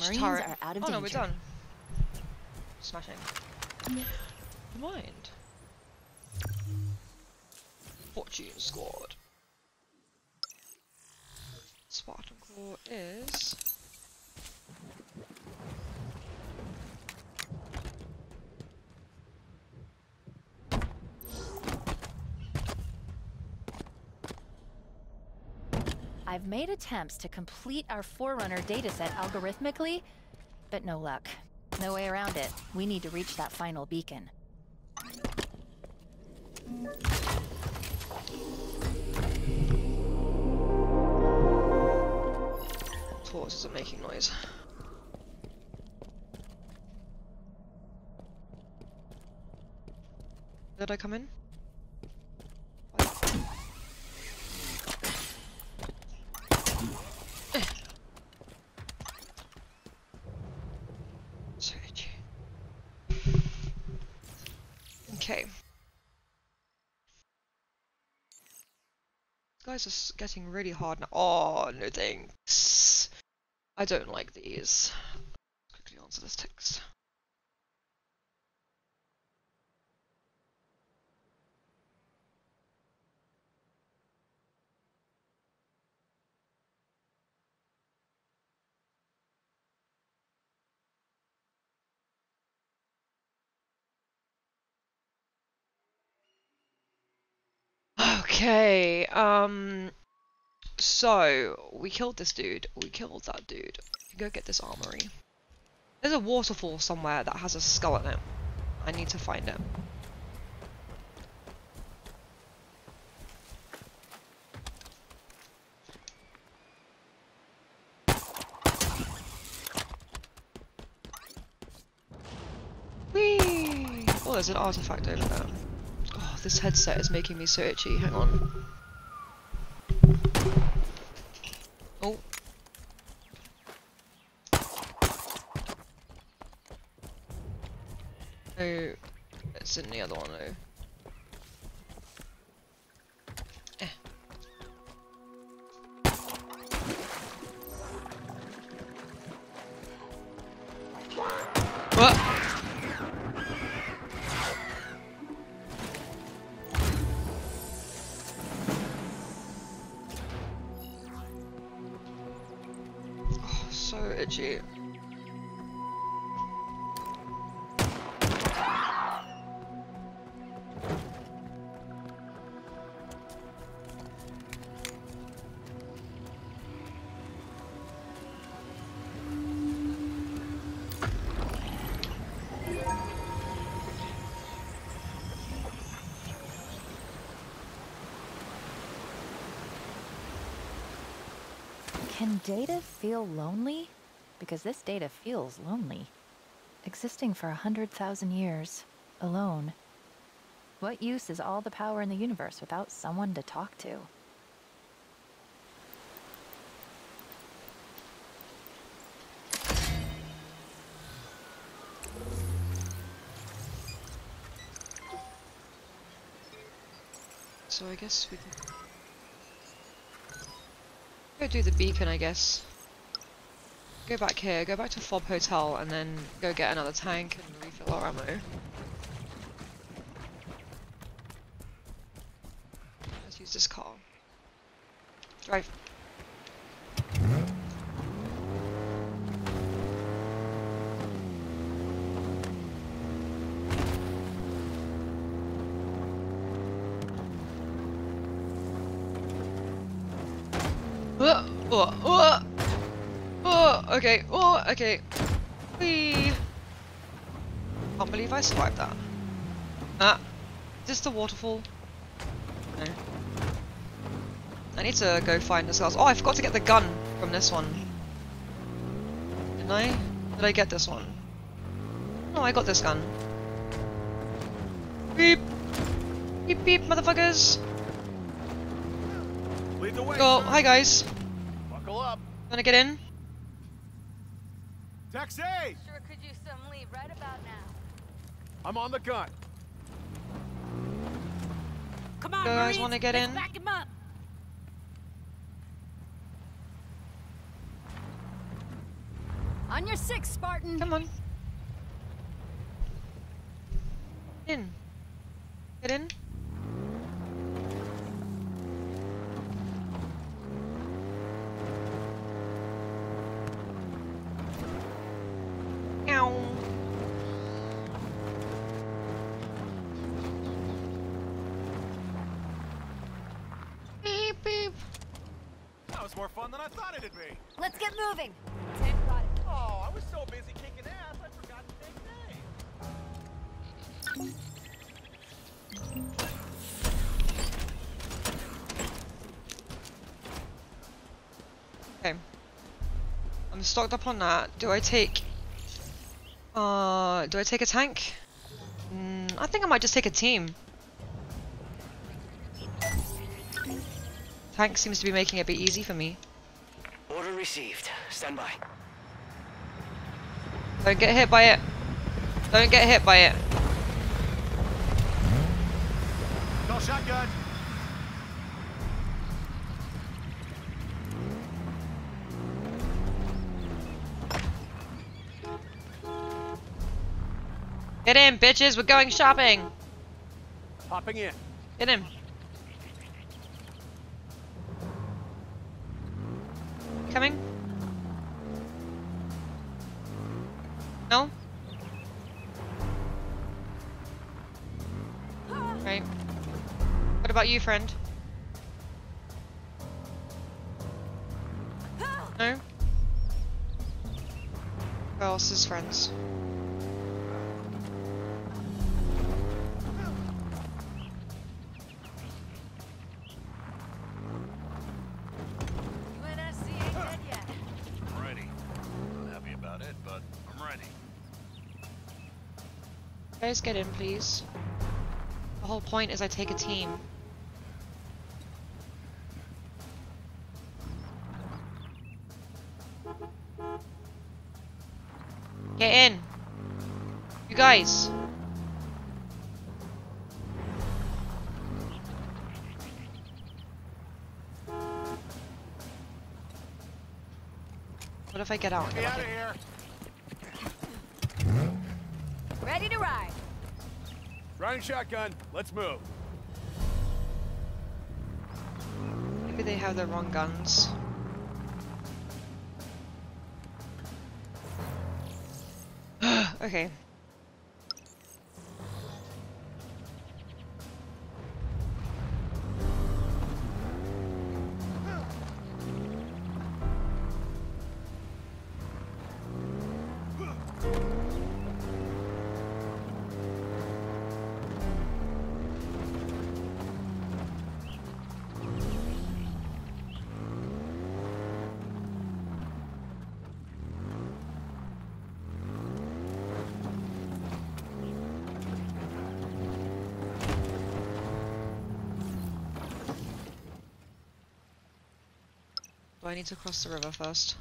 Marines turret? are out of oh danger. no, we're done. Smashing. Mind. Fortune squad. Spartan Core is. I've made attempts to complete our Forerunner dataset algorithmically, but no luck. No way around it. We need to reach that final beacon. Torch isn't making noise. Did I come in? Search. Okay. Guys are getting really hard now. Oh, no thanks. I don't like these. Quickly answer this text. Okay, um, so we killed this dude. We killed that dude. Go get this armory. There's a waterfall somewhere that has a skull in it. I need to find it. Oh, there's an artifact over there. Oh, this headset is making me so itchy. Hang on. Oh. Oh, it's in the other one though. Data feel lonely? Because this Data feels lonely. Existing for a hundred thousand years, alone. What use is all the power in the universe without someone to talk to? So I guess we can go do the beacon, I guess. Go back here, go back to Fob Hotel, and then go get another tank and refill our ammo. Okay. Whee! Can't believe I survived that. Ah, is this the waterfall? No. I need to go find the skulls. Oh, I forgot to get the gun from this one. Didn't I? Did I get this one? No, I got this gun. Beep! Beep beep, motherfuckers! Lead the way. Oh, hi guys. Buckle up. Wanna get in? Taxi! Sure could use some lead right about now. I'm on the gun. Come on, You guys wanna get in? Back him up. On your six, Spartan. Come on. Stocked up on that. Do I take... Uh, do I take a tank? Mm, I think I might just take a team. Tank seems to be making it a bit easy for me. Order received. Stand by. Don't get hit by it. Don't get hit by it. Call shotgun. Hit him, bitches. We're going shopping. Popping in. Hit him. Coming. No? Right. What about you, friend? No? Who else is friends? Guys, get in, please. The whole point is I take a team. Get in! You guys! What if I get out? Get out of in? here. Ready to ride. Running shotgun. Let's move. Maybe they have the wrong guns. okay. Do I need to cross the river first?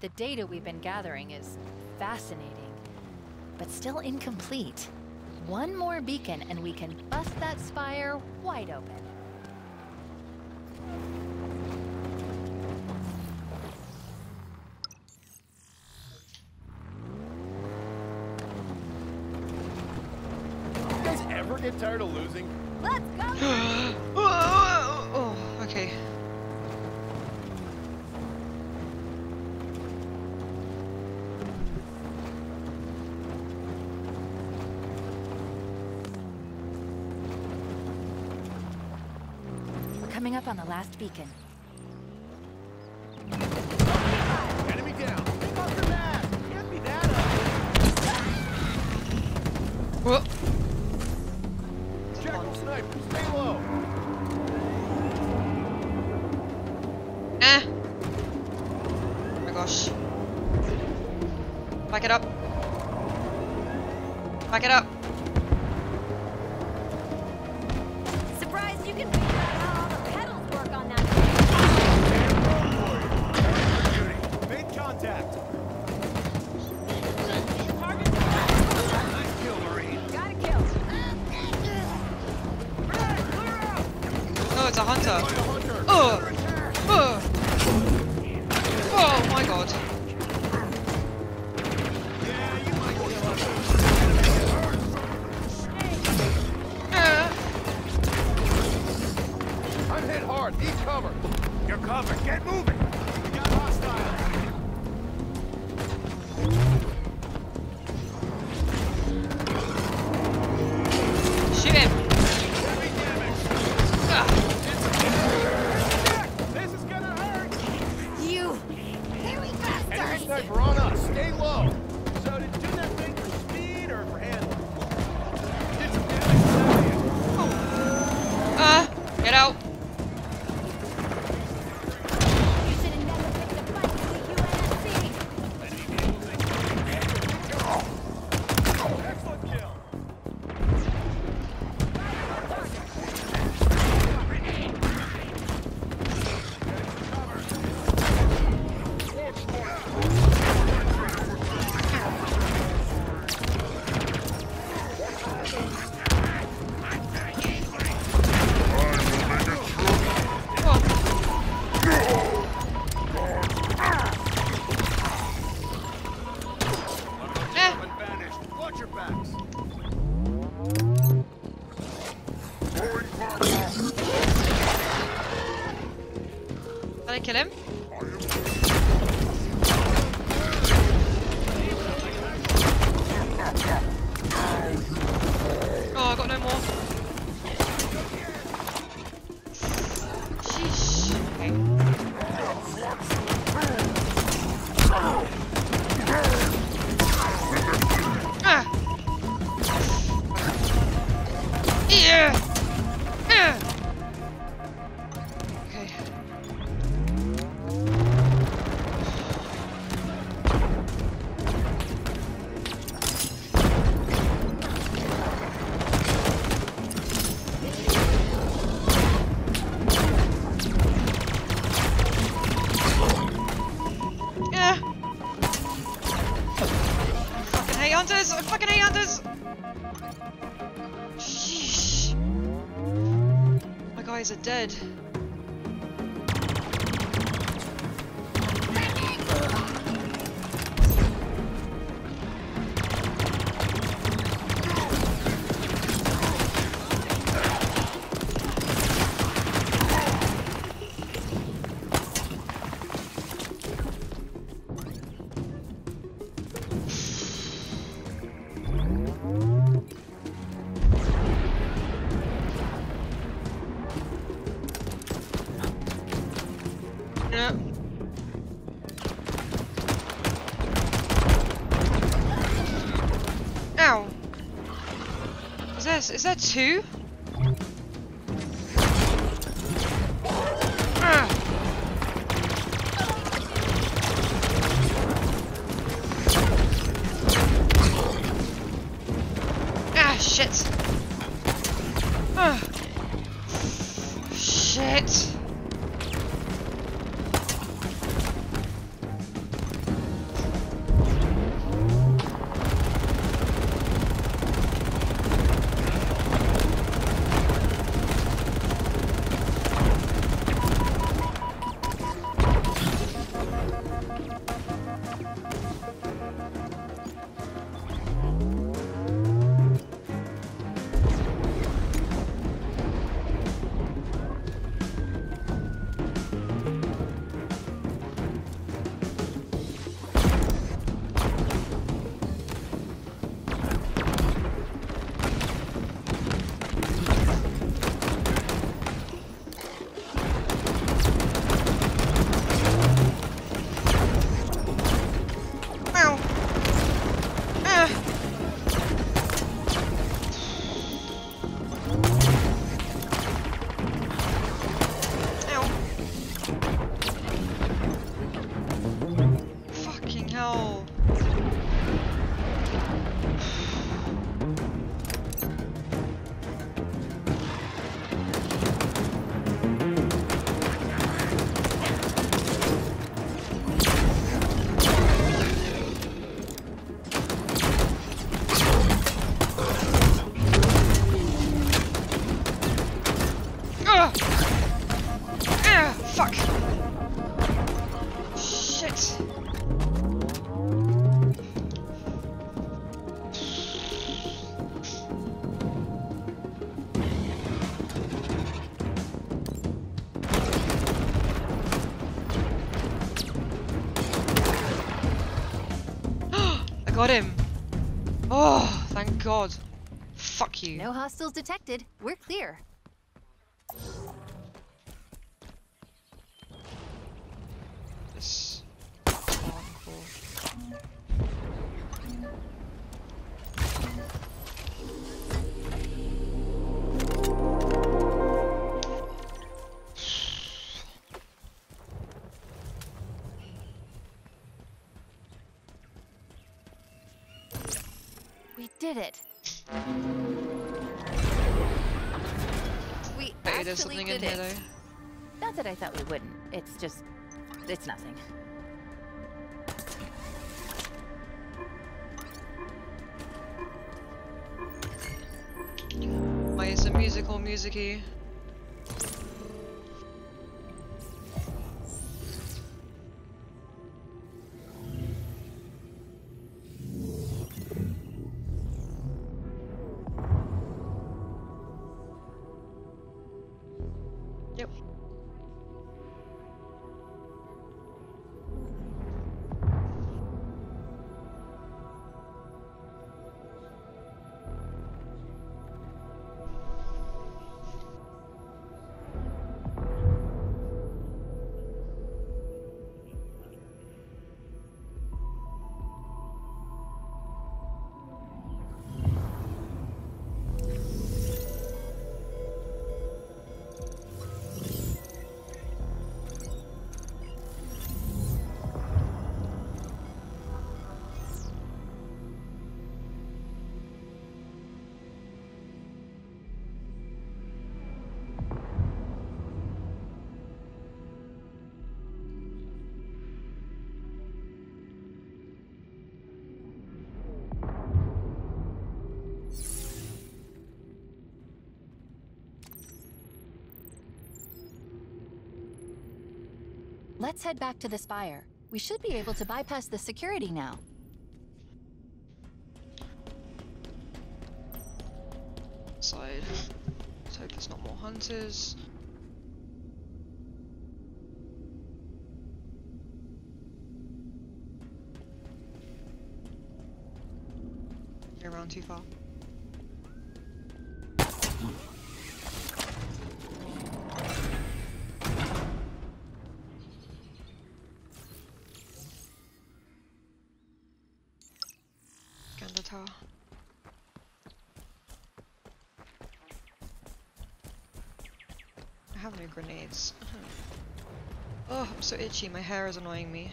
The data we've been gathering is fascinating, but still incomplete. One more beacon and we can bust that spire wide open. You guys ever get tired of losing? Up on the last beacon. it dead. Is that two? god. Fuck you. No hostiles detected. We're clear. Let's head back to the spire. We should be able to bypass the security now. Side. Let's hope there's not more hunters. You're around too far. Grenades. Uh-huh. oh, I'm so itchy. My hair is annoying me.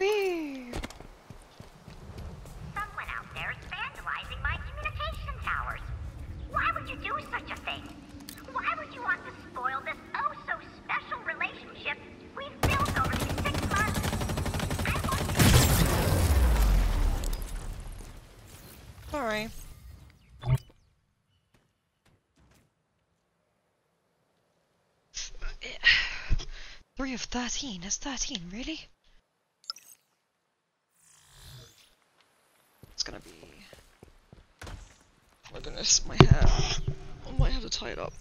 Whee! Someone out there is vandalizing my communication towers. Why would you do such a thing? Why would you want to spoil this oh so special relationship we've built over these six months? Sorry. Of thirteen. That's thirteen, really? It's gonna be. Oh my goodness, my hair. I might have to tie it up.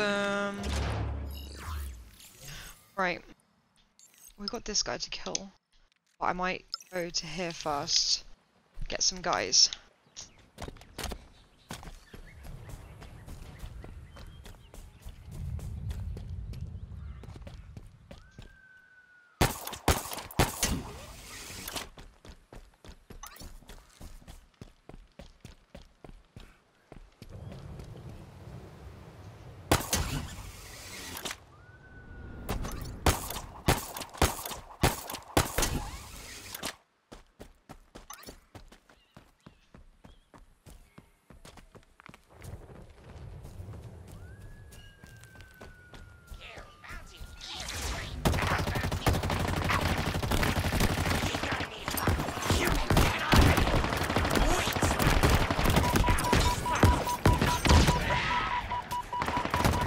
Awesome. Right. We got this guy to kill. But I might go to here first. Get some guys.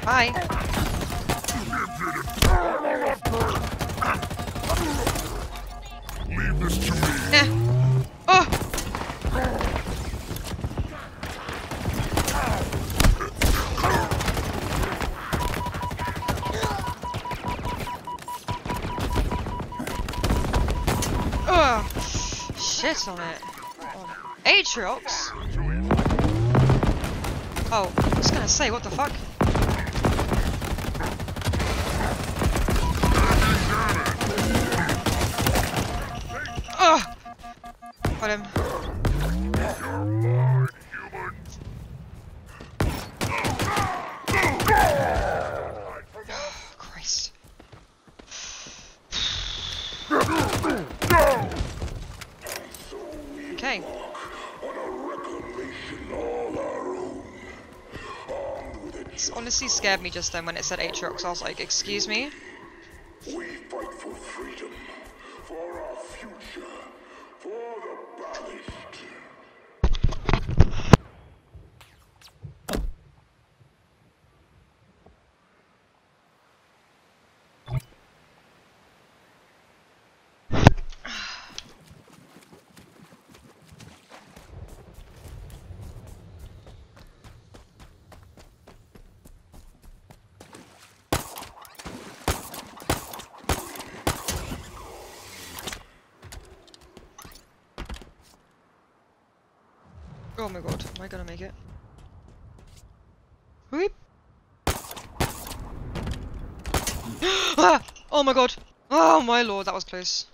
Bye. Leave this to me. Eh. Oh! Oh! Shit on it. Atriox? Oh, I was gonna say, what the fuck? Got him. Christ. Okay. This honestly scared me just then when it said Atriox. I was like, excuse me? We fight for freedom, for our future, for the banished. Oh my god, am I gonna make it? Whoop! ah! Oh my god! Oh my lord, that was close.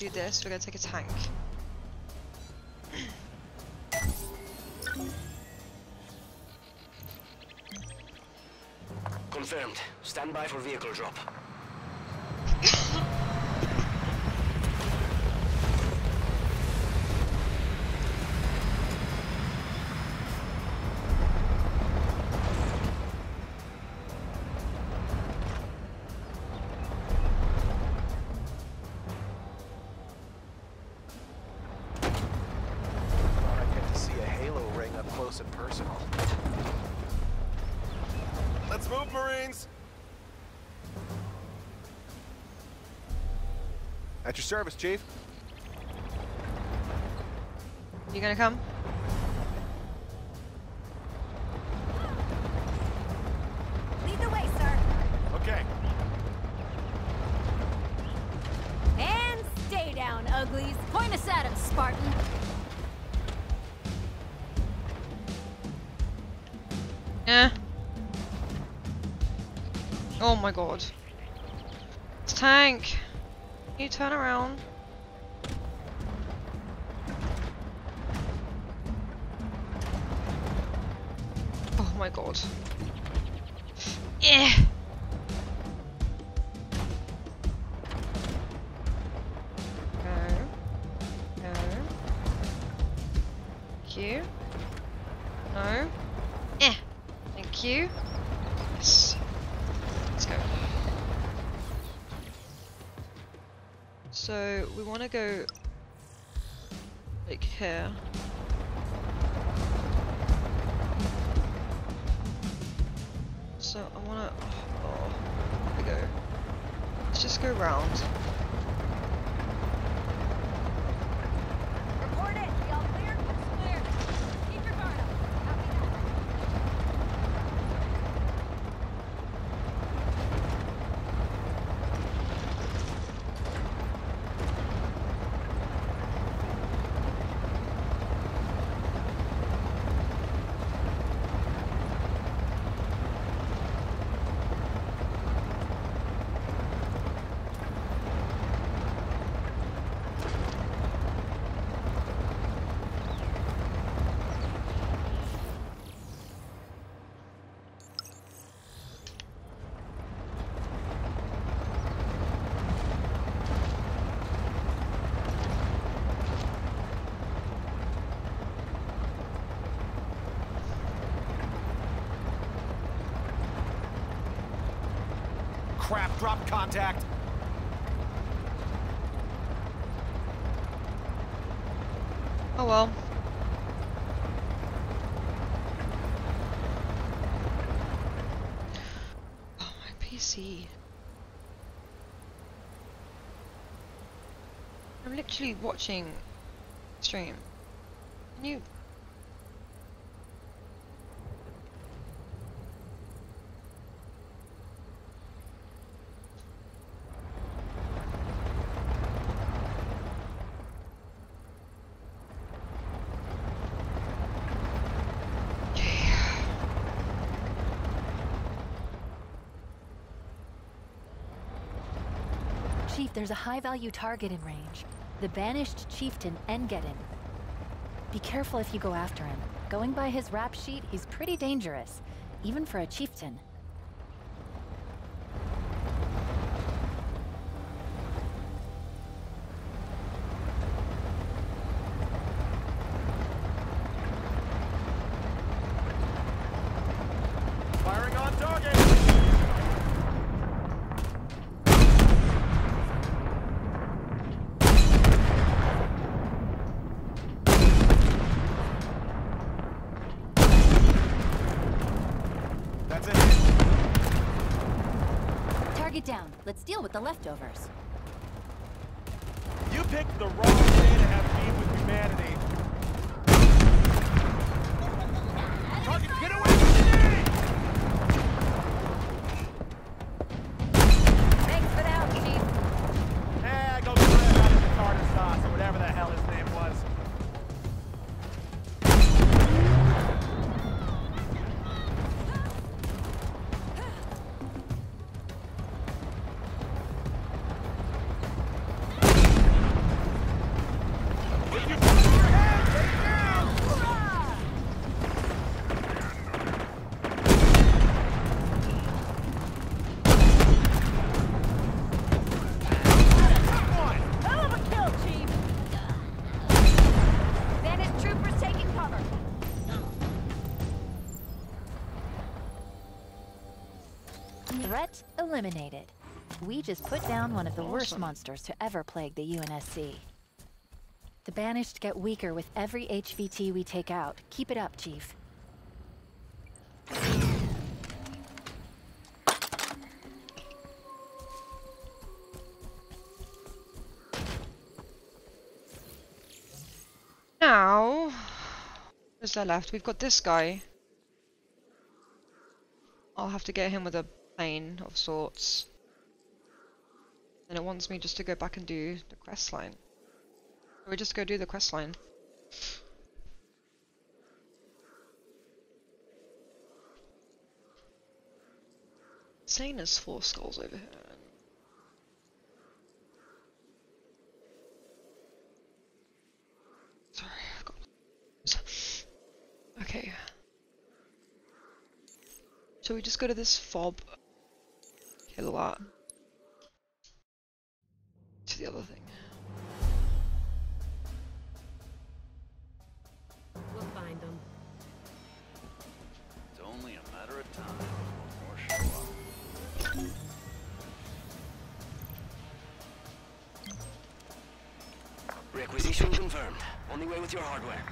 Do this, we're gonna take a tank. Confirmed. Stand by for vehicle drop. Service, Chief. You gonna come? Turn around? Go Crap, drop contact. Oh well. Oh, my PC. I'm literally watching stream. Can you? Chief, there's a high-value target in range. The banished chieftain Engedin. Be careful if you go after him. Going by his rap sheet, he's pretty dangerous, even for a chieftain. With the leftovers. You picked the wrong Threat eliminated. We just put down one of the worst monsters to ever plague the UNSC. The Banished get weaker with every HVT we take out. Keep it up, Chief. Now, who's there left? We've got this guy. I'll have to get him with a of sorts. And it wants me just to go back and do the quest line. So we just go do the quest line. Saying there's four skulls over here. Sorry. Okay. So we just go to this fob. Kill that. To the other thing. We'll find them. It's only a matter of time more show up. Requisition confirmed. On the way with your hardware.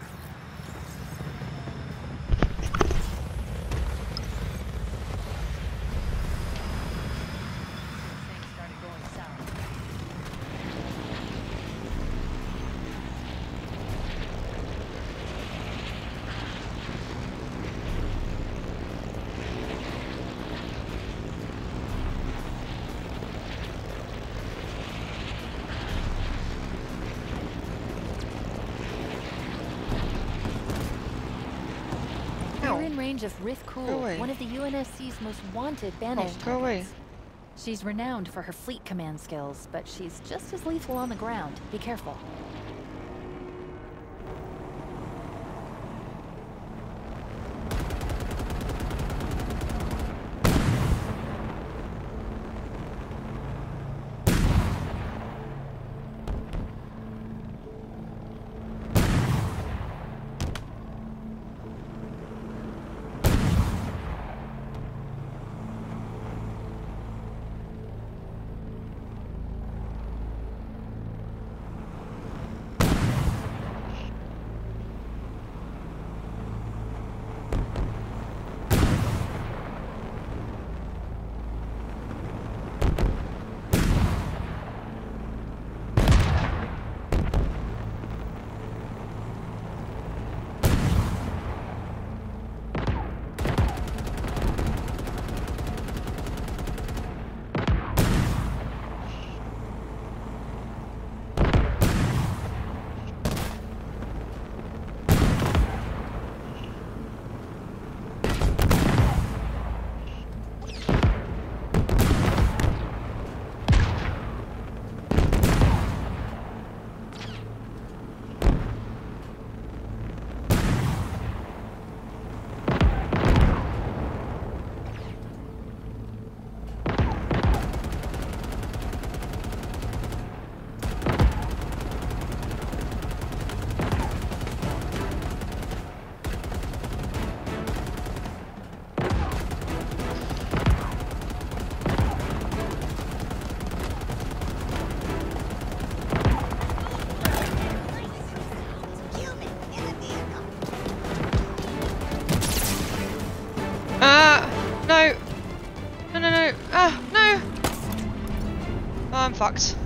Things started going south. Of Rith Cool, one of the UNSC's most wanted oh, banished Oh, go away. She's renowned for her fleet command skills, but she's just as lethal on the ground. Be careful. Fucked.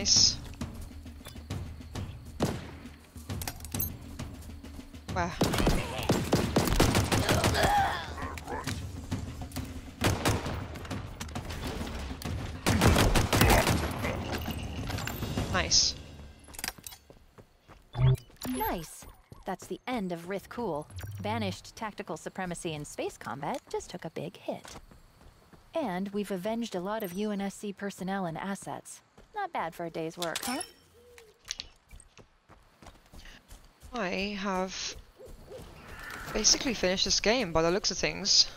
Nice. Wow. Nice. Nice. That's the end of Rith Cool. Banished tactical supremacy in space combat just took a big hit. And we've avenged a lot of UNSC personnel and assets. Bad for a day's work, huh? I have basically finished this game by the looks of things.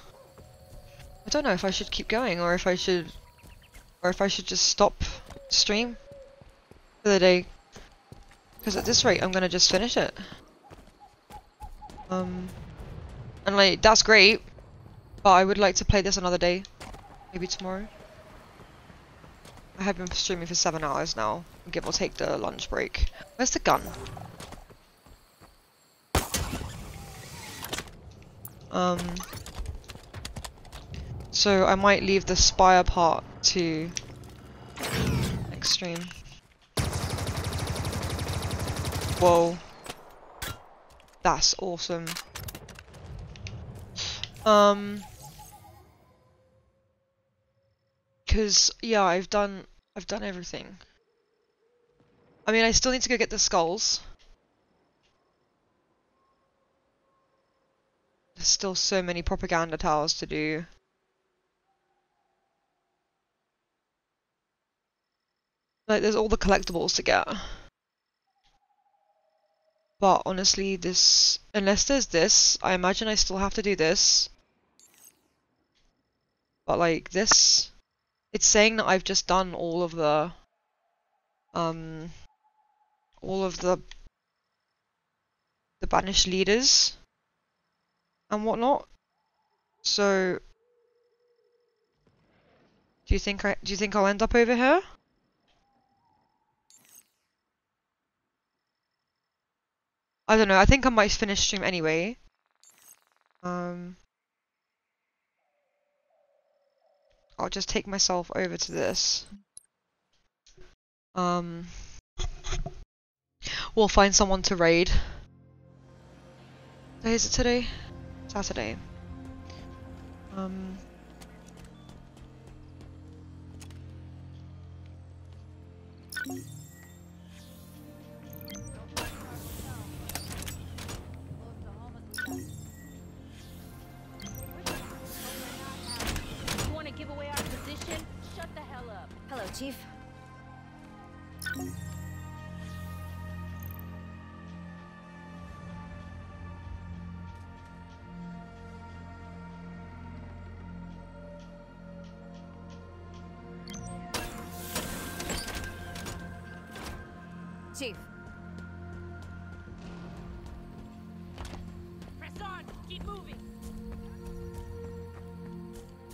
I don't know if I should keep going or if I should or if I should just stop stream for the day. Because at this rate I'm gonna just finish it. Um and like that's great. But I would like to play this another day. Maybe tomorrow. I have been streaming for seven hours now. Give or take the lunch break. Where's the gun? Um, so I might leave the spire part to extreme. Whoa. That's awesome. Um, cause yeah, I've done I've done everything. I mean, I still need to go get the skulls. There's still so many propaganda towers to do. Like, there's all the collectibles to get. But honestly, this... Unless there's this, I imagine I still have to do this. But like, this... It's saying that I've just done all of the... Um... All of the... The banished leaders. And whatnot. So... Do you think I... Do you think I'll end up over here? I don't know, I think I might finish stream anyway. Um, I'll just take myself over to this. Um, we'll find someone to raid. Is it today? Saturday. Um, Chief. Chief, Press on. Keep moving.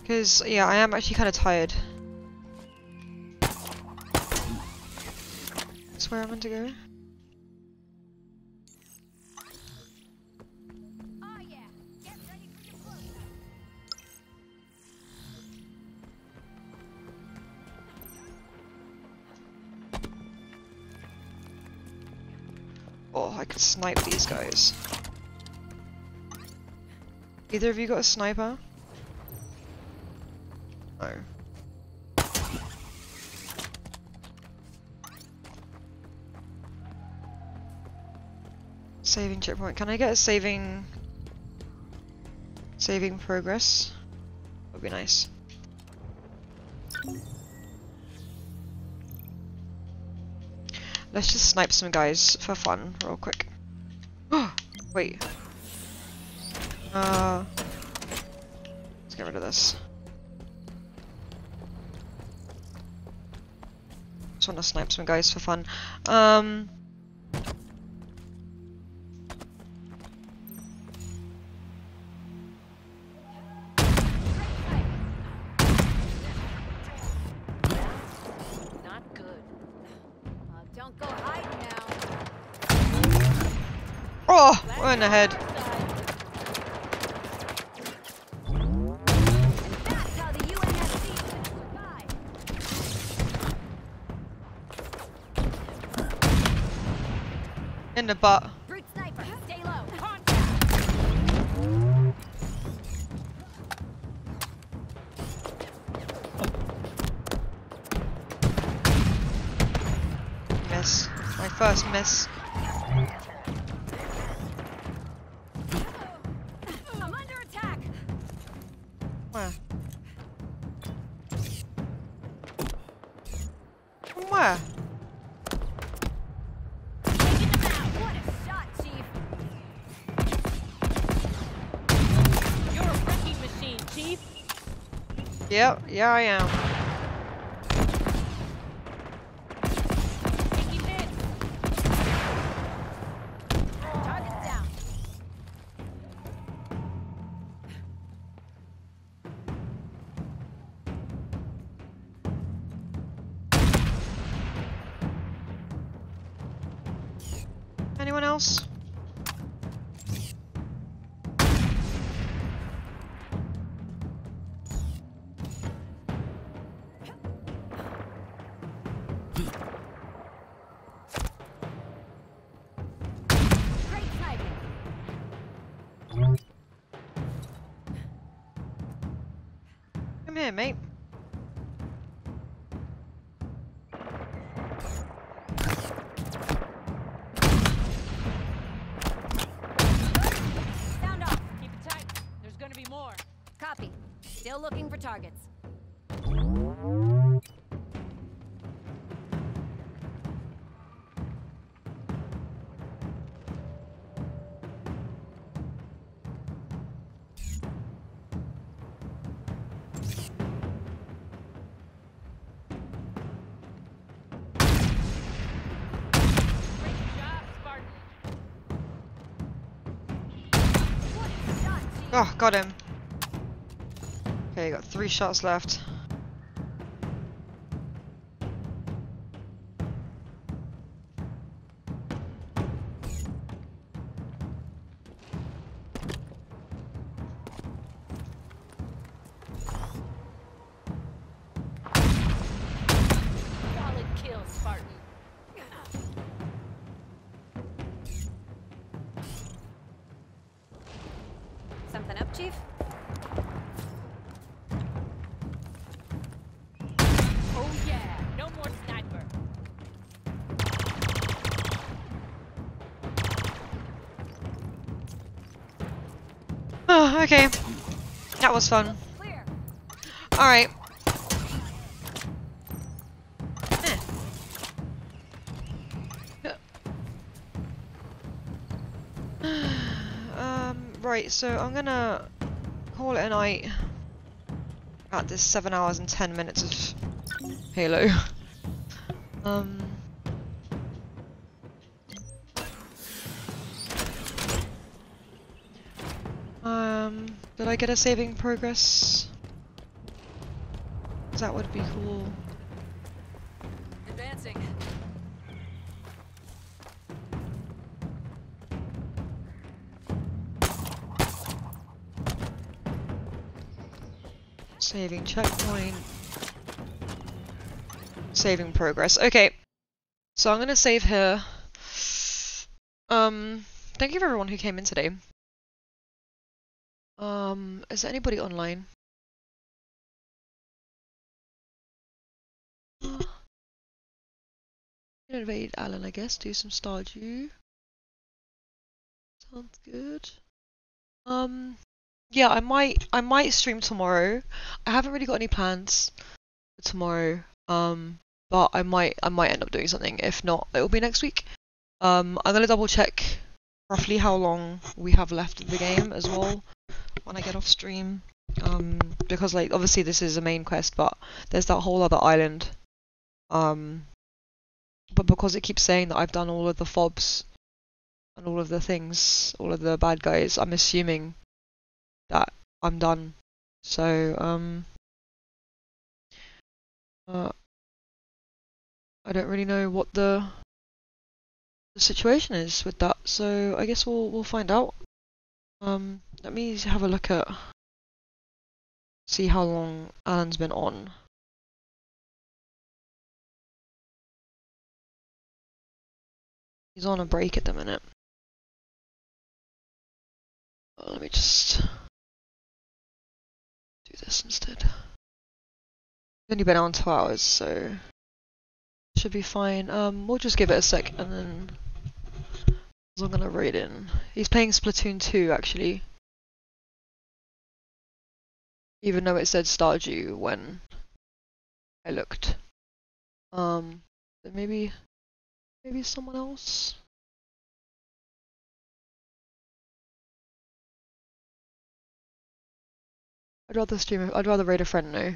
Because, yeah, I am actually kind of tired. Oh, I could snipe these guys. Either of you got a sniper? No. Saving checkpoint. Can I get a saving... Saving progress? Would be nice. Let's just snipe some guys for fun, real quick. Wait. Uh... Let's get rid of this. Just want to snipe some guys for fun. Um... in the head. That's how the UNSC survive. In the butt. Brute sniper, stay low. Miss. My first miss. Yeah I am. Got him. Okay, got three shots left. Okay. That was fun. Alright. Um, right, so I'm gonna call it a night at this 7 hours and 10 minutes of Halo. Um, I get a saving progress? that would be cool. Advancing. Saving checkpoint. Saving progress. Okay. So I'm gonna save here. Um, thank you for everyone who came in today. Is anybody online? Invade Alan, I guess. Do some Stardew. Sounds good. Um, yeah, I might, I might stream tomorrow. I haven't really got any plans for tomorrow. Um, but I might, I might end up doing something. If not, it'll be next week. Um, I'm gonna double check roughly how long we have left of the game as well when I get off stream. Um, because like obviously this is a main quest, but there's that whole other island. Um, but because it keeps saying that I've done all of the FOBs and all of the things, all of the bad guys, I'm assuming that I'm done. So, um, uh, I don't really know what the the situation is with that. So I guess we'll we'll find out. Um, let me have a look at see how long Alan's been on. He's on a break at the minute. Uh, let me just do this instead. He's only been on two hours, so should be fine. Um, we'll just give it a sec and then I'm gonna raid in. He's playing Splatoon 2 actually. Even though it said Stardew when I looked. Um, maybe, maybe someone else. I'd rather stream. I'd rather raid a friend now.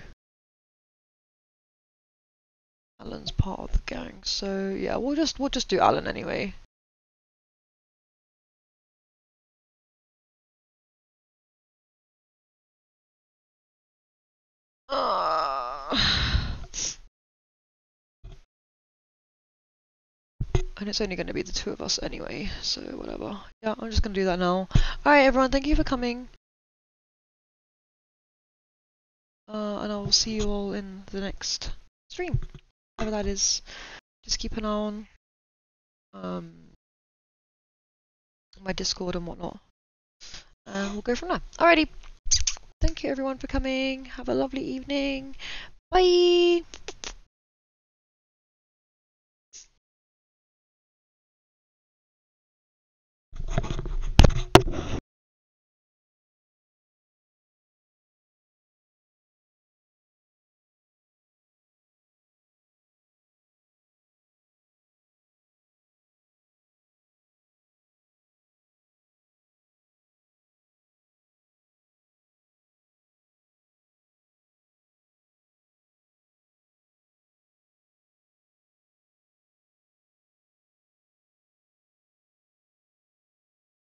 Alan's part of the gang, so yeah, we'll just we'll just do Alan anyway. Uh, and it's only going to be the two of us anyway, so whatever. Yeah, I'm just going to do that now. Alright everyone, thank you for coming. Uh, and I will see you all in the next stream whatever that is. Just keep an eye on ähm, um, my Discord and whatnot. And ähm, we'll go from there. Alrighty. Thank you everyone for coming. Have a lovely evening. Bye.